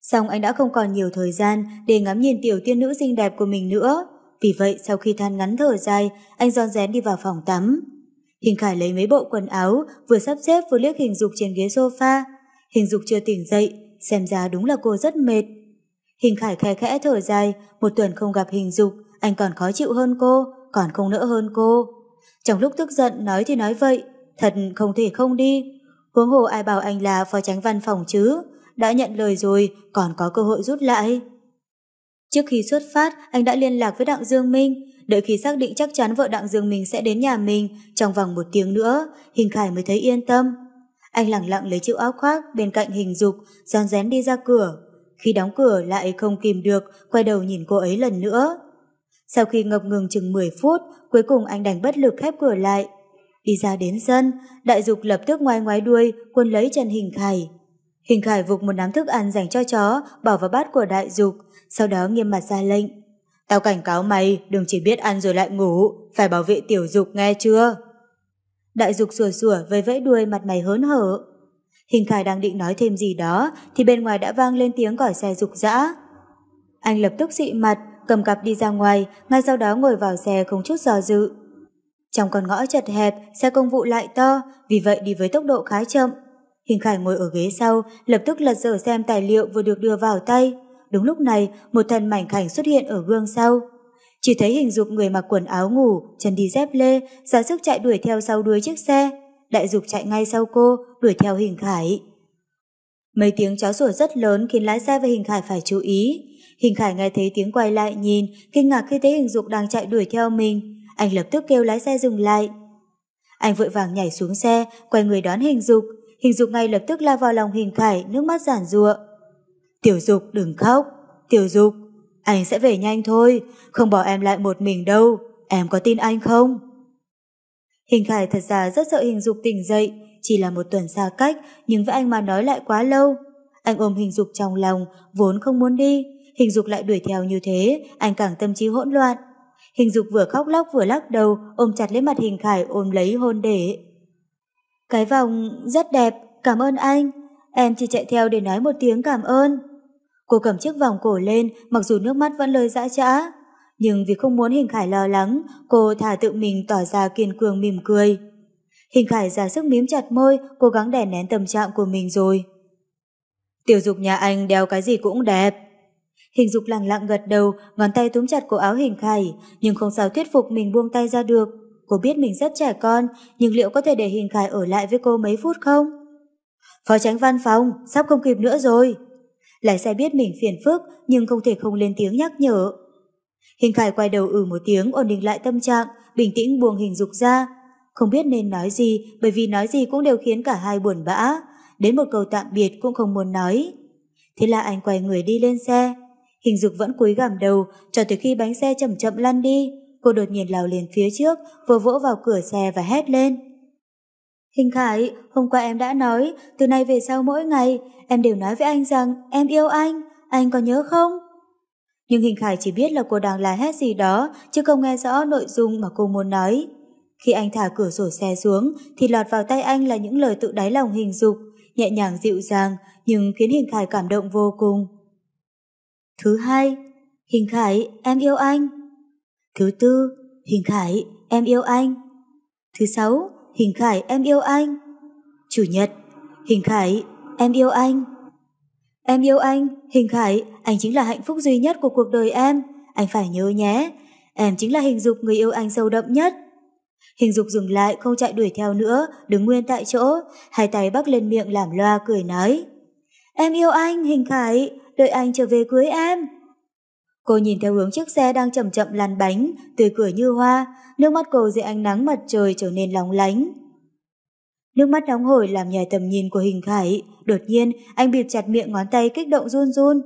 Xong anh đã không còn nhiều thời gian để ngắm nhìn tiểu tiên nữ xinh đẹp của mình nữa. Vì vậy sau khi than ngắn thở dài, anh giòn rén đi vào phòng tắm. Hình Khải lấy mấy bộ quần áo, vừa sắp xếp vừa liếc hình dục trên ghế sofa. Hình dục chưa tỉnh dậy, xem ra đúng là cô rất mệt. Hình Khải khe khẽ thở dài, một tuần không gặp hình dục, anh còn khó chịu hơn cô, còn không nỡ hơn cô. Trong lúc tức giận nói thì nói vậy, thật không thể không đi. Huống hồ ai bảo anh là phó tránh văn phòng chứ, đã nhận lời rồi, còn có cơ hội rút lại. Trước khi xuất phát, anh đã liên lạc với Đặng Dương Minh, đợi khi xác định chắc chắn vợ Đặng Dương mình sẽ đến nhà mình trong vòng một tiếng nữa, Hình Khải mới thấy yên tâm. Anh lặng lặng lấy chiếc áo khoác bên cạnh hình dục, giòn rén đi ra cửa. Khi đóng cửa lại không kìm được, quay đầu nhìn cô ấy lần nữa. Sau khi ngập ngừng chừng 10 phút, cuối cùng anh đành bất lực khép cửa lại. Đi ra đến sân, đại dục lập tức ngoái ngoái đuôi, quân lấy chân hình khải. Hình khải vục một nắm thức ăn dành cho chó, bỏ vào bát của đại dục, sau đó nghiêm mặt ra lệnh. Tao cảnh cáo mày, đừng chỉ biết ăn rồi lại ngủ, phải bảo vệ tiểu dục nghe chưa? Đại dục sủa sủa với vẫy đuôi mặt mày hớn hở. Hình khải đang định nói thêm gì đó, thì bên ngoài đã vang lên tiếng còi xe dục dã. Anh lập tức dị mặt, cầm cặp đi ra ngoài, ngay sau đó ngồi vào xe không chút do dự. Trong con ngõ chật hẹp, xe công vụ lại to, vì vậy đi với tốc độ khá chậm. Hình Khải ngồi ở ghế sau, lập tức lật dở xem tài liệu vừa được đưa vào tay. Đúng lúc này, một thân mảnh khảnh xuất hiện ở gương sau. Chỉ thấy hình dục người mặc quần áo ngủ, chân đi dép lê, ra sức chạy đuổi theo sau đuôi chiếc xe. Đại dục chạy ngay sau cô, đuổi theo hình Khải. Mấy tiếng chó sủa rất lớn khiến lái xe và hình Khải phải chú ý. Hình Khải nghe thấy tiếng quay lại nhìn, kinh ngạc khi thấy hình dục đang chạy đuổi theo mình. Anh lập tức kêu lái xe dừng lại. Anh vội vàng nhảy xuống xe, quay người đón hình dục. Hình dục ngay lập tức la vào lòng hình Khải, nước mắt giản ruộng. Tiểu dục đừng khóc. Tiểu dục, anh sẽ về nhanh thôi, không bỏ em lại một mình đâu. Em có tin anh không? Hình Khải thật ra rất sợ hình dục tỉnh dậy, chỉ là một tuần xa cách, nhưng với anh mà nói lại quá lâu. Anh ôm hình dục trong lòng, vốn không muốn đi, Hình dục lại đuổi theo như thế, anh càng tâm trí hỗn loạn. Hình dục vừa khóc lóc vừa lắc đầu, ôm chặt lấy mặt hình khải ôm lấy hôn để. Cái vòng rất đẹp, cảm ơn anh. Em chỉ chạy theo để nói một tiếng cảm ơn. Cô cầm chiếc vòng cổ lên, mặc dù nước mắt vẫn lơi dã trã. Nhưng vì không muốn Hình Khải lo lắng, cô thả tự mình tỏ ra kiên cường mỉm cười. Hình Khải ra sức miếm chặt môi, cố gắng đè nén tâm trạng của mình rồi. Tiểu dục nhà anh đeo cái gì cũng đẹp. Hình dục lặng lặng gật đầu, ngón tay túm chặt cổ áo hình khải, nhưng không sao thuyết phục mình buông tay ra được. Cô biết mình rất trẻ con, nhưng liệu có thể để hình khải ở lại với cô mấy phút không? Phó tránh văn phòng, sắp không kịp nữa rồi. Lái xe biết mình phiền phức, nhưng không thể không lên tiếng nhắc nhở. Hình khải quay đầu ừ một tiếng ổn định lại tâm trạng, bình tĩnh buông hình dục ra. Không biết nên nói gì, bởi vì nói gì cũng đều khiến cả hai buồn bã. Đến một câu tạm biệt cũng không muốn nói. Thế là anh quay người đi lên xe. Hình dục vẫn cúi gằm đầu, cho tới khi bánh xe chậm chậm lăn đi, cô đột nhiên lao lên phía trước, vừa vỗ vào cửa xe và hét lên. Hình Khải, hôm qua em đã nói, từ nay về sau mỗi ngày, em đều nói với anh rằng em yêu anh, anh có nhớ không? Nhưng Hình Khải chỉ biết là cô đang la hét gì đó, chứ không nghe rõ nội dung mà cô muốn nói. Khi anh thả cửa sổ xe xuống, thì lọt vào tay anh là những lời tự đáy lòng hình dục, nhẹ nhàng dịu dàng, nhưng khiến Hình Khải cảm động vô cùng. Thứ hai, Hình Khải, em yêu anh. Thứ tư, Hình Khải, em yêu anh. Thứ sáu, Hình Khải, em yêu anh. Chủ nhật, Hình Khải, em yêu anh. Em yêu anh, Hình Khải, anh chính là hạnh phúc duy nhất của cuộc đời em. Anh phải nhớ nhé, em chính là hình dục người yêu anh sâu đậm nhất. Hình dục dừng lại không chạy đuổi theo nữa, đứng nguyên tại chỗ, hai tay bắc lên miệng làm loa cười nói. Em yêu anh, Hình Khải, đợi anh trở về cưới em. Cô nhìn theo hướng chiếc xe đang chậm chậm lăn bánh, tươi cười như hoa, nước mắt cô dưới ánh nắng mặt trời trở nên lóng lánh. Nước mắt nóng hổi làm nhòe tầm nhìn của hình khải, đột nhiên anh bịt chặt miệng ngón tay kích động run run.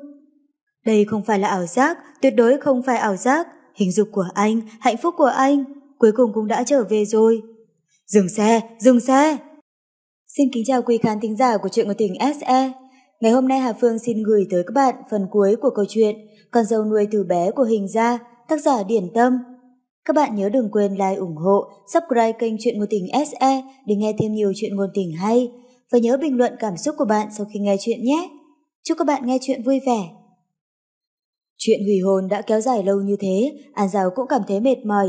Đây không phải là ảo giác, tuyệt đối không phải ảo giác, hình dục của anh, hạnh phúc của anh, cuối cùng cũng đã trở về rồi. Dừng xe, dừng xe! Xin kính chào quý khán thính giả của truyện của tình SE. Ngày hôm nay Hà Phương xin gửi tới các bạn phần cuối của câu chuyện con dâu nuôi từ bé của hình gia, tác giả Điển Tâm. Các bạn nhớ đừng quên like ủng hộ, subscribe kênh Chuyện Ngôn Tình SE để nghe thêm nhiều chuyện ngôn tình hay và nhớ bình luận cảm xúc của bạn sau khi nghe chuyện nhé. Chúc các bạn nghe chuyện vui vẻ. Chuyện hủy hôn đã kéo dài lâu như thế, An Giao cũng cảm thấy mệt mỏi.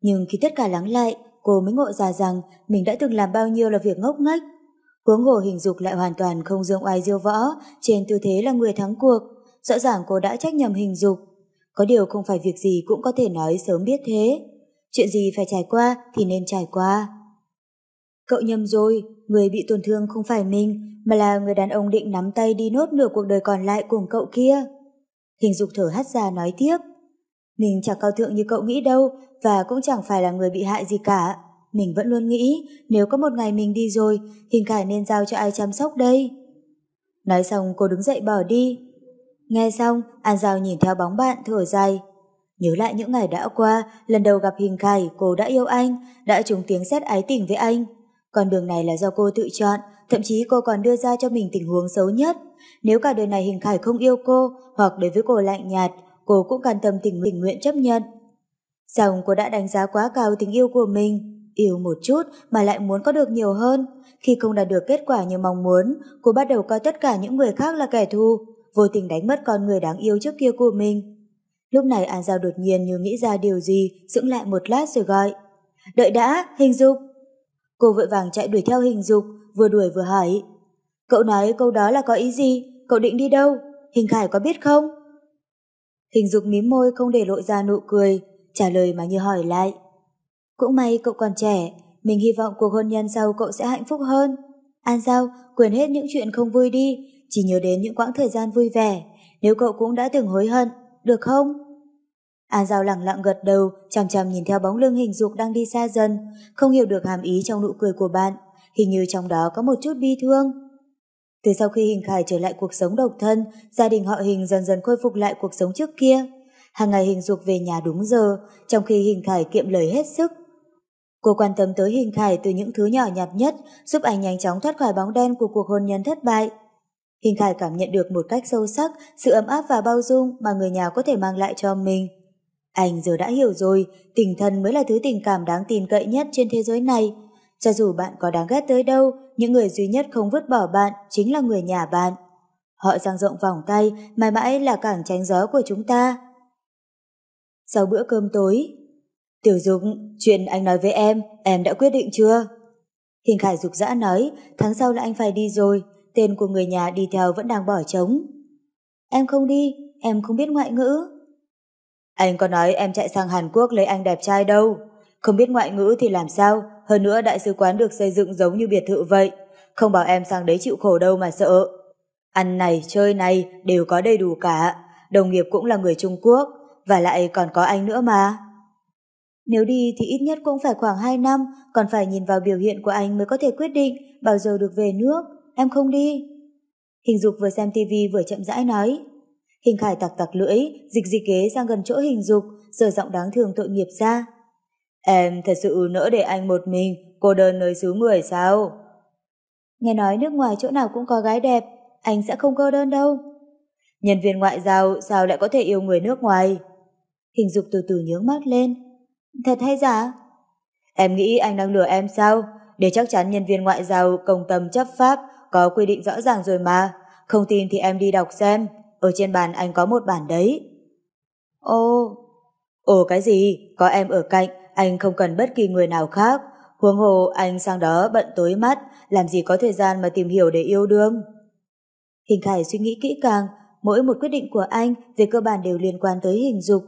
Nhưng khi tất cả lắng lại, cô mới ngộ ra rằng mình đã từng làm bao nhiêu là việc ngốc nghếch. Huống hồ hình dục lại hoàn toàn không dương oai diêu võ, trên tư thế là người thắng cuộc. Rõ ràng cô đã trách nhầm hình dục. Có điều không phải việc gì cũng có thể nói sớm biết thế. Chuyện gì phải trải qua thì nên trải qua. Cậu nhầm rồi, người bị tổn thương không phải mình, mà là người đàn ông định nắm tay đi nốt nửa cuộc đời còn lại cùng cậu kia. Hình dục thở hắt ra nói tiếp. Mình chẳng cao thượng như cậu nghĩ đâu, và cũng chẳng phải là người bị hại gì cả. Mình vẫn luôn nghĩ, nếu có một ngày mình đi rồi, Hình Khải nên giao cho ai chăm sóc đây. Nói xong cô đứng dậy bỏ đi. Nghe xong, An Giao nhìn theo bóng bạn thở dài. Nhớ lại những ngày đã qua, lần đầu gặp Hình Khải, cô đã yêu anh, đã trúng tiếng xét ái tình với anh. Con đường này là do cô tự chọn, thậm chí cô còn đưa ra cho mình tình huống xấu nhất. Nếu cả đời này Hình Khải không yêu cô, hoặc đối với cô lạnh nhạt, cô cũng can tâm tình, nguyện, nguyện chấp nhận. Xong cô đã đánh giá quá cao tình yêu của mình, yêu một chút mà lại muốn có được nhiều hơn. Khi không đạt được kết quả như mong muốn, cô bắt đầu coi tất cả những người khác là kẻ thù, vô tình đánh mất con người đáng yêu trước kia của mình. Lúc này An Giao đột nhiên như nghĩ ra điều gì, dững lại một lát rồi gọi. Đợi đã, hình dục. Cô vội vàng chạy đuổi theo hình dục, vừa đuổi vừa hỏi. Cậu nói câu đó là có ý gì? Cậu định đi đâu? Hình Khải có biết không? Hình dục mím môi không để lộ ra nụ cười, trả lời mà như hỏi lại. Cũng may cậu còn trẻ, mình hy vọng cuộc hôn nhân sau cậu sẽ hạnh phúc hơn. An Giao, quên hết những chuyện không vui đi, chỉ nhớ đến những quãng thời gian vui vẻ, nếu cậu cũng đã từng hối hận, được không? An Giao lặng lặng gật đầu, chằm chằm nhìn theo bóng lưng hình dục đang đi xa dần, không hiểu được hàm ý trong nụ cười của bạn, hình như trong đó có một chút bi thương. Từ sau khi Hình Khải trở lại cuộc sống độc thân, gia đình họ Hình dần dần khôi phục lại cuộc sống trước kia. Hàng ngày Hình dục về nhà đúng giờ, trong khi Hình Khải kiệm lời hết sức, Cô quan tâm tới hình khải từ những thứ nhỏ nhặt nhất, giúp anh nhanh chóng thoát khỏi bóng đen của cuộc hôn nhân thất bại. Hình khải cảm nhận được một cách sâu sắc sự ấm áp và bao dung mà người nhà có thể mang lại cho mình. Anh giờ đã hiểu rồi, tình thân mới là thứ tình cảm đáng tin cậy nhất trên thế giới này. Cho dù bạn có đáng ghét tới đâu, những người duy nhất không vứt bỏ bạn chính là người nhà bạn. Họ dang rộng vòng tay, mãi mãi là cảng tránh gió của chúng ta. Sau bữa cơm tối, Tiểu Dục, chuyện anh nói với em, em đã quyết định chưa? Hình Khải dục dã nói, tháng sau là anh phải đi rồi, tên của người nhà đi theo vẫn đang bỏ trống. Em không đi, em không biết ngoại ngữ. Anh có nói em chạy sang Hàn Quốc lấy anh đẹp trai đâu. Không biết ngoại ngữ thì làm sao, hơn nữa đại sứ quán được xây dựng giống như biệt thự vậy. Không bảo em sang đấy chịu khổ đâu mà sợ. Ăn này, chơi này đều có đầy đủ cả. Đồng nghiệp cũng là người Trung Quốc, và lại còn có anh nữa mà. Nếu đi thì ít nhất cũng phải khoảng 2 năm, còn phải nhìn vào biểu hiện của anh mới có thể quyết định bao giờ được về nước. Em không đi. Hình dục vừa xem tivi vừa chậm rãi nói. Hình khải tặc tặc lưỡi, dịch dịch ghế sang gần chỗ hình dục, giờ giọng đáng thương tội nghiệp ra. Em thật sự nỡ để anh một mình, cô đơn nơi xứ người sao? Nghe nói nước ngoài chỗ nào cũng có gái đẹp, anh sẽ không cô đơn đâu. Nhân viên ngoại giao sao lại có thể yêu người nước ngoài? Hình dục từ từ nhướng mắt lên, Thật hay giả? Em nghĩ anh đang lừa em sao? Để chắc chắn nhân viên ngoại giao công tâm chấp pháp có quy định rõ ràng rồi mà. Không tin thì em đi đọc xem. Ở trên bàn anh có một bản đấy. Ồ, ồ cái gì? Có em ở cạnh, anh không cần bất kỳ người nào khác. Huống hồ anh sang đó bận tối mắt, làm gì có thời gian mà tìm hiểu để yêu đương. Hình Khải suy nghĩ kỹ càng, mỗi một quyết định của anh về cơ bản đều liên quan tới hình dục.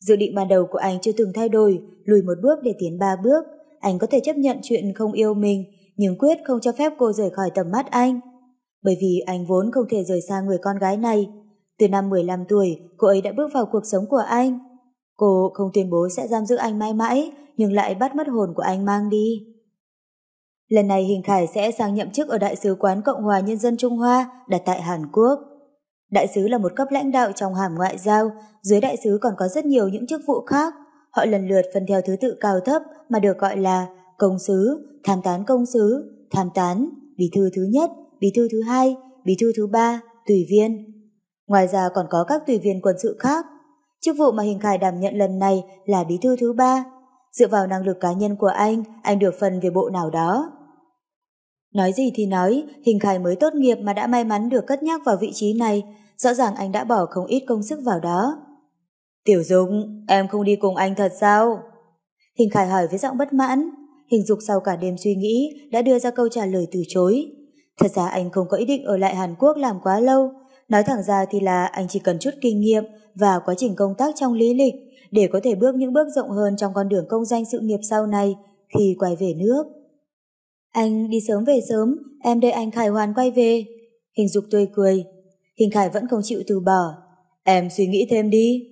Dự định ban đầu của anh chưa từng thay đổi, lùi một bước để tiến ba bước. Anh có thể chấp nhận chuyện không yêu mình, nhưng quyết không cho phép cô rời khỏi tầm mắt anh. Bởi vì anh vốn không thể rời xa người con gái này. Từ năm 15 tuổi, cô ấy đã bước vào cuộc sống của anh. Cô không tuyên bố sẽ giam giữ anh mãi mãi, nhưng lại bắt mất hồn của anh mang đi. Lần này Hình Khải sẽ sang nhậm chức ở Đại sứ quán Cộng hòa Nhân dân Trung Hoa đặt tại Hàn Quốc. Đại sứ là một cấp lãnh đạo trong hàm ngoại giao, dưới đại sứ còn có rất nhiều những chức vụ khác. Họ lần lượt phân theo thứ tự cao thấp mà được gọi là công sứ, tham tán công sứ, tham tán, bí thư thứ nhất, bí thư thứ hai, bí thư thứ ba, tùy viên. Ngoài ra còn có các tùy viên quân sự khác. Chức vụ mà Hình Khải đảm nhận lần này là bí thư thứ ba. Dựa vào năng lực cá nhân của anh, anh được phần về bộ nào đó. Nói gì thì nói, Hình Khải mới tốt nghiệp mà đã may mắn được cất nhắc vào vị trí này, rõ ràng anh đã bỏ không ít công sức vào đó. Tiểu Dung, em không đi cùng anh thật sao? Hình Khải hỏi với giọng bất mãn. Hình Dục sau cả đêm suy nghĩ đã đưa ra câu trả lời từ chối. Thật ra anh không có ý định ở lại Hàn Quốc làm quá lâu. Nói thẳng ra thì là anh chỉ cần chút kinh nghiệm và quá trình công tác trong lý lịch để có thể bước những bước rộng hơn trong con đường công danh sự nghiệp sau này khi quay về nước. Anh đi sớm về sớm, em đợi anh Khải Hoàn quay về. Hình Dục tươi cười. Hình Khải vẫn không chịu từ bỏ. Em suy nghĩ thêm đi.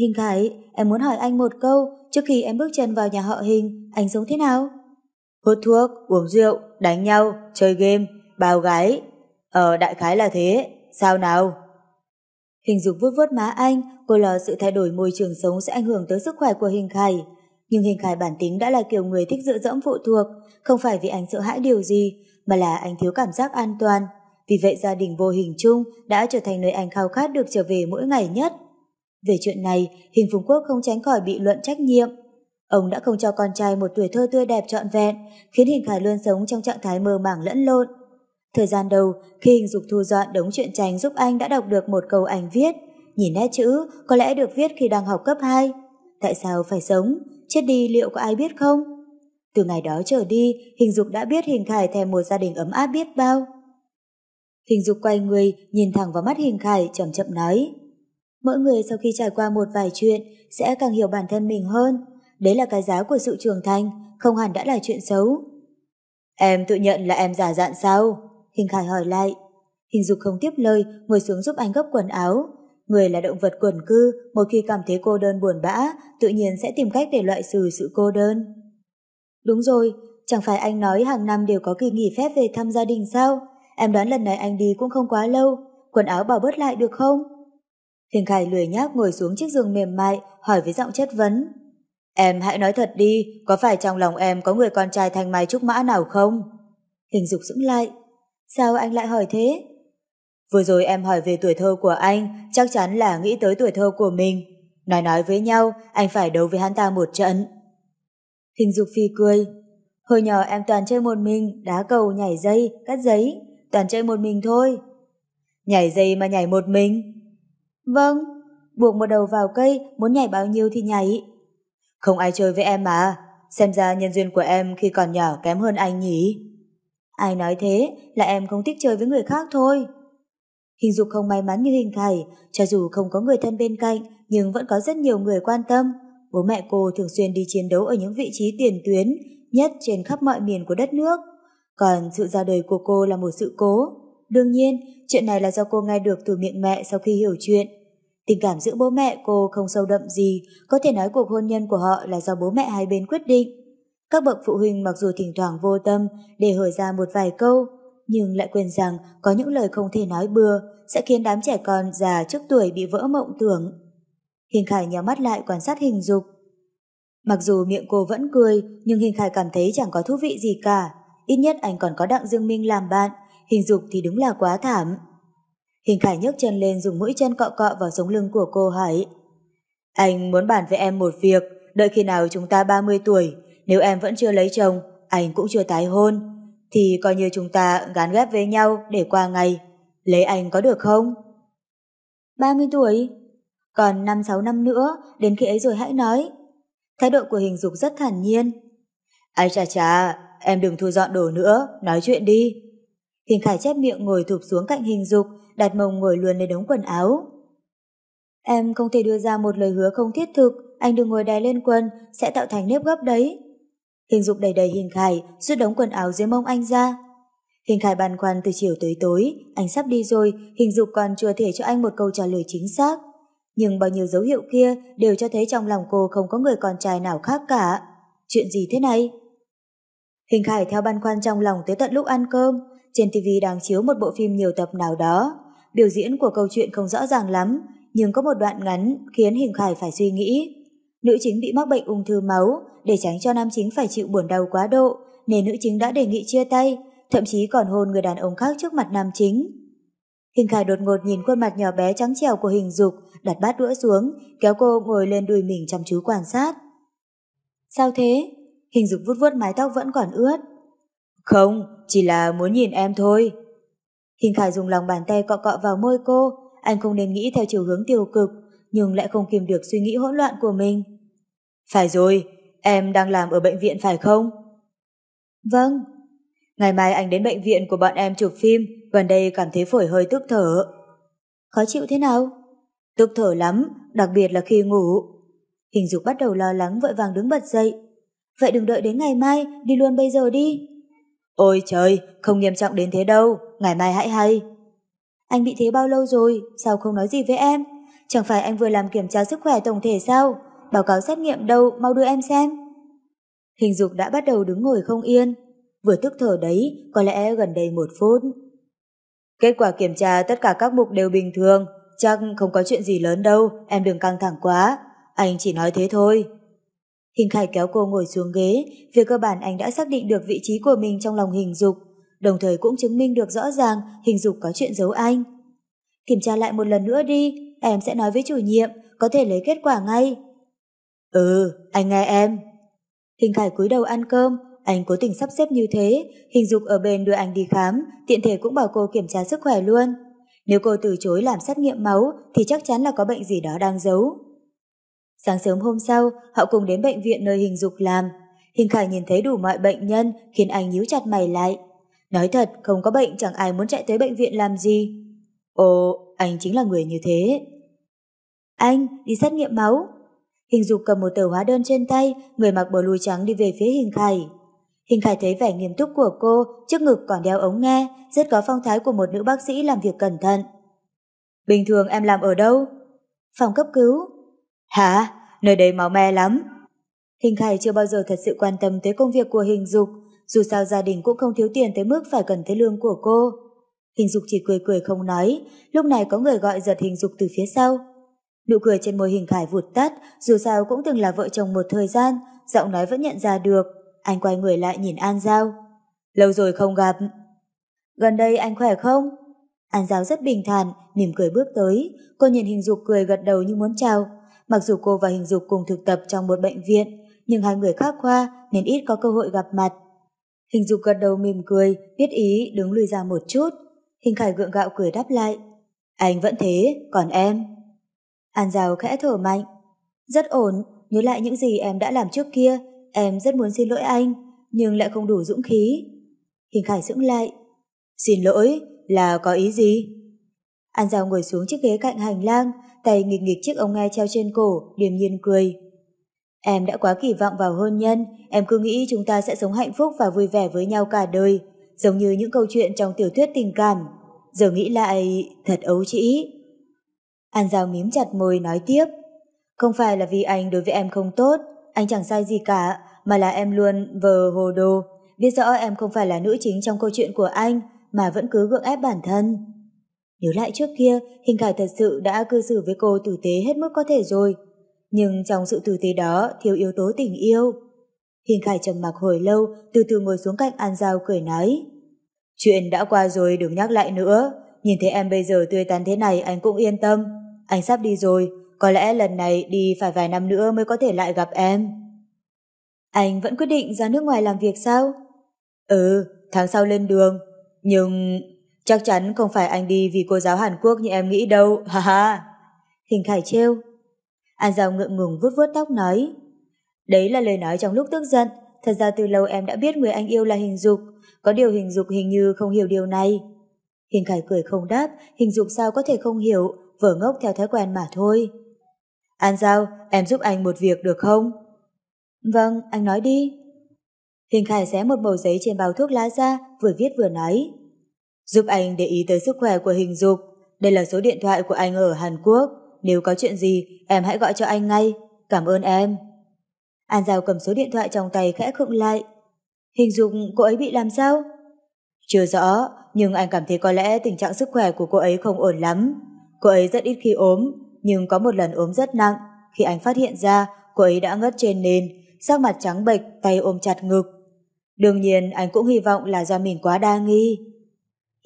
Hình Khải, em muốn hỏi anh một câu, trước khi em bước chân vào nhà họ Hình, anh sống thế nào? Hút thuốc, uống rượu, đánh nhau, chơi game, bao gái. Ờ, đại khái là thế, sao nào? Hình dục vuốt vuốt má anh, cô lo sự thay đổi môi trường sống sẽ ảnh hưởng tới sức khỏe của Hình Khải. Nhưng Hình Khải bản tính đã là kiểu người thích dựa dẫm phụ thuộc, không phải vì anh sợ hãi điều gì, mà là anh thiếu cảm giác an toàn. Vì vậy gia đình vô hình chung đã trở thành nơi anh khao khát được trở về mỗi ngày nhất. Về chuyện này, Hình Phùng Quốc không tránh khỏi bị luận trách nhiệm. Ông đã không cho con trai một tuổi thơ tươi đẹp trọn vẹn, khiến Hình Khải luôn sống trong trạng thái mơ màng lẫn lộn. Thời gian đầu, khi Hình Dục thu dọn đống truyện tranh giúp anh đã đọc được một câu ảnh viết, nhìn nét chữ có lẽ được viết khi đang học cấp 2. Tại sao phải sống? Chết đi liệu có ai biết không? Từ ngày đó trở đi, Hình Dục đã biết Hình Khải thèm một gia đình ấm áp biết bao. Hình Dục quay người, nhìn thẳng vào mắt Hình Khải, chậm chậm nói. Mỗi người sau khi trải qua một vài chuyện sẽ càng hiểu bản thân mình hơn. Đấy là cái giá của sự trưởng thành, không hẳn đã là chuyện xấu. Em tự nhận là em giả dạn sao? Hình Khải hỏi lại. Hình Dục không tiếp lời, ngồi xuống giúp anh gấp quần áo. Người là động vật quần cư, một khi cảm thấy cô đơn buồn bã, tự nhiên sẽ tìm cách để loại trừ sự cô đơn. Đúng rồi, chẳng phải anh nói hàng năm đều có kỳ nghỉ phép về thăm gia đình sao? Em đoán lần này anh đi cũng không quá lâu, quần áo bảo bớt lại được không? Thiên Khải lười nhác ngồi xuống chiếc giường mềm mại, hỏi với giọng chất vấn. Em hãy nói thật đi, có phải trong lòng em có người con trai thanh mai trúc mã nào không? Hình dục dững lại. Sao anh lại hỏi thế? Vừa rồi em hỏi về tuổi thơ của anh, chắc chắn là nghĩ tới tuổi thơ của mình. Nói nói với nhau, anh phải đấu với hắn ta một trận. Hình dục phi cười. Hồi nhỏ em toàn chơi một mình, đá cầu, nhảy dây, cắt giấy. Toàn chơi một mình thôi. Nhảy dây mà nhảy một mình? Vâng, buộc một đầu vào cây, muốn nhảy bao nhiêu thì nhảy. Không ai chơi với em mà, xem ra nhân duyên của em khi còn nhỏ kém hơn anh nhỉ? Ai nói thế là em không thích chơi với người khác thôi. Hình dục không may mắn như hình khải, cho dù không có người thân bên cạnh, nhưng vẫn có rất nhiều người quan tâm. Bố mẹ cô thường xuyên đi chiến đấu ở những vị trí tiền tuyến, nhất trên khắp mọi miền của đất nước. Còn sự ra đời của cô là một sự cố. Đương nhiên, chuyện này là do cô nghe được từ miệng mẹ sau khi hiểu chuyện. Tình cảm giữa bố mẹ cô không sâu đậm gì, có thể nói cuộc hôn nhân của họ là do bố mẹ hai bên quyết định. Các bậc phụ huynh mặc dù thỉnh thoảng vô tâm để hở ra một vài câu, nhưng lại quên rằng có những lời không thể nói bừa sẽ khiến đám trẻ con già trước tuổi bị vỡ mộng tưởng. Hình Khải nhắm mắt lại quan sát hình dục. Mặc dù miệng cô vẫn cười, nhưng Hình Khải cảm thấy chẳng có thú vị gì cả. Ít nhất anh còn có Đặng Dương Minh làm bạn, hình dục thì đúng là quá thảm. Hình Khải nhấc chân lên dùng mũi chân cọ cọ vào sống lưng của cô hỏi. Anh muốn bàn với em một việc, đợi khi nào chúng ta 30 tuổi, nếu em vẫn chưa lấy chồng, anh cũng chưa tái hôn, thì coi như chúng ta gán ghép với nhau để qua ngày. Lấy anh có được không? 30 tuổi? Còn 5-6 năm nữa, đến khi ấy rồi hãy nói. Thái độ của hình dục rất thản nhiên. Ai chà chà, em đừng thu dọn đồ nữa, nói chuyện đi. Hình Khải chép miệng ngồi thụp xuống cạnh hình dục, đặt mông ngồi luôn lên đống quần áo. Em không thể đưa ra một lời hứa không thiết thực, anh đừng ngồi đè lên quần, sẽ tạo thành nếp gấp đấy. Hình dục đầy đầy hình khải, rút đống quần áo dưới mông anh ra. Hình Khải băn khoăn từ chiều tới tối, anh sắp đi rồi, hình dục còn chưa thể cho anh một câu trả lời chính xác. Nhưng bao nhiêu dấu hiệu kia đều cho thấy trong lòng cô không có người con trai nào khác cả. Chuyện gì thế này? Hình Khải theo băn khoăn trong lòng tới tận lúc ăn cơm, trên TV đang chiếu một bộ phim nhiều tập nào đó. Biểu diễn của câu chuyện không rõ ràng lắm, nhưng có một đoạn ngắn khiến Hình Khải phải suy nghĩ. Nữ chính bị mắc bệnh ung thư máu, để tránh cho nam chính phải chịu buồn đau quá độ, nên nữ chính đã đề nghị chia tay, thậm chí còn hôn người đàn ông khác trước mặt nam chính. Hình Khải đột ngột nhìn khuôn mặt nhỏ bé trắng trẻo của hình dục, đặt bát đũa xuống, kéo cô ngồi lên đùi mình chăm chú quan sát. Sao thế? Hình dục vuốt vuốt mái tóc vẫn còn ướt. Không, chỉ là muốn nhìn em thôi. Hình Khải dùng lòng bàn tay cọ cọ vào môi cô, anh không nên nghĩ theo chiều hướng tiêu cực, nhưng lại không kìm được suy nghĩ hỗn loạn của mình. Phải rồi, em đang làm ở bệnh viện phải không? Vâng. Ngày mai anh đến bệnh viện của bọn em chụp phim, gần đây cảm thấy phổi hơi tức thở. Khó chịu thế nào? Tức thở lắm, đặc biệt là khi ngủ. Hình dục bắt đầu lo lắng vội vàng đứng bật dậy. Vậy đừng đợi đến ngày mai, đi luôn bây giờ đi. Ôi trời, không nghiêm trọng đến thế đâu, ngày mai hãy hay. Anh bị thế bao lâu rồi, sao không nói gì với em? Chẳng phải anh vừa làm kiểm tra sức khỏe tổng thể sao? Báo cáo xét nghiệm đâu, mau đưa em xem. Hình dục đã bắt đầu đứng ngồi không yên. Vừa tức thở đấy, có lẽ gần đây một phút. Kết quả kiểm tra tất cả các mục đều bình thường, chắc không có chuyện gì lớn đâu, em đừng căng thẳng quá. Anh chỉ nói thế thôi. Hình Khải kéo cô ngồi xuống ghế, về cơ bản anh đã xác định được vị trí của mình trong lòng hình dục, đồng thời cũng chứng minh được rõ ràng hình dục có chuyện giấu anh. Kiểm tra lại một lần nữa đi, em sẽ nói với chủ nhiệm, có thể lấy kết quả ngay. Ừ, anh nghe em. Hình Khải cúi đầu ăn cơm, anh cố tình sắp xếp như thế, hình dục ở bên đưa anh đi khám, tiện thể cũng bảo cô kiểm tra sức khỏe luôn. Nếu cô từ chối làm xét nghiệm máu thì chắc chắn là có bệnh gì đó đang giấu. Sáng sớm hôm sau, họ cùng đến bệnh viện nơi hình dục làm. Hình Khải nhìn thấy đủ mọi bệnh nhân khiến anh nhíu chặt mày lại. Nói thật, không có bệnh chẳng ai muốn chạy tới bệnh viện làm gì. Ồ, anh chính là người như thế. Anh, đi xét nghiệm máu. Hình dục cầm một tờ hóa đơn trên tay, người mặc bờ lùi trắng đi về phía Hình Khải. Hình Khải thấy vẻ nghiêm túc của cô, trước ngực còn đeo ống nghe, rất có phong thái của một nữ bác sĩ làm việc cẩn thận. Bình thường em làm ở đâu? Phòng cấp cứu. Hả? Nơi đây máu me lắm. Hình Khải chưa bao giờ thật sự quan tâm tới công việc của hình dục, dù sao gia đình cũng không thiếu tiền tới mức phải cần tới lương của cô. Hình dục chỉ cười cười không nói, lúc này có người gọi giật hình dục từ phía sau. Nụ cười trên môi hình khải vụt tắt, dù sao cũng từng là vợ chồng một thời gian, giọng nói vẫn nhận ra được. Anh quay người lại nhìn An Giao. Lâu rồi không gặp. Gần đây anh khỏe không? An Giao rất bình thản, mỉm cười bước tới. Cô nhìn hình dục cười gật đầu như muốn chào. Mặc dù cô và hình dục cùng thực tập trong một bệnh viện, nhưng hai người khác khoa nên ít có cơ hội gặp mặt. Hình dục gật đầu mỉm cười, biết ý đứng lùi ra một chút. Hình khải gượng gạo cười đáp lại. Anh vẫn thế, còn em? An Giao khẽ thở mạnh. Rất ổn, nhớ lại những gì em đã làm trước kia, em rất muốn xin lỗi anh, nhưng lại không đủ dũng khí. Hình Khải sững lại. Xin lỗi, là có ý gì? An Giao ngồi xuống chiếc ghế cạnh hành lang, tay nghịch nghịch chiếc ống nghe treo trên cổ, điềm nhiên cười. Em đã quá kỳ vọng vào hôn nhân, em cứ nghĩ chúng ta sẽ sống hạnh phúc và vui vẻ với nhau cả đời, giống như những câu chuyện trong tiểu thuyết tình cảm. Giờ nghĩ lại, thật ấu trĩ. An Giao mím chặt môi nói tiếp. Không phải là vì anh đối với em không tốt, anh chẳng sai gì cả, mà là em luôn vờ hồ đồ, biết rõ em không phải là nữ chính trong câu chuyện của anh, mà vẫn cứ gượng ép bản thân. Nhớ lại trước kia, Hình Khải thật sự đã cư xử với cô tử tế hết mức có thể rồi. Nhưng trong sự tử tế đó thiếu yếu tố tình yêu. Hình Khải trầm mặc hồi lâu, từ từ ngồi xuống cạnh An Giao cười nói. Chuyện đã qua rồi đừng nhắc lại nữa, nhìn thấy em bây giờ tươi tắn thế này anh cũng yên tâm. Anh sắp đi rồi, có lẽ lần này đi phải vài năm nữa mới có thể lại gặp em. Anh vẫn quyết định ra nước ngoài làm việc sao? Ừ, tháng sau lên đường. Nhưng chắc chắn không phải anh đi vì cô giáo Hàn Quốc như em nghĩ đâu, ha ha. Hình Khải trêu. An Giao ngượng ngùng vuốt vuốt tóc nói. Đấy là lời nói trong lúc tức giận, thật ra từ lâu em đã biết người anh yêu là hình dục, có điều hình dục hình như không hiểu điều này. Hình Khải cười không đáp, hình dục sao có thể không hiểu, vở ngốc theo thói quen mà thôi. An Giao, em giúp anh một việc được không? Vâng, anh nói đi. Hình Khải xé một mẩu giấy trên bao thuốc lá ra, vừa viết vừa nói. Giúp anh để ý tới sức khỏe của hình dục. Đây là số điện thoại của anh ở Hàn Quốc. Nếu có chuyện gì, em hãy gọi cho anh ngay. Cảm ơn em. An Giao cầm số điện thoại trong tay khẽ khựng lại. Hình dục cô ấy bị làm sao? Chưa rõ, nhưng anh cảm thấy có lẽ tình trạng sức khỏe của cô ấy không ổn lắm. Cô ấy rất ít khi ốm, nhưng có một lần ốm rất nặng. Khi anh phát hiện ra, cô ấy đã ngất trên nền, sắc mặt trắng bệch, tay ôm chặt ngực. Đương nhiên anh cũng hy vọng là do mình quá đa nghi.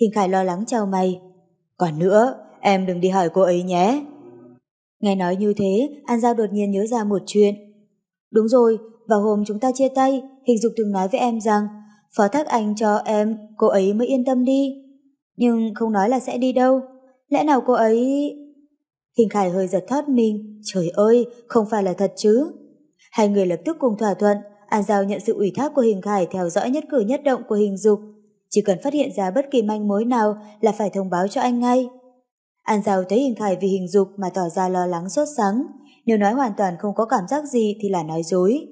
Hình Khải lo lắng chào mày. Còn nữa, em đừng đi hỏi cô ấy nhé. Nghe nói như thế, An Giao đột nhiên nhớ ra một chuyện. Đúng rồi, vào hôm chúng ta chia tay, Hình Dục từng nói với em rằng phó thác anh cho em, cô ấy mới yên tâm đi. Nhưng không nói là sẽ đi đâu. Lẽ nào cô ấy... Hình Khải hơi giật thót mình. Trời ơi, không phải là thật chứ. Hai người lập tức cùng thỏa thuận. An Giao nhận sự ủy thác của Hình Khải theo dõi nhất cử nhất động của Hình Dục. Chỉ cần phát hiện ra bất kỳ manh mối nào là phải thông báo cho anh ngay. An Giao thấy Hình Khải vì Hình Dục mà tỏ ra lo lắng sốt sắng. Nếu nói hoàn toàn không có cảm giác gì thì là nói dối.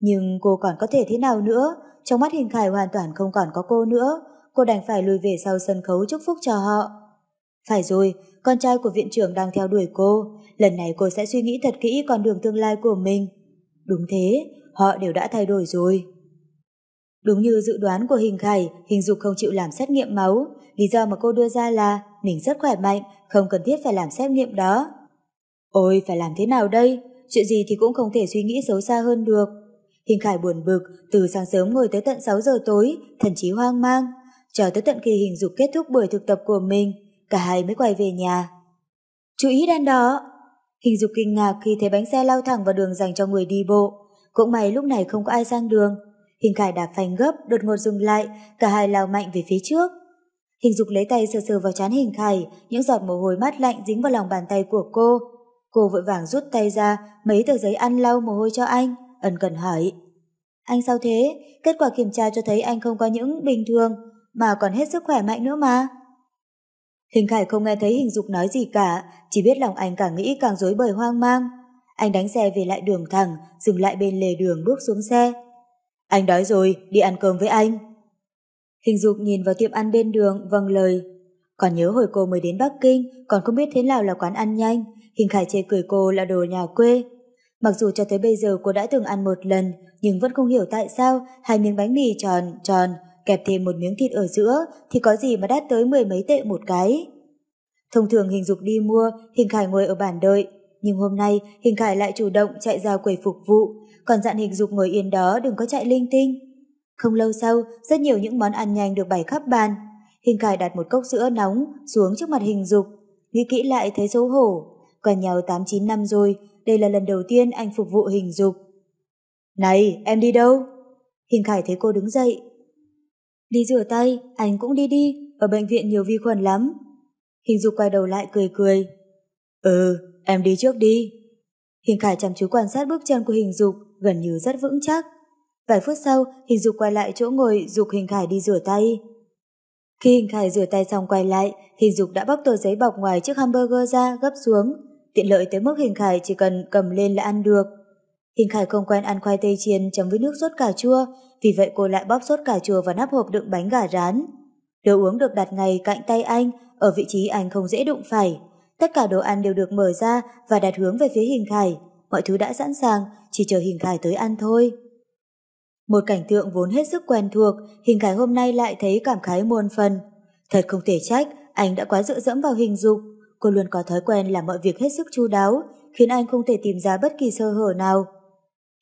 Nhưng cô còn có thể thế nào nữa? Trong mắt Hình Khải hoàn toàn không còn có cô nữa. Cô đành phải lùi về sau sân khấu chúc phúc cho họ. Phải rồi, con trai của viện trưởng đang theo đuổi cô. Lần này cô sẽ suy nghĩ thật kỹ con đường tương lai của mình. Đúng thế, họ đều đã thay đổi rồi. Đúng như dự đoán của Hình Khải, Hình Dục không chịu làm xét nghiệm máu. Lý do mà cô đưa ra là mình rất khỏe mạnh, không cần thiết phải làm xét nghiệm đó. Ôi, phải làm thế nào đây? Chuyện gì thì cũng không thể suy nghĩ xấu xa hơn được. Hình Khải buồn bực, từ sáng sớm ngồi tới tận 6 giờ tối, thần chí hoang mang. Chờ tới tận khi Hình Dục kết thúc buổi thực tập của mình, cả hai mới quay về nhà. Chú ý đèn đó Hình Dục kinh ngạc khi thấy bánh xe lao thẳng vào đường dành cho người đi bộ. Cũng may lúc này không có ai sang đường. Hình Khải đạp phanh gấp, đột ngột dừng lại, cả hai lao mạnh về phía trước. Hình Dục lấy tay sờ sờ vào chán Hình Khải, những giọt mồ hôi mát lạnh dính vào lòng bàn tay của cô. Cô vội vàng rút tay ra, mấy tờ giấy ăn lau mồ hôi cho anh, ẩn cần hỏi. Anh sao thế? Kết quả kiểm tra cho thấy anh không có những bình thường, mà còn hết sức khỏe mạnh nữa mà. Hình Khải không nghe thấy hình dục nói gì cả, chỉ biết lòng anh càng nghĩ càng rối bời hoang mang. Anh đánh xe về lại đường thẳng, dừng lại bên lề đường bước xuống xe. Anh đói rồi, đi ăn cơm với anh. Hình dục nhìn vào tiệm ăn bên đường, vâng lời. Còn nhớ hồi cô mới đến Bắc Kinh, còn không biết thế nào là quán ăn nhanh. Hình Khải chê cười cô là đồ nhà quê. Mặc dù cho tới bây giờ cô đã từng ăn một lần, nhưng vẫn không hiểu tại sao hai miếng bánh mì tròn, tròn, kẹp thêm một miếng thịt ở giữa thì có gì mà đắt tới mười mấy tệ một cái. Thông thường hình dục đi mua, Hình Khải ngồi ở bàn đợi, nhưng hôm nay Hình Khải lại chủ động chạy ra quầy phục vụ, còn dặn Hình dục ngồi yên đó đừng có chạy linh tinh. Không lâu sau, rất nhiều những món ăn nhanh được bày khắp bàn. Hình Khải đặt một cốc sữa nóng xuống trước mặt Hình dục, nghĩ kỹ lại thấy xấu hổ. Còn nhau 8-9 năm rồi, đây là lần đầu tiên anh phục vụ Hình dục. Này, em đi đâu? Hình Khải thấy cô đứng dậy. Đi rửa tay, anh cũng đi đi, ở bệnh viện nhiều vi khuẩn lắm. Hình Dục quay đầu lại cười cười. Ừ, em đi trước đi. Hình Khải chăm chú quan sát bước chân của Hình Dục, gần như rất vững chắc. Vài phút sau, Hình Dục quay lại chỗ ngồi dục Hình Khải đi rửa tay. Khi Hình Khải rửa tay xong quay lại, Hình Dục đã bóc tờ giấy bọc ngoài chiếc hamburger ra gấp xuống, tiện lợi tới mức Hình Khải chỉ cần cầm lên là ăn được. Hình Khải không quen ăn khoai tây chiên chấm với nước sốt cà chua, vì vậy cô lại bóp sốt cà chua vào nắp hộp đựng bánh gà rán. Đồ uống được đặt ngay cạnh tay anh, ở vị trí anh không dễ đụng phải. Tất cả đồ ăn đều được mở ra và đặt hướng về phía Hình Khải. Mọi thứ đã sẵn sàng, chỉ chờ Hình Khải tới ăn thôi. Một cảnh tượng vốn hết sức quen thuộc, Hình Khải hôm nay lại thấy cảm khái muôn phần. Thật không thể trách, anh đã quá dựa dẫm vào hình dục. Cô luôn có thói quen làm mọi việc hết sức chu đáo, khiến anh không thể tìm ra bất kỳ sơ hở nào.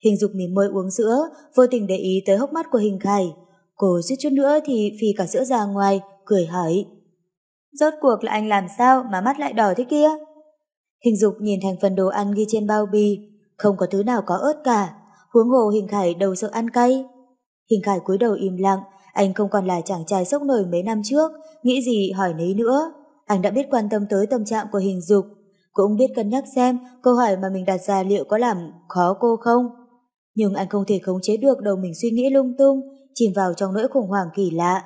Hình dục mỉm môi uống sữa, vô tình để ý tới hốc mắt của Hình Khải. Cô suýt chút nữa thì phi cả sữa ra ngoài, cười hỏi. Rốt cuộc là anh làm sao mà mắt lại đỏ thế kia? Hình dục nhìn thành phần đồ ăn ghi trên bao bì, không có thứ nào có ớt cả, huống hồ Hình Khải đầu sợ ăn cay. Hình Khải cúi đầu im lặng, anh không còn là chàng trai sốc nổi mấy năm trước, nghĩ gì hỏi nấy nữa. Anh đã biết quan tâm tới tâm trạng của hình dục, cũng biết cân nhắc xem câu hỏi mà mình đặt ra liệu có làm khó cô không. Nhưng anh không thể khống chế được đầu mình suy nghĩ lung tung, chìm vào trong nỗi khủng hoảng kỳ lạ.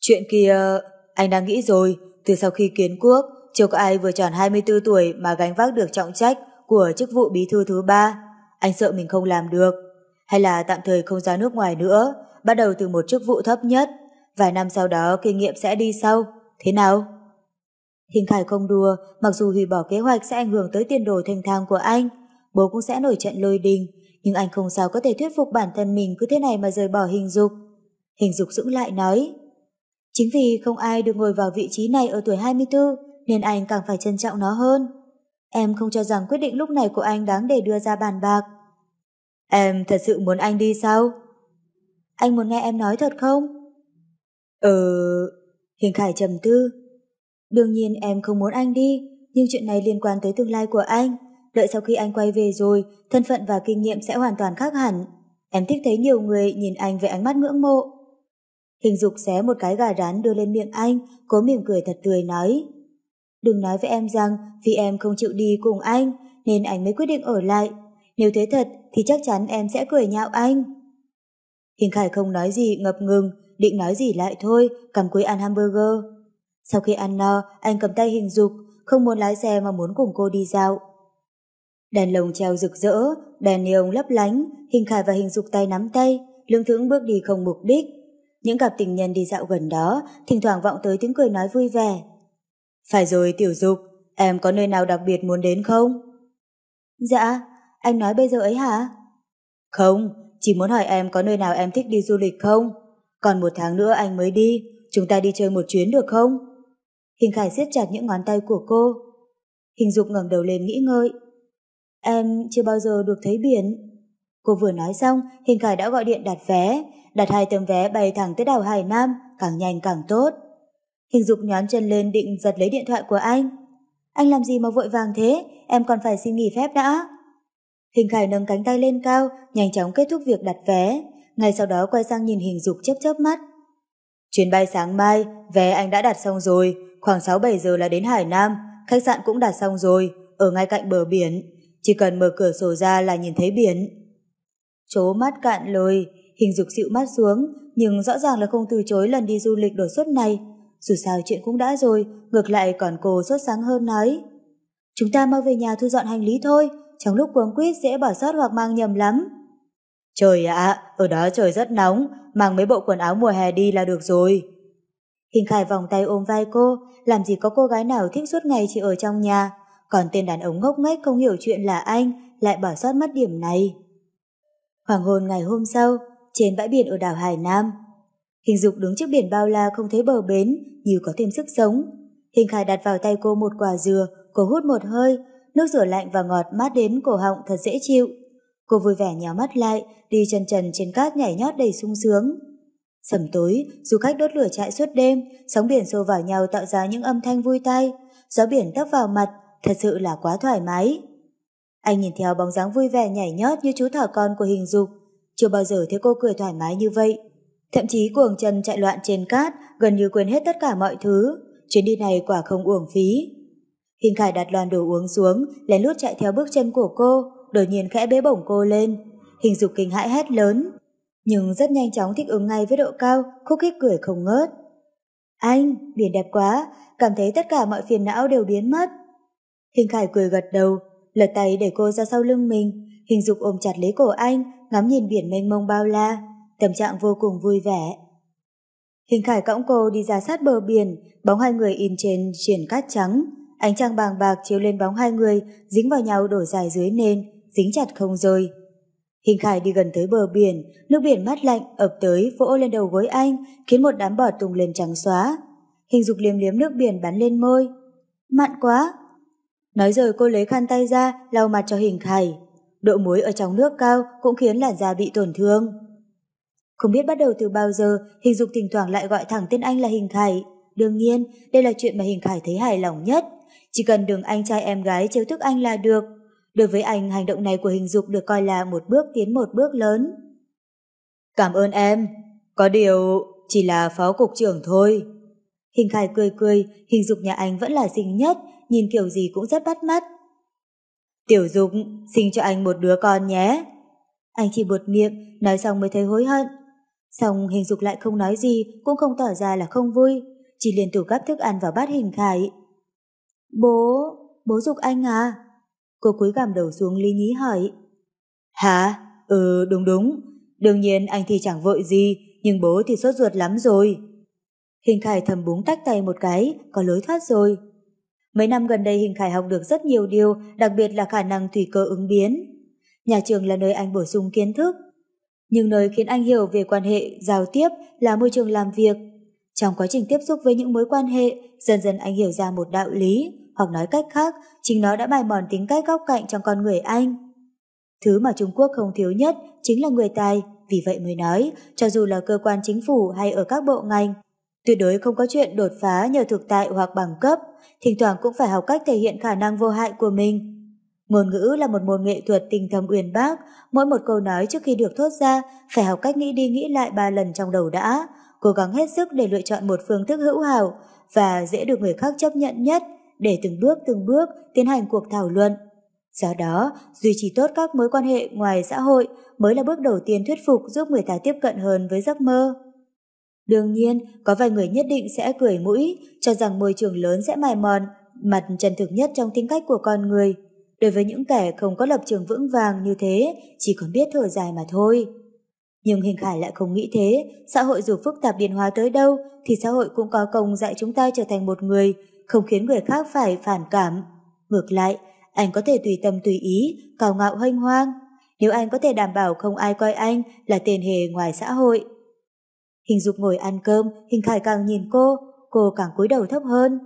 Chuyện kia, anh đang nghĩ rồi, từ sau khi kiến quốc, chưa có ai vừa tròn 24 tuổi mà gánh vác được trọng trách của chức vụ bí thư thứ ba. Anh sợ mình không làm được. hay là tạm thời không ra nước ngoài nữa, bắt đầu từ một chức vụ thấp nhất, vài năm sau đó kinh nghiệm sẽ đi sau, thế nào? Hình Khải không đùa, mặc dù hủy bỏ kế hoạch sẽ ảnh hưởng tới tiền đồ thành thang của anh, bố cũng sẽ nổi trận lôi đình, nhưng anh không sao có thể thuyết phục bản thân mình cứ thế này mà rời bỏ hình dục. Hình dục dũng lại nói, chính vì không ai được ngồi vào vị trí này ở tuổi 24, nên anh càng phải trân trọng nó hơn. Em không cho rằng quyết định lúc này của anh đáng để đưa ra bàn bạc. Em thật sự muốn anh đi sao? Anh muốn nghe em nói thật không? Ừ... Hình Khải trầm tư. Đương nhiên em không muốn anh đi, nhưng chuyện này liên quan tới tương lai của anh. Đợi sau khi anh quay về rồi, thân phận và kinh nghiệm sẽ hoàn toàn khác hẳn. Em thích thấy nhiều người nhìn anh với ánh mắt ngưỡng mộ. Hình dục xé một cái gà rán đưa lên miệng anh, cố mỉm cười thật tươi nói. Đừng nói với em rằng vì em không chịu đi cùng anh, nên anh mới quyết định ở lại. Nếu thế thật thì chắc chắn em sẽ cười nhạo anh. Hình Khải không nói gì ngập ngừng, định nói gì lại thôi, cầm cuối ăn hamburger. Sau khi ăn no, anh cầm tay hình dục, không muốn lái xe mà muốn cùng cô đi dạo. Đèn lồng treo rực rỡ, đèn neon lấp lánh, hình khải và hình dục tay nắm tay, lương thưởng bước đi không mục đích. Những cặp tình nhân đi dạo gần đó, thỉnh thoảng vọng tới tiếng cười nói vui vẻ. Phải rồi tiểu dục, em có nơi nào đặc biệt muốn đến không? Dạ, anh nói bây giờ ấy hả? Không, chỉ muốn hỏi em có nơi nào em thích đi du lịch không? Còn một tháng nữa anh mới đi, chúng ta đi chơi một chuyến được không? Hình Khải siết chặt những ngón tay của cô. Hình Dục ngẩng đầu lên nghĩ ngợi. Em chưa bao giờ được thấy biển. Cô vừa nói xong, Hình Khải đã gọi điện đặt vé, đặt hai tấm vé bay thẳng tới đảo Hải Nam, càng nhanh càng tốt. Hình Dục nhón chân lên định giật lấy điện thoại của anh. Anh làm gì mà vội vàng thế, em còn phải xin nghỉ phép đã. Hình Khải nâng cánh tay lên cao, nhanh chóng kết thúc việc đặt vé, ngay sau đó quay sang nhìn Hình Dục chớp chớp mắt. Chuyến bay sáng mai, vé anh đã đặt xong rồi, khoảng 6-7 giờ là đến Hải Nam, khách sạn cũng đặt xong rồi, ở ngay cạnh bờ biển, chỉ cần mở cửa sổ ra là nhìn thấy biển. Chố mắt cạn lời, hình dục xịu mắt xuống, nhưng rõ ràng là không từ chối lần đi du lịch đột xuất này. Dù sao chuyện cũng đã rồi, ngược lại còn cô sốt sáng hơn nói. Chúng ta mau về nhà thu dọn hành lý thôi, trong lúc cuống quýt dễ bỏ sót hoặc mang nhầm lắm. Trời ạ, ở đó trời rất nóng, mang mấy bộ quần áo mùa hè đi là được rồi. Hình Khải vòng tay ôm vai cô, làm gì có cô gái nào thích suốt ngày chỉ ở trong nhà, còn tên đàn ông ngốc nghếch không hiểu chuyện là anh, lại bỏ sót mất điểm này. Hoàng hôn ngày hôm sau, trên bãi biển ở đảo Hải Nam, Hình Dục đứng trước biển bao la không thấy bờ bến, như có thêm sức sống. Hình Khải đặt vào tay cô một quả dừa, cô hút một hơi, nước rửa lạnh và ngọt mát đến cổ họng thật dễ chịu. Cô vui vẻ nhéo mắt lại, đi chân trần trên cát nhảy nhót đầy sung sướng. Sầm tối, du khách đốt lửa trại suốt đêm, sóng biển xô vào nhau tạo ra những âm thanh vui tai. Gió biển tấp vào mặt, thật sự là quá thoải mái. Anh nhìn theo bóng dáng vui vẻ nhảy nhót như chú thỏ con của hình dục. Chưa bao giờ thấy cô cười thoải mái như vậy. Thậm chí cuồng chân chạy loạn trên cát, gần như quên hết tất cả mọi thứ. Chuyến đi này quả không uổng phí. Hình Khải đặt loàn đồ uống xuống, lén lút chạy theo bước chân của cô, đột nhiên khẽ bế bổng cô lên. Hình dục kinh hãi hét lớn, nhưng rất nhanh chóng thích ứng ngay với độ cao, khúc khích cười không ngớt. Anh, biển đẹp quá, cảm thấy tất cả mọi phiền não đều biến mất. Hình Khải cười gật đầu, lật tay để cô ra sau lưng mình, hình dục ôm chặt lấy cổ anh, ngắm nhìn biển mênh mông bao la, tâm trạng vô cùng vui vẻ. Hình Khải cõng cô đi ra sát bờ biển, bóng hai người in trên triển cát trắng, ánh trăng bàng bạc chiếu lên bóng hai người, dính vào nhau đổ dài dưới nền, dính chặt không rơi. Hình Khải đi gần tới bờ biển, nước biển mát lạnh ập tới vỗ lên đầu gối anh, khiến một đám bọt tung lên trắng xóa. Hình dục liếm liếm nước biển bắn lên môi. Mặn quá! Nói rồi cô lấy khăn tay ra, lau mặt cho Hình Khải. Độ muối ở trong nước cao cũng khiến làn da bị tổn thương. Không biết bắt đầu từ bao giờ, Hình dục thỉnh thoảng lại gọi thẳng tên anh là Hình Khải. Đương nhiên, đây là chuyện mà Hình Khải thấy hài lòng nhất. Chỉ cần đừng anh trai em gái trêu thức anh là được. Đối với anh, hành động này của hình dục được coi là một bước tiến một bước lớn. Cảm ơn em, có điều chỉ là phó cục trưởng thôi. Hình Khải cười cười, hình dục nhà anh vẫn là xinh nhất, nhìn kiểu gì cũng rất bắt mắt. Tiểu dục, sinh cho anh một đứa con nhé. Anh chỉ buột miệng, nói xong mới thấy hối hận. Xong hình dục lại không nói gì, cũng không tỏ ra là không vui, chỉ liền tục gắp thức ăn vào bát hình Khải. Bố, bố dục anh à? Cô cúi gằm đầu xuống lý nhí hỏi. Hả? Ừ đúng đúng, đương nhiên anh thì chẳng vội gì, nhưng bố thì sốt ruột lắm rồi. Hình Khải thầm búng tách tay một cái, có lối thoát rồi. Mấy năm gần đây Hình Khải học được rất nhiều điều, đặc biệt là khả năng tùy cơ ứng biến. Nhà trường là nơi anh bổ sung kiến thức, nhưng nơi khiến anh hiểu về quan hệ, giao tiếp là môi trường làm việc. Trong quá trình tiếp xúc với những mối quan hệ, dần dần anh hiểu ra một đạo lý, hoặc nói cách khác, chính nó đã bài mòn tính cách góc cạnh trong con người anh. Thứ mà Trung Quốc không thiếu nhất chính là người tài, vì vậy mới nói, cho dù là cơ quan chính phủ hay ở các bộ ngành, tuyệt đối không có chuyện đột phá nhờ thực tại hoặc bằng cấp, thỉnh thoảng cũng phải học cách thể hiện khả năng vô hại của mình. Ngôn ngữ là một môn nghệ thuật tinh thâm uyên bác, mỗi một câu nói trước khi được thốt ra phải học cách nghĩ đi nghĩ lại ba lần trong đầu đã, cố gắng hết sức để lựa chọn một phương thức hữu hảo và dễ được người khác chấp nhận nhất để từng bước từng bước tiến hành cuộc thảo luận. Do đó, duy trì tốt các mối quan hệ ngoài xã hội mới là bước đầu tiên thuyết phục giúp người ta tiếp cận hơn với giấc mơ. Đương nhiên, có vài người nhất định sẽ cười mũi, cho rằng môi trường lớn sẽ mài mòn mặt chân thực nhất trong tính cách của con người. Đối với những kẻ không có lập trường vững vàng như thế, chỉ còn biết thở dài mà thôi. Nhưng Hình Khải lại không nghĩ thế, xã hội dù phức tạp điện hóa tới đâu, thì xã hội cũng có công dạy chúng ta trở thành một người, không khiến người khác phải phản cảm. Ngược lại, anh có thể tùy tâm tùy ý, cào ngạo hênh hoang. Nếu anh có thể đảm bảo không ai coi anh là tiền hề ngoài xã hội. Hình dục ngồi ăn cơm, Hình Khải càng nhìn cô, cô càng cúi đầu thấp hơn.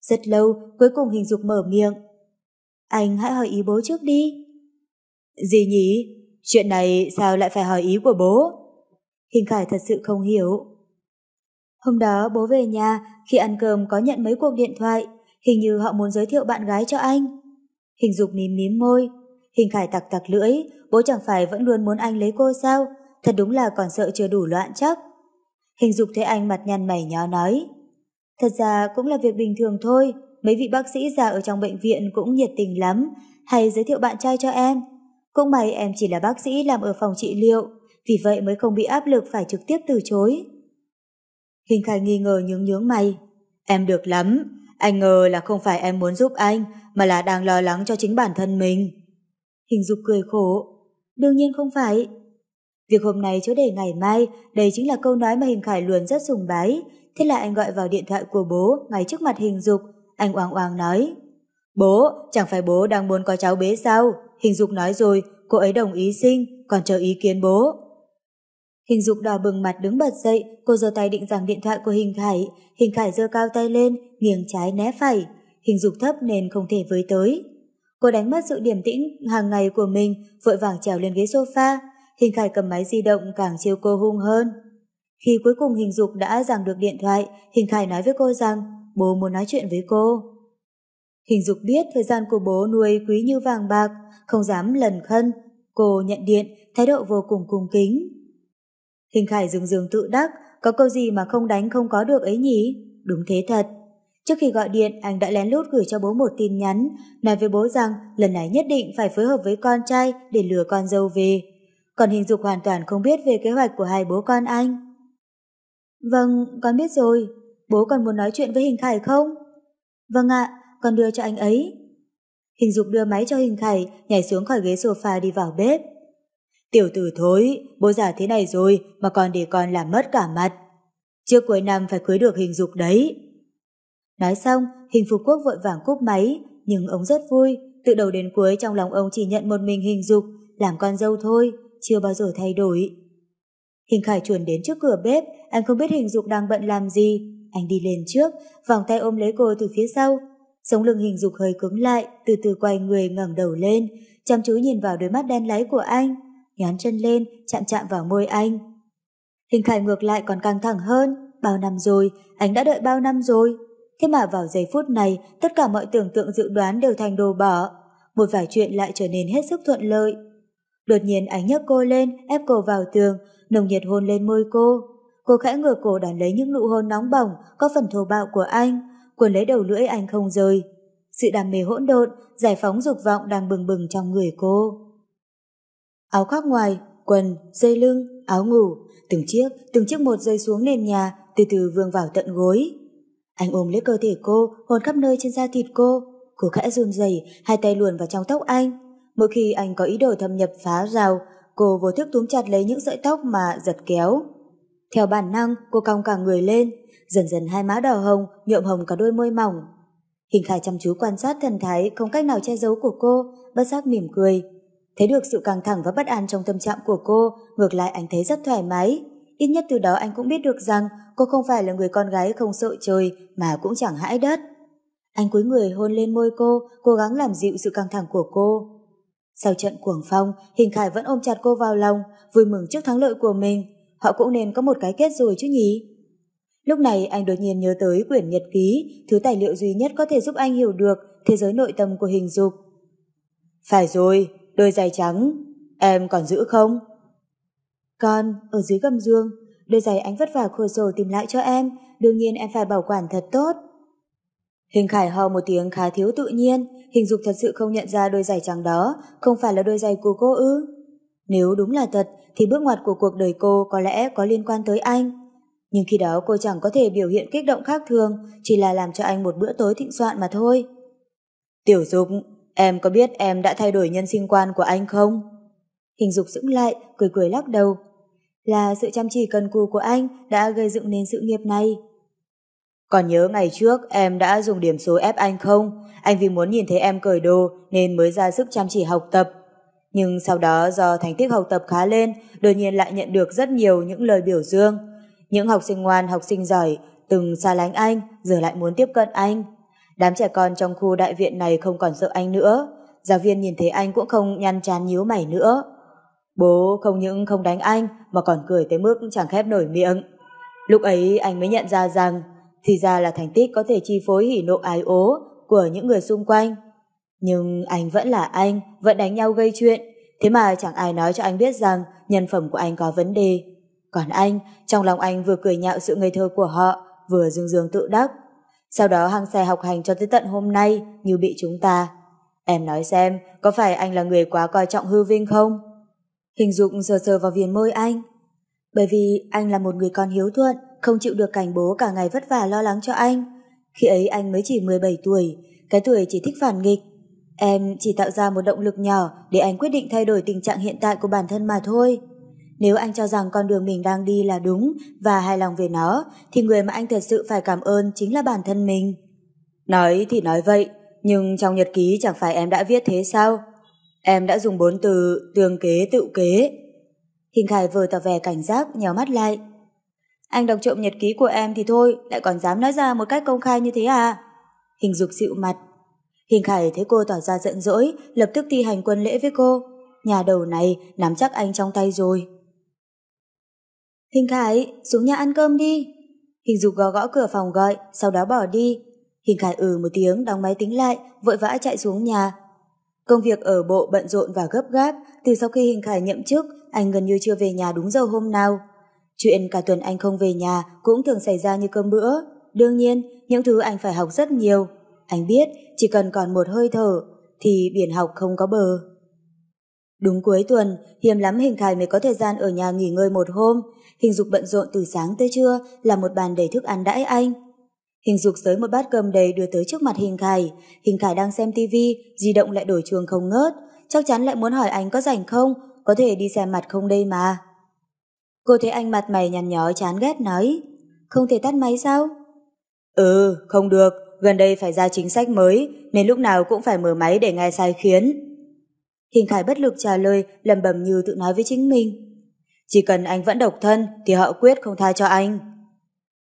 Rất lâu, cuối cùng Hình dục mở miệng. Anh hãy hỏi ý bố trước đi. Gì nhỉ? Chuyện này sao lại phải hỏi ý của bố? Hình Khải thật sự không hiểu. Hôm đó bố về nhà, khi ăn cơm có nhận mấy cuộc điện thoại, hình như họ muốn giới thiệu bạn gái cho anh. Hình dục mím mím môi, hình Khải tặc tặc lưỡi, bố chẳng phải vẫn luôn muốn anh lấy cô sao? Thật đúng là còn sợ chưa đủ loạn chắc. Hình dục thấy anh mặt nhăn mày nhó nói. Thật ra cũng là việc bình thường thôi, mấy vị bác sĩ già ở trong bệnh viện cũng nhiệt tình lắm, hay giới thiệu bạn trai cho em. Cũng may em chỉ là bác sĩ làm ở phòng trị liệu, vì vậy mới không bị áp lực phải trực tiếp từ chối. Hình Khải nghi ngờ nhướng nhướng mày. Em được lắm, anh ngờ là không phải em muốn giúp anh, mà là đang lo lắng cho chính bản thân mình. Hình dục cười khổ. Đương nhiên không phải. Việc hôm nay chứa để ngày mai, đây chính là câu nói mà Hình Khải luôn rất sùng bái. Thế là anh gọi vào điện thoại của bố ngay trước mặt Hình Dục. Anh oang oang nói. Bố, chẳng phải bố đang muốn có cháu bé sao? Hình Dục nói rồi, cô ấy đồng ý sinh, còn chờ ý kiến bố. Hình Dục đỏ bừng mặt đứng bật dậy, cô giơ tay định giằng điện thoại của Hình Khải. Hình Khải giơ cao tay lên, nghiêng trái né phải. Hình Dục thấp nên không thể với tới. Cô đánh mất sự điềm tĩnh hàng ngày của mình, vội vàng trèo lên ghế sofa. Hình Khải cầm máy di động càng chiêu cô hung hơn. Khi cuối cùng Hình Dục đã giằng được điện thoại, Hình Khải nói với cô rằng bố muốn nói chuyện với cô. Hình Dục biết thời gian của bố nuôi quý như vàng bạc, không dám lần khân. Cô nhận điện, thái độ vô cùng cung kính. Hình Khải dừng dừng tự đắc, có câu gì mà không đánh không có được ấy nhỉ? Đúng thế thật. Trước khi gọi điện, anh đã lén lút gửi cho bố một tin nhắn, nói với bố rằng lần này nhất định phải phối hợp với con trai để lừa con dâu về. Còn hình dục hoàn toàn không biết về kế hoạch của hai bố con anh. Vâng, con biết rồi. Bố còn muốn nói chuyện với Hình Khải không? Vâng ạ, con đưa cho anh ấy. Hình dục đưa máy cho Hình Khải, nhảy xuống khỏi ghế sofa đi vào bếp. Tiểu tử thối, bố già thế này rồi mà còn để con làm mất cả mặt. Trước cuối năm phải cưới được hình dục đấy. Nói xong, hình phục quốc vội vàng cúp máy, nhưng ông rất vui, từ đầu đến cuối trong lòng ông chỉ nhận một mình hình dục, làm con dâu thôi, chưa bao giờ thay đổi. Hình Khải chuồn đến trước cửa bếp, anh không biết hình dục đang bận làm gì. Anh đi lên trước, vòng tay ôm lấy cô từ phía sau. Sống lưng hình dục hơi cứng lại, từ từ quay người ngẩng đầu lên, chăm chú nhìn vào đôi mắt đen láy của anh, nhón chân lên, chạm chạm vào môi anh. Hình Khải ngược lại còn căng thẳng hơn, bao năm rồi, anh đã đợi bao năm rồi. Thế mà vào giây phút này, tất cả mọi tưởng tượng dự đoán đều thành đồ bỏ. Một vài chuyện lại trở nên hết sức thuận lợi. Đột nhiên anh nhấc cô lên, ép cô vào tường, nồng nhiệt hôn lên môi cô. Cô khẽ ngửa cổ đón lấy những nụ hôn nóng bỏng, có phần thô bạo của anh, cuốn lấy đầu lưỡi anh không rời. Sự đam mê hỗn độn, giải phóng dục vọng đang bừng bừng trong người cô. Áo khoác ngoài, quần, dây lưng, áo ngủ, từng chiếc, từng chiếc một rơi xuống nền nhà, từ từ vương vào tận gối. Anh ôm lấy cơ thể cô, hôn khắp nơi trên da thịt cô. Cô khẽ run rẩy, hai tay luồn vào trong tóc anh. Mỗi khi anh có ý đồ thâm nhập phá rào, cô vô thức túm chặt lấy những sợi tóc mà giật kéo. Theo bản năng, cô cong cả người lên, dần dần hai má đỏ hồng, nhuộm hồng cả đôi môi mỏng. Hình Khải chăm chú quan sát thần thái không cách nào che giấu của cô, bất giác mỉm cười. Thấy được sự căng thẳng và bất an trong tâm trạng của cô, ngược lại anh thấy rất thoải mái. Ít nhất từ đó anh cũng biết được rằng cô không phải là người con gái không sợ trời mà cũng chẳng hãi đất. Anh cúi người hôn lên môi cô, cố gắng làm dịu sự căng thẳng của cô. Sau trận cuồng phong, Hình Khải vẫn ôm chặt cô vào lòng, vui mừng trước thắng lợi của mình. Họ cũng nên có một cái kết rồi chứ nhỉ? Lúc này anh đột nhiên nhớ tới quyển nhật ký, thứ tài liệu duy nhất có thể giúp anh hiểu được thế giới nội tâm của hình dục. Phải rồi, đôi giày trắng, em còn giữ không? Con, ở dưới gầm giường, đôi giày anh vất vả khổ sổ tìm lại cho em, đương nhiên em phải bảo quản thật tốt. Hình Khải ho một tiếng khá thiếu tự nhiên, hình dục thật sự không nhận ra đôi giày trắng đó không phải là đôi giày của cô ư. Nếu đúng là thật thì bước ngoặt của cuộc đời cô có lẽ có liên quan tới anh. Nhưng khi đó cô chẳng có thể biểu hiện kích động khác thường, chỉ là làm cho anh một bữa tối thịnh soạn mà thôi. Tiểu Dục, em có biết em đã thay đổi nhân sinh quan của anh không? Hình Dục dững lại, cười cười lắc đầu. Là sự chăm chỉ cần cù của anh đã gây dựng nên sự nghiệp này. Còn nhớ ngày trước em đã dùng điểm số ép anh không? Anh vì muốn nhìn thấy em cởi đồ nên mới ra sức chăm chỉ học tập. Nhưng sau đó do thành tích học tập khá lên, đột nhiên lại nhận được rất nhiều những lời biểu dương. Những học sinh ngoan, học sinh giỏi, từng xa lánh anh, giờ lại muốn tiếp cận anh. Đám trẻ con trong khu đại viện này không còn sợ anh nữa. Giáo viên nhìn thấy anh cũng không nhăn chán nhíu mày nữa. Bố không những không đánh anh mà còn cười tới mức chẳng khép nổi miệng. Lúc ấy anh mới nhận ra rằng thì ra là thành tích có thể chi phối hỉ nộ ái ố của những người xung quanh. Nhưng anh vẫn là anh, vẫn đánh nhau gây chuyện, thế mà chẳng ai nói cho anh biết rằng nhân phẩm của anh có vấn đề. Còn anh, trong lòng anh vừa cười nhạo sự ngây thơ của họ, vừa dương dương tự đắc. Sau đó hăng xe học hành cho tới tận hôm nay như bị chúng ta. Em nói xem, có phải anh là người quá coi trọng hư vinh không? Hình dục sờ sờ vào viền môi anh. Bởi vì anh là một người con hiếu thuận, không chịu được cảnh bố cả ngày vất vả lo lắng cho anh. Khi ấy anh mới chỉ 17 tuổi, cái tuổi chỉ thích phản nghịch. Em chỉ tạo ra một động lực nhỏ để anh quyết định thay đổi tình trạng hiện tại của bản thân mà thôi. Nếu anh cho rằng con đường mình đang đi là đúng và hài lòng về nó, thì người mà anh thật sự phải cảm ơn chính là bản thân mình. Nói thì nói vậy, nhưng trong nhật ký chẳng phải em đã viết thế sao? Em đã dùng bốn từ tương kế tự kế. Hình Khải vừa tỏ vẻ cảnh giác, nhào mắt lại. Anh đọc trộm nhật ký của em thì thôi, lại còn dám nói ra một cách công khai như thế à? Hình dục dịu mặt. Hình Khải thấy cô tỏ ra giận dỗi, lập tức thi hành quân lễ với cô. Nhà đầu này nắm chắc anh trong tay rồi. Hình Khải, xuống nhà ăn cơm đi. Hình dục gõ gõ cửa phòng gọi, sau đó bỏ đi. Hình Khải ừ một tiếng, đóng máy tính lại, vội vã chạy xuống nhà. Công việc ở bộ bận rộn và gấp gáp, từ sau khi Hình Khải nhậm chức, anh gần như chưa về nhà đúng giờ hôm nào. Chuyện cả tuần anh không về nhà cũng thường xảy ra như cơm bữa. Đương nhiên, những thứ anh phải học rất nhiều. Anh biết, chỉ cần còn một hơi thở, thì biển học không có bờ. Đúng cuối tuần, hiếm lắm Hình Khải mới có thời gian ở nhà nghỉ ngơi một hôm. Hình Dục bận rộn từ sáng tới trưa là một bàn đầy thức ăn đãi anh. Hình Dục giới một bát cơm đầy đưa tới trước mặt Hình Khải. Hình Khải đang xem tivi, di động lại đổi trường không ngớt. Chắc chắn lại muốn hỏi anh có rảnh không, có thể đi xem mặt không đây mà. Cô thấy anh mặt mày nhăn nhó chán ghét nói, không thể tắt máy sao? Ừ, không được, gần đây phải ra chính sách mới, nên lúc nào cũng phải mở máy để nghe sai khiến. Hình Khải bất lực trả lời, lầm bầm như tự nói với chính mình. Chỉ cần anh vẫn độc thân thì họ quyết không tha cho anh.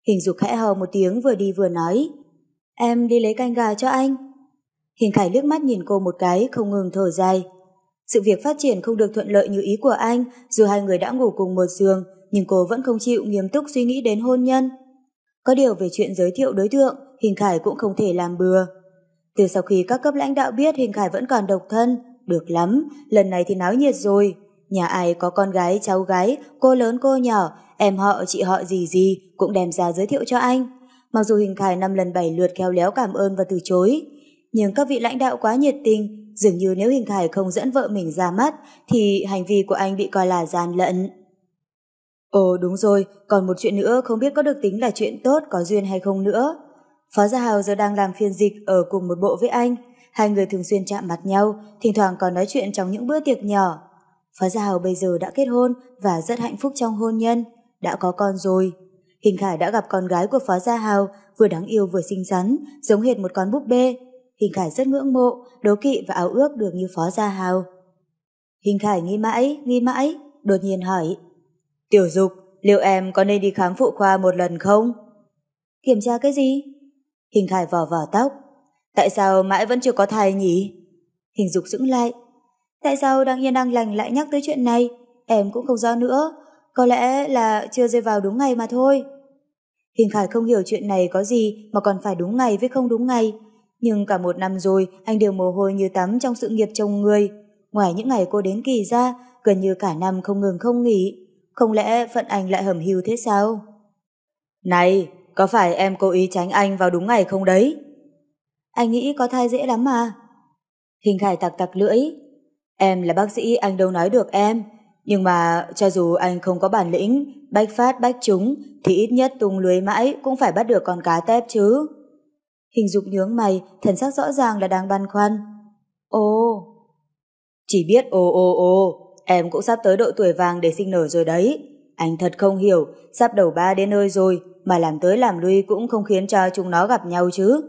Hình dục khẽ hờ một tiếng vừa đi vừa nói. Em đi lấy canh gà cho anh. Hình Khải liếc mắt nhìn cô một cái không ngừng thở dài. Sự việc phát triển không được thuận lợi như ý của anh dù hai người đã ngủ cùng một giường nhưng cô vẫn không chịu nghiêm túc suy nghĩ đến hôn nhân. Có điều về chuyện giới thiệu đối tượng Hình Khải cũng không thể làm bừa. Từ sau khi các cấp lãnh đạo biết Hình Khải vẫn còn độc thân được lắm, lần này thì náo nhiệt rồi. Nhà ai có con gái, cháu gái, cô lớn cô nhỏ, em họ, chị họ gì gì cũng đem ra giới thiệu cho anh. Mặc dù Hình Khải năm lần bảy lượt khéo léo cảm ơn và từ chối, nhưng các vị lãnh đạo quá nhiệt tình, dường như nếu Hình Khải không dẫn vợ mình ra mắt thì hành vi của anh bị coi là gian lận. Ồ đúng rồi, còn một chuyện nữa không biết có được tính là chuyện tốt có duyên hay không nữa. Phó Gia Hào giờ đang làm phiên dịch ở cùng một bộ với anh. Hai người thường xuyên chạm mặt nhau, thỉnh thoảng còn nói chuyện trong những bữa tiệc nhỏ. Phó Gia Hào bây giờ đã kết hôn và rất hạnh phúc trong hôn nhân, đã có con rồi. Hình Khải đã gặp con gái của Phó Gia Hào, vừa đáng yêu vừa xinh xắn, giống hệt một con búp bê. Hình Khải rất ngưỡng mộ, đố kỵ và áo ước được như Phó Gia Hào. Hình Khải nghi mãi, nghi mãi, đột nhiên hỏi. Tiểu Dục, liệu em có nên đi khám phụ khoa một lần không? Kiểm tra cái gì? Hình Khải vò vò tóc. Tại sao mãi vẫn chưa có thai nhỉ? Hình Dục dững lại. Tại sao đang yên đang lành lại nhắc tới chuyện này? Em cũng không rõ nữa. Có lẽ là chưa rơi vào đúng ngày mà thôi. Hình Khải không hiểu chuyện này có gì mà còn phải đúng ngày với không đúng ngày. Nhưng cả một năm rồi anh đều mồ hôi như tắm trong sự nghiệp chồng người. Ngoài những ngày cô đến kỳ ra, gần như cả năm không ngừng không nghỉ. Không lẽ phận anh lại hầm hưu thế sao? Này, có phải em cố ý tránh anh vào đúng ngày không đấy? Anh nghĩ có thai dễ lắm mà. Hình Khải tặc tặc lưỡi. Em là bác sĩ anh đâu nói được em. Nhưng mà cho dù anh không có bản lĩnh, bách phát bách trúng, thì ít nhất tung lưới mãi cũng phải bắt được con cá tép chứ. Hình dục nhướng mày, thần sắc rõ ràng là đang băn khoăn. Ồ, chỉ biết ồ ồ ồ, em cũng sắp tới độ tuổi vàng để sinh nở rồi đấy. Anh thật không hiểu, sắp đầu ba đến nơi rồi, mà làm tới làm lui cũng không khiến cho chúng nó gặp nhau chứ.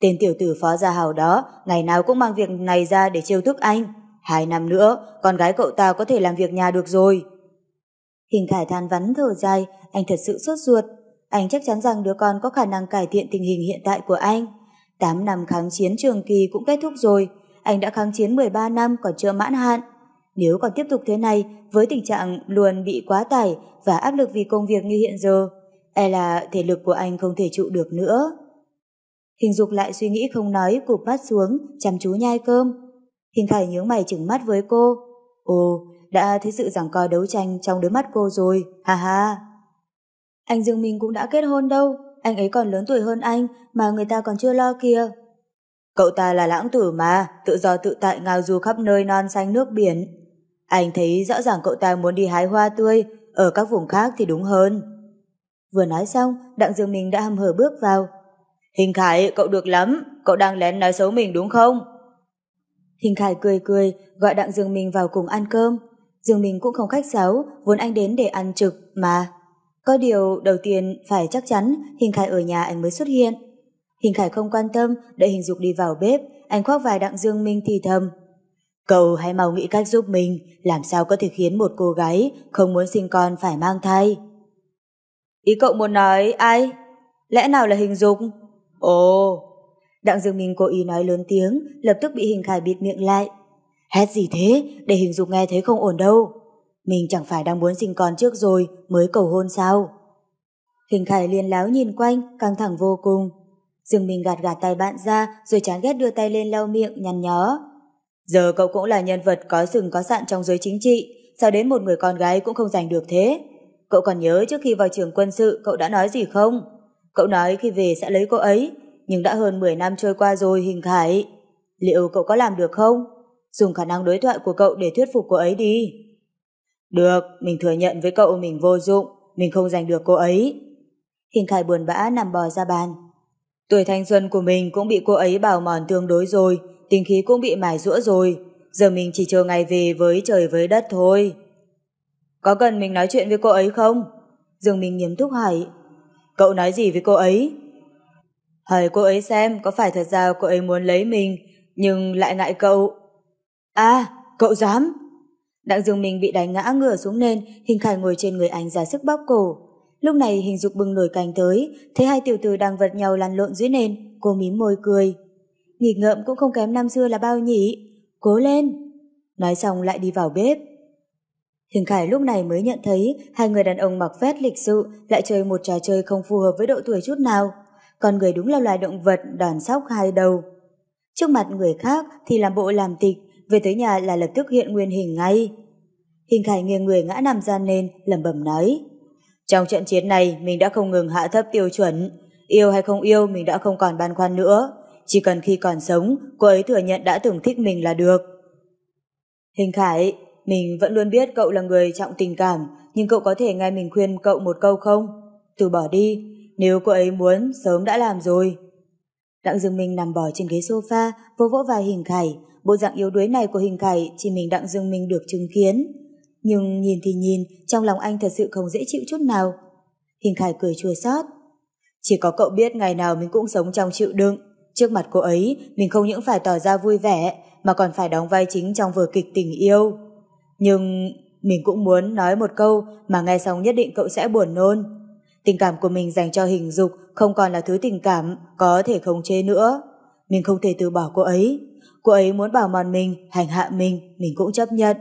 Tên tiểu tử phó gia hào đó, ngày nào cũng mang việc này ra để chiêu thức anh. Hai năm nữa, con gái cậu ta có thể làm việc nhà được rồi. Hình Khải than vắn thở dài, anh thật sự sốt ruột. Anh chắc chắn rằng đứa con có khả năng cải thiện tình hình hiện tại của anh. Tám năm kháng chiến trường kỳ cũng kết thúc rồi. Anh đã kháng chiến 13 năm còn chưa mãn hạn. Nếu còn tiếp tục thế này, với tình trạng luôn bị quá tải và áp lực vì công việc như hiện giờ, e là thể lực của anh không thể trụ được nữa. Hình dục lại suy nghĩ không nói, cụp mắt xuống, chăm chú nhai cơm. Hình khải nhướng mày chừng mắt với cô. Ồ, đã thấy sự giằng co đấu tranh trong đôi mắt cô rồi, ha ha. Anh Dương Minh cũng đã kết hôn đâu, anh ấy còn lớn tuổi hơn anh mà người ta còn chưa lo kìa. Cậu ta là lãng tử mà, tự do tự tại ngao du khắp nơi non xanh nước biển. Anh thấy rõ ràng cậu ta muốn đi hái hoa tươi, ở các vùng khác thì đúng hơn. Vừa nói xong, Đặng Dương Minh đã hầm hở bước vào. Hình Khải, cậu được lắm, cậu đang lén nói xấu mình đúng không? Hình Khải cười cười, gọi Đặng Dương Minh vào cùng ăn cơm. Dương Minh cũng không khách sáo, vốn anh đến để ăn trực, mà. Có điều đầu tiên phải chắc chắn Hình Khải ở nhà anh mới xuất hiện. Hình Khải không quan tâm, đợi Hình Dục đi vào bếp, anh khoác vài Đặng Dương Minh thì thầm. Cậu hãy mau nghĩ cách giúp mình, làm sao có thể khiến một cô gái không muốn sinh con phải mang thai. Ý cậu muốn nói ai? Lẽ nào là Hình Dục? Ồ, Đặng Dương Minh cố ý nói lớn tiếng, lập tức bị Hình Khải bịt miệng lại. Hét gì thế, để Hình Dục nghe thấy không ổn đâu. Mình chẳng phải đang muốn sinh con trước rồi mới cầu hôn sao? Hình Khải liên láo nhìn quanh, căng thẳng vô cùng. Dương Minh gạt gạt tay bạn ra rồi chán ghét đưa tay lên lau miệng nhăn nhó. Giờ cậu cũng là nhân vật có sừng có sạn trong giới chính trị, sao đến một người con gái cũng không giành được thế? Cậu còn nhớ trước khi vào trường quân sự cậu đã nói gì không? Cậu nói khi về sẽ lấy cô ấy, nhưng đã hơn 10 năm trôi qua rồi Hình Khải. Liệu cậu có làm được không? Dùng khả năng đối thoại của cậu để thuyết phục cô ấy đi. Được, mình thừa nhận với cậu mình vô dụng, mình không giành được cô ấy. Hình Khải buồn bã nằm bò ra bàn. Tuổi thanh xuân của mình cũng bị cô ấy bào mòn tương đối rồi, tình khí cũng bị mài rũa rồi. Giờ mình chỉ chờ ngày về với trời với đất thôi. Có cần mình nói chuyện với cô ấy không? Dương Minh nghiêm túc hỏi. Cậu nói gì với cô ấy? Hỏi cô ấy xem có phải thật ra cô ấy muốn lấy mình, nhưng lại ngại cậu. À, cậu dám? Đặng Dương Minh bị đánh ngã ngửa xuống nền, hình khải ngồi trên người anh ra sức bóp cổ. Lúc này hình dục bừng nổi cành tới, thấy hai tiểu tử đang vật nhau lăn lộn dưới nền, cô mím môi cười nghỉ ngợm cũng không kém năm xưa là bao nhỉ, cố lên. Nói xong lại đi vào bếp. Hình Khải lúc này mới nhận thấy hai người đàn ông mặc vest lịch sự lại chơi một trò chơi không phù hợp với độ tuổi chút nào. Con người đúng là loài động vật đòn sóc hai đầu. Trước mặt người khác thì làm bộ làm tịch, về tới nhà là lập tức hiện nguyên hình ngay. Hình Khải nghiêng người ngã nằm ra nên lẩm bẩm nói. Trong trận chiến này mình đã không ngừng hạ thấp tiêu chuẩn. Yêu hay không yêu mình đã không còn băn khoăn nữa. Chỉ cần khi còn sống, cô ấy thừa nhận đã từng thích mình là được. Hình Khải, mình vẫn luôn biết cậu là người trọng tình cảm, nhưng cậu có thể nghe mình khuyên cậu một câu không? Từ bỏ đi, nếu cô ấy muốn, sớm đã làm rồi. Đặng Dương Minh nằm bò trên ghế sofa, vô vỗ vai Hình Khải. Bộ dạng yếu đuối này của Hình Khải chỉ mình Đặng Dương Minh được chứng kiến. Nhưng nhìn thì nhìn, trong lòng anh thật sự không dễ chịu chút nào. Hình Khải cười chua xót. Chỉ có cậu biết ngày nào mình cũng sống trong chịu đựng. Trước mặt cô ấy, mình không những phải tỏ ra vui vẻ, mà còn phải đóng vai chính trong vở kịch tình yêu. Nhưng mình cũng muốn nói một câu mà nghe xong nhất định cậu sẽ buồn nôn. Tình cảm của mình dành cho hình dục không còn là thứ tình cảm có thể khống chế nữa. Mình không thể từ bỏ cô ấy. Cô ấy muốn bảo mòn mình, hành hạ mình, mình cũng chấp nhận.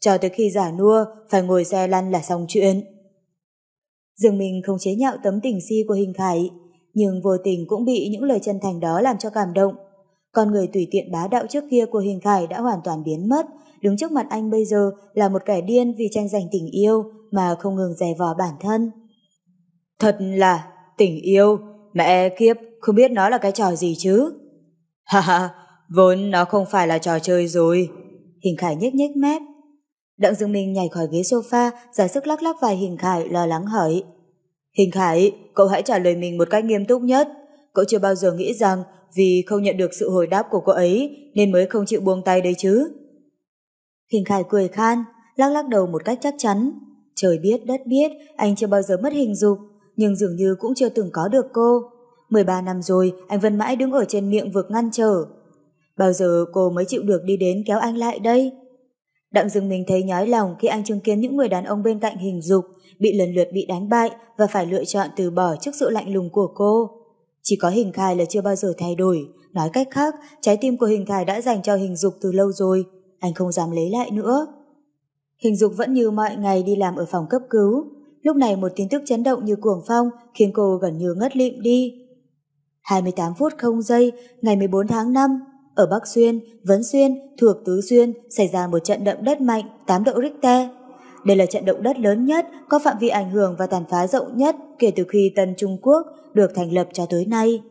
Cho tới khi giả nua, phải ngồi xe lăn là xong chuyện. Dương mình không chế nhạo tấm tình si của hình khải, nhưng vô tình cũng bị những lời chân thành đó làm cho cảm động. Con người tùy tiện bá đạo trước kia của hình khải đã hoàn toàn biến mất, đứng trước mặt anh bây giờ là một kẻ điên vì tranh giành tình yêu mà không ngừng dè vò bản thân. Thật là tình yêu, mẹ kiếp, không biết nó là cái trò gì chứ. Ha ha, vốn nó không phải là trò chơi rồi. Hình Khải nhếch nhếch mép. Đặng Dương Minh nhảy khỏi ghế sofa, giả sức lắc lắc vài Hình Khải lo lắng hỏi. Hình Khải, cậu hãy trả lời mình một cách nghiêm túc nhất. Cậu chưa bao giờ nghĩ rằng vì không nhận được sự hồi đáp của cô ấy nên mới không chịu buông tay đấy chứ. Hình Khải cười khan, lắc lắc đầu một cách chắc chắn. Trời biết đất biết, anh chưa bao giờ mất hình dục, nhưng dường như cũng chưa từng có được cô. 13 năm rồi, anh vẫn mãi đứng ở trên miệng vực ngăn trở. Bao giờ cô mới chịu được đi đến kéo anh lại đây? Đặng dừng mình thấy nhói lòng khi anh chứng kiến những người đàn ông bên cạnh hình dục bị lần lượt bị đánh bại và phải lựa chọn từ bỏ trước sự lạnh lùng của cô. Chỉ có hình khai là chưa bao giờ thay đổi. Nói cách khác, trái tim của hình khai đã dành cho hình dục từ lâu rồi. Anh không dám lấy lại nữa. Hình dục vẫn như mọi ngày đi làm ở phòng cấp cứu. Lúc này một tin tức chấn động như cuồng phong khiến cô gần như ngất lịm đi. 28 phút không giây, ngày 14 tháng 5, ở Bắc Xuyên, Vấn Xuyên, thuộc Tứ Xuyên xảy ra một trận động đất mạnh 8 độ Richter. Đây là trận động đất lớn nhất, có phạm vi ảnh hưởng và tàn phá rộng nhất kể từ khi Tân Trung Quốc được thành lập cho tới nay.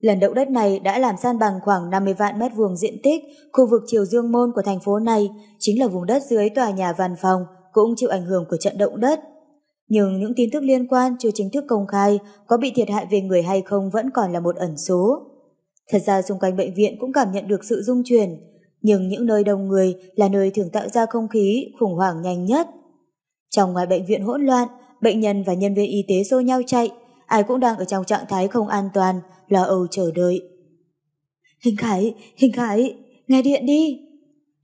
Lần động đất này đã làm san bằng khoảng 50 vạn mét vuông diện tích, khu vực chiều dương môn của thành phố này chính là vùng đất dưới tòa nhà văn phòng cũng chịu ảnh hưởng của trận động đất. Nhưng những tin tức liên quan chưa chính thức công khai có bị thiệt hại về người hay không vẫn còn là một ẩn số. Thật ra xung quanh bệnh viện cũng cảm nhận được sự rung chuyển, nhưng những nơi đông người là nơi thường tạo ra không khí khủng hoảng nhanh nhất. Trong ngoài bệnh viện hỗn loạn, bệnh nhân và nhân viên y tế xô nhau chạy, ai cũng đang ở trong trạng thái không an toàn, lo âu chờ đợi. Hình Khải, Hình Khải, nghe điện đi.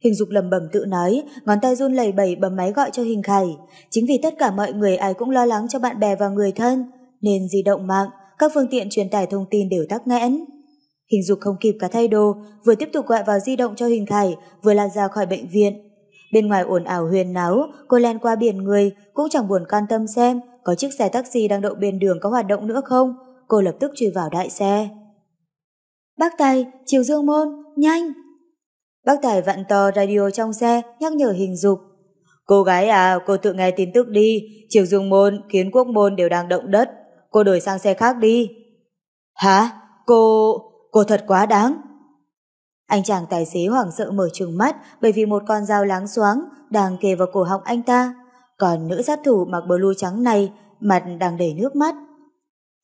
Hình Dục lầm bầm tự nói, ngón tay run lẩy bẩy bấm máy gọi cho Hình Khải. Chính vì tất cả mọi người ai cũng lo lắng cho bạn bè và người thân, nên di động mạng, các phương tiện truyền tải thông tin đều tắc nghẽn. Hình Dục không kịp cả thay đồ, vừa tiếp tục gọi vào di động cho Hình Khải, vừa lan ra khỏi bệnh viện. Bên ngoài ồn ào huyền náo, cô len qua biển người, cũng chẳng buồn can tâm xem có chiếc xe taxi đang đậu bên đường có hoạt động nữa không. Cô lập tức truy vào đại xe. Bác Tài, chiều dương môn, nhanh! Bác Tài vặn to radio trong xe, nhắc nhở hình dục. Cô gái à, cô tự nghe tin tức đi, chiều dương môn, kiến quốc môn đều đang động đất. Cô đổi sang xe khác đi. Hả? Cô cô thật quá đáng. Anh chàng tài xế hoảng sợ mở trừng mắt bởi vì một con dao láng xoáng đang kề vào cổ họng anh ta. Còn nữ sát thủ mặc blue trắng này mặt đang đầy nước mắt.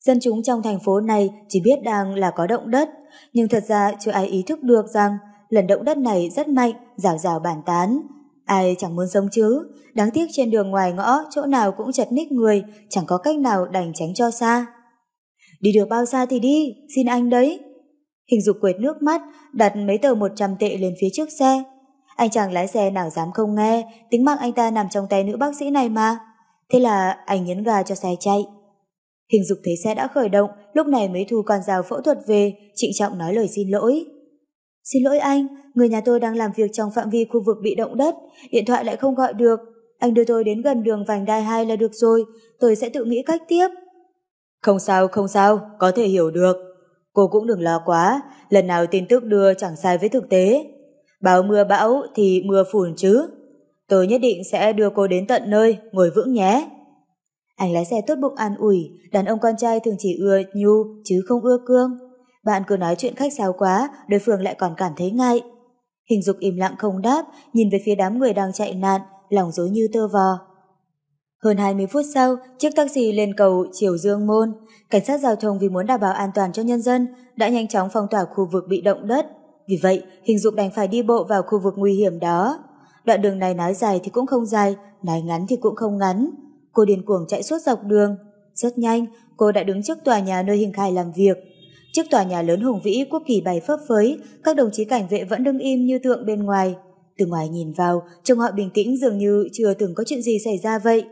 Dân chúng trong thành phố này chỉ biết đang là có động đất, nhưng thật ra chưa ai ý thức được rằng lần động đất này rất mạnh, rào rào bản tán. Ai chẳng muốn sống chứ, đáng tiếc trên đường ngoài ngõ chỗ nào cũng chật ních người, chẳng có cách nào đành tránh cho xa. Đi được bao xa thì đi, xin anh đấy. Hình dục quệt nước mắt, đặt mấy tờ 100 tệ lên phía trước xe. Anh chàng lái xe nào dám không nghe, tính mạng anh ta nằm trong tay nữ bác sĩ này mà. Thế là anh nhấn ga cho xe chạy. Hình dục thấy xe đã khởi động, lúc này mới thu con dao phẫu thuật về, trịnh trọng nói lời xin lỗi. Xin lỗi anh, người nhà tôi đang làm việc trong phạm vi khu vực bị động đất, điện thoại lại không gọi được. Anh đưa tôi đến gần đường vành đai 2 là được rồi, tôi sẽ tự nghĩ cách tiếp. Không sao, không sao, có thể hiểu được. Cô cũng đừng lo quá, lần nào tin tức đưa chẳng sai với thực tế. Báo mưa bão thì mưa phùn chứ. Tôi nhất định sẽ đưa cô đến tận nơi, ngồi vững nhé. Anh lái xe tốt bụng an ủi, đàn ông con trai thường chỉ ưa nhu chứ không ưa cương. Bạn cứ nói chuyện khách sáo quá, đối phương lại còn cảm thấy ngại. Hình dục im lặng không đáp, nhìn về phía đám người đang chạy nạn, lòng dối như tơ vò. Hơn 20 phút sau, chiếc taxi lên cầu Triều Dương Môn. Cảnh sát giao thông vì muốn đảm bảo an toàn cho nhân dân đã nhanh chóng phong tỏa khu vực bị động đất. Vì vậy, hình dục đành phải đi bộ vào khu vực nguy hiểm đó. Đoạn đường này nói dài thì cũng không dài, nói ngắn thì cũng không ngắn. Cô điên cuồng chạy suốt dọc đường. Rất nhanh, cô đã đứng trước tòa nhà nơi hình khai làm việc. Trước tòa nhà lớn hùng vĩ quốc kỳ bày phấp phới, các đồng chí cảnh vệ vẫn đứng im như tượng bên ngoài. Từ ngoài nhìn vào, trông họ bình tĩnh dường như chưa từng có chuyện gì xảy ra vậy.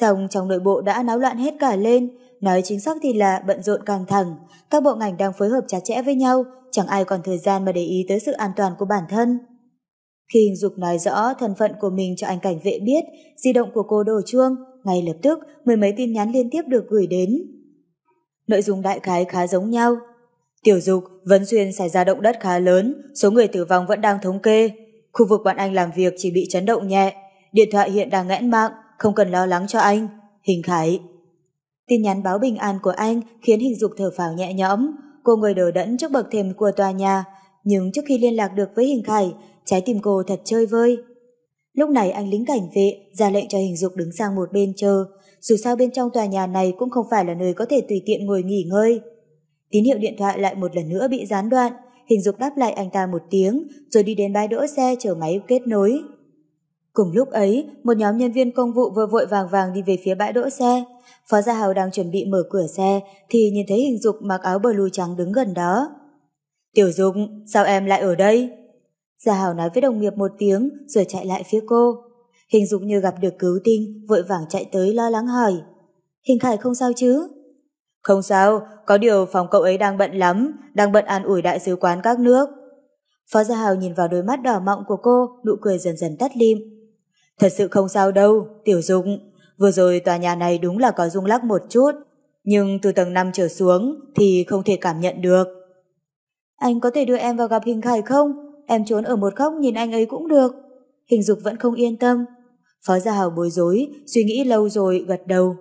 Xong trong nội bộ đã náo loạn hết cả lên, nói chính xác thì là bận rộn căng thẳng, các bộ ngành đang phối hợp chặt chẽ với nhau, chẳng ai còn thời gian mà để ý tới sự an toàn của bản thân. Khi hình dục nói rõ thân phận của mình cho anh cảnh vệ biết, di động của cô đổ chuông, ngay lập tức mười mấy tin nhắn liên tiếp được gửi đến. Nội dung đại khái khá giống nhau. Tiểu dục, Vấn Xuyên xảy ra động đất khá lớn, số người tử vong vẫn đang thống kê. Khu vực bọn anh làm việc chỉ bị chấn động nhẹ, điện thoại hiện đang nghẽn mạng, không cần lo lắng cho anh. Hình Khải. Tin nhắn báo bình an của anh khiến hình dục thở phào nhẹ nhõm, cô người đờ đẫn trước bậc thềm của tòa nhà, nhưng trước khi liên lạc được với hình Khải, trái tim cô thật chơi vơi. Lúc này anh lính cảnh vệ ra lệnh cho hình dục đứng sang một bên chờ, dù sao bên trong tòa nhà này cũng không phải là nơi có thể tùy tiện ngồi nghỉ ngơi. Tín hiệu điện thoại lại một lần nữa bị gián đoạn, hình dục đáp lại anh ta một tiếng, rồi đi đến bãi đỗ xe chờ máy kết nối. Cùng lúc ấy, một nhóm nhân viên công vụ vừa vội vàng vàng đi về phía bãi đỗ xe. Phó Gia Hào đang chuẩn bị mở cửa xe thì nhìn thấy hình dục mặc áo blue trắng đứng gần đó. Tiểu Dục, sao em lại ở đây? Gia Hào nói với đồng nghiệp một tiếng rồi chạy lại phía cô. Hình dục như gặp được cứu tinh, vội vàng chạy tới lo lắng hỏi. Hình Khải không sao chứ? Không sao, có điều phòng cậu ấy đang bận lắm, đang bận an ủi đại sứ quán các nước. Phó Gia Hào nhìn vào đôi mắt đỏ mọng của cô, nụ cười dần dần tắt lim. Thật sự không sao đâu, Tiểu Dung. Vừa rồi tòa nhà này đúng là có rung lắc một chút, nhưng từ tầng 5 trở xuống thì không thể cảm nhận được. Anh có thể đưa em vào gặp Hình Khải không? Em trốn ở một góc nhìn anh ấy cũng được. Hình Dục vẫn không yên tâm. Phó Gia Hào bối rối, suy nghĩ lâu rồi gật đầu.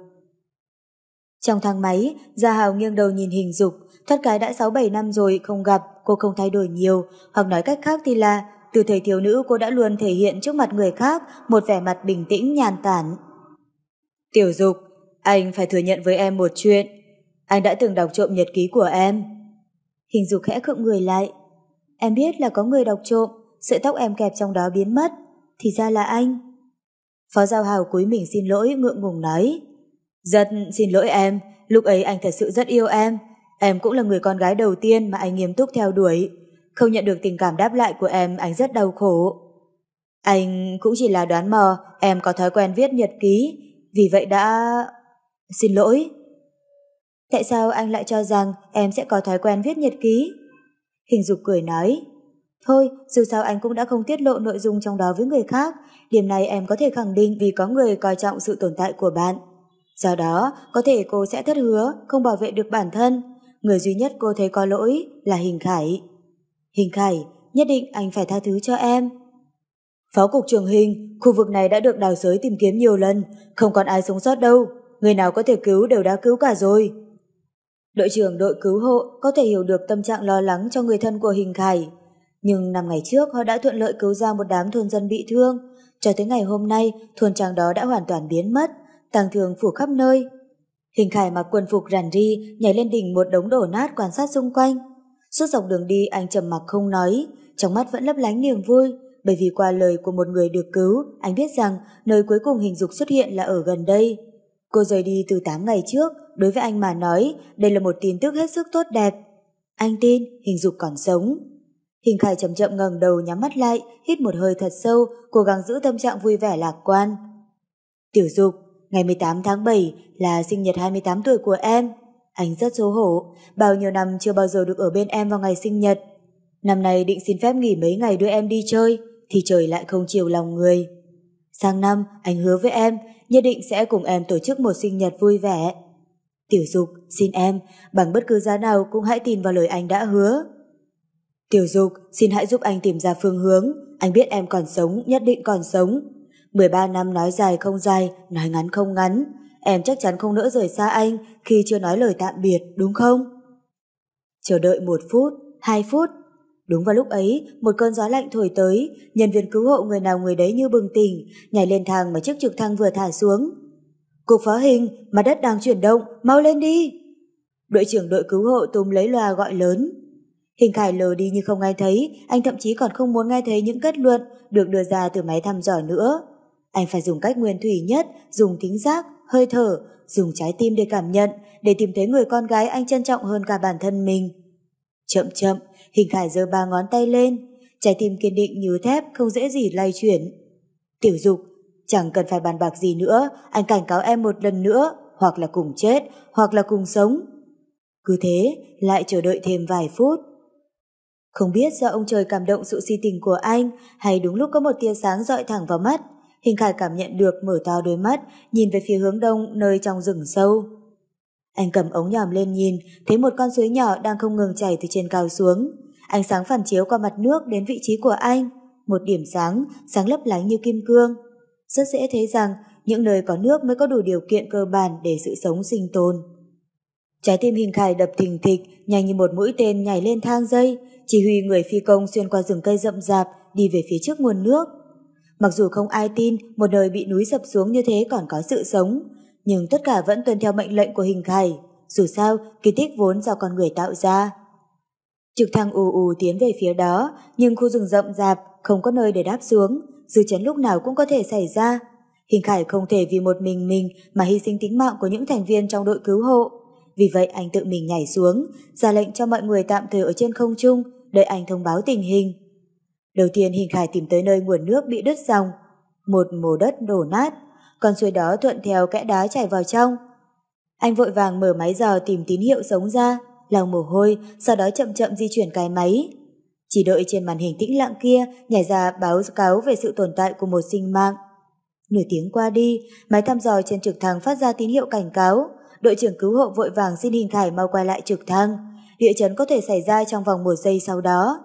Trong thang máy, Gia Hào nghiêng đầu nhìn Hình Dục, thoát cái đã 6-7 năm rồi không gặp, cô không thay đổi nhiều, hoặc nói cách khác thì là từ thời thiếu nữ cô đã luôn thể hiện trước mặt người khác một vẻ mặt bình tĩnh nhàn tản. Tiểu Dục, anh phải thừa nhận với em một chuyện. Anh đã từng đọc trộm nhật ký của em. Hình Dục khẽ khựng người lại. Em biết là có người đọc trộm, sợi tóc em kẹp trong đó biến mất. Thì ra là anh. Phó Giao Hào cúi mình xin lỗi ngượng ngùng nói. Rất xin lỗi em, lúc ấy anh thật sự rất yêu em. Em cũng là người con gái đầu tiên mà anh nghiêm túc theo đuổi. Không nhận được tình cảm đáp lại của em anh rất đau khổ. Anh cũng chỉ là đoán mò em có thói quen viết nhật ký, vì vậy đã... Xin lỗi. Tại sao anh lại cho rằng em sẽ có thói quen viết nhật ký? Hình dục cười nói, Thôi, dù sao anh cũng đã không tiết lộ nội dung trong đó với người khác, điểm này em có thể khẳng định vì có người coi trọng sự tồn tại của bạn. Do đó, có thể cô sẽ thất hứa, không bảo vệ được bản thân. Người duy nhất cô thấy có lỗi là Hình Khải. Hình Khải, nhất định anh phải tha thứ cho em. Phó cục trưởng Hình, khu vực này đã được đào sới tìm kiếm nhiều lần, không còn ai sống sót đâu. Người nào có thể cứu đều đã cứu cả rồi. Đội trưởng đội cứu hộ có thể hiểu được tâm trạng lo lắng cho người thân của Hình Khải. Nhưng năm ngày trước họ đã thuận lợi cứu ra một đám thôn dân bị thương. Cho tới ngày hôm nay, thôn trang đó đã hoàn toàn biến mất, tàng thương phủ khắp nơi. Hình Khải mặc quần phục rằn ri, nhảy lên đỉnh một đống đổ nát quan sát xung quanh. Suốt dọc đường đi anh trầm mặc không nói, trong mắt vẫn lấp lánh niềm vui, bởi vì qua lời của một người được cứu, anh biết rằng nơi cuối cùng hình dục xuất hiện là ở gần đây. Cô rời đi từ 8 ngày trước, đối với anh mà nói, đây là một tin tức hết sức tốt đẹp. Anh tin hình dục còn sống. Hình Khải chậm chậm ngẩng đầu nhắm mắt lại, hít một hơi thật sâu, cố gắng giữ tâm trạng vui vẻ lạc quan. Tiểu dục, ngày 18 tháng 7 là sinh nhật 28 tuổi của em. Anh rất xấu hổ, bao nhiêu năm chưa bao giờ được ở bên em vào ngày sinh nhật. Năm nay định xin phép nghỉ mấy ngày đưa em đi chơi, thì trời lại không chiều lòng người. Sang năm, anh hứa với em, nhất định sẽ cùng em tổ chức một sinh nhật vui vẻ. Tiểu Dục, xin em, bằng bất cứ giá nào cũng hãy tin vào lời anh đã hứa. Tiểu Dục, xin hãy giúp anh tìm ra phương hướng, anh biết em còn sống, nhất định còn sống. 13 năm nói dài không dài, nói ngắn không ngắn, em chắc chắn không nỡ rời xa anh khi chưa nói lời tạm biệt, đúng không? Chờ đợi một phút, hai phút. Đúng vào lúc ấy, một cơn gió lạnh thổi tới, nhân viên cứu hộ người nào người đấy như bừng tỉnh, nhảy lên thang mà chiếc trực thăng vừa thả xuống. Cục phó hình, mà đất đang chuyển động, mau lên đi. Đội trưởng đội cứu hộ túm lấy loa gọi lớn. Hình Khải lờ đi như không nghe thấy, anh thậm chí còn không muốn nghe thấy những kết luận được đưa ra từ máy thăm dò nữa. Anh phải dùng cách nguyên thủy nhất, dùng thính giác, hơi thở, dùng trái tim để cảm nhận, để tìm thấy người con gái anh trân trọng hơn cả bản thân mình. Chậm chậm, Hình Khải giơ ba ngón tay lên, trái tim kiên định như thép không dễ gì lay chuyển. Tiểu dục, chẳng cần phải bàn bạc gì nữa, anh cảnh cáo em một lần nữa, hoặc là cùng chết, hoặc là cùng sống. Cứ thế, lại chờ đợi thêm vài phút. Không biết do ông trời cảm động sự si tình của anh hay đúng lúc có một tia sáng dọi thẳng vào mắt, Hình Khải cảm nhận được mở to đôi mắt, nhìn về phía hướng đông nơi trong rừng sâu. Anh cầm ống nhòm lên nhìn, thấy một con suối nhỏ đang không ngừng chảy từ trên cao xuống. Ánh sáng phản chiếu qua mặt nước đến vị trí của anh. Một điểm sáng, sáng lấp lánh như kim cương. Rất dễ thấy rằng những nơi có nước mới có đủ điều kiện cơ bản để sự sống sinh tồn. Trái tim hình khải đập thình thịch, nhanh như một mũi tên nhảy lên thang dây, chỉ huy người phi công xuyên qua rừng cây rậm rạp, đi về phía trước nguồn nước. Mặc dù không ai tin một nơi bị núi sập xuống như thế còn có sự sống, nhưng tất cả vẫn tuân theo mệnh lệnh của hình khải. Dù sao, kỳ tích vốn do con người tạo ra. Trực thăng ù ù tiến về phía đó, nhưng khu rừng rậm rạp, không có nơi để đáp xuống, dư chấn lúc nào cũng có thể xảy ra. Hình Khải không thể vì một mình mình mà hy sinh tính mạng của những thành viên trong đội cứu hộ. Vì vậy anh tự mình nhảy xuống, ra lệnh cho mọi người tạm thời ở trên không trung, đợi anh thông báo tình hình. Đầu tiên Hình Khải tìm tới nơi nguồn nước bị đứt dòng, một mồ đất đổ nát, con suối đó thuận theo kẽ đá chảy vào trong. Anh vội vàng mở máy dò tìm tín hiệu sống ra, lau mồ hôi, sau đó chậm chậm di chuyển cái máy. Chỉ đợi trên màn hình tĩnh lặng kia nhảy ra báo cáo về sự tồn tại của một sinh mạng. Nửa tiếng qua đi, máy thăm dò trên trực thăng phát ra tín hiệu cảnh cáo. Đội trưởng cứu hộ vội vàng xin Hình Khải mau quay lại trực thăng. Địa chấn có thể xảy ra trong vòng một giây sau đó.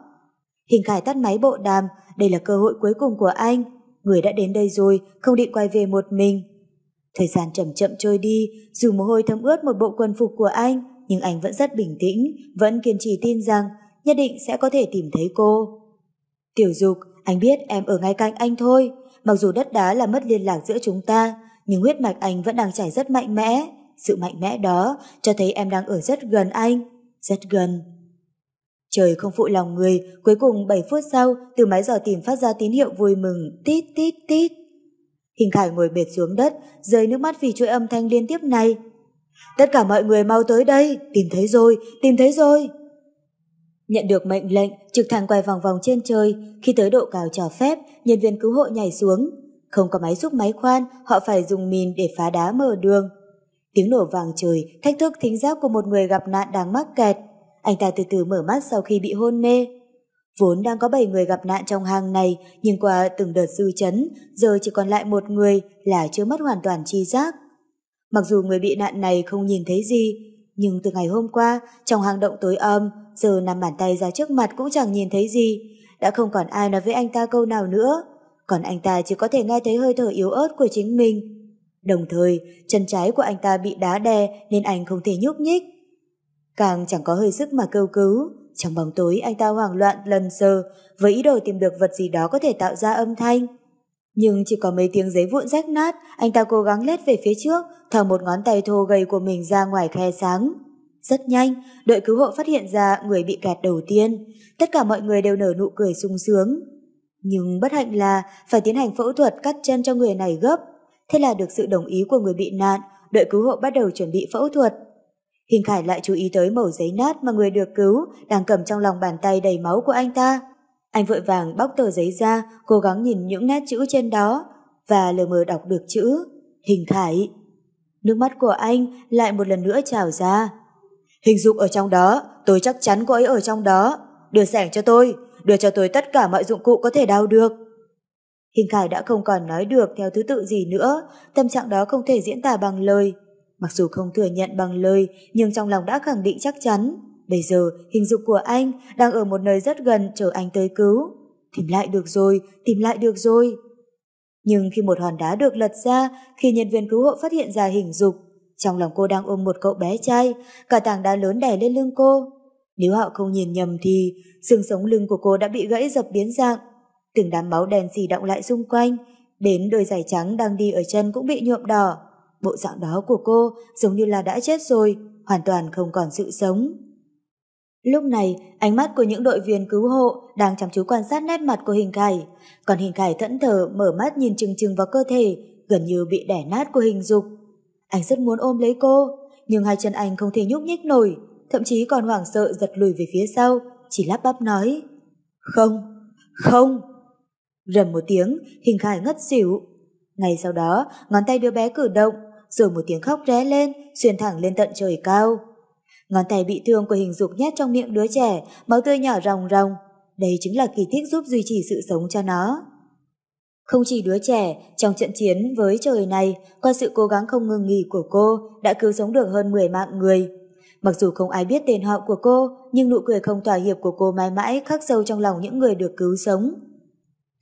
Hình Khải tắt máy bộ đàm, đây là cơ hội cuối cùng của anh. Người đã đến đây rồi, không định quay về một mình. Thời gian chậm chậm trôi đi, dù mồ hôi thấm ướt một bộ quần phục của anh, nhưng anh vẫn rất bình tĩnh, vẫn kiên trì tin rằng nhất định sẽ có thể tìm thấy cô. Tiểu dục, anh biết em ở ngay cạnh anh thôi, mặc dù đất đá là mất liên lạc giữa chúng ta, nhưng huyết mạch anh vẫn đang chảy rất mạnh mẽ. Sự mạnh mẽ đó cho thấy em đang ở rất gần anh, rất gần. Trời không phụ lòng người, cuối cùng 7 phút sau, từ máy dò tìm phát ra tín hiệu vui mừng, tít tít tít. Hình Khải ngồi bệt xuống đất, rơi nước mắt vì chuỗi âm thanh liên tiếp này. Tất cả mọi người mau tới đây, tìm thấy rồi, tìm thấy rồi. Nhận được mệnh lệnh, trực thăng quay vòng vòng trên trời, khi tới độ cao cho phép, nhân viên cứu hộ nhảy xuống. Không có máy xúc máy khoan, họ phải dùng mìn để phá đá mở đường. Tiếng nổ vàng trời thách thức thính giác của một người gặp nạn đang mắc kẹt. Anh ta từ từ mở mắt sau khi bị hôn mê. Vốn đang có 7 người gặp nạn trong hang này, nhưng qua từng đợt dư chấn, giờ chỉ còn lại một người là chưa mất hoàn toàn chi giác. Mặc dù người bị nạn này không nhìn thấy gì, nhưng từ ngày hôm qua, trong hang động tối âm, giờ nằm bàn tay ra trước mặt cũng chẳng nhìn thấy gì, đã không còn ai nói với anh ta câu nào nữa, còn anh ta chỉ có thể nghe thấy hơi thở yếu ớt của chính mình. Đồng thời, chân trái của anh ta bị đá đè nên anh không thể nhúc nhích. Càng chẳng có hơi sức mà kêu cứu, trong bóng tối anh ta hoảng loạn lần sờ với ý đồ tìm được vật gì đó có thể tạo ra âm thanh. Nhưng chỉ có mấy tiếng giấy vụn rách nát, anh ta cố gắng lết về phía trước, thò một ngón tay thô gầy của mình ra ngoài khe sáng. Rất nhanh, đội cứu hộ phát hiện ra người bị kẹt đầu tiên. Tất cả mọi người đều nở nụ cười sung sướng. Nhưng bất hạnh là phải tiến hành phẫu thuật cắt chân cho người này gấp. Thế là được sự đồng ý của người bị nạn, đội cứu hộ bắt đầu chuẩn bị phẫu thuật. Hình Khải lại chú ý tới mẩu giấy nát mà người được cứu đang cầm trong lòng bàn tay đầy máu của anh ta. Anh vội vàng bóc tờ giấy ra, cố gắng nhìn những nét chữ trên đó và lờ mờ đọc được chữ Hình Khải. Nước mắt của anh lại một lần nữa trào ra. Hình dục ở trong đó, tôi chắc chắn cô ấy ở trong đó. Đưa sẻng cho tôi, đưa cho tôi tất cả mọi dụng cụ có thể đào được. Hình Khải đã không còn nói được theo thứ tự gì nữa, tâm trạng đó không thể diễn tả bằng lời. Mặc dù không thừa nhận bằng lời, nhưng trong lòng đã khẳng định chắc chắn. Bây giờ, hình dục của anh đang ở một nơi rất gần chờ anh tới cứu. Tìm lại được rồi, tìm lại được rồi. Nhưng khi một hòn đá được lật ra, khi nhân viên cứu hộ phát hiện ra hình dục, trong lòng cô đang ôm một cậu bé trai, cả tảng đá lớn đè lên lưng cô. Nếu họ không nhìn nhầm thì xương sống lưng của cô đã bị gãy dập biến dạng. Từng đám máu đen xì động lại xung quanh, đến đôi giày trắng đang đi ở chân cũng bị nhuộm đỏ bộ dạng đó của cô giống như là đã chết rồi, hoàn toàn không còn sự sống. Lúc này, ánh mắt của những đội viên cứu hộ đang chăm chú quan sát nét mặt của hình khải, còn hình khải thẫn thờ mở mắt nhìn chừng chừng vào cơ thể, gần như bị đẻ nát của hình dục. Anh rất muốn ôm lấy cô, nhưng hai chân anh không thể nhúc nhích nổi, thậm chí còn hoảng sợ giật lùi về phía sau, chỉ lắp bắp nói. Không, không. Rầm một tiếng, hình khải ngất xỉu. Ngay sau đó, ngón tay đứa bé cử động, rồi một tiếng khóc ré lên, xuyên thẳng lên tận trời cao. Ngón tay bị thương của hình dục nhét trong miệng đứa trẻ, máu tươi nhỏ ròng ròng. Đây chính là kỳ tích giúp duy trì sự sống cho nó. Không chỉ đứa trẻ, trong trận chiến với trời này, qua sự cố gắng không ngừng nghỉ của cô đã cứu sống được hơn 10 mạng người. Mặc dù không ai biết tên họ của cô, nhưng nụ cười không thỏa hiệp của cô mãi mãi khắc sâu trong lòng những người được cứu sống.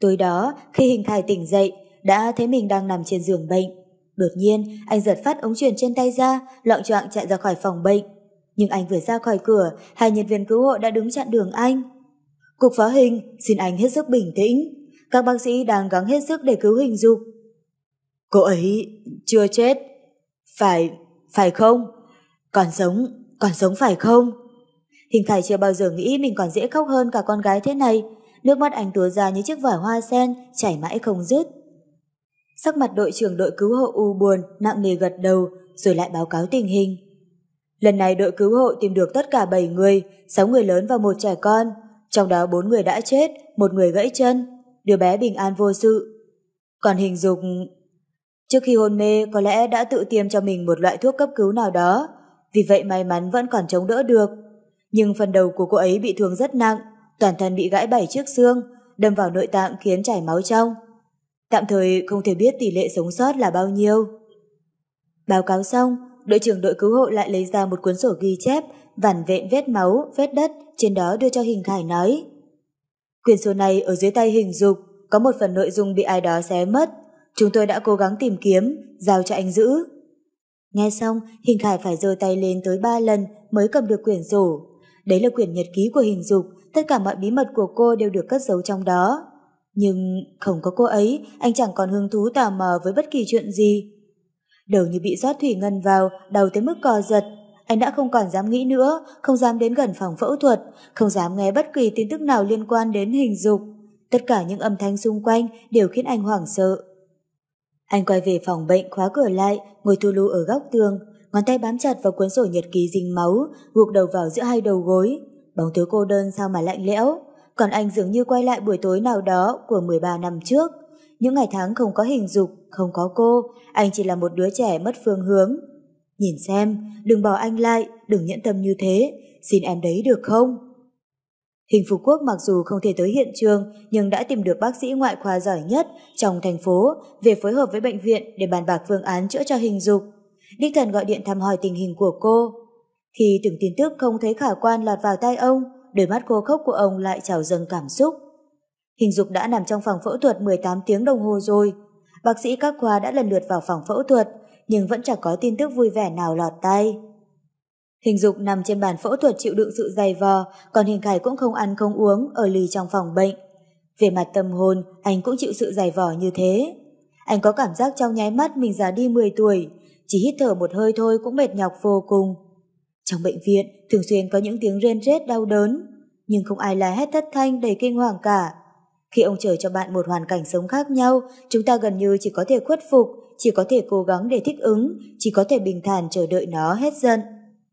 Tối đó, khi hình thải tỉnh dậy, đã thấy mình đang nằm trên giường bệnh. Đột nhiên, anh giật phát ống truyền trên tay ra, loạn choạng chạy ra khỏi phòng bệnh. Nhưng anh vừa ra khỏi cửa, hai nhân viên cứu hộ đã đứng chặn đường anh. Cục phá hình, xin anh hết sức bình tĩnh. Các bác sĩ đang gắng hết sức để cứu hình dục. Cô ấy chưa chết. Phải, phải không? Còn sống, còn sống phải không? Hình Khải chưa bao giờ nghĩ mình còn dễ khóc hơn cả con gái thế này. Nước mắt anh túa ra như chiếc vải hoa sen, chảy mãi không dứt. Sắc mặt đội trưởng đội cứu hộ u buồn, nặng nề gật đầu, rồi lại báo cáo tình hình. Lần này đội cứu hộ tìm được tất cả 7 người, 6 người lớn và một trẻ con. Trong đó 4 người đã chết, một người gãy chân, đứa bé bình an vô sự. Còn hình dục... Trước khi hôn mê có lẽ đã tự tiêm cho mình một loại thuốc cấp cứu nào đó, vì vậy may mắn vẫn còn chống đỡ được. Nhưng phần đầu của cô ấy bị thương rất nặng, toàn thân bị gãy bảy chiếc xương, đâm vào nội tạng khiến chảy máu trong. Tạm thời không thể biết tỷ lệ sống sót là bao nhiêu. Báo cáo xong, đội trưởng đội cứu hộ lại lấy ra một cuốn sổ ghi chép, vằn vện vết máu, vết đất, trên đó đưa cho Hình Khải nói. Quyển sổ này ở dưới tay hình dục, có một phần nội dung bị ai đó xé mất. Chúng tôi đã cố gắng tìm kiếm, giao cho anh giữ. Nghe xong, Hình Khải phải giơ tay lên tới ba lần mới cầm được quyển sổ. Đấy là quyển nhật ký của hình dục, tất cả mọi bí mật của cô đều được cất giấu trong đó. Nhưng không có cô ấy, anh chẳng còn hứng thú tò mò với bất kỳ chuyện gì. Đầu như bị rót thủy ngân vào, đầu tới mức co giật. Anh đã không còn dám nghĩ nữa, không dám đến gần phòng phẫu thuật, không dám nghe bất kỳ tin tức nào liên quan đến hình dục. Tất cả những âm thanh xung quanh đều khiến anh hoảng sợ. Anh quay về phòng bệnh khóa cửa lại, ngồi thu lưu ở góc tường, ngón tay bám chặt vào cuốn sổ nhật ký dính máu, gục đầu vào giữa hai đầu gối. Bóng tối cô đơn sao mà lạnh lẽo, còn anh dường như quay lại buổi tối nào đó của 13 năm trước. Những ngày tháng không có hình dục, không có cô, anh chỉ là một đứa trẻ mất phương hướng. Nhìn xem, đừng bỏ anh lại, đừng nhẫn tâm như thế, xin em đấy được không? Hình Phú Quốc mặc dù không thể tới hiện trường nhưng đã tìm được bác sĩ ngoại khoa giỏi nhất trong thành phố về phối hợp với bệnh viện để bàn bạc phương án chữa cho hình dục. Đích thần gọi điện thăm hỏi tình hình của cô. Khi từng tin tức không thấy khả quan lọt vào tay ông, đôi mắt khô khốc của ông lại trào dâng cảm xúc. Hình dục đã nằm trong phòng phẫu thuật 18 tiếng đồng hồ rồi. Bác sĩ các khoa đã lần lượt vào phòng phẫu thuật, nhưng vẫn chẳng có tin tức vui vẻ nào lọt tay. Hình dục nằm trên bàn phẫu thuật chịu đựng sự dày vò, còn hình khải cũng không ăn không uống ở lì trong phòng bệnh. Về mặt tâm hồn, anh cũng chịu sự dày vò như thế. Anh có cảm giác trong nháy mắt mình già đi 10 tuổi, chỉ hít thở một hơi thôi cũng mệt nhọc vô cùng. Trong bệnh viện, thường xuyên có những tiếng rên rết đau đớn, nhưng không ai la hét thất thanh đầy kinh hoàng cả. Khi ông trời cho bạn một hoàn cảnh sống khác nhau, chúng ta gần như chỉ có thể khuất phục, chỉ có thể cố gắng để thích ứng, chỉ có thể bình thản chờ đợi nó hết giận.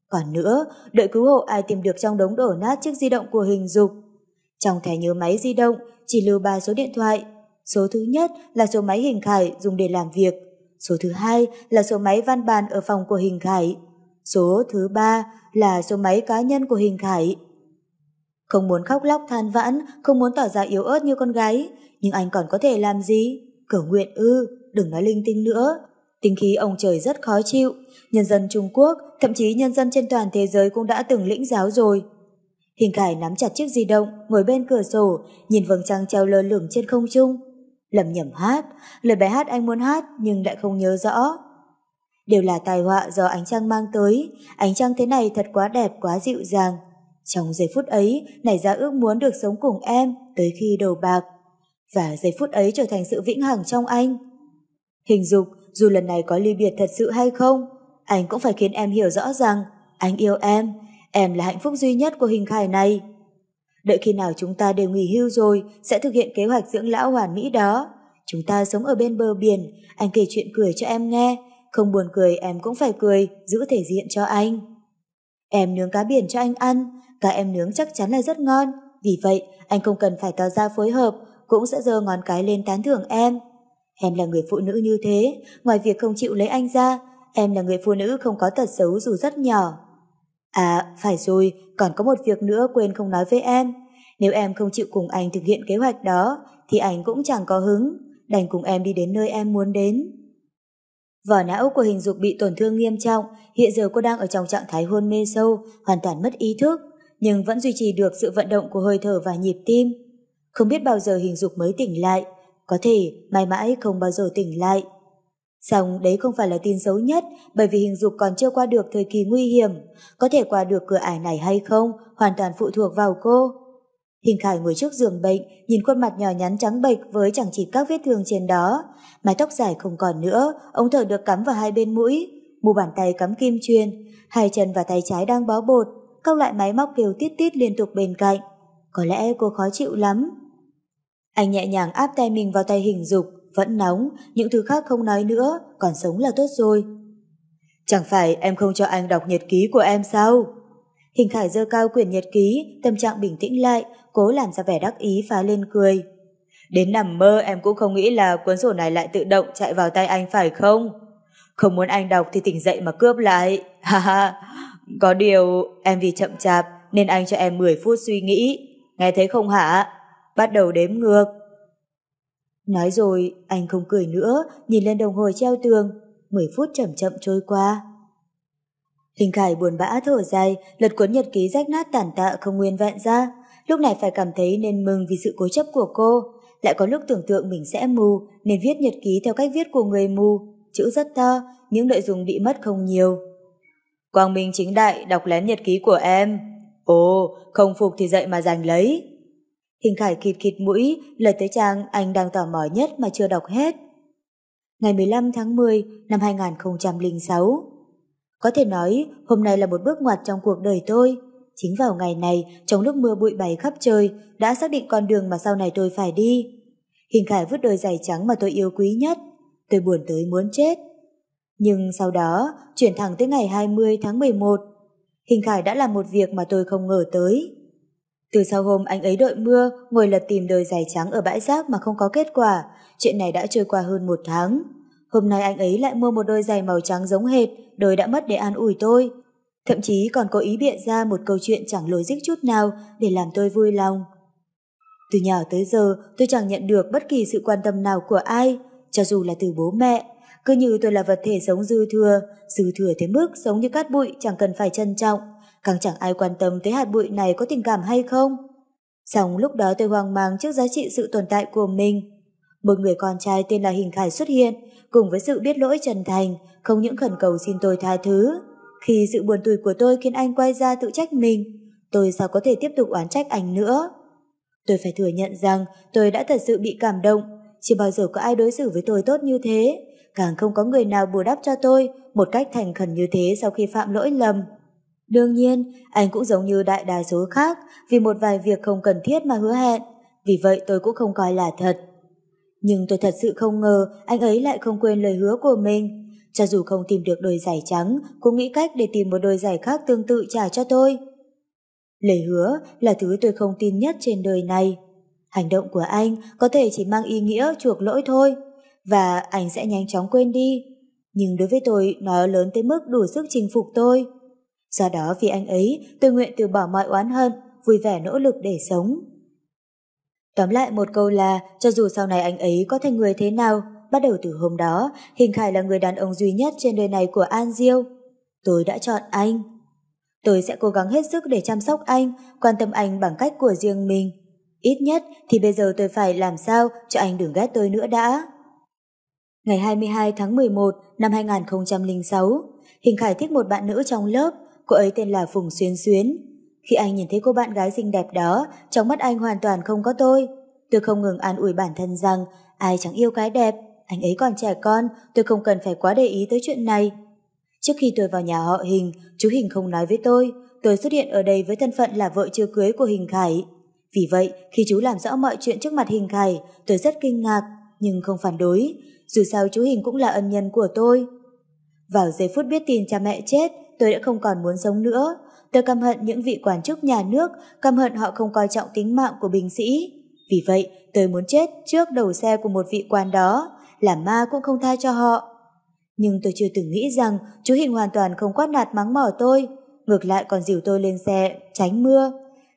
Còn nữa, đợi cứu hộ ai tìm được trong đống đổ nát chiếc di động của hình dục. Trong thẻ nhớ máy di động chỉ lưu ba số điện thoại. Số thứ nhất là số máy hình khải dùng để làm việc. Số thứ hai là số máy văn bàn ở phòng của hình khải. Số thứ ba là số máy cá nhân của hình khải. Không muốn khóc lóc than vãn, không muốn tỏ ra yếu ớt như con gái, nhưng anh còn có thể làm gì? Cầu nguyện ư, đừng nói linh tinh nữa. Tinh khí ông trời rất khó chịu, nhân dân Trung Quốc, thậm chí nhân dân trên toàn thế giới cũng đã từng lĩnh giáo rồi. Hình Khải nắm chặt chiếc di động, ngồi bên cửa sổ, nhìn vầng trăng treo lơ lửng trên không trung. Lầm nhầm hát, lời bài hát anh muốn hát nhưng lại không nhớ rõ. Đều là tài họa do ánh trăng mang tới, ánh trăng thế này thật quá đẹp, quá dịu dàng. Trong giây phút ấy, nảy ra ước muốn được sống cùng em tới khi đầu bạc. Và giây phút ấy trở thành sự vĩnh hằng trong anh. Hình dục dù lần này có ly biệt thật sự hay không, anh cũng phải khiến em hiểu rõ rằng anh yêu em, em là hạnh phúc duy nhất của hình khải này. Đợi khi nào chúng ta đều nghỉ hưu rồi, sẽ thực hiện kế hoạch dưỡng lão hoàn mỹ đó. Chúng ta sống ở bên bờ biển, anh kể chuyện cười cho em nghe, không buồn cười em cũng phải cười, giữ thể diện cho anh. Em nướng cá biển cho anh ăn, cá em nướng chắc chắn là rất ngon, vì vậy anh không cần phải tỏ ra phối hợp, cũng sẽ giơ ngón cái lên tán thưởng em. Em là người phụ nữ như thế, ngoài việc không chịu lấy anh ra, em là người phụ nữ không có tật xấu dù rất nhỏ. À, phải rồi, còn có một việc nữa quên không nói với em. Nếu em không chịu cùng anh thực hiện kế hoạch đó, thì anh cũng chẳng có hứng, đành cùng em đi đến nơi em muốn đến. Vỏ não của hình dục bị tổn thương nghiêm trọng, hiện giờ cô đang ở trong trạng thái hôn mê sâu, hoàn toàn mất ý thức, nhưng vẫn duy trì được sự vận động của hơi thở và nhịp tim. Không biết bao giờ hình dục mới tỉnh lại, có thể mãi mãi không bao giờ tỉnh lại. Xong đấy không phải là tin xấu nhất bởi vì hình dục còn chưa qua được thời kỳ nguy hiểm. Có thể qua được cửa ải này hay không hoàn toàn phụ thuộc vào cô. Hình Khải ngồi trước giường bệnh, nhìn khuôn mặt nhỏ nhắn trắng bệch với chẳng chỉ các vết thương trên đó. Mái tóc dài không còn nữa, ống thở được cắm vào hai bên mũi, mu bàn tay cắm kim chuyên, hai chân và tay trái đang bó bột, các loại máy móc kêu tít tít liên tục bên cạnh. Có lẽ cô khó chịu lắm. Anh nhẹ nhàng áp tay mình vào tay hình dục, vẫn nóng, những thứ khác không nói nữa, còn sống là tốt rồi. Chẳng phải em không cho anh đọc nhật ký của em sao? Hình Khải dơ cao quyển nhật ký, tâm trạng bình tĩnh lại, cố làm ra vẻ đắc ý phá lên cười. Đến nằm mơ em cũng không nghĩ là cuốn sổ này lại tự động chạy vào tay anh phải không? Không muốn anh đọc thì tỉnh dậy mà cướp lại. (laughs) Ha ha, có điều em vì chậm chạp nên anh cho em 10 phút suy nghĩ. Nghe thấy không hả? Bắt đầu đếm ngược. Nói rồi, anh không cười nữa, nhìn lên đồng hồ treo tường. 10 phút chậm chậm trôi qua. Hình Khải buồn bã thở dài, lật cuốn nhật ký rách nát tàn tạ không nguyên vẹn ra. Lúc này phải cảm thấy nên mừng vì sự cố chấp của cô. Lại có lúc tưởng tượng mình sẽ mù, nên viết nhật ký theo cách viết của người mù. Chữ rất to, những nội dung bị mất không nhiều. Quang Minh chính đại đọc lén nhật ký của em. Ồ, không phục thì dậy mà giành lấy. Hình Khải khịt khịt mũi, lật tới trang anh đang tò mò nhất mà chưa đọc hết. Ngày 15 tháng 10 năm 2006 Có thể nói hôm nay là một bước ngoặt trong cuộc đời tôi. Chính vào ngày này, trong lúc mưa bụi bay khắp trời, đã xác định con đường mà sau này tôi phải đi. Hình Khải vứt đôi giày trắng mà tôi yêu quý nhất. Tôi buồn tới muốn chết. Nhưng sau đó, chuyển thẳng tới ngày 20 tháng 11, Hình Khải đã làm một việc mà tôi không ngờ tới. Từ sau hôm anh ấy đội mưa, ngồi lật tìm đôi giày trắng ở bãi rác mà không có kết quả, chuyện này đã trôi qua hơn một tháng. Hôm nay anh ấy lại mua một đôi giày màu trắng giống hệt, đôi đã mất để an ủi tôi. Thậm chí còn có ý bịa ra một câu chuyện chẳng lối dích chút nào để làm tôi vui lòng. Từ nhỏ tới giờ, tôi chẳng nhận được bất kỳ sự quan tâm nào của ai, cho dù là từ bố mẹ. Cứ như tôi là vật thể sống dư thừa, dư thừa thế mức sống như cát bụi chẳng cần phải trân trọng, càng chẳng ai quan tâm tới hạt bụi này có tình cảm hay không. Xong lúc đó tôi hoang mang trước giá trị sự tồn tại của mình. Một người con trai tên là Hình Khải xuất hiện, cùng với sự biết lỗi chân thành, không những khẩn cầu xin tôi tha thứ. Khi sự buồn tủi của tôi khiến anh quay ra tự trách mình, tôi sao có thể tiếp tục oán trách anh nữa. Tôi phải thừa nhận rằng tôi đã thật sự bị cảm động, chưa bao giờ có ai đối xử với tôi tốt như thế, càng không có người nào bù đắp cho tôi một cách thành khẩn như thế sau khi phạm lỗi lầm. Đương nhiên, anh cũng giống như đại đa số khác vì một vài việc không cần thiết mà hứa hẹn, vì vậy tôi cũng không coi là thật. Nhưng tôi thật sự không ngờ anh ấy lại không quên lời hứa của mình. Cho dù không tìm được đôi giày trắng, cũng nghĩ cách để tìm một đôi giày khác tương tự trả cho tôi. Lời hứa là thứ tôi không tin nhất trên đời này. Hành động của anh có thể chỉ mang ý nghĩa chuộc lỗi thôi, và anh sẽ nhanh chóng quên đi. Nhưng đối với tôi, nó lớn tới mức đủ sức chinh phục tôi. Do đó vì anh ấy, tôi nguyện từ bỏ mọi oán hận, vui vẻ nỗ lực để sống. Tóm lại một câu là, cho dù sau này anh ấy có thành người thế nào, bắt đầu từ hôm đó, Hình Khải là người đàn ông duy nhất trên đời này của An Diêu. Tôi đã chọn anh. Tôi sẽ cố gắng hết sức để chăm sóc anh, quan tâm anh bằng cách của riêng mình. Ít nhất thì bây giờ tôi phải làm sao cho anh đừng ghét tôi nữa đã. Ngày 22 tháng 11 năm 2006, Hình Khải thích một bạn nữ trong lớp, cô ấy tên là Phùng Xuyến Xuyến. Khi anh nhìn thấy cô bạn gái xinh đẹp đó, trong mắt anh hoàn toàn không có tôi. Tôi không ngừng an ủi bản thân rằng ai chẳng yêu cái đẹp, anh ấy còn trẻ con, tôi không cần phải quá để ý tới chuyện này. Trước khi tôi vào nhà họ Hình, chú Hình không nói với tôi, tôi xuất hiện ở đây với thân phận là vợ chưa cưới của Hình Khải. Vì vậy, khi chú làm rõ mọi chuyện trước mặt Hình Khải, tôi rất kinh ngạc, nhưng không phản đối. Dù sao chú Hình cũng là ân nhân của tôi. Vào giây phút biết tin cha mẹ chết, tôi đã không còn muốn sống nữa. Tôi căm hận những vị quan chức nhà nước, căm hận họ không coi trọng tính mạng của binh sĩ. Vì vậy, tôi muốn chết trước đầu xe của một vị quan đó, là ma cũng không tha cho họ. Nhưng tôi chưa từng nghĩ rằng chú Hình hoàn toàn không quát nạt mắng mỏ tôi, ngược lại còn dìu tôi lên xe, tránh mưa,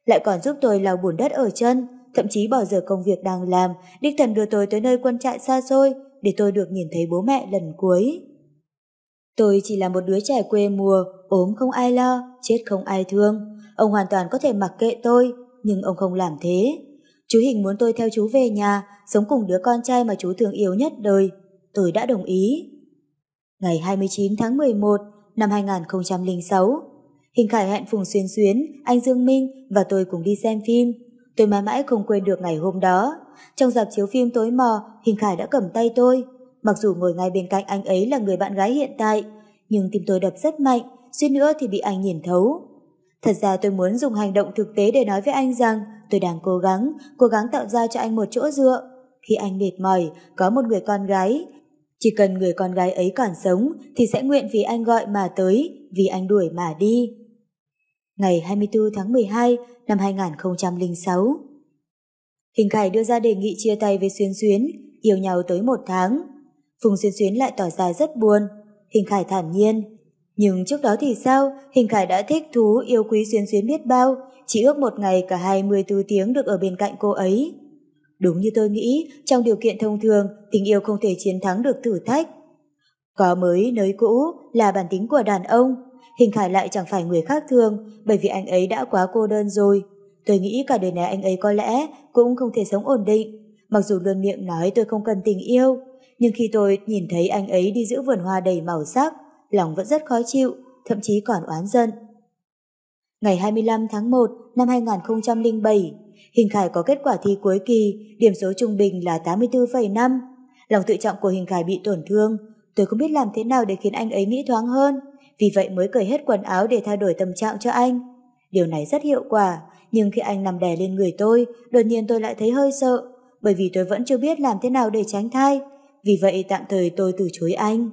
lại còn giúp tôi lau bùn đất ở chân, thậm chí bỏ giờ công việc đang làm, đích thần đưa tôi tới nơi quân trại xa xôi để tôi được nhìn thấy bố mẹ lần cuối. Tôi chỉ là một đứa trẻ quê mùa, ốm không ai lo, chết không ai thương. Ông hoàn toàn có thể mặc kệ tôi, nhưng ông không làm thế. Chú Hình muốn tôi theo chú về nhà, sống cùng đứa con trai mà chú thương yêu nhất đời. Tôi đã đồng ý. Ngày 29 tháng 11 năm 2006, Hình Khải hẹn Phùng Xuyên Xuyến, anh Dương Minh và tôi cùng đi xem phim. Tôi mãi mãi không quên được ngày hôm đó. Trong dạp chiếu phim tối mò, Hình Khải đã cầm tay tôi. Mặc dù ngồi ngay bên cạnh anh ấy là người bạn gái hiện tại, nhưng tim tôi đập rất mạnh, suýt nữa thì bị anh nhìn thấu. Thật ra tôi muốn dùng hành động thực tế để nói với anh rằng tôi đang cố gắng, cố gắng tạo ra cho anh một chỗ dựa. Khi anh mệt mỏi, có một người con gái. Chỉ cần người con gái ấy còn sống thì sẽ nguyện vì anh gọi mà tới, vì anh đuổi mà đi. Ngày 24 tháng 12 năm 2006 Hình Khải đưa ra đề nghị chia tay với xuyên Xuyến, yêu nhau tới một tháng. Phùng xuyên Xuyến lại tỏ ra rất buồn. Hình Khải thản nhiên. Nhưng trước đó thì sao? Hình Khải đã thích thú yêu quý xuyên Xuyến biết bao, chỉ ước một ngày cả 24 tiếng được ở bên cạnh cô ấy. Đúng như tôi nghĩ, trong điều kiện thông thường, tình yêu không thể chiến thắng được thử thách. Có mới nới cũ là bản tính của đàn ông, Hình Khải lại chẳng phải người khác thường, bởi vì anh ấy đã quá cô đơn rồi. Tôi nghĩ cả đời này anh ấy có lẽ cũng không thể sống ổn định. Mặc dù luôn miệng nói tôi không cần tình yêu, nhưng khi tôi nhìn thấy anh ấy đi giữ vườn hoa đầy màu sắc, lòng vẫn rất khó chịu, thậm chí còn oán giận. Ngày 25 tháng 1 năm 2007, Hình Khải có kết quả thi cuối kỳ, điểm số trung bình là 84,5. Lòng tự trọng của Hình Khải bị tổn thương, tôi không biết làm thế nào để khiến anh ấy nghĩ thoáng hơn, vì vậy mới cởi hết quần áo để thay đổi tâm trạng cho anh. Điều này rất hiệu quả, nhưng khi anh nằm đè lên người tôi, đột nhiên tôi lại thấy hơi sợ, bởi vì tôi vẫn chưa biết làm thế nào để tránh thai, vì vậy tạm thời tôi từ chối anh.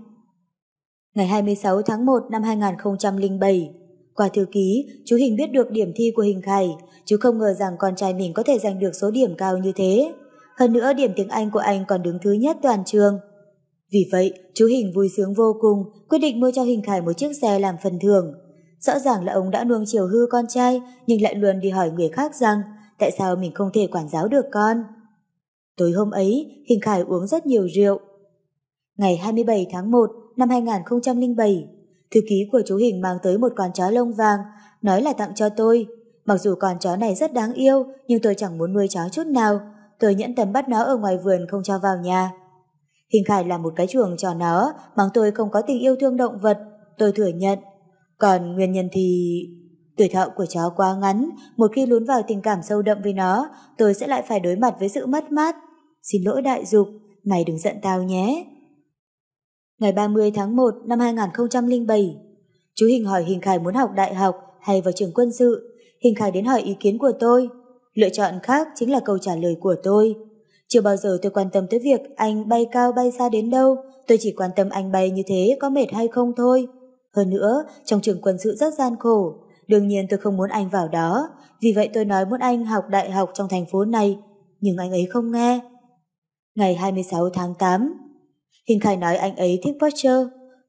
Ngày 26 tháng 1 năm 2007, qua thư ký, chú Hình biết được điểm thi của Hình Khải, chú không ngờ rằng con trai mình có thể giành được số điểm cao như thế. Hơn nữa điểm tiếng Anh của anh còn đứng thứ nhất toàn trường. Vì vậy, chú Hình vui sướng vô cùng, quyết định mua cho Hình Khải một chiếc xe làm phần thưởng. Rõ ràng là ông đã nuông chiều hư con trai, nhưng lại luôn đi hỏi người khác rằng tại sao mình không thể quản giáo được con. Tối hôm ấy, Hình Khải uống rất nhiều rượu. Ngày 27 tháng 1 năm 2007, thư ký của chú Hình mang tới một con chó lông vàng, nói là tặng cho tôi. Mặc dù con chó này rất đáng yêu, nhưng tôi chẳng muốn nuôi chó chút nào. Tôi nhẫn tâm bắt nó ở ngoài vườn không cho vào nhà. Hình Khải là một cái chuồng cho nó, bằng tôi không có tình yêu thương động vật, tôi thừa nhận. Còn nguyên nhân thì... Tuổi thọ của chó quá ngắn, một khi lún vào tình cảm sâu đậm với nó, tôi sẽ lại phải đối mặt với sự mất mát. Xin lỗi đại dục, mày đừng giận tao nhé. Ngày 30 tháng 1 năm 2007, chú Hình hỏi Hình Khải muốn học đại học hay vào trường quân sự. Hình Khải đến hỏi ý kiến của tôi. Lựa chọn khác chính là câu trả lời của tôi. Chưa bao giờ tôi quan tâm tới việc anh bay cao bay xa đến đâu, tôi chỉ quan tâm anh bay như thế có mệt hay không thôi. Hơn nữa, trong trường quân sự rất gian khổ, đương nhiên tôi không muốn anh vào đó, vì vậy tôi nói muốn anh học đại học trong thành phố này, nhưng anh ấy không nghe. Ngày 26 tháng 8, Hình Khải nói anh ấy thích Porsche.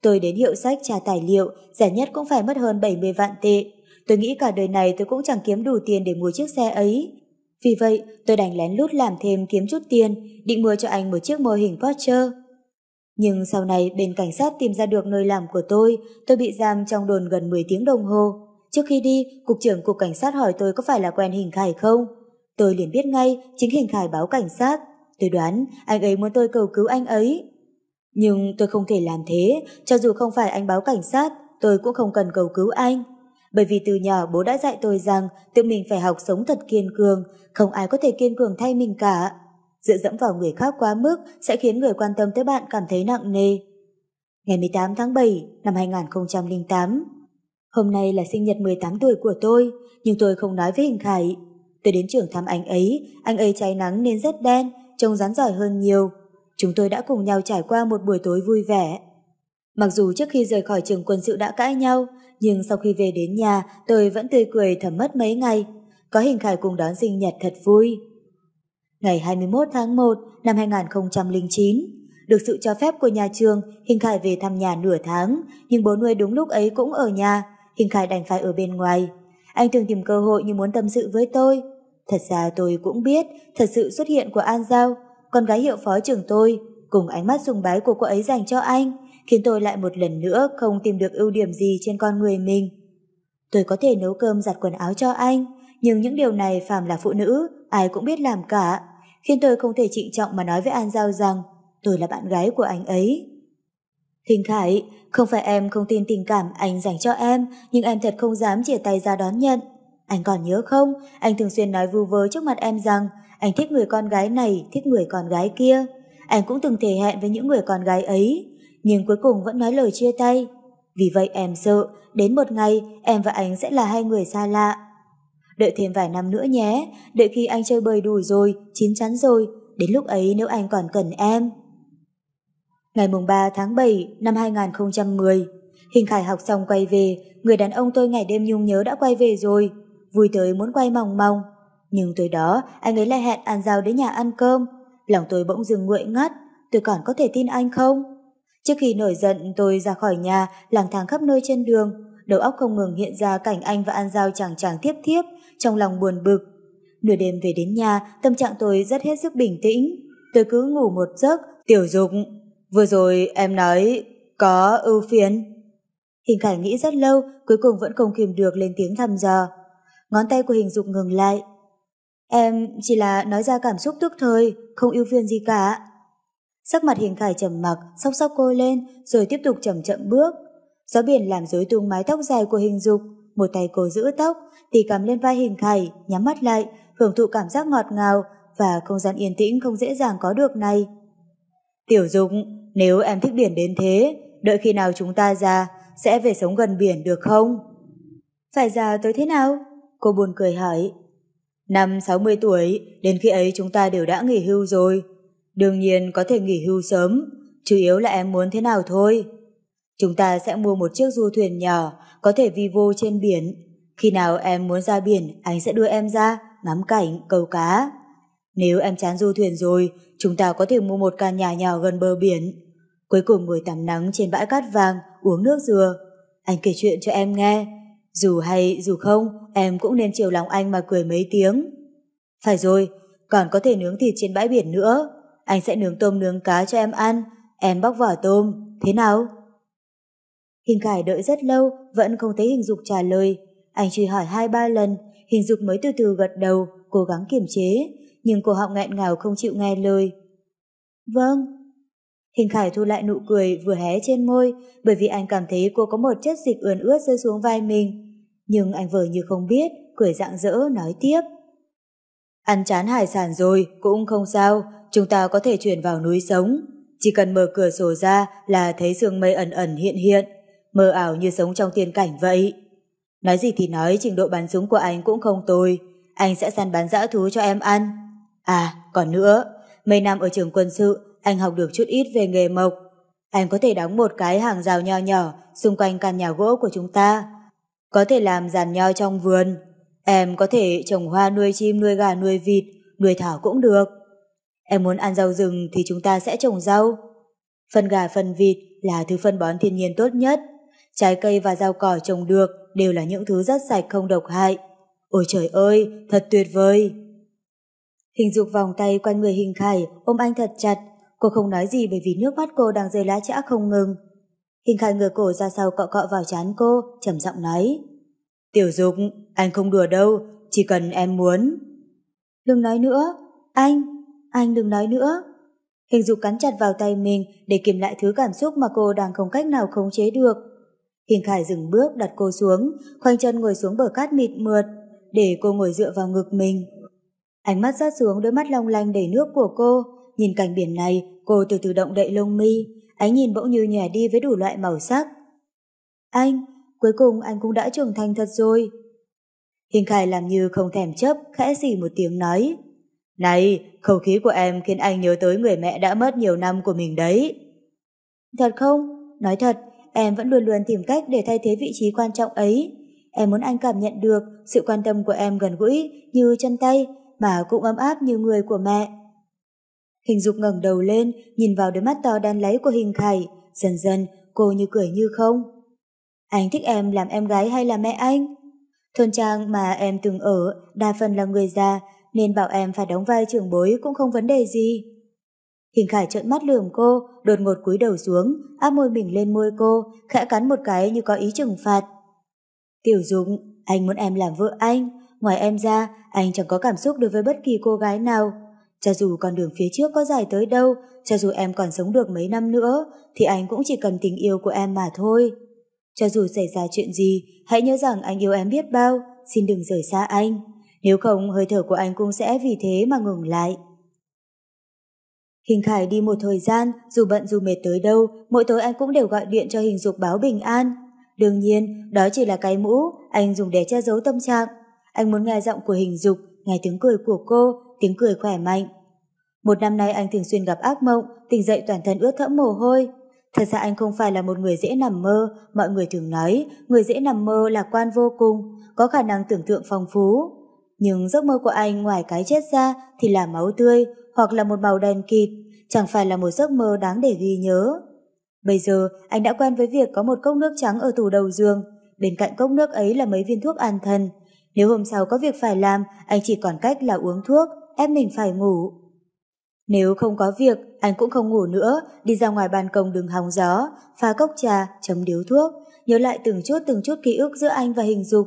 Tôi đến hiệu sách trả tài liệu, rẻ nhất cũng phải mất hơn 70 vạn tệ. Tôi nghĩ cả đời này tôi cũng chẳng kiếm đủ tiền để mua chiếc xe ấy. Vì vậy, tôi đành lén lút làm thêm kiếm chút tiền, định mua cho anh một chiếc mô hình Porsche. Nhưng sau này bên cảnh sát tìm ra được nơi làm của tôi, tôi bị giam trong đồn gần 10 tiếng đồng hồ. Trước khi đi, cục trưởng cục cảnh sát hỏi tôi có phải là quen hình khải không? Tôi liền biết ngay, chính hình khải báo cảnh sát. Tôi đoán anh ấy muốn tôi cầu cứu anh ấy. Nhưng tôi không thể làm thế, cho dù không phải anh báo cảnh sát, tôi cũng không cần cầu cứu anh. Bởi vì từ nhỏ bố đã dạy tôi rằng tự mình phải học sống thật kiên cường, không ai có thể kiên cường thay mình cả. Dựa dẫm vào người khác quá mức sẽ khiến người quan tâm tới bạn cảm thấy nặng nề. Ngày 18 tháng 7 năm 2008 Hôm nay là sinh nhật 18 tuổi của tôi, nhưng tôi không nói với Hình Khải. Tôi đến trường thăm anh ấy, anh ấy cháy nắng nên rất đen, trông rắn giỏi hơn nhiều. Chúng tôi đã cùng nhau trải qua một buổi tối vui vẻ. Mặc dù trước khi rời khỏi trường quân sự đã cãi nhau, nhưng sau khi về đến nhà tôi vẫn tươi cười thầm mất mấy ngày. Có Hình Khải cùng đón sinh nhật thật vui. Ngày 21 tháng 1 năm 2009, được sự cho phép của nhà trường, Hình Khải về thăm nhà nửa tháng, nhưng bố nuôi đúng lúc ấy cũng ở nhà, Hình Khải đành phải ở bên ngoài. Anh thường tìm cơ hội như muốn tâm sự với tôi. Thật ra tôi cũng biết, thật sự xuất hiện của An Giao, con gái hiệu phó trưởng tôi, cùng ánh mắt sùng bái của cô ấy dành cho anh, khiến tôi lại một lần nữa không tìm được ưu điểm gì trên con người mình. Tôi có thể nấu cơm giặt quần áo cho anh, nhưng những điều này phàm là phụ nữ, ai cũng biết làm cả, khiến tôi không thể trịnh trọng mà nói với An Giao rằng tôi là bạn gái của anh ấy. Thình Khải, không phải em không tin tình cảm anh dành cho em, nhưng em thật không dám chia tay ra đón nhận. Anh còn nhớ không, anh thường xuyên nói vu vơ trước mặt em rằng anh thích người con gái này, thích người con gái kia. Anh cũng từng thể hẹn với những người con gái ấy, nhưng cuối cùng vẫn nói lời chia tay. Vì vậy em sợ, đến một ngày em và anh sẽ là hai người xa lạ. Đợi thêm vài năm nữa nhé, đợi khi anh chơi bời đủ rồi, chín chắn rồi, đến lúc ấy nếu anh còn cần em. Ngày mùng 3 tháng 7 năm 2010, Hình Khải học xong quay về, người đàn ông tôi ngày đêm nhung nhớ đã quay về rồi, vui tới muốn quay mòng mòng. Nhưng tối đó, anh ấy lại hẹn An Giao đến nhà ăn cơm, lòng tôi bỗng dừng nguội ngắt, tôi còn có thể tin anh không? Trước khi nổi giận tôi ra khỏi nhà, lang thang khắp nơi trên đường, đầu óc không ngừng hiện ra cảnh anh và An Giao chàng chàng tiếp tiếp, trong lòng buồn bực. Nửa đêm về đến nhà, tâm trạng tôi rất hết sức bình tĩnh. Tôi cứ ngủ một giấc, tiểu dục. Vừa rồi em nói có ưu phiền. Hình Khải nghĩ rất lâu, cuối cùng vẫn không kìm được lên tiếng thăm dò. Ngón tay của hình dục ngừng lại. Em chỉ là nói ra cảm xúc tức thời, không ưu phiền gì cả. Sắc mặt hình khải trầm mặc, sóc sóc cô lên, rồi tiếp tục chậm chậm bước. Gió biển làm rối tung mái tóc dài của hình dục, một tay cô giữ tóc, thì cắm lên vai hình khải, nhắm mắt lại, hưởng thụ cảm giác ngọt ngào và không gian yên tĩnh không dễ dàng có được này. Tiểu dục, nếu em thích biển đến thế, đợi khi nào chúng ta ra, sẽ về sống gần biển được không? Phải già tới thế nào? Cô buồn cười hỏi. Năm 60 tuổi, đến khi ấy chúng ta đều đã nghỉ hưu rồi. Đương nhiên có thể nghỉ hưu sớm, chủ yếu là em muốn thế nào thôi. Chúng ta sẽ mua một chiếc du thuyền nhỏ, có thể vi vô trên biển. Khi nào em muốn ra biển, anh sẽ đưa em ra, ngắm cảnh, câu cá. Nếu em chán du thuyền rồi, chúng ta có thể mua một căn nhà nhỏ gần bờ biển. Cuối cùng ngồi tắm nắng trên bãi cát vàng, uống nước dừa. Anh kể chuyện cho em nghe. Dù hay dù không, em cũng nên chiều lòng anh mà cười mấy tiếng. Phải rồi, còn có thể nướng thịt trên bãi biển nữa. Anh sẽ nướng tôm nướng cá cho em ăn, em bóc vỏ tôm, thế nào? Hình Khải đợi rất lâu, vẫn không thấy hình dục trả lời. Anh truy hỏi hai ba lần, hình dục mới từ từ gật đầu, cố gắng kiềm chế, nhưng cô họng nghẹn ngào không chịu nghe lời. Vâng. Hình Khải thu lại nụ cười vừa hé trên môi, bởi vì anh cảm thấy cô có một chất dịch ướn ướt rơi xuống vai mình. Nhưng anh vờ như không biết, cười rạng rỡ nói tiếp. Ăn chán hải sản rồi, cũng không sao, chúng ta có thể chuyển vào núi sống. Chỉ cần mở cửa sổ ra là thấy sương mây ẩn ẩn hiện hiện, mơ ảo như sống trong tiên cảnh vậy. Nói gì thì nói, trình độ bắn súng của anh cũng không tồi, anh sẽ săn bắn dã thú cho em ăn. À, còn nữa, mấy năm ở trường quân sự, anh học được chút ít về nghề mộc. Anh có thể đóng một cái hàng rào nho nhỏ xung quanh căn nhà gỗ của chúng ta. Có thể làm giàn nho trong vườn. Em có thể trồng hoa nuôi chim, nuôi gà, nuôi vịt, nuôi thỏ cũng được. Em muốn ăn rau rừng thì chúng ta sẽ trồng rau. Phân gà phân vịt là thứ phân bón thiên nhiên tốt nhất. Trái cây và rau cỏ trồng được đều là những thứ rất sạch không độc hại. Ôi trời ơi, thật tuyệt vời! Hình dục vòng tay quanh người hình khải, ôm anh thật chặt. Cô không nói gì bởi vì nước mắt cô đang rơi lá chã không ngừng. Hình khai ngửa cổ ra sau cọ cọ vào chán cô, trầm giọng nói. Tiểu dục, anh không đùa đâu, chỉ cần em muốn. Đừng nói nữa, anh, anh đừng nói nữa. Hình dục cắn chặt vào tay mình để kiềm lại thứ cảm xúc mà cô đang không cách nào khống chế được. Hình Khải dừng bước đặt cô xuống, khoanh chân ngồi xuống bờ cát mịt mượt, để cô ngồi dựa vào ngực mình. Ánh mắt rớt xuống đôi mắt long lanh đầy nước của cô, nhìn cảnh biển này, cô từ từ động đậy lông mi, ánh nhìn bỗng như nhòe đi với đủ loại màu sắc. Anh, cuối cùng anh cũng đã trưởng thành thật rồi. Hình Khải làm như không thèm chấp, khẽ gì một tiếng nói. Này, khẩu khí của em khiến anh nhớ tới người mẹ đã mất nhiều năm của mình đấy. Thật không? Nói thật, em vẫn luôn luôn tìm cách để thay thế vị trí quan trọng ấy. Em muốn anh cảm nhận được sự quan tâm của em gần gũi như chân tay, mà cũng ấm áp như người của mẹ. Hình dục ngẩng đầu lên, nhìn vào đôi mắt to đan lấy của hình khải, dần dần cô như cười như không. Anh thích em làm em gái hay là mẹ anh? Thôn trang mà em từng ở đa phần là người già, nên bảo em phải đóng vai trưởng bối cũng không vấn đề gì. Hình Khải trợn mắt lườm cô, đột ngột cúi đầu xuống, áp môi mình lên môi cô, khẽ cắn một cái như có ý trừng phạt. Tiểu Dũng, anh muốn em làm vợ anh, ngoài em ra, anh chẳng có cảm xúc đối với bất kỳ cô gái nào. Cho dù con đường phía trước có dài tới đâu, cho dù em còn sống được mấy năm nữa, thì anh cũng chỉ cần tình yêu của em mà thôi. Cho dù xảy ra chuyện gì, hãy nhớ rằng anh yêu em biết bao, xin đừng rời xa anh. Nếu không, hơi thở của anh cũng sẽ vì thế mà ngừng lại. Hình Khải đi một thời gian, dù bận dù mệt tới đâu, mỗi tối anh cũng đều gọi điện cho Hình Dục báo bình an. Đương nhiên, đó chỉ là cái mũ anh dùng để che giấu tâm trạng. Anh muốn nghe giọng của Hình Dục, nghe tiếng cười của cô, tiếng cười khỏe mạnh. Một năm nay anh thường xuyên gặp ác mộng, tỉnh dậy toàn thân ướt thẫm mồ hôi. Thật ra anh không phải là một người dễ nằm mơ, mọi người thường nói người dễ nằm mơ lạc quan vô cùng, có khả năng tưởng tượng phong phú. Nhưng giấc mơ của anh ngoài cái chết ra thì là máu tươi hoặc là một màu đen kịt, chẳng phải là một giấc mơ đáng để ghi nhớ. Bây giờ anh đã quen với việc có một cốc nước trắng ở tủ đầu giường, bên cạnh cốc nước ấy là mấy viên thuốc an thần. Nếu hôm sau có việc phải làm, anh chỉ còn cách là uống thuốc, ép mình phải ngủ. Nếu không có việc, anh cũng không ngủ nữa, đi ra ngoài ban công đường hóng gió, pha cốc trà, chấm điếu thuốc, nhớ lại từng chút từng chút ký ức giữa anh và hình dục.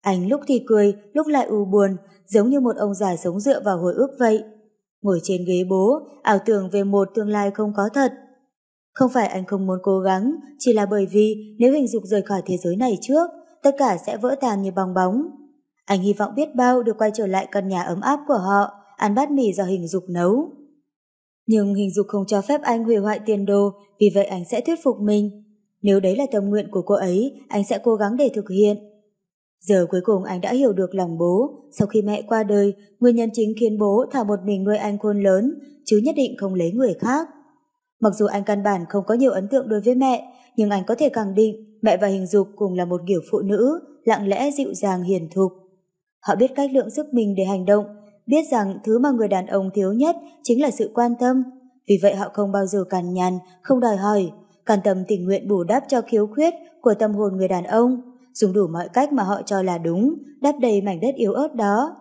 Anh lúc thì cười, lúc lại u buồn, giống như một ông già sống dựa vào hồi ức vậy. Ngồi trên ghế bố, ảo tưởng về một tương lai không có thật. Không phải anh không muốn cố gắng, chỉ là bởi vì nếu hình dục rời khỏi thế giới này trước, tất cả sẽ vỡ tan như bong bóng. Anh hy vọng biết bao được quay trở lại căn nhà ấm áp của họ, ăn bát mì do hình dục nấu. Nhưng hình dục không cho phép anh hủy hoại tiền đồ, vì vậy anh sẽ thuyết phục mình. Nếu đấy là tâm nguyện của cô ấy, anh sẽ cố gắng để thực hiện. Giờ cuối cùng anh đã hiểu được lòng bố, sau khi mẹ qua đời, nguyên nhân chính khiến bố thả một mình nuôi anh khôn lớn, chứ nhất định không lấy người khác. Mặc dù anh căn bản không có nhiều ấn tượng đối với mẹ, nhưng anh có thể khẳng định mẹ và hình dục cùng là một kiểu phụ nữ, lặng lẽ dịu dàng hiền thục. Họ biết cách lượng sức mình để hành động, biết rằng thứ mà người đàn ông thiếu nhất chính là sự quan tâm. Vì vậy họ không bao giờ cằn nhằn, không đòi hỏi, can tâm tình nguyện bù đắp cho khiếu khuyết của tâm hồn người đàn ông, dùng đủ mọi cách mà họ cho là đúng, đắp đầy mảnh đất yếu ớt đó.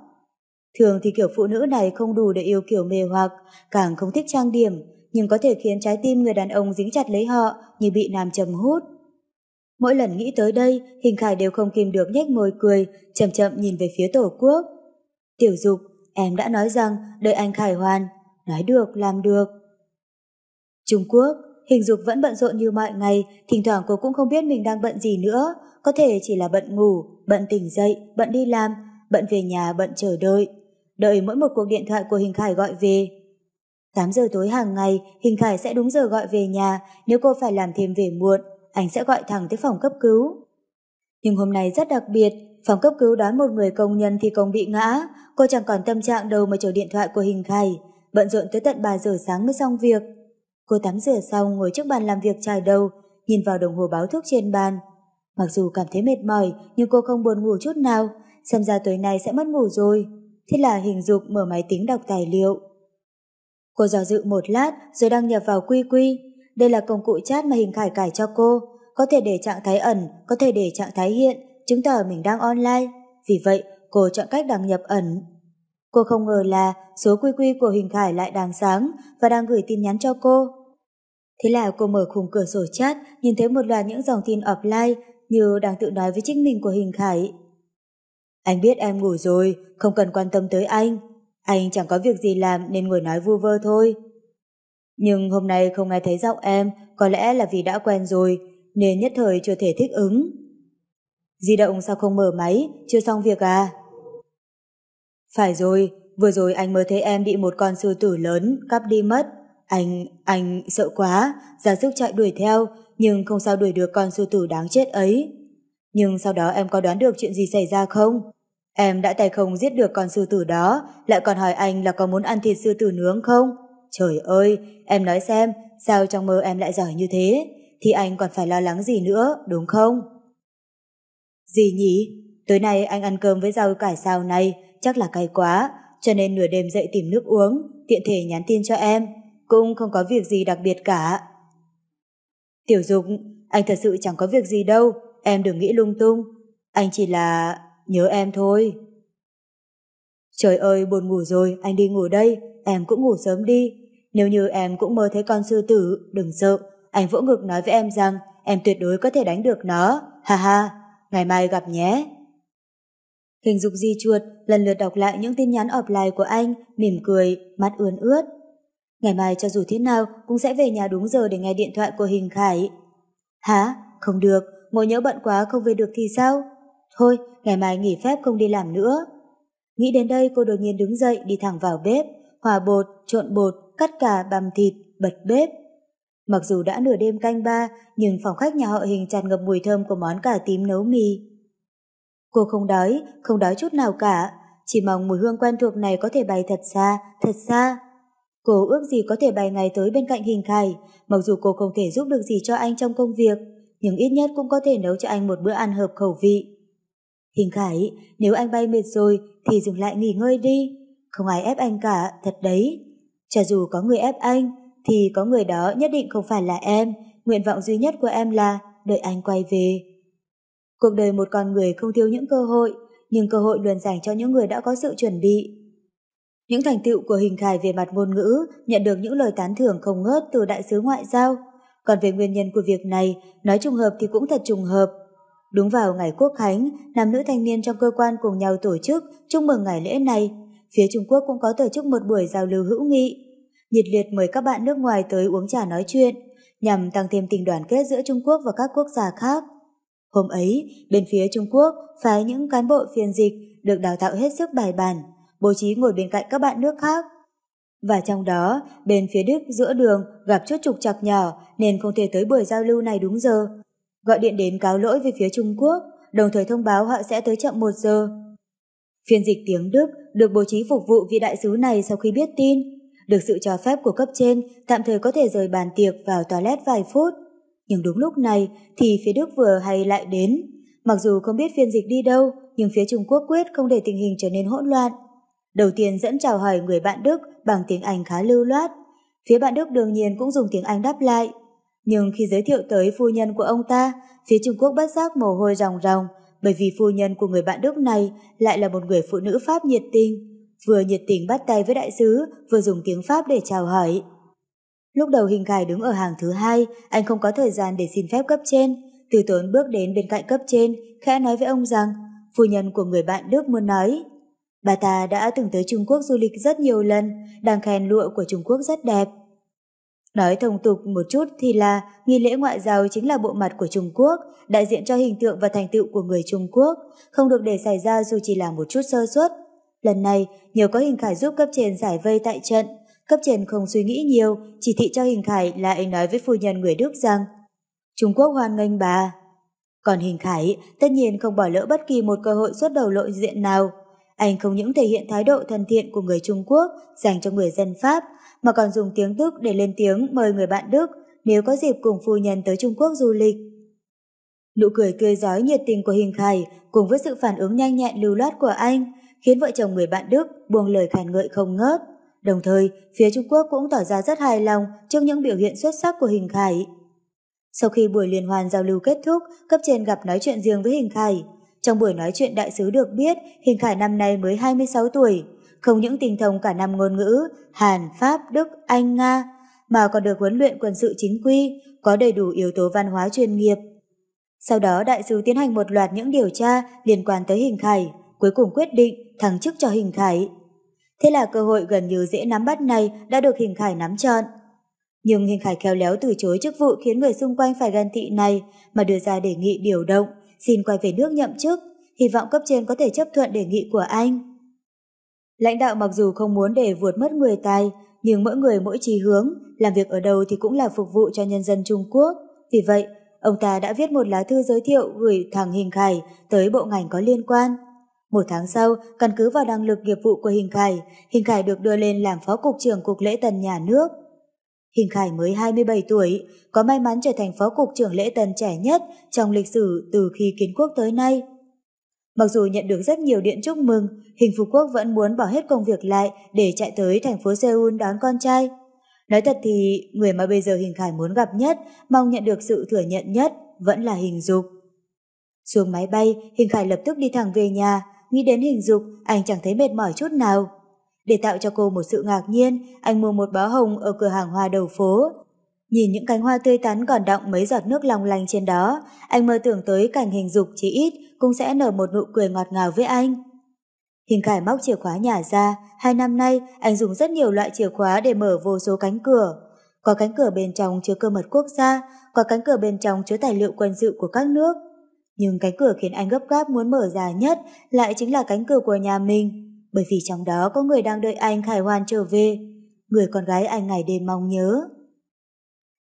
Thường thì kiểu phụ nữ này không đủ để yêu kiểu mê hoặc, càng không thích trang điểm, nhưng có thể khiến trái tim người đàn ông dính chặt lấy họ như bị nam chầm hút. Mỗi lần nghĩ tới đây, Hình Khải đều không kìm được nhếch môi cười, chậm chậm nhìn về phía tổ quốc. Tiểu dục, em đã nói rằng đợi anh Khải hoàn. Nói được, làm được. Trung Quốc, Hình dục vẫn bận rộn như mọi ngày, thỉnh thoảng cô cũng không biết mình đang bận gì nữa, có thể chỉ là bận ngủ, bận tỉnh dậy, bận đi làm, bận về nhà, bận chờ đợi. Đợi mỗi một cuộc điện thoại của Hình Khải gọi về. 8 giờ tối hàng ngày, Hình Khải sẽ đúng giờ gọi về nhà, nếu cô phải làm thêm về muộn, anh sẽ gọi thẳng tới phòng cấp cứu. Nhưng hôm nay rất đặc biệt, phòng cấp cứu đón một người công nhân thi công bị ngã, cô chẳng còn tâm trạng đâu mà chờ điện thoại của Hình Khải, bận rộn tới tận 3 giờ sáng mới xong việc. Cô tắm rửa xong ngồi trước bàn làm việc trải đầu, nhìn vào đồng hồ báo thức trên bàn. Mặc dù cảm thấy mệt mỏi, nhưng cô không buồn ngủ chút nào, xem ra tối nay sẽ mất ngủ rồi. Thế là hình dục mở máy tính đọc tài liệu. Cô dò dự một lát rồi đăng nhập vào quy quy. Đây là công cụ chat mà hình khải cải cho cô, có thể để trạng thái ẩn, có thể để trạng thái hiện, chứng tỏ mình đang online. Vì vậy, cô chọn cách đăng nhập ẩn. Cô không ngờ là số quy quy của Hình Khải lại đang sáng và đang gửi tin nhắn cho cô. Thế là cô mở khung cửa sổ chat, nhìn thấy một loạt những dòng tin offline như đang tự nói với chính mình của Hình Khải. Anh biết em ngủ rồi, không cần quan tâm tới anh. Anh chẳng có việc gì làm nên ngồi nói vu vơ thôi. Nhưng hôm nay không nghe thấy giọng em, có lẽ là vì đã quen rồi, nên nhất thời chưa thể thích ứng. Di động sao không mở máy, chưa xong việc à? Phải rồi, vừa rồi anh mới thấy em bị một con sư tử lớn cắp đi mất. Anh, anh sợ quá, ra sức chạy đuổi theo, nhưng không sao đuổi được con sư tử đáng chết ấy. Nhưng sau đó em có đoán được chuyện gì xảy ra không? Em đã tay không giết được con sư tử đó, lại còn hỏi anh là có muốn ăn thịt sư tử nướng không? Trời ơi, em nói xem, sao trong mơ em lại giỏi như thế? Thì anh còn phải lo lắng gì nữa, đúng không? Gì nhỉ? Tối nay anh ăn cơm với rau cải xào này, chắc là cay quá, cho nên nửa đêm dậy tìm nước uống, tiện thể nhắn tin cho em, cũng không có việc gì đặc biệt cả. Tiểu Dục, anh thật sự chẳng có việc gì đâu, em đừng nghĩ lung tung, anh chỉ là nhớ em thôi. Trời ơi, buồn ngủ rồi, anh đi ngủ đây, em cũng ngủ sớm đi. Nếu như em cũng mơ thấy con sư tử, đừng sợ, anh vỗ ngực nói với em rằng em tuyệt đối có thể đánh được nó, ha ha, ngày mai gặp nhé. Hình dục di chuột lần lượt đọc lại những tin nhắn offline của anh, mỉm cười, mắt ươn ướt. Ngày mai cho dù thế nào cũng sẽ về nhà đúng giờ để nghe điện thoại của Hình Khải. Hả? Không được, ngồi nhớ bận quá không về được thì sao? Thôi, ngày mai nghỉ phép không đi làm nữa. Nghĩ đến đây cô đột nhiên đứng dậy đi thẳng vào bếp, hòa bột, trộn bột, cắt cà bằm thịt, bật bếp. Mặc dù đã nửa đêm canh ba, nhưng phòng khách nhà họ Hình tràn ngập mùi thơm của món cà tím nấu mì. Cô không đói, không đói chút nào cả, chỉ mong mùi hương quen thuộc này có thể bay thật xa, thật xa. Cô ước gì có thể bay ngày tới bên cạnh hình khải, mặc dù cô không thể giúp được gì cho anh trong công việc, nhưng ít nhất cũng có thể nấu cho anh một bữa ăn hợp khẩu vị. Hình khải, nếu anh bay mệt rồi thì dừng lại nghỉ ngơi đi, không ai ép anh cả, thật đấy. Cho dù có người ép anh, thì có người đó nhất định không phải là em, nguyện vọng duy nhất của em là đợi anh quay về. Cuộc đời một con người không thiếu những cơ hội, nhưng cơ hội luôn dành cho những người đã có sự chuẩn bị. Những thành tựu của hình khải về mặt ngôn ngữ nhận được những lời tán thưởng không ngớt từ đại sứ ngoại giao. Còn về nguyên nhân của việc này, nói trùng hợp thì cũng thật trùng hợp. Đúng vào ngày Quốc Khánh, nam nữ thanh niên trong cơ quan cùng nhau tổ chức chúc mừng ngày lễ này. Phía Trung Quốc cũng có tổ chức một buổi giao lưu hữu nghị. Nhiệt liệt mời các bạn nước ngoài tới uống trà nói chuyện, nhằm tăng thêm tình đoàn kết giữa Trung Quốc và các quốc gia khác. Hôm ấy, bên phía Trung Quốc phái những cán bộ phiên dịch được đào tạo hết sức bài bản, bố trí ngồi bên cạnh các bạn nước khác. Và trong đó, bên phía Đức giữa đường gặp chút trục trặc nhỏ nên không thể tới buổi giao lưu này đúng giờ. Gọi điện đến cáo lỗi về phía Trung Quốc, đồng thời thông báo họ sẽ tới chậm một giờ. Phiên dịch tiếng Đức được bố trí phục vụ vị đại sứ này sau khi biết tin. Được sự cho phép của cấp trên, tạm thời có thể rời bàn tiệc vào toilet vài phút. Nhưng đúng lúc này thì phía Đức vừa hay lại đến. Mặc dù không biết phiên dịch đi đâu, nhưng phía Trung Quốc quyết không để tình hình trở nên hỗn loạn. Đầu tiên dẫn chào hỏi người bạn Đức bằng tiếng Anh khá lưu loát. Phía bạn Đức đương nhiên cũng dùng tiếng Anh đáp lại. Nhưng khi giới thiệu tới phu nhân của ông ta, phía Trung Quốc bất giác mồ hôi ròng ròng bởi vì phu nhân của người bạn Đức này lại là một người phụ nữ Pháp nhiệt tình. Vừa nhiệt tình bắt tay với đại sứ, vừa dùng tiếng Pháp để chào hỏi. Lúc đầu hình Khải đứng ở hàng thứ hai, anh không có thời gian để xin phép cấp trên. Từ tốn bước đến bên cạnh cấp trên, khẽ nói với ông rằng, phu nhân của người bạn Đức muốn nói. Bà ta đã từng tới Trung Quốc du lịch rất nhiều lần, đang khen lụa của Trung Quốc rất đẹp. Nói thông tục một chút thì là nghi lễ ngoại giao chính là bộ mặt của Trung Quốc, đại diện cho hình tượng và thành tựu của người Trung Quốc, không được để xảy ra dù chỉ là một chút sơ suất. Lần này, nhờ có hình khải giúp cấp trên giải vây tại trận, cấp trên không suy nghĩ nhiều, chỉ thị cho Hình Khải lại nói với phu nhân người Đức rằng Trung Quốc hoan nghênh bà. Còn Hình Khải tất nhiên không bỏ lỡ bất kỳ một cơ hội xuất đầu lộ diện nào. Anh không những thể hiện thái độ thân thiện của người Trung Quốc dành cho người dân Pháp, mà còn dùng tiếng Đức để lên tiếng mời người bạn Đức nếu có dịp cùng phu nhân tới Trung Quốc du lịch. Nụ cười tươi giói nhiệt tình của Hình Khải cùng với sự phản ứng nhanh nhẹn lưu loát của anh khiến vợ chồng người bạn Đức buông lời khen ngợi không ngớt. Đồng thời, phía Trung Quốc cũng tỏ ra rất hài lòng trước những biểu hiện xuất sắc của Hình Khải. Sau khi buổi liên hoan giao lưu kết thúc, cấp trên gặp nói chuyện riêng với Hình Khải. Trong buổi nói chuyện đại sứ được biết, Hình Khải năm nay mới 26 tuổi, không những tinh thông cả năm ngôn ngữ Hàn, Pháp, Đức, Anh, Nga, mà còn được huấn luyện quân sự chính quy, có đầy đủ yếu tố văn hóa chuyên nghiệp. Sau đó đại sứ tiến hành một loạt những điều tra liên quan tới Hình Khải, cuối cùng quyết định thăng chức cho Hình Khải. Thế là cơ hội gần như dễ nắm bắt này đã được Hình Khải nắm trọn. Nhưng Hình Khải khéo léo từ chối chức vụ khiến người xung quanh phải ghen tị này mà đưa ra đề nghị điều động, xin quay về nước nhậm chức, hy vọng cấp trên có thể chấp thuận đề nghị của anh. Lãnh đạo mặc dù không muốn để vượt mất người tài, nhưng mỗi người mỗi chí hướng, làm việc ở đâu thì cũng là phục vụ cho nhân dân Trung Quốc. Vì vậy, ông ta đã viết một lá thư giới thiệu gửi thằng Hình Khải tới bộ ngành có liên quan. Một tháng sau, căn cứ vào năng lực nghiệp vụ của Hình Khải, Hình Khải được đưa lên làm phó cục trưởng cục lễ tân nhà nước. Hình Khải mới 27 tuổi, có may mắn trở thành phó cục trưởng lễ tân trẻ nhất trong lịch sử từ khi kiến quốc tới nay. Mặc dù nhận được rất nhiều điện chúc mừng, Hình Phú Quốc vẫn muốn bỏ hết công việc lại để chạy tới thành phố Seoul đón con trai. Nói thật thì, người mà bây giờ Hình Khải muốn gặp nhất, mong nhận được sự thừa nhận nhất, vẫn là Hình Dục. Xuống máy bay, Hình Khải lập tức đi thẳng về nhà, nghĩ đến Hình Dục, anh chẳng thấy mệt mỏi chút nào. Để tạo cho cô một sự ngạc nhiên, anh mua một bó hồng ở cửa hàng hoa đầu phố. Nhìn những cánh hoa tươi tắn còn đọng mấy giọt nước long lanh trên đó, anh mơ tưởng tới cảnh hình dục chỉ ít cũng sẽ nở một nụ cười ngọt ngào với anh. Hình Khải móc chìa khóa nhà ra, hai năm nay anh dùng rất nhiều loại chìa khóa để mở vô số cánh cửa. Có cánh cửa bên trong chứa cơ mật quốc gia, có cánh cửa bên trong chứa tài liệu quân sự của các nước. Nhưng cánh cửa khiến anh gấp gáp muốn mở ra nhất lại chính là cánh cửa của nhà mình, bởi vì trong đó có người đang đợi anh khải hoan trở về, người con gái anh ngày đêm mong nhớ.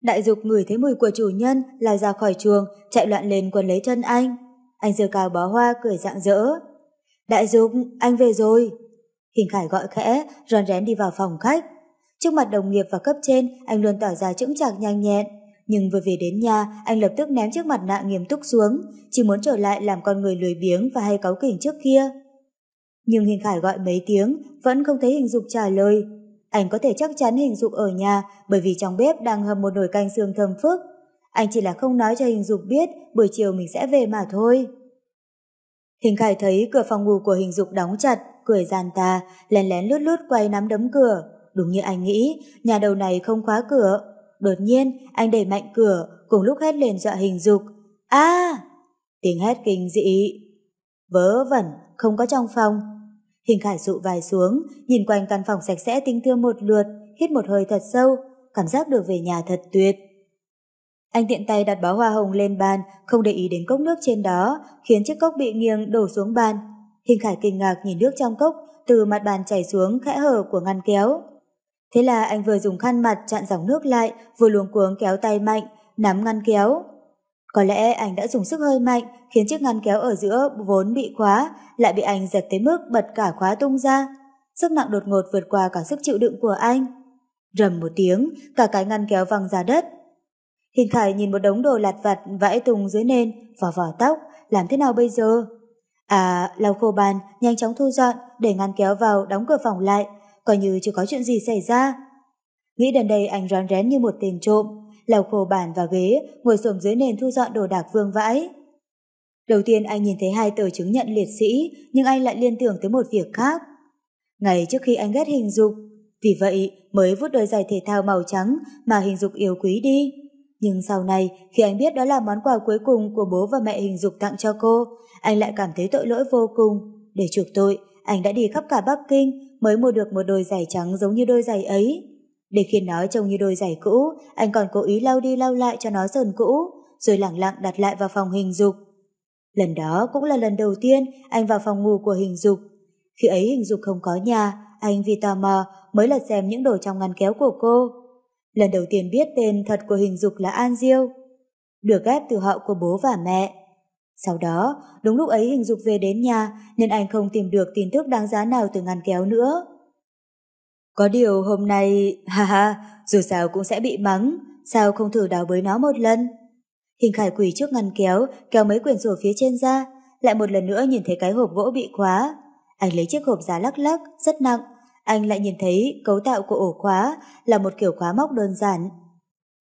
Đại dục ngửi thấy mùi của chủ nhân lao ra khỏi chuồng, chạy loạn lên quần lấy chân anh. Anh giơ cao bó hoa cười rạng rỡ. Đại dục, anh về rồi. Hình Khải gọi khẽ, rón rén đi vào phòng khách. Trước mặt đồng nghiệp và cấp trên, anh luôn tỏ ra chững chạc nhanh nhẹn. Nhưng vừa về đến nhà, anh lập tức ném chiếc mặt nạ nghiêm túc xuống, chỉ muốn trở lại làm con người lười biếng và hay cáu kỉnh trước kia. Nhưng Hình Khải gọi mấy tiếng, vẫn không thấy Hình Dục trả lời. Anh có thể chắc chắn Hình Dục ở nhà bởi vì trong bếp đang hầm một nồi canh xương thơm phức. Anh chỉ là không nói cho Hình Dục biết buổi chiều mình sẽ về mà thôi. Hình Khải thấy cửa phòng ngủ của Hình Dục đóng chặt, cười gian ta, lén lén lút lút quay nắm đấm cửa. Đúng như anh nghĩ, nhà đầu này không khóa cửa. Đột nhiên, anh đẩy mạnh cửa, cùng lúc hét lên dọa Hình Dục. a Tiếng hét kinh dị. Vớ vẩn, không có trong phòng. Hình Khải dụ vai xuống, nhìn quanh căn phòng sạch sẽ tinh thương một lượt, hít một hơi thật sâu, cảm giác được về nhà thật tuyệt. Anh tiện tay đặt bó hoa hồng lên bàn, không để ý đến cốc nước trên đó, khiến chiếc cốc bị nghiêng đổ xuống bàn. Hình Khải kinh ngạc nhìn nước trong cốc từ mặt bàn chảy xuống khẽ hở của ngăn kéo. Thế là anh vừa dùng khăn mặt chặn dòng nước lại, vừa luống cuống kéo tay mạnh, nắm ngăn kéo. Có lẽ anh đã dùng sức hơi mạnh, khiến chiếc ngăn kéo ở giữa vốn bị khóa, lại bị anh giật tới mức bật cả khóa tung ra. Sức nặng đột ngột vượt qua cả sức chịu đựng của anh. Rầm một tiếng, cả cái ngăn kéo văng ra đất. Hình Khải nhìn một đống đồ lặt vặt vãi tung dưới nền, vỏ vỏ tóc, làm thế nào bây giờ? À, lau khô bàn, nhanh chóng thu dọn, để ngăn kéo vào, đóng cửa phòng lại, coi như chưa có chuyện gì xảy ra. Nghĩ đến đây anh rón rén như một tên trộm, lau khô bàn và ghế, ngồi xổm dưới nền thu dọn đồ đạc vương vãi. Đầu tiên anh nhìn thấy hai tờ chứng nhận liệt sĩ, nhưng anh lại liên tưởng tới một việc khác. Ngày trước khi anh ghét hình dục, vì vậy mới vút đôi giày thể thao màu trắng mà hình dục yêu quý đi. Nhưng sau này, khi anh biết đó là món quà cuối cùng của bố và mẹ hình dục tặng cho cô, anh lại cảm thấy tội lỗi vô cùng. Để chuộc tội, anh đã đi khắp cả Bắc Kinh mới mua được một đôi giày trắng giống như đôi giày ấy. Để khiến nó trông như đôi giày cũ, anh còn cố ý lau đi lau lại cho nó sờn cũ, rồi lẳng lặng đặt lại vào phòng hình dục. Lần đó cũng là lần đầu tiên anh vào phòng ngủ của hình dục. Khi ấy hình dục không có nhà, anh vì tò mò mới lật xem những đồ trong ngăn kéo của cô. Lần đầu tiên biết tên thật của hình dục là An Diêu, được ghép từ họ của bố và mẹ. Sau đó, đúng lúc ấy hình dục về đến nhà nên anh không tìm được tin tức đáng giá nào từ ngăn kéo nữa. Có điều hôm nay, (laughs) ha ha, dù sao cũng sẽ bị mắng, sao không thử đào bới nó một lần? Hình khải quỳ trước ngăn kéo, kéo mấy quyển sổ phía trên ra, lại một lần nữa nhìn thấy cái hộp gỗ bị khóa. Anh lấy chiếc hộp giá lắc lắc, rất nặng, anh lại nhìn thấy cấu tạo của ổ khóa là một kiểu khóa móc đơn giản.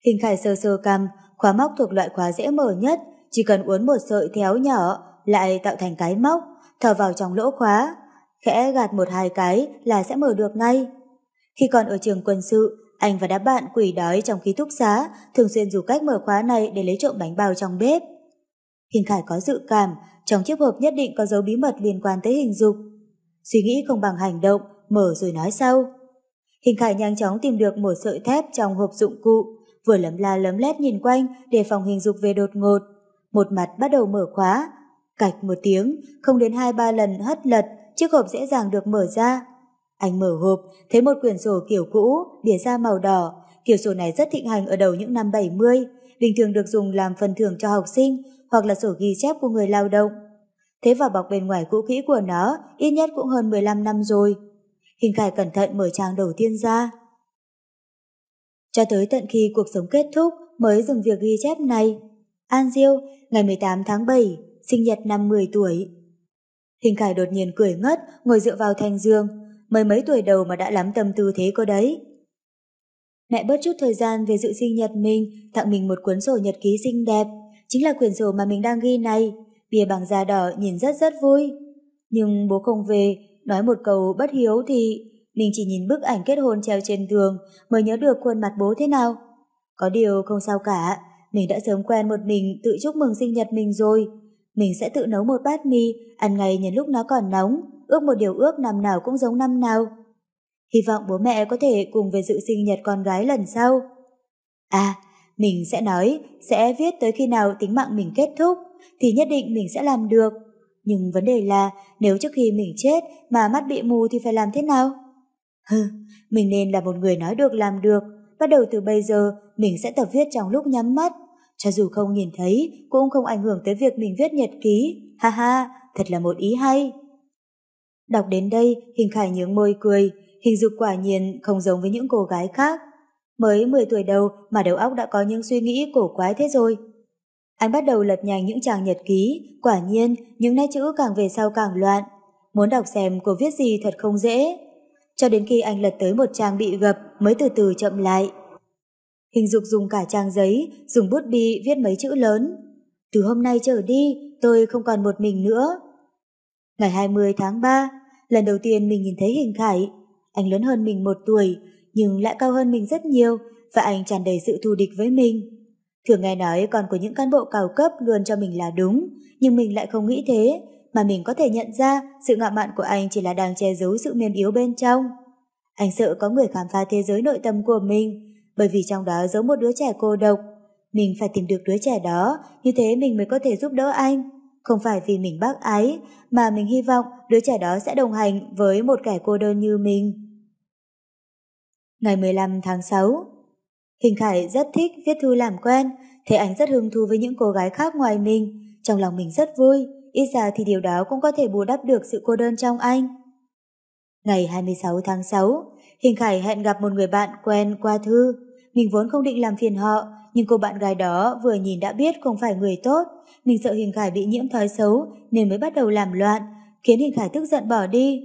Hình khải sơ sơ cầm, khóa móc thuộc loại khóa dễ mở nhất, chỉ cần uốn một sợi théo nhỏ lại tạo thành cái móc, thở vào trong lỗ khóa, khẽ gạt một hai cái là sẽ mở được ngay. Khi còn ở trường quân sự, anh và đám bạn quỷ đói trong ký túc xá thường xuyên dùng cách mở khóa này để lấy trộm bánh bao trong bếp. Hình Khải có dự cảm trong chiếc hộp nhất định có dấu bí mật liên quan tới hình dục. Suy nghĩ không bằng hành động, mở rồi nói sau. Hình Khải nhanh chóng tìm được một sợi thép trong hộp dụng cụ, vừa lấm la lấm lét nhìn quanh để phòng hình dục về đột ngột. Một mặt bắt đầu mở khóa, cạch một tiếng, không đến hai ba lần hất lật, chiếc hộp dễ dàng được mở ra. Anh mở hộp, thấy một quyển sổ kiểu cũ, bìa da màu đỏ. Kiểu sổ này rất thịnh hành ở đầu những năm 70, bình thường được dùng làm phần thưởng cho học sinh hoặc là sổ ghi chép của người lao động. Thế vào bọc bên ngoài cũ kỹ của nó, ít nhất cũng hơn 15 năm rồi. Hình Khải cẩn thận mở trang đầu tiên ra. Cho tới tận khi cuộc sống kết thúc mới dừng việc ghi chép này. An Diêu, ngày 18 tháng 7, sinh nhật năm 10 tuổi. Hình Khải đột nhiên cười ngất, ngồi dựa vào thành giường, mới mấy tuổi đầu mà đã lắm tâm tư thế cô đấy. Mẹ bớt chút thời gian về dự sinh nhật mình, tặng mình một cuốn sổ nhật ký xinh đẹp, chính là quyển sổ mà mình đang ghi này, bìa bằng da đỏ nhìn rất rất vui. Nhưng bố không về, nói một câu bất hiếu thì mình chỉ nhìn bức ảnh kết hôn treo trên tường mới nhớ được khuôn mặt bố thế nào. Có điều không sao cả, mình đã sớm quen một mình tự chúc mừng sinh nhật mình rồi. Mình sẽ tự nấu một bát mì, ăn ngay nhân lúc nó còn nóng, ước một điều ước năm nào cũng giống năm nào. Hy vọng bố mẹ có thể cùng về dự sinh nhật con gái lần sau. À, mình sẽ nói, sẽ viết tới khi nào tính mạng mình kết thúc, thì nhất định mình sẽ làm được. Nhưng vấn đề là, nếu trước khi mình chết mà mắt bị mù thì phải làm thế nào? Hừ, mình nên là một người nói được làm được. Bắt đầu từ bây giờ, mình sẽ tập viết trong lúc nhắm mắt. Cho dù không nhìn thấy, cũng không ảnh hưởng tới việc mình viết nhật ký. Ha ha, thật là một ý hay. Đọc đến đây, Hình Khải nhướng môi cười, hình dục quả nhiên không giống với những cô gái khác. Mới 10 tuổi đầu mà đầu óc đã có những suy nghĩ cổ quái thế rồi. Anh bắt đầu lật nhanh những trang nhật ký, quả nhiên những nét chữ càng về sau càng loạn. Muốn đọc xem cô viết gì thật không dễ. Cho đến khi anh lật tới một trang bị gập mới từ từ chậm lại. Hình dục dùng cả trang giấy, dùng bút bi viết mấy chữ lớn. Từ hôm nay trở đi, tôi không còn một mình nữa. Ngày 20 tháng 3, lần đầu tiên mình nhìn thấy hình khải. Anh lớn hơn mình một tuổi, nhưng lại cao hơn mình rất nhiều, và anh tràn đầy sự thù địch với mình. Thường nghe nói còn của những cán bộ cao cấp luôn cho mình là đúng, nhưng mình lại không nghĩ thế, mà mình có thể nhận ra sự ngạo mạn của anh chỉ là đang che giấu sự mềm yếu bên trong. Anh sợ có người khám phá thế giới nội tâm của mình, bởi vì trong đó giấu một đứa trẻ cô độc. Mình phải tìm được đứa trẻ đó, như thế mình mới có thể giúp đỡ anh. Không phải vì mình bác ái, mà mình hy vọng đứa trẻ đó sẽ đồng hành với một kẻ cô đơn như mình. Ngày 15 tháng 6 Hình Khải rất thích viết thư làm quen, thấy anh rất hứng thú với những cô gái khác ngoài mình. Trong lòng mình rất vui, ít ra thì điều đó cũng có thể bù đắp được sự cô đơn trong anh. Ngày 26 tháng 6, Hình Khải hẹn gặp một người bạn quen qua thư. Mình vốn không định làm phiền họ, nhưng cô bạn gái đó vừa nhìn đã biết không phải người tốt. Mình sợ Hình Khải bị nhiễm thói xấu nên mới bắt đầu làm loạn, khiến Hình Khải tức giận bỏ đi.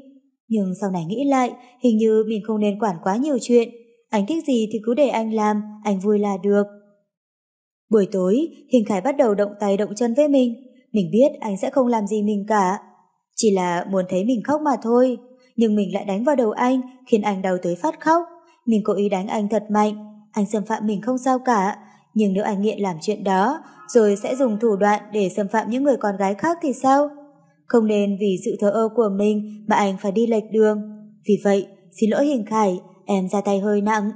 Nhưng sau này nghĩ lại, hình như mình không nên quản quá nhiều chuyện. Anh thích gì thì cứ để anh làm, anh vui là được. Buổi tối, Hình Khải bắt đầu động tay động chân với mình. Mình biết anh sẽ không làm gì mình cả. Chỉ là muốn thấy mình khóc mà thôi. Nhưng mình lại đánh vào đầu anh, khiến anh đau tới phát khóc. Mình cố ý đánh anh thật mạnh. Anh xâm phạm mình không sao cả. Nhưng nếu anh nghiện làm chuyện đó, rồi sẽ dùng thủ đoạn để xâm phạm những người con gái khác thì sao? Không nên vì sự thờ ơ của mình mà anh phải đi lệch đường. Vì vậy, xin lỗi Hình Khải, em ra tay hơi nặng.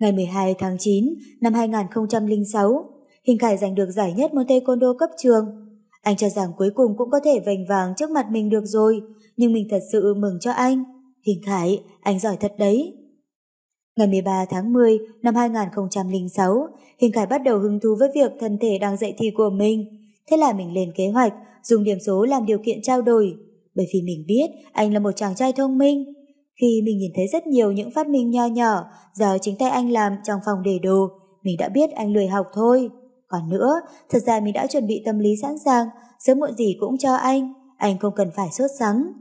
Ngày 12 tháng 9 năm 2006, Hình Khải giành được giải nhất môn taekwondo cấp trường. Anh cho rằng cuối cùng cũng có thể vành vàng trước mặt mình được rồi, nhưng mình thật sự mừng cho anh. Hình Khải, anh giỏi thật đấy. Ngày 13 tháng 10 năm 2006, Hình Khải bắt đầu hứng thú với việc thân thể đang dạy thi của mình. Thế là mình lên kế hoạch, dùng điểm số làm điều kiện trao đổi. Bởi vì mình biết anh là một chàng trai thông minh. Khi mình nhìn thấy rất nhiều những phát minh nho nhỏ do chính tay anh làm trong phòng để đồ, mình đã biết anh lười học thôi. Còn nữa, thật ra mình đã chuẩn bị tâm lý sẵn sàng, sớm muộn gì cũng cho anh, anh không cần phải sốt sắng.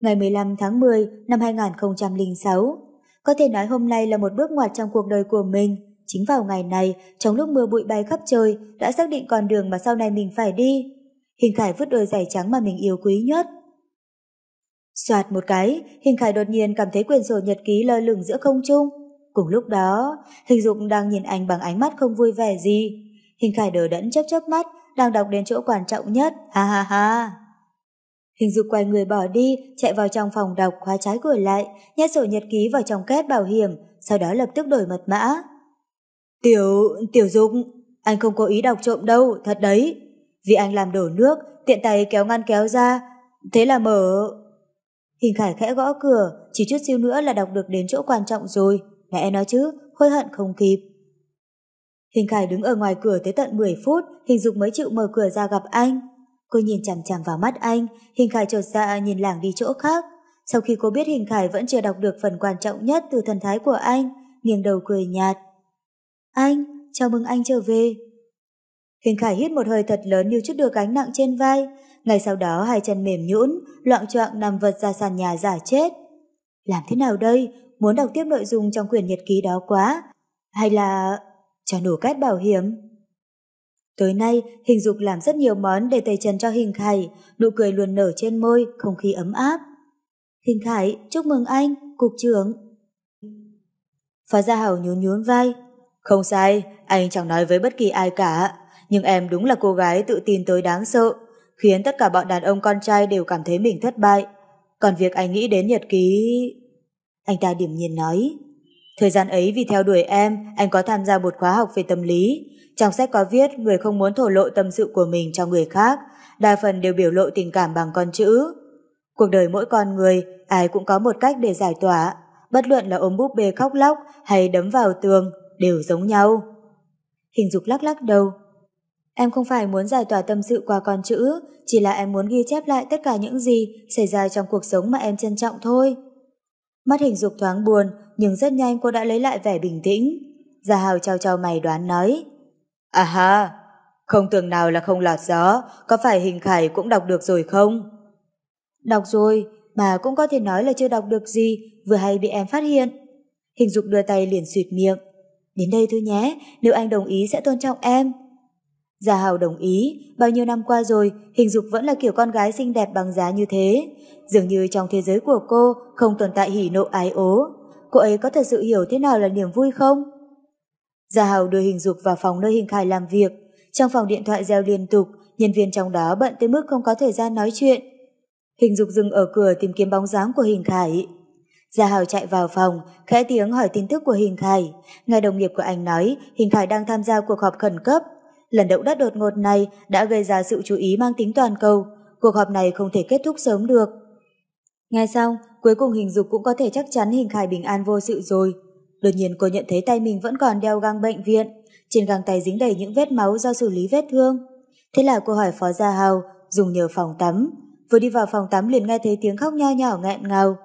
Ngày 15 tháng 10 năm 2006, có thể nói hôm nay là một bước ngoặt trong cuộc đời của mình. Chính vào ngày này, trong lúc mưa bụi bay khắp trời, đã xác định con đường mà sau này mình phải đi. Hình Khải vứt đôi giày trắng mà mình yêu quý nhất. Xoạt một cái, Hình Khải đột nhiên cảm thấy quyển sổ nhật ký lơ lửng giữa không trung. Cùng lúc đó, Hình Dục đang nhìn anh bằng ánh mắt không vui vẻ gì. Hình Khải đờ đẫn chớp chớp mắt, đang đọc đến chỗ quan trọng nhất, ha ha ha. Hình Dục quay người bỏ đi, chạy vào trong phòng đọc, khóa trái cửa lại, nhét sổ nhật ký vào trong két bảo hiểm, sau đó lập tức đổi mật mã. Tiểu, Tiểu Dục, anh không có ý đọc trộm đâu, thật đấy. Vì anh làm đổ nước, tiện tay kéo ngăn kéo ra, thế là mở... Hình Khải khẽ gõ cửa, chỉ chút xíu nữa là đọc được đến chỗ quan trọng rồi. Mẹ nói chứ, hối hận không kịp. Hình Khải đứng ở ngoài cửa tới tận 10 phút, Hình Dục mới chịu mở cửa ra gặp anh. Cô nhìn chằm chằm vào mắt anh, Hình Khải trột ra dạ nhìn làng đi chỗ khác. Sau khi cô biết Hình Khải vẫn chưa đọc được phần quan trọng nhất từ thần thái của anh, nghiêng đầu cười nhạt. Anh, chào mừng anh trở về. Hình Khải hít một hơi thật lớn như chút được gánh nặng trên vai. Ngay sau đó hai chân mềm nhũn, loạn choạng nằm vật ra sàn nhà giả chết. Làm thế nào đây? Muốn đọc tiếp nội dung trong quyển nhật ký đó quá. Hay là cho nổ cát bảo hiểm? Tối nay, Hình Dục làm rất nhiều món để tẩy trần cho Hình Khải, nụ cười luôn nở trên môi, không khí ấm áp. Hình Khải, chúc mừng anh, cục trưởng. Phó Gia Hảo nhún nhún vai. Không sai, anh chẳng nói với bất kỳ ai cả, nhưng em đúng là cô gái tự tin tới đáng sợ, khiến tất cả bọn đàn ông con trai đều cảm thấy mình thất bại. Còn việc anh nghĩ đến nhật ký... Anh ta điểm nhiên nói. Thời gian ấy vì theo đuổi em, anh có tham gia một khóa học về tâm lý. Trong sách có viết người không muốn thổ lộ tâm sự của mình cho người khác, đa phần đều biểu lộ tình cảm bằng con chữ. Cuộc đời mỗi con người, ai cũng có một cách để giải tỏa, bất luận là ôm búp bê khóc lóc hay đấm vào tường, đều giống nhau. Hình dục lắc lắc đầu. Em không phải muốn giải tỏa tâm sự qua con chữ, chỉ là em muốn ghi chép lại tất cả những gì xảy ra trong cuộc sống mà em trân trọng thôi. Mắt hình dục thoáng buồn, nhưng rất nhanh cô đã lấy lại vẻ bình tĩnh. Gia Hào trao trao mày đoán nói. À ha, không tưởng nào là không lọt gió, có phải hình khải cũng đọc được rồi không? Đọc rồi, mà cũng có thể nói là chưa đọc được gì, vừa hay bị em phát hiện. Hình dục đưa tay liền suyệt miệng. Đến đây thôi nhé, nếu anh đồng ý sẽ tôn trọng em. Gia Hào đồng ý, bao nhiêu năm qua rồi, hình dục vẫn là kiểu con gái xinh đẹp bằng giá như thế. Dường như trong thế giới của cô không tồn tại hỉ nộ ái ố. Cô ấy có thật sự hiểu thế nào là niềm vui không? Gia Hào đưa hình dục vào phòng nơi hình khải làm việc. Trong phòng điện thoại reo liên tục, nhân viên trong đó bận tới mức không có thời gian nói chuyện. Hình dục dừng ở cửa tìm kiếm bóng dáng của hình khải. Gia Hào chạy vào phòng, khẽ tiếng hỏi tin tức của Hình Khải. Nghe đồng nghiệp của anh nói Hình Khải đang tham gia cuộc họp khẩn cấp. Lần động đất đột ngột này đã gây ra sự chú ý mang tính toàn cầu. Cuộc họp này không thể kết thúc sớm được. Nghe xong, cuối cùng Hình Dục cũng có thể chắc chắn Hình Khải bình an vô sự rồi. Đột nhiên cô nhận thấy tay mình vẫn còn đeo găng bệnh viện. Trên găng tay dính đầy những vết máu do xử lý vết thương. Thế là cô hỏi Phó Gia Hào dùng nhờ phòng tắm. Vừa đi vào phòng tắm liền nghe thấy tiếng khóc nho nhỏ nghẹn ngào.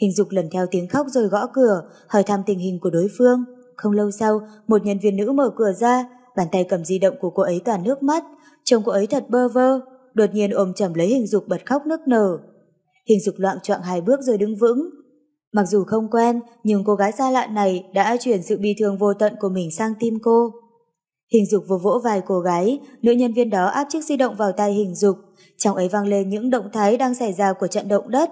Hình dục lần theo tiếng khóc rồi gõ cửa, hỏi thăm tình hình của đối phương. Không lâu sau, một nhân viên nữ mở cửa ra, bàn tay cầm di động của cô ấy toàn nước mắt, trông cô ấy thật bơ vơ, đột nhiên ôm chầm lấy hình dục bật khóc nức nở. Hình dục loạn choạng hai bước rồi đứng vững. Mặc dù không quen, nhưng cô gái xa lạ này đã chuyển sự bi thương vô tận của mình sang tim cô. Hình dục vô vỗ vài cô gái, nữ nhân viên đó áp chiếc di động vào tay hình dục, trong ấy vang lên những động thái đang xảy ra của trận động đất.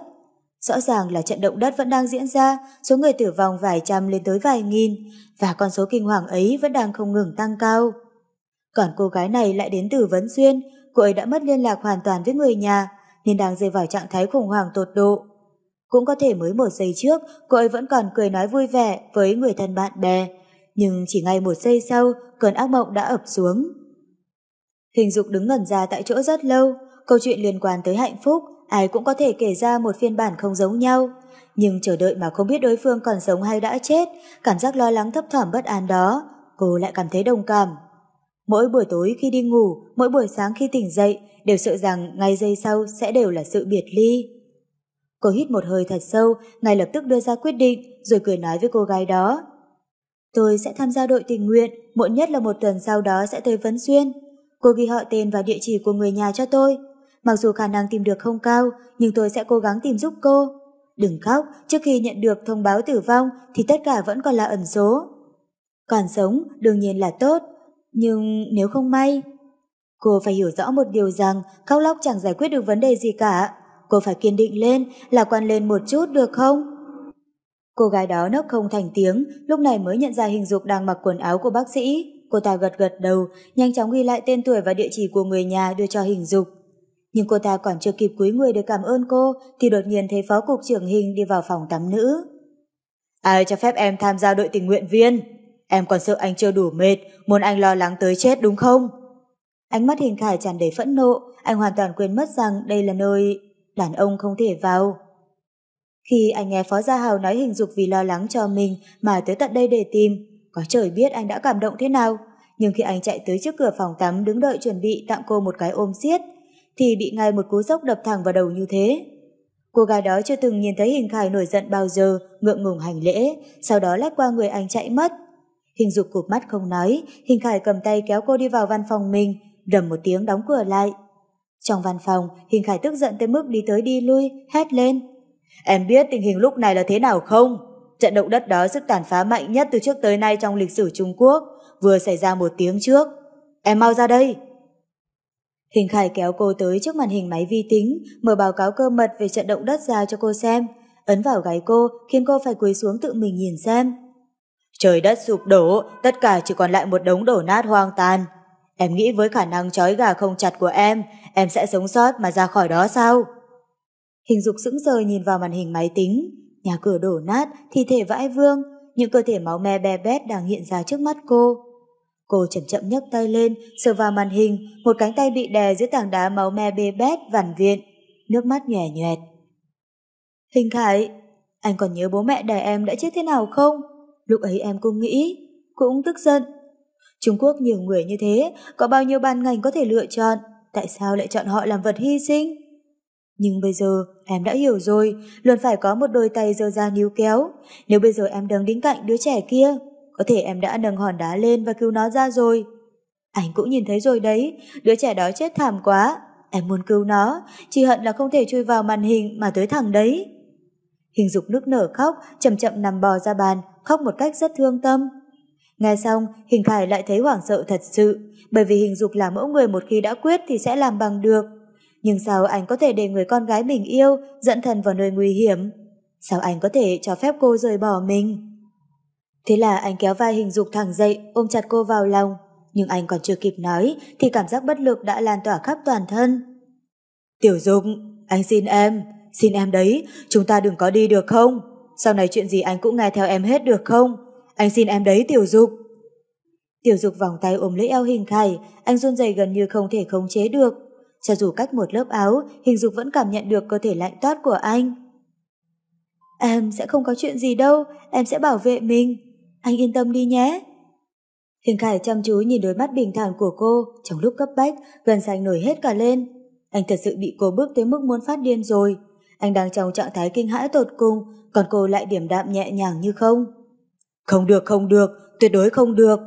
Rõ ràng là trận động đất vẫn đang diễn ra, số người tử vong vài trăm lên tới vài nghìn, và con số kinh hoàng ấy vẫn đang không ngừng tăng cao. Còn cô gái này lại đến từ Vấn Xuyên, cô ấy đã mất liên lạc hoàn toàn với người nhà, nên đang rơi vào trạng thái khủng hoảng tột độ. Cũng có thể mới một giây trước, cô ấy vẫn còn cười nói vui vẻ với người thân bạn bè, nhưng chỉ ngay một giây sau, cơn ác mộng đã ập xuống. Hình dục đứng ngẩn ra tại chỗ rất lâu, câu chuyện liên quan tới hạnh phúc, ai cũng có thể kể ra một phiên bản không giống nhau. Nhưng chờ đợi mà không biết đối phương còn sống hay đã chết, cảm giác lo lắng thấp thỏm bất an đó, cô lại cảm thấy đồng cảm. Mỗi buổi tối khi đi ngủ, mỗi buổi sáng khi tỉnh dậy, đều sợ rằng ngay giây sau sẽ đều là sự biệt ly. Cô hít một hơi thật sâu, ngay lập tức đưa ra quyết định, rồi cười nói với cô gái đó. Tôi sẽ tham gia đội tình nguyện, muộn nhất là một tuần sau đó sẽ tới Vấn Xuyên. Cô ghi họ tên và địa chỉ của người nhà cho tôi, Mặc dù khả năng tìm được không cao, nhưng tôi sẽ cố gắng tìm giúp cô. Đừng khóc, trước khi nhận được thông báo tử vong thì tất cả vẫn còn là ẩn số. Còn sống đương nhiên là tốt, nhưng nếu không may... Cô phải hiểu rõ một điều rằng khóc lóc chẳng giải quyết được vấn đề gì cả. Cô phải kiên định lên, lạc quan lên một chút được không? Cô gái đó nấc không thành tiếng, lúc này mới nhận ra hình dục đang mặc quần áo của bác sĩ. Cô ta gật gật đầu, nhanh chóng ghi lại tên tuổi và địa chỉ của người nhà đưa cho hình dục. Nhưng cô ta còn chưa kịp cúi người để cảm ơn cô thì đột nhiên thấy phó cục trưởng hình đi vào phòng tắm nữ. Ai cho phép em tham gia đội tình nguyện viên? Em còn sợ anh chưa đủ mệt, muốn anh lo lắng tới chết đúng không? Ánh mắt hình khải tràn đầy phẫn nộ, anh hoàn toàn quên mất rằng đây là nơi đàn ông không thể vào. Khi anh nghe Phó Gia Hào nói hình dục vì lo lắng cho mình mà tới tận đây để tìm, có trời biết anh đã cảm động thế nào. Nhưng khi anh chạy tới trước cửa phòng tắm đứng đợi chuẩn bị tặng cô một cái ôm xiết, thì bị ngay một cú sốc đập thẳng vào đầu như thế. Cô gái đó chưa từng nhìn thấy hình khải nổi giận bao giờ, ngượng ngùng hành lễ, sau đó lách qua người anh chạy mất. Hình dục cụp mắt không nói, hình khải cầm tay kéo cô đi vào văn phòng mình, rầm một tiếng đóng cửa lại. Trong văn phòng, hình khải tức giận tới mức đi tới đi lui, hét lên. Em biết tình hình lúc này là thế nào không? Trận động đất đó sức tàn phá mạnh nhất từ trước tới nay trong lịch sử Trung Quốc, vừa xảy ra một tiếng trước. Em mau ra đây! Hình Khải kéo cô tới trước màn hình máy vi tính, mở báo cáo cơ mật về trận động đất ra cho cô xem, ấn vào gáy cô khiến cô phải cúi xuống tự mình nhìn xem. Trời đất sụp đổ, tất cả chỉ còn lại một đống đổ nát hoang tàn. Em nghĩ với khả năng trói gà không chặt của em, em sẽ sống sót mà ra khỏi đó sao? Hình dục sững sờ nhìn vào màn hình máy tính, nhà cửa đổ nát, thi thể vãi vương, những cơ thể máu me be bét đang hiện ra trước mắt cô. Cô chậm chậm nhấc tay lên, sờ vào màn hình, một cánh tay bị đè dưới tảng đá máu me bê bét vằn viện, nước mắt nhòe nhòe. Hình Khải, anh còn nhớ bố mẹ đẻ em đã chết thế nào không? Lúc ấy em cũng nghĩ, cũng tức giận. Trung Quốc nhiều người như thế, có bao nhiêu ban ngành có thể lựa chọn, tại sao lại chọn họ làm vật hy sinh? Nhưng bây giờ em đã hiểu rồi, luôn phải có một đôi tay dơ ra níu kéo. Nếu bây giờ em đứng đính cạnh đứa trẻ kia, có thể em đã nâng hòn đá lên và cứu nó ra rồi. Anh cũng nhìn thấy rồi đấy, đứa trẻ đó chết thảm quá. Em muốn cứu nó, chỉ hận là không thể chui vào màn hình mà tới thẳng đấy. Hình dục nước nở khóc, chậm chậm nằm bò ra bàn, khóc một cách rất thương tâm. Nghe xong, Hình Khải lại thấy hoảng sợ thật sự, bởi vì hình dục là mẫu người một khi đã quyết thì sẽ làm bằng được. Nhưng sao anh có thể để người con gái mình yêu dẫn thần vào nơi nguy hiểm? Sao anh có thể cho phép cô rời bỏ mình? Thế là anh kéo vai hình dục thẳng dậy, ôm chặt cô vào lòng. Nhưng anh còn chưa kịp nói, thì cảm giác bất lực đã lan tỏa khắp toàn thân. Tiểu dục, anh xin em, xin em đấy, chúng ta đừng có đi được không? Sau này chuyện gì anh cũng nghe theo em hết được không? Anh xin em đấy Tiểu Dục. Tiểu Dục vòng tay ôm lấy eo hình khải, anh run rẩy gần như không thể khống chế được. Cho dù cách một lớp áo, hình dục vẫn cảm nhận được cơ thể lạnh toát của anh. Em sẽ không có chuyện gì đâu, em sẽ bảo vệ mình. Anh yên tâm đi nhé. Hình Khải chăm chú nhìn đôi mắt bình thản của cô, trong lúc cấp bách, gần xanh nổi hết cả lên. Anh thật sự bị cô bước tới mức muốn phát điên rồi. Anh đang trong trạng thái kinh hãi tột cùng, còn cô lại điểm đạm nhẹ nhàng như không. Không được, không được, tuyệt đối không được.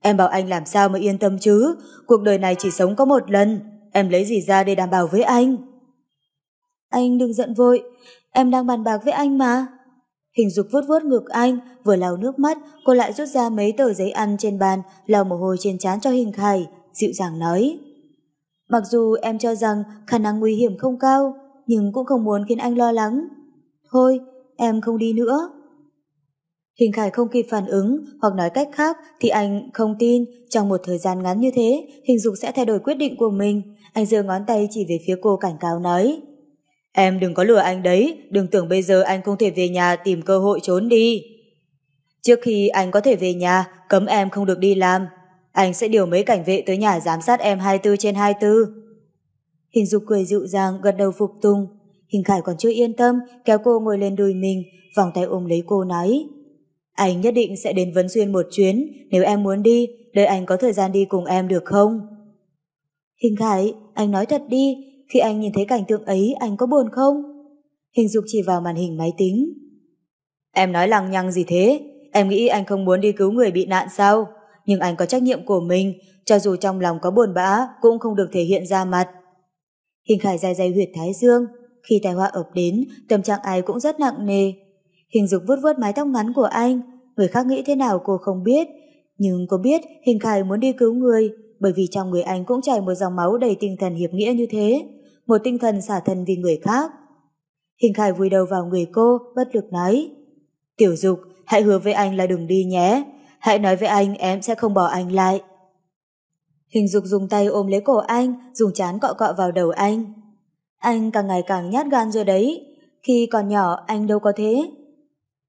Em bảo anh làm sao mà yên tâm chứ, cuộc đời này chỉ sống có một lần, em lấy gì ra để đảm bảo với anh? Anh đừng giận vội, em đang bàn bạc với anh mà. Hình dục vuốt vuốt ngực anh, vừa lau nước mắt, cô lại rút ra mấy tờ giấy ăn trên bàn, lau mồ hôi trên trán cho hình khải, dịu dàng nói. Mặc dù em cho rằng khả năng nguy hiểm không cao, nhưng cũng không muốn khiến anh lo lắng. Thôi, em không đi nữa. Hình Khải không kịp phản ứng hoặc nói cách khác thì anh không tin trong một thời gian ngắn như thế hình dục sẽ thay đổi quyết định của mình. Anh giơ ngón tay chỉ về phía cô cảnh cáo nói Em đừng có lừa anh đấy, đừng tưởng bây giờ anh không thể về nhà tìm cơ hội trốn đi. Trước khi anh có thể về nhà, cấm em không được đi làm. Anh sẽ điều mấy cảnh vệ tới nhà giám sát em 24 trên 24. Hình dục cười dịu dàng, gật đầu phục tùng. Hình Khải còn chưa yên tâm, kéo cô ngồi lên đùi mình, vòng tay ôm lấy cô nói. Anh nhất định sẽ đến Vấn Xuyên một chuyến, nếu em muốn đi, đợi anh có thời gian đi cùng em được không? Hình Khải, anh nói thật đi, khi anh nhìn thấy cảnh tượng ấy anh có buồn không? Hình dục chỉ vào màn hình máy tính. Em nói lăng nhăng gì thế? Em nghĩ anh không muốn đi cứu người bị nạn sao? Nhưng anh có trách nhiệm của mình, cho dù trong lòng có buồn bã cũng không được thể hiện ra mặt. Hình Khải dài dày huyệt thái dương, khi tai họa ập đến, tâm trạng ai cũng rất nặng nề. Hình dục vuốt vuốt mái tóc ngắn của anh, người khác nghĩ thế nào cô không biết, nhưng cô biết Hình Khải muốn đi cứu người, bởi vì trong người anh cũng chảy một dòng máu đầy tinh thần hiệp nghĩa như thế một tinh thần xả thân vì người khác. Hình Khải vùi đầu vào người cô, bất lực nói. Tiểu Dục, hãy hứa với anh là đừng đi nhé. Hãy nói với anh em sẽ không bỏ anh lại. Hình Dục dùng tay ôm lấy cổ anh, dùng chán cọ cọ vào đầu anh. Anh càng ngày càng nhát gan rồi đấy. Khi còn nhỏ anh đâu có thế.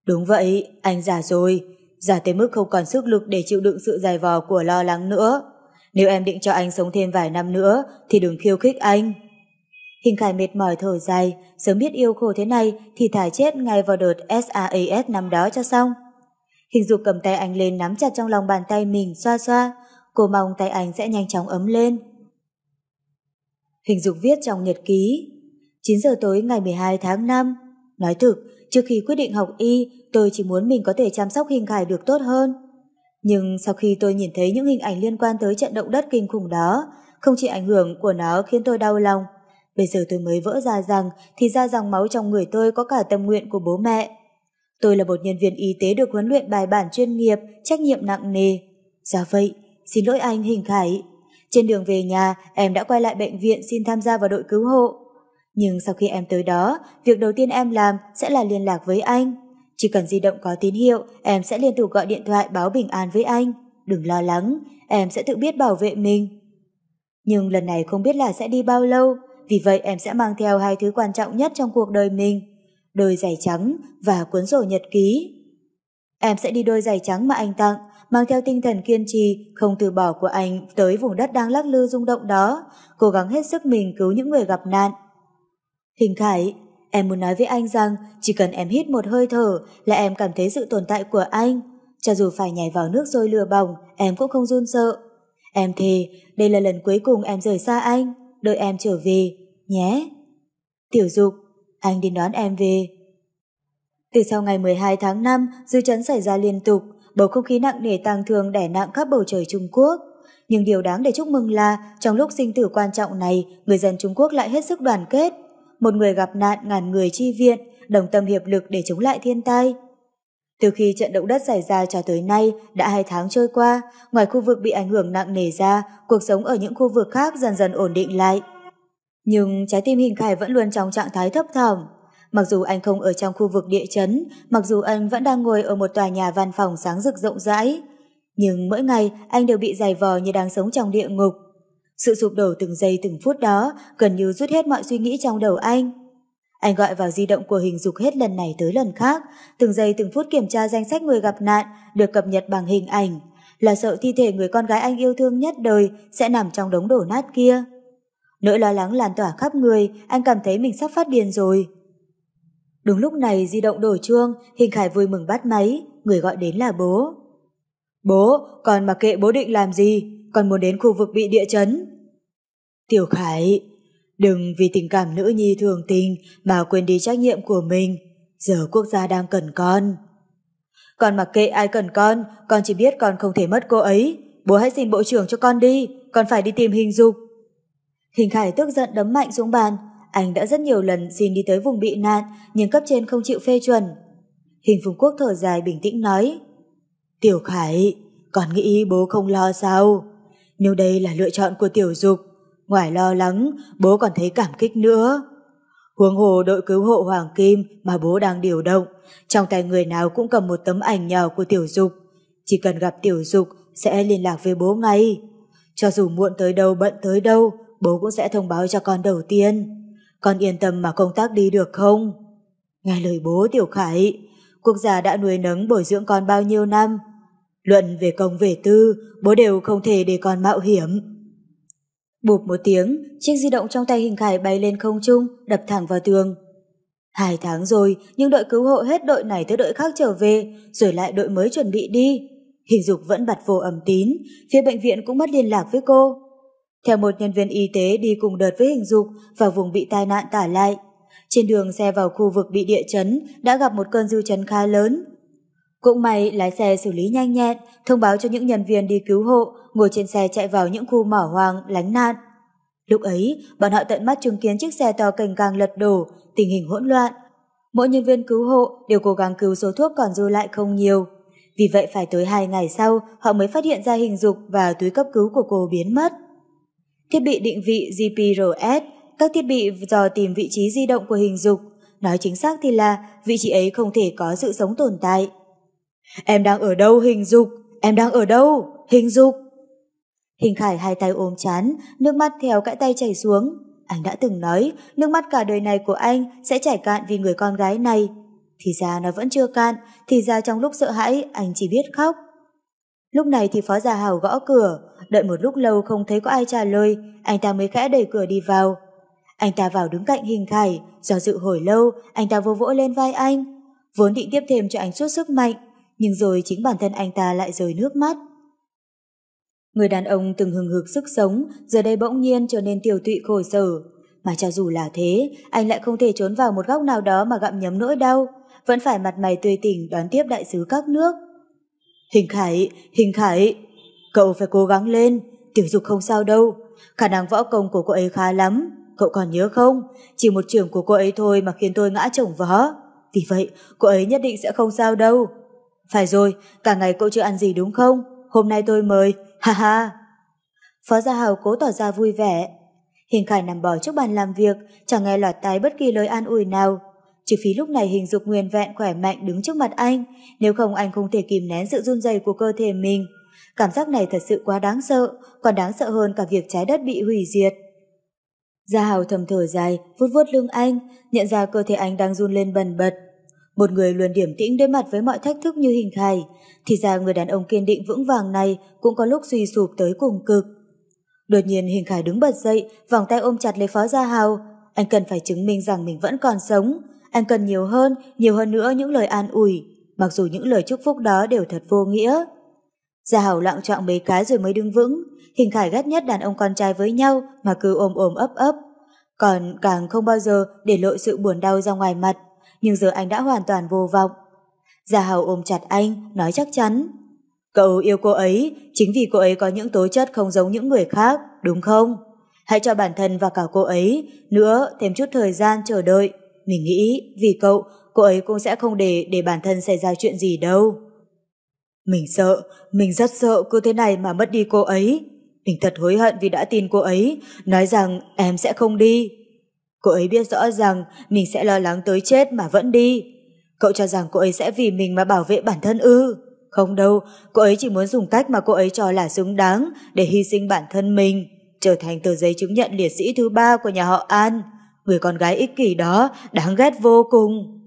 Đúng vậy, anh già rồi. Già tới mức không còn sức lực để chịu đựng sự dài vò của lo lắng nữa. Nếu em định cho anh sống thêm vài năm nữa thì đừng khiêu khích anh. Hình Khải mệt mỏi thở dài, sớm biết yêu khổ thế này thì thả chết ngay vào đợt SAAS năm đó cho xong. Hình dục cầm tay anh lên nắm chặt trong lòng bàn tay mình xoa xoa, cô mong tay anh sẽ nhanh chóng ấm lên. Hình dục viết trong nhật ký 9 giờ tối ngày 12 tháng 5 Nói thực, trước khi quyết định học y tôi chỉ muốn mình có thể chăm sóc Hình Khải được tốt hơn. Nhưng sau khi tôi nhìn thấy những hình ảnh liên quan tới trận động đất kinh khủng đó, không chỉ ảnh hưởng của nó khiến tôi đau lòng, bây giờ tôi mới vỡ ra rằng thì ra dòng máu trong người tôi có cả tâm nguyện của bố mẹ. Tôi là một nhân viên y tế được huấn luyện bài bản chuyên nghiệp, trách nhiệm nặng nề. Dạ vậy, xin lỗi anh Hình Khải. Trên đường về nhà, em đã quay lại bệnh viện xin tham gia vào đội cứu hộ. Nhưng sau khi em tới đó, việc đầu tiên em làm sẽ là liên lạc với anh. Chỉ cần di động có tín hiệu, em sẽ liên tục gọi điện thoại báo bình an với anh. Đừng lo lắng, em sẽ tự biết bảo vệ mình. Nhưng lần này không biết là sẽ đi bao lâu, vì vậy em sẽ mang theo hai thứ quan trọng nhất trong cuộc đời mình, đôi giày trắng và cuốn sổ nhật ký. Em sẽ đi đôi giày trắng mà anh tặng, mang theo tinh thần kiên trì, không từ bỏ của anh tới vùng đất đang lắc lư rung động đó, cố gắng hết sức mình cứu những người gặp nạn. Hình Khải, em muốn nói với anh rằng chỉ cần em hít một hơi thở là em cảm thấy sự tồn tại của anh. Cho dù phải nhảy vào nước rồi lừa bỏng, em cũng không run sợ. Em thề, đây là lần cuối cùng em rời xa anh, đợi em trở về, nhé. Tiểu Dục, anh đến đón em về. Từ sau ngày 12 tháng 5, dư chấn xảy ra liên tục, bầu không khí nặng nề tăng thương đẻ nặng khắp bầu trời Trung Quốc. Nhưng điều đáng để chúc mừng là trong lúc sinh tử quan trọng này, người dân Trung Quốc lại hết sức đoàn kết. Một người gặp nạn ngàn người chi viện, đồng tâm hiệp lực để chống lại thiên tai. Từ khi trận động đất xảy ra cho tới nay đã hai tháng trôi qua, ngoài khu vực bị ảnh hưởng nặng nề ra, cuộc sống ở những khu vực khác dần dần ổn định lại. Nhưng trái tim Hình Khải vẫn luôn trong trạng thái thấp thỏm. Mặc dù anh không ở trong khu vực địa chấn, mặc dù anh vẫn đang ngồi ở một tòa nhà văn phòng sáng rực rộng rãi, nhưng mỗi ngày anh đều bị dày vò như đang sống trong địa ngục. Sự sụp đổ từng giây từng phút đó gần như rút hết mọi suy nghĩ trong đầu anh. Anh gọi vào di động của hình dục hết lần này tới lần khác, từng giây từng phút kiểm tra danh sách người gặp nạn được cập nhật bằng hình ảnh, là sợ thi thể người con gái anh yêu thương nhất đời sẽ nằm trong đống đổ nát kia. Nỗi lo lắng lan tỏa khắp người, anh cảm thấy mình sắp phát điên rồi. Đúng lúc này di động đổ chuông, Hình Khải vui mừng bắt máy, người gọi đến là bố. Bố, còn mà kệ bố định làm gì, còn muốn đến khu vực bị địa chấn. Tiểu Khải, đừng vì tình cảm nữ nhi thường tình mà quên đi trách nhiệm của mình, giờ quốc gia đang cần con. Con mặc kệ ai cần con, con chỉ biết con không thể mất cô ấy. Bố hãy xin bộ trưởng cho con đi, con phải đi tìm hình dục. Hình Khải tức giận đấm mạnh xuống bàn, anh đã rất nhiều lần xin đi tới vùng bị nạn, nhưng cấp trên không chịu phê chuẩn. Hình Phùng Quốc thở dài bình tĩnh nói, Tiểu Khải, còn nghĩ bố không lo sao? Nếu đây là lựa chọn của Tiểu Dục, ngoài lo lắng, bố còn thấy cảm kích nữa. Huống hồ đội cứu hộ Hoàng Kim mà bố đang điều động, trong tay người nào cũng cầm một tấm ảnh nhỏ của Tiểu Dục. Chỉ cần gặp Tiểu Dục sẽ liên lạc với bố ngay. Cho dù muộn tới đâu bận tới đâu, bố cũng sẽ thông báo cho con đầu tiên. Con yên tâm mà công tác đi được không? Nghe lời bố Tiểu Khải, quốc gia đã nuôi nấng bồi dưỡng con bao nhiêu năm. Luận về công về tư, bố đều không thể để con mạo hiểm. Bụp một tiếng, chiếc di động trong tay hình khải bay lên không trung, đập thẳng vào tường. Hai tháng rồi, nhưng đội cứu hộ hết đội này tới đội khác trở về, rồi lại đội mới chuẩn bị đi. Hình dục vẫn bật vô ẩm tín, phía bệnh viện cũng mất liên lạc với cô. Theo một nhân viên y tế đi cùng đợt với hình dục vào vùng bị tai nạn tả lại. Trên đường xe vào khu vực bị địa chấn đã gặp một cơn dư chấn khá lớn. Cũng may lái xe xử lý nhanh nhẹn, thông báo cho những nhân viên đi cứu hộ ngồi trên xe chạy vào những khu mỏ hoang lánh nạn. Lúc ấy, bọn họ tận mắt chứng kiến chiếc xe to cành càng lật đổ, tình hình hỗn loạn. Mỗi nhân viên cứu hộ đều cố gắng cứu số thuốc còn dư lại không nhiều. Vì vậy phải tới hai ngày sau, họ mới phát hiện ra hình dục và túi cấp cứu của cô biến mất. Thiết bị định vị GPRS, các thiết bị dò tìm vị trí di động của hình dục, nói chính xác thì là vị trí ấy không thể có sự sống tồn tại. Em đang ở đâu hình dục? Em đang ở đâu? Hình dục! Hình Khải hai tay ôm chán, nước mắt theo cãi tay chảy xuống. Anh đã từng nói, nước mắt cả đời này của anh sẽ chảy cạn vì người con gái này. Thì ra nó vẫn chưa cạn, thì ra trong lúc sợ hãi anh chỉ biết khóc. Lúc này thì Phó Gia Hào gõ cửa, đợi một lúc lâu không thấy có ai trả lời, anh ta mới khẽ đẩy cửa đi vào. Anh ta vào đứng cạnh hình khải, do dự hồi lâu, anh ta vô vỗ lên vai anh. Vốn định tiếp thêm cho anh chút sức mạnh, nhưng rồi chính bản thân anh ta lại rơi nước mắt. Người đàn ông từng hừng hực sức sống, giờ đây bỗng nhiên trở nên tiểu tụy khổ sở. Mà cho dù là thế, anh lại không thể trốn vào một góc nào đó mà gặm nhấm nỗi đau, vẫn phải mặt mày tươi tỉnh đón tiếp đại sứ các nước. Hình Khải, Hình Khải, cậu phải cố gắng lên, tiểu dục không sao đâu, khả năng võ công của cô ấy khá lắm, cậu còn nhớ không? Chỉ một trường của cô ấy thôi mà khiến tôi ngã chồng vó. Vì vậy, cô ấy nhất định sẽ không sao đâu. Phải rồi, cả ngày cậu chưa ăn gì đúng không? Hôm nay tôi mời, ha ha. Phó Gia Hào cố tỏ ra vui vẻ. Hình Khải nằm bò trước bàn làm việc, chẳng nghe lọt tai bất kỳ lời an ủi nào. Trừ phí lúc này hình dục nguyên vẹn khỏe mạnh đứng trước mặt anh, nếu không anh không thể kìm nén sự run rẩy của cơ thể mình. Cảm giác này thật sự quá đáng sợ, còn đáng sợ hơn cả việc trái đất bị hủy diệt. Gia Hào thầm thở dài, vuốt vuốt lưng anh, nhận ra cơ thể anh đang run lên bần bật. Một người luôn điểm tĩnh đối mặt với mọi thách thức như hình khải, thì ra người đàn ông kiên định vững vàng này cũng có lúc suy sụp tới cùng cực. Đột nhiên hình khải đứng bật dậy, vòng tay ôm chặt lấy phó Gia Hào. Anh cần phải chứng minh rằng mình vẫn còn sống. Anh cần nhiều hơn, nhiều hơn nữa những lời an ủi, mặc dù những lời chúc phúc đó đều thật vô nghĩa. Gia Hào lặng trọng mấy cái rồi mới đứng vững, Hình Khải ghét nhất đàn ông con trai với nhau mà cứ ôm ôm ấp ấp. Còn càng không bao giờ để lộ sự buồn đau ra ngoài mặt, nhưng giờ anh đã hoàn toàn vô vọng. Gia Hào ôm chặt anh, nói chắc chắn. Cậu yêu cô ấy, chính vì cô ấy có những tố chất không giống những người khác, đúng không? Hãy cho bản thân và cả cô ấy, nữa thêm chút thời gian chờ đợi. Mình nghĩ, vì cậu, cô ấy cũng sẽ không để để bản thân xảy ra chuyện gì đâu. Mình sợ, mình rất sợ cứ thế này mà mất đi cô ấy. Mình thật hối hận vì đã tin cô ấy, nói rằng em sẽ không đi. Cô ấy biết rõ rằng mình sẽ lo lắng tới chết mà vẫn đi. Cậu cho rằng cô ấy sẽ vì mình mà bảo vệ bản thân ư? Không đâu, cô ấy chỉ muốn dùng cách mà cô ấy cho là xứng đáng để hy sinh bản thân mình, trở thành tờ giấy chứng nhận liệt sĩ thứ ba của nhà họ An. Người con gái ích kỷ đó đáng ghét vô cùng.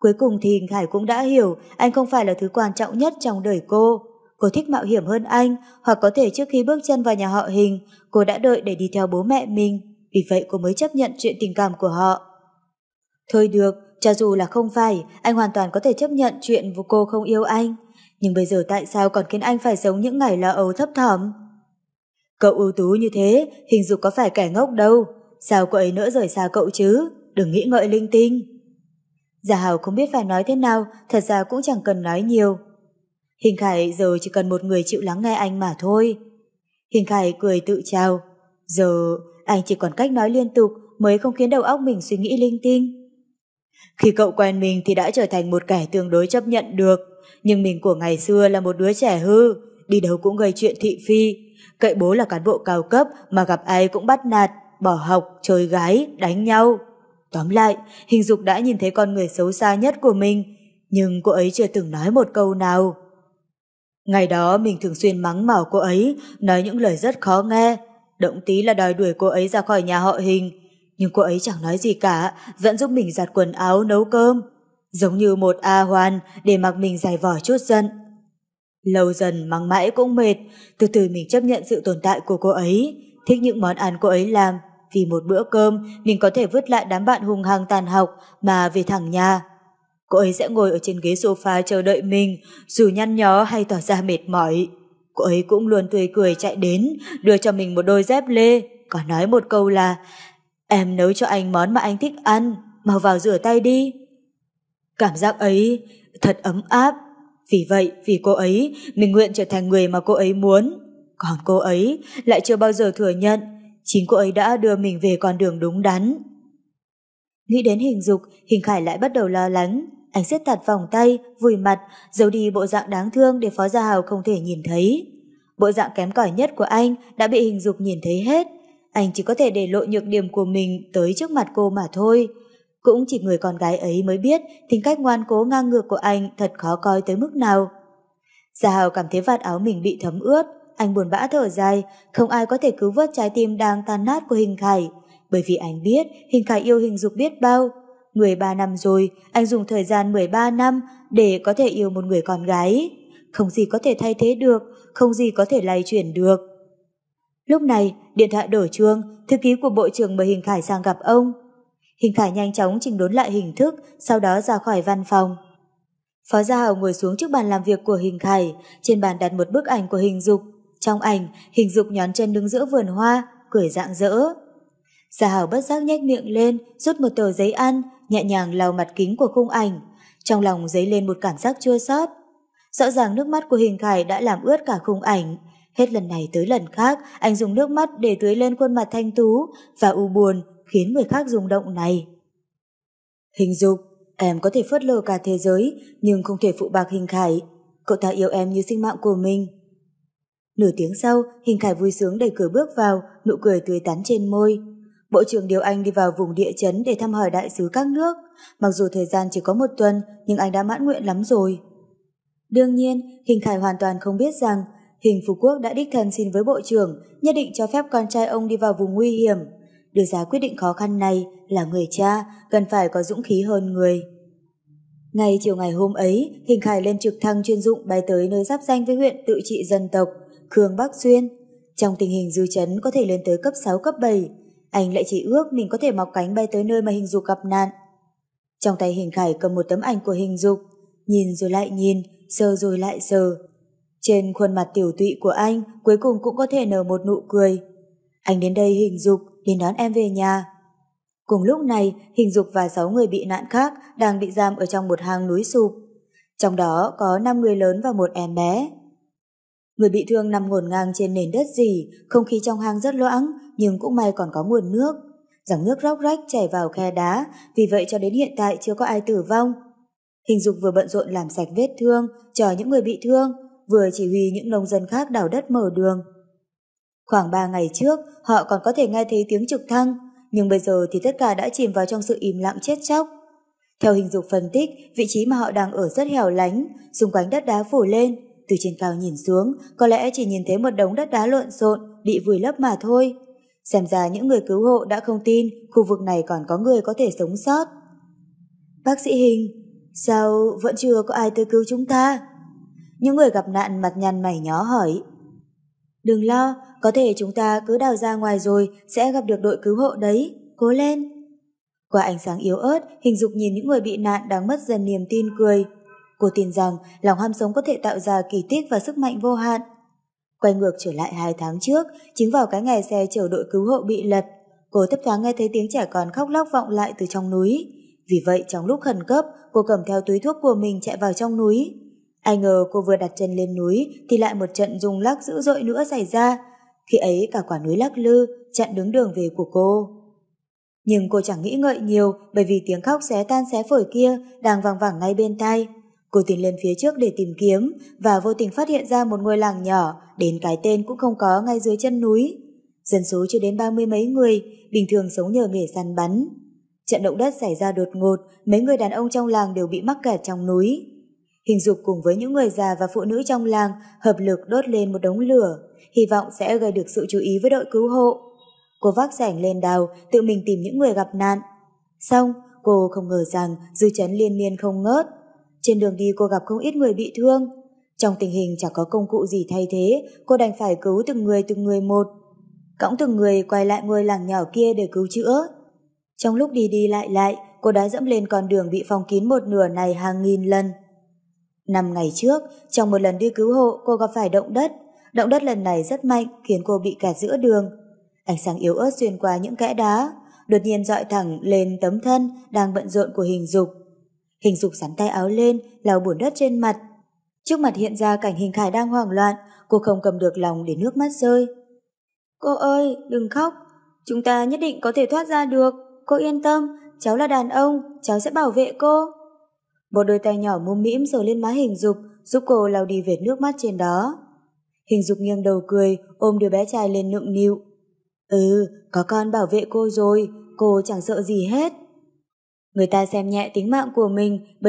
Cuối cùng thì Khải cũng đã hiểu anh không phải là thứ quan trọng nhất trong đời cô. Cô thích mạo hiểm hơn anh, hoặc có thể trước khi bước chân vào nhà họ hình, cô đã đợi để đi theo bố mẹ mình, vì vậy cô mới chấp nhận chuyện tình cảm của họ. Thôi được, cho dù là không phải, anh hoàn toàn có thể chấp nhận chuyện của cô không yêu anh. Nhưng bây giờ tại sao còn khiến anh phải sống những ngày lo âu thấp thỏm? Cậu ưu tú như thế, hình dục có phải kẻ ngốc đâu. Sao cô ấy nỡ rời xa cậu chứ? Đừng nghĩ ngợi linh tinh. Giả Hào không biết phải nói thế nào, thật ra cũng chẳng cần nói nhiều. Hình Khải giờ chỉ cần một người chịu lắng nghe anh mà thôi. Hình Khải cười tự chào. Giờ anh chỉ còn cách nói liên tục mới không khiến đầu óc mình suy nghĩ linh tinh. Khi cậu quen mình thì đã trở thành một kẻ tương đối chấp nhận được, nhưng mình của ngày xưa là một đứa trẻ hư, đi đâu cũng gây chuyện thị phi. Cậy bố là cán bộ cao cấp mà gặp ai cũng bắt nạt, bỏ học, chơi gái, đánh nhau. Tóm lại, hình dục đã nhìn thấy con người xấu xa nhất của mình, nhưng cô ấy chưa từng nói một câu nào. Ngày đó mình thường xuyên mắng mỏ cô ấy, nói những lời rất khó nghe, động tí là đòi đuổi cô ấy ra khỏi nhà họ hình. Nhưng cô ấy chẳng nói gì cả, vẫn giúp mình giặt quần áo nấu cơm. Giống như một A hoan để mặc mình giải vỏ chút giận. Lâu dần mắng mãi cũng mệt, từ từ mình chấp nhận sự tồn tại của cô ấy, thích những món ăn cô ấy làm. Vì một bữa cơm, mình có thể vứt lại đám bạn hung hăng tàn học mà về thẳng nhà. Cô ấy sẽ ngồi ở trên ghế sofa chờ đợi mình, dù nhăn nhó hay tỏ ra mệt mỏi. Cô ấy cũng luôn tươi cười chạy đến, đưa cho mình một đôi dép lê, còn nói một câu là Em nấu cho anh món mà anh thích ăn, mau vào rửa tay đi. Cảm giác ấy thật ấm áp. Vì vậy, vì cô ấy, mình nguyện trở thành người mà cô ấy muốn. Còn cô ấy lại chưa bao giờ thừa nhận, chính cô ấy đã đưa mình về con đường đúng đắn. Nghĩ đến hình dục, hình khải lại bắt đầu lo lắng. Anh siết chặt vòng tay, vùi mặt, giấu đi bộ dạng đáng thương để Phó Gia Hào không thể nhìn thấy. Bộ dạng kém cỏi nhất của anh đã bị hình dục nhìn thấy hết. Anh chỉ có thể để lộ nhược điểm của mình tới trước mặt cô mà thôi. Cũng chỉ người con gái ấy mới biết tính cách ngoan cố ngang ngược của anh thật khó coi tới mức nào. Gia Hào cảm thấy vạt áo mình bị thấm ướt, anh buồn bã thở dài, không ai có thể cứu vớt trái tim đang tan nát của hình khải, bởi vì anh biết hình khải yêu hình dục biết bao, 13 năm rồi, anh dùng thời gian 13 năm để có thể yêu một người con gái. Không gì có thể thay thế được, không gì có thể lay chuyển được. Lúc này, điện thoại đổ chuông, thư ký của Bộ trưởng mời Hình Khải sang gặp ông. Hình Khải nhanh chóng chỉnh đốn lại hình thức, sau đó ra khỏi văn phòng. Phó Gia Hảo ngồi xuống trước bàn làm việc của Hình Khải, trên bàn đặt một bức ảnh của Hình Dục. Trong ảnh, Hình Dục nhón chân đứng giữa vườn hoa, cười rạng rỡ. Gia Hảo bất giác nhếch miệng lên, rút một tờ giấy ăn, nhẹ nhàng lau mặt kính của khung ảnh. Trong lòng dấy lên một cảm giác chua xót. Rõ ràng nước mắt của Hình Khải đã làm ướt cả khung ảnh. Hết lần này tới lần khác, anh dùng nước mắt để tưới lên khuôn mặt thanh tú và u buồn khiến người khác rung động này. Hình dục, em có thể phớt lờ cả thế giới nhưng không thể phụ bạc Hình Khải. Cậu ta yêu em như sinh mạng của mình. Nửa tiếng sau, Hình Khải vui sướng đẩy cửa bước vào, nụ cười tươi tắn trên môi. Bộ trưởng điều anh đi vào vùng địa chấn để thăm hỏi đại sứ các nước. Mặc dù thời gian chỉ có một tuần, nhưng anh đã mãn nguyện lắm rồi. Đương nhiên, Hình Khải hoàn toàn không biết rằng Hình Phú Quốc đã đích thân xin với Bộ trưởng nhất định cho phép con trai ông đi vào vùng nguy hiểm. Đưa ra quyết định khó khăn này là người cha cần phải có dũng khí hơn người. Ngay chiều ngày hôm ấy, Hình Khải lên trực thăng chuyên dụng bay tới nơi giáp danh với huyện tự trị dân tộc, Khương Bắc Xuyên. Trong tình hình dư chấn có thể lên tới cấp 6, cấp 7, anh lại chỉ ước mình có thể mọc cánh bay tới nơi mà hình dục gặp nạn. Trong tay Hình Khải cầm một tấm ảnh của hình dục, nhìn rồi lại nhìn, sờ rồi lại sờ. Trên khuôn mặt tiểu tụy của anh cuối cùng cũng có thể nở một nụ cười. Anh đến đây hình dục, đến đón em về nhà. Cùng lúc này, hình dục và 6 người bị nạn khác đang bị giam ở trong một hang núi sụp. Trong đó có 5 người lớn và một em bé. Người bị thương nằm ngổn ngang trên nền đất dì, không khí trong hang rất loãng, nhưng cũng may còn có nguồn nước. Dòng nước róc rách chảy vào khe đá, vì vậy cho đến hiện tại chưa có ai tử vong. Hình dục vừa bận rộn làm sạch vết thương, chờ những người bị thương, vừa chỉ huy những nông dân khác đào đất mở đường. Khoảng 3 ngày trước, họ còn có thể nghe thấy tiếng trực thăng, nhưng bây giờ thì tất cả đã chìm vào trong sự im lặng chết chóc. Theo hình dục phân tích, vị trí mà họ đang ở rất hẻo lánh, xung quanh đất đá phủ lên, từ trên cao nhìn xuống, có lẽ chỉ nhìn thấy một đống đất đá lộn xộn, bị vùi lấp mà thôi. Xem ra những người cứu hộ đã không tin khu vực này còn có người có thể sống sót. Bác sĩ Hình, sao vẫn chưa có ai tới cứu chúng ta? Những người gặp nạn mặt nhăn mày nhó hỏi. Đừng lo, có thể chúng ta cứ đào ra ngoài rồi sẽ gặp được đội cứu hộ đấy, cố lên. Qua ánh sáng yếu ớt, hình dục nhìn những người bị nạn đang mất dần niềm tin cười. Cô tin rằng lòng ham sống có thể tạo ra kỳ tích và sức mạnh vô hạn. Quay ngược trở lại hai tháng trước, chính vào cái ngày xe chở đội cứu hộ bị lật, cô thấp thoáng nghe thấy tiếng trẻ con khóc lóc vọng lại từ trong núi. Vì vậy trong lúc khẩn cấp, cô cầm theo túi thuốc của mình chạy vào trong núi. Ai ngờ cô vừa đặt chân lên núi thì lại một trận rung lắc dữ dội nữa xảy ra. Khi ấy cả quả núi lắc lư, chặn đứng đường về của cô. Nhưng cô chẳng nghĩ ngợi nhiều bởi vì tiếng khóc xé tan xé phổi kia đang vang vẳng ngay bên tai. Cô tiến lên phía trước để tìm kiếm và vô tình phát hiện ra một ngôi làng nhỏ đến cái tên cũng không có ngay dưới chân núi. Dân số chưa đến ba mươi mấy người, bình thường sống nhờ nghề săn bắn. Trận động đất xảy ra đột ngột, mấy người đàn ông trong làng đều bị mắc kẹt trong núi. Hình dục cùng với những người già và phụ nữ trong làng hợp lực đốt lên một đống lửa, hy vọng sẽ gây được sự chú ý với đội cứu hộ. Cô vác rảnh lên đào, tự mình tìm những người gặp nạn. Xong, cô không ngờ rằng dư chấn liên miên không ngớt. Trên đường đi cô gặp không ít người bị thương. Trong tình hình chẳng có công cụ gì thay thế, cô đành phải cứu từng người từng người một. Cõng từng người quay lại ngôi làng nhỏ kia để cứu chữa. Trong lúc đi đi lại lại, cô đã dẫm lên con đường bị phong kín một nửa này hàng nghìn lần. Năm ngày trước, trong một lần đi cứu hộ, cô gặp phải động đất. Động đất lần này rất mạnh, khiến cô bị kẹt giữa đường. Ánh sáng yếu ớt xuyên qua những kẽ đá, đột nhiên dọi thẳng lên tấm thân đang bận rộn của hình dục. Hình dục sắn tay áo lên, lau bùn đất trên mặt. Trước mặt hiện ra cảnh hình khải đang hoảng loạn, cô không cầm được lòng để nước mắt rơi. Cô ơi, đừng khóc, chúng ta nhất định có thể thoát ra được, cô yên tâm, cháu là đàn ông, cháu sẽ bảo vệ cô. Một đôi tay nhỏ mum mĩm rồi lên má hình dục, giúp cô lau đi vệt nước mắt trên đó. Hình dục nghiêng đầu cười, ôm đứa bé trai lên nựng nịu. Ừ, có con bảo vệ cô rồi, cô chẳng sợ gì hết. Người ta xem nhẹ tính mạng của mình bởi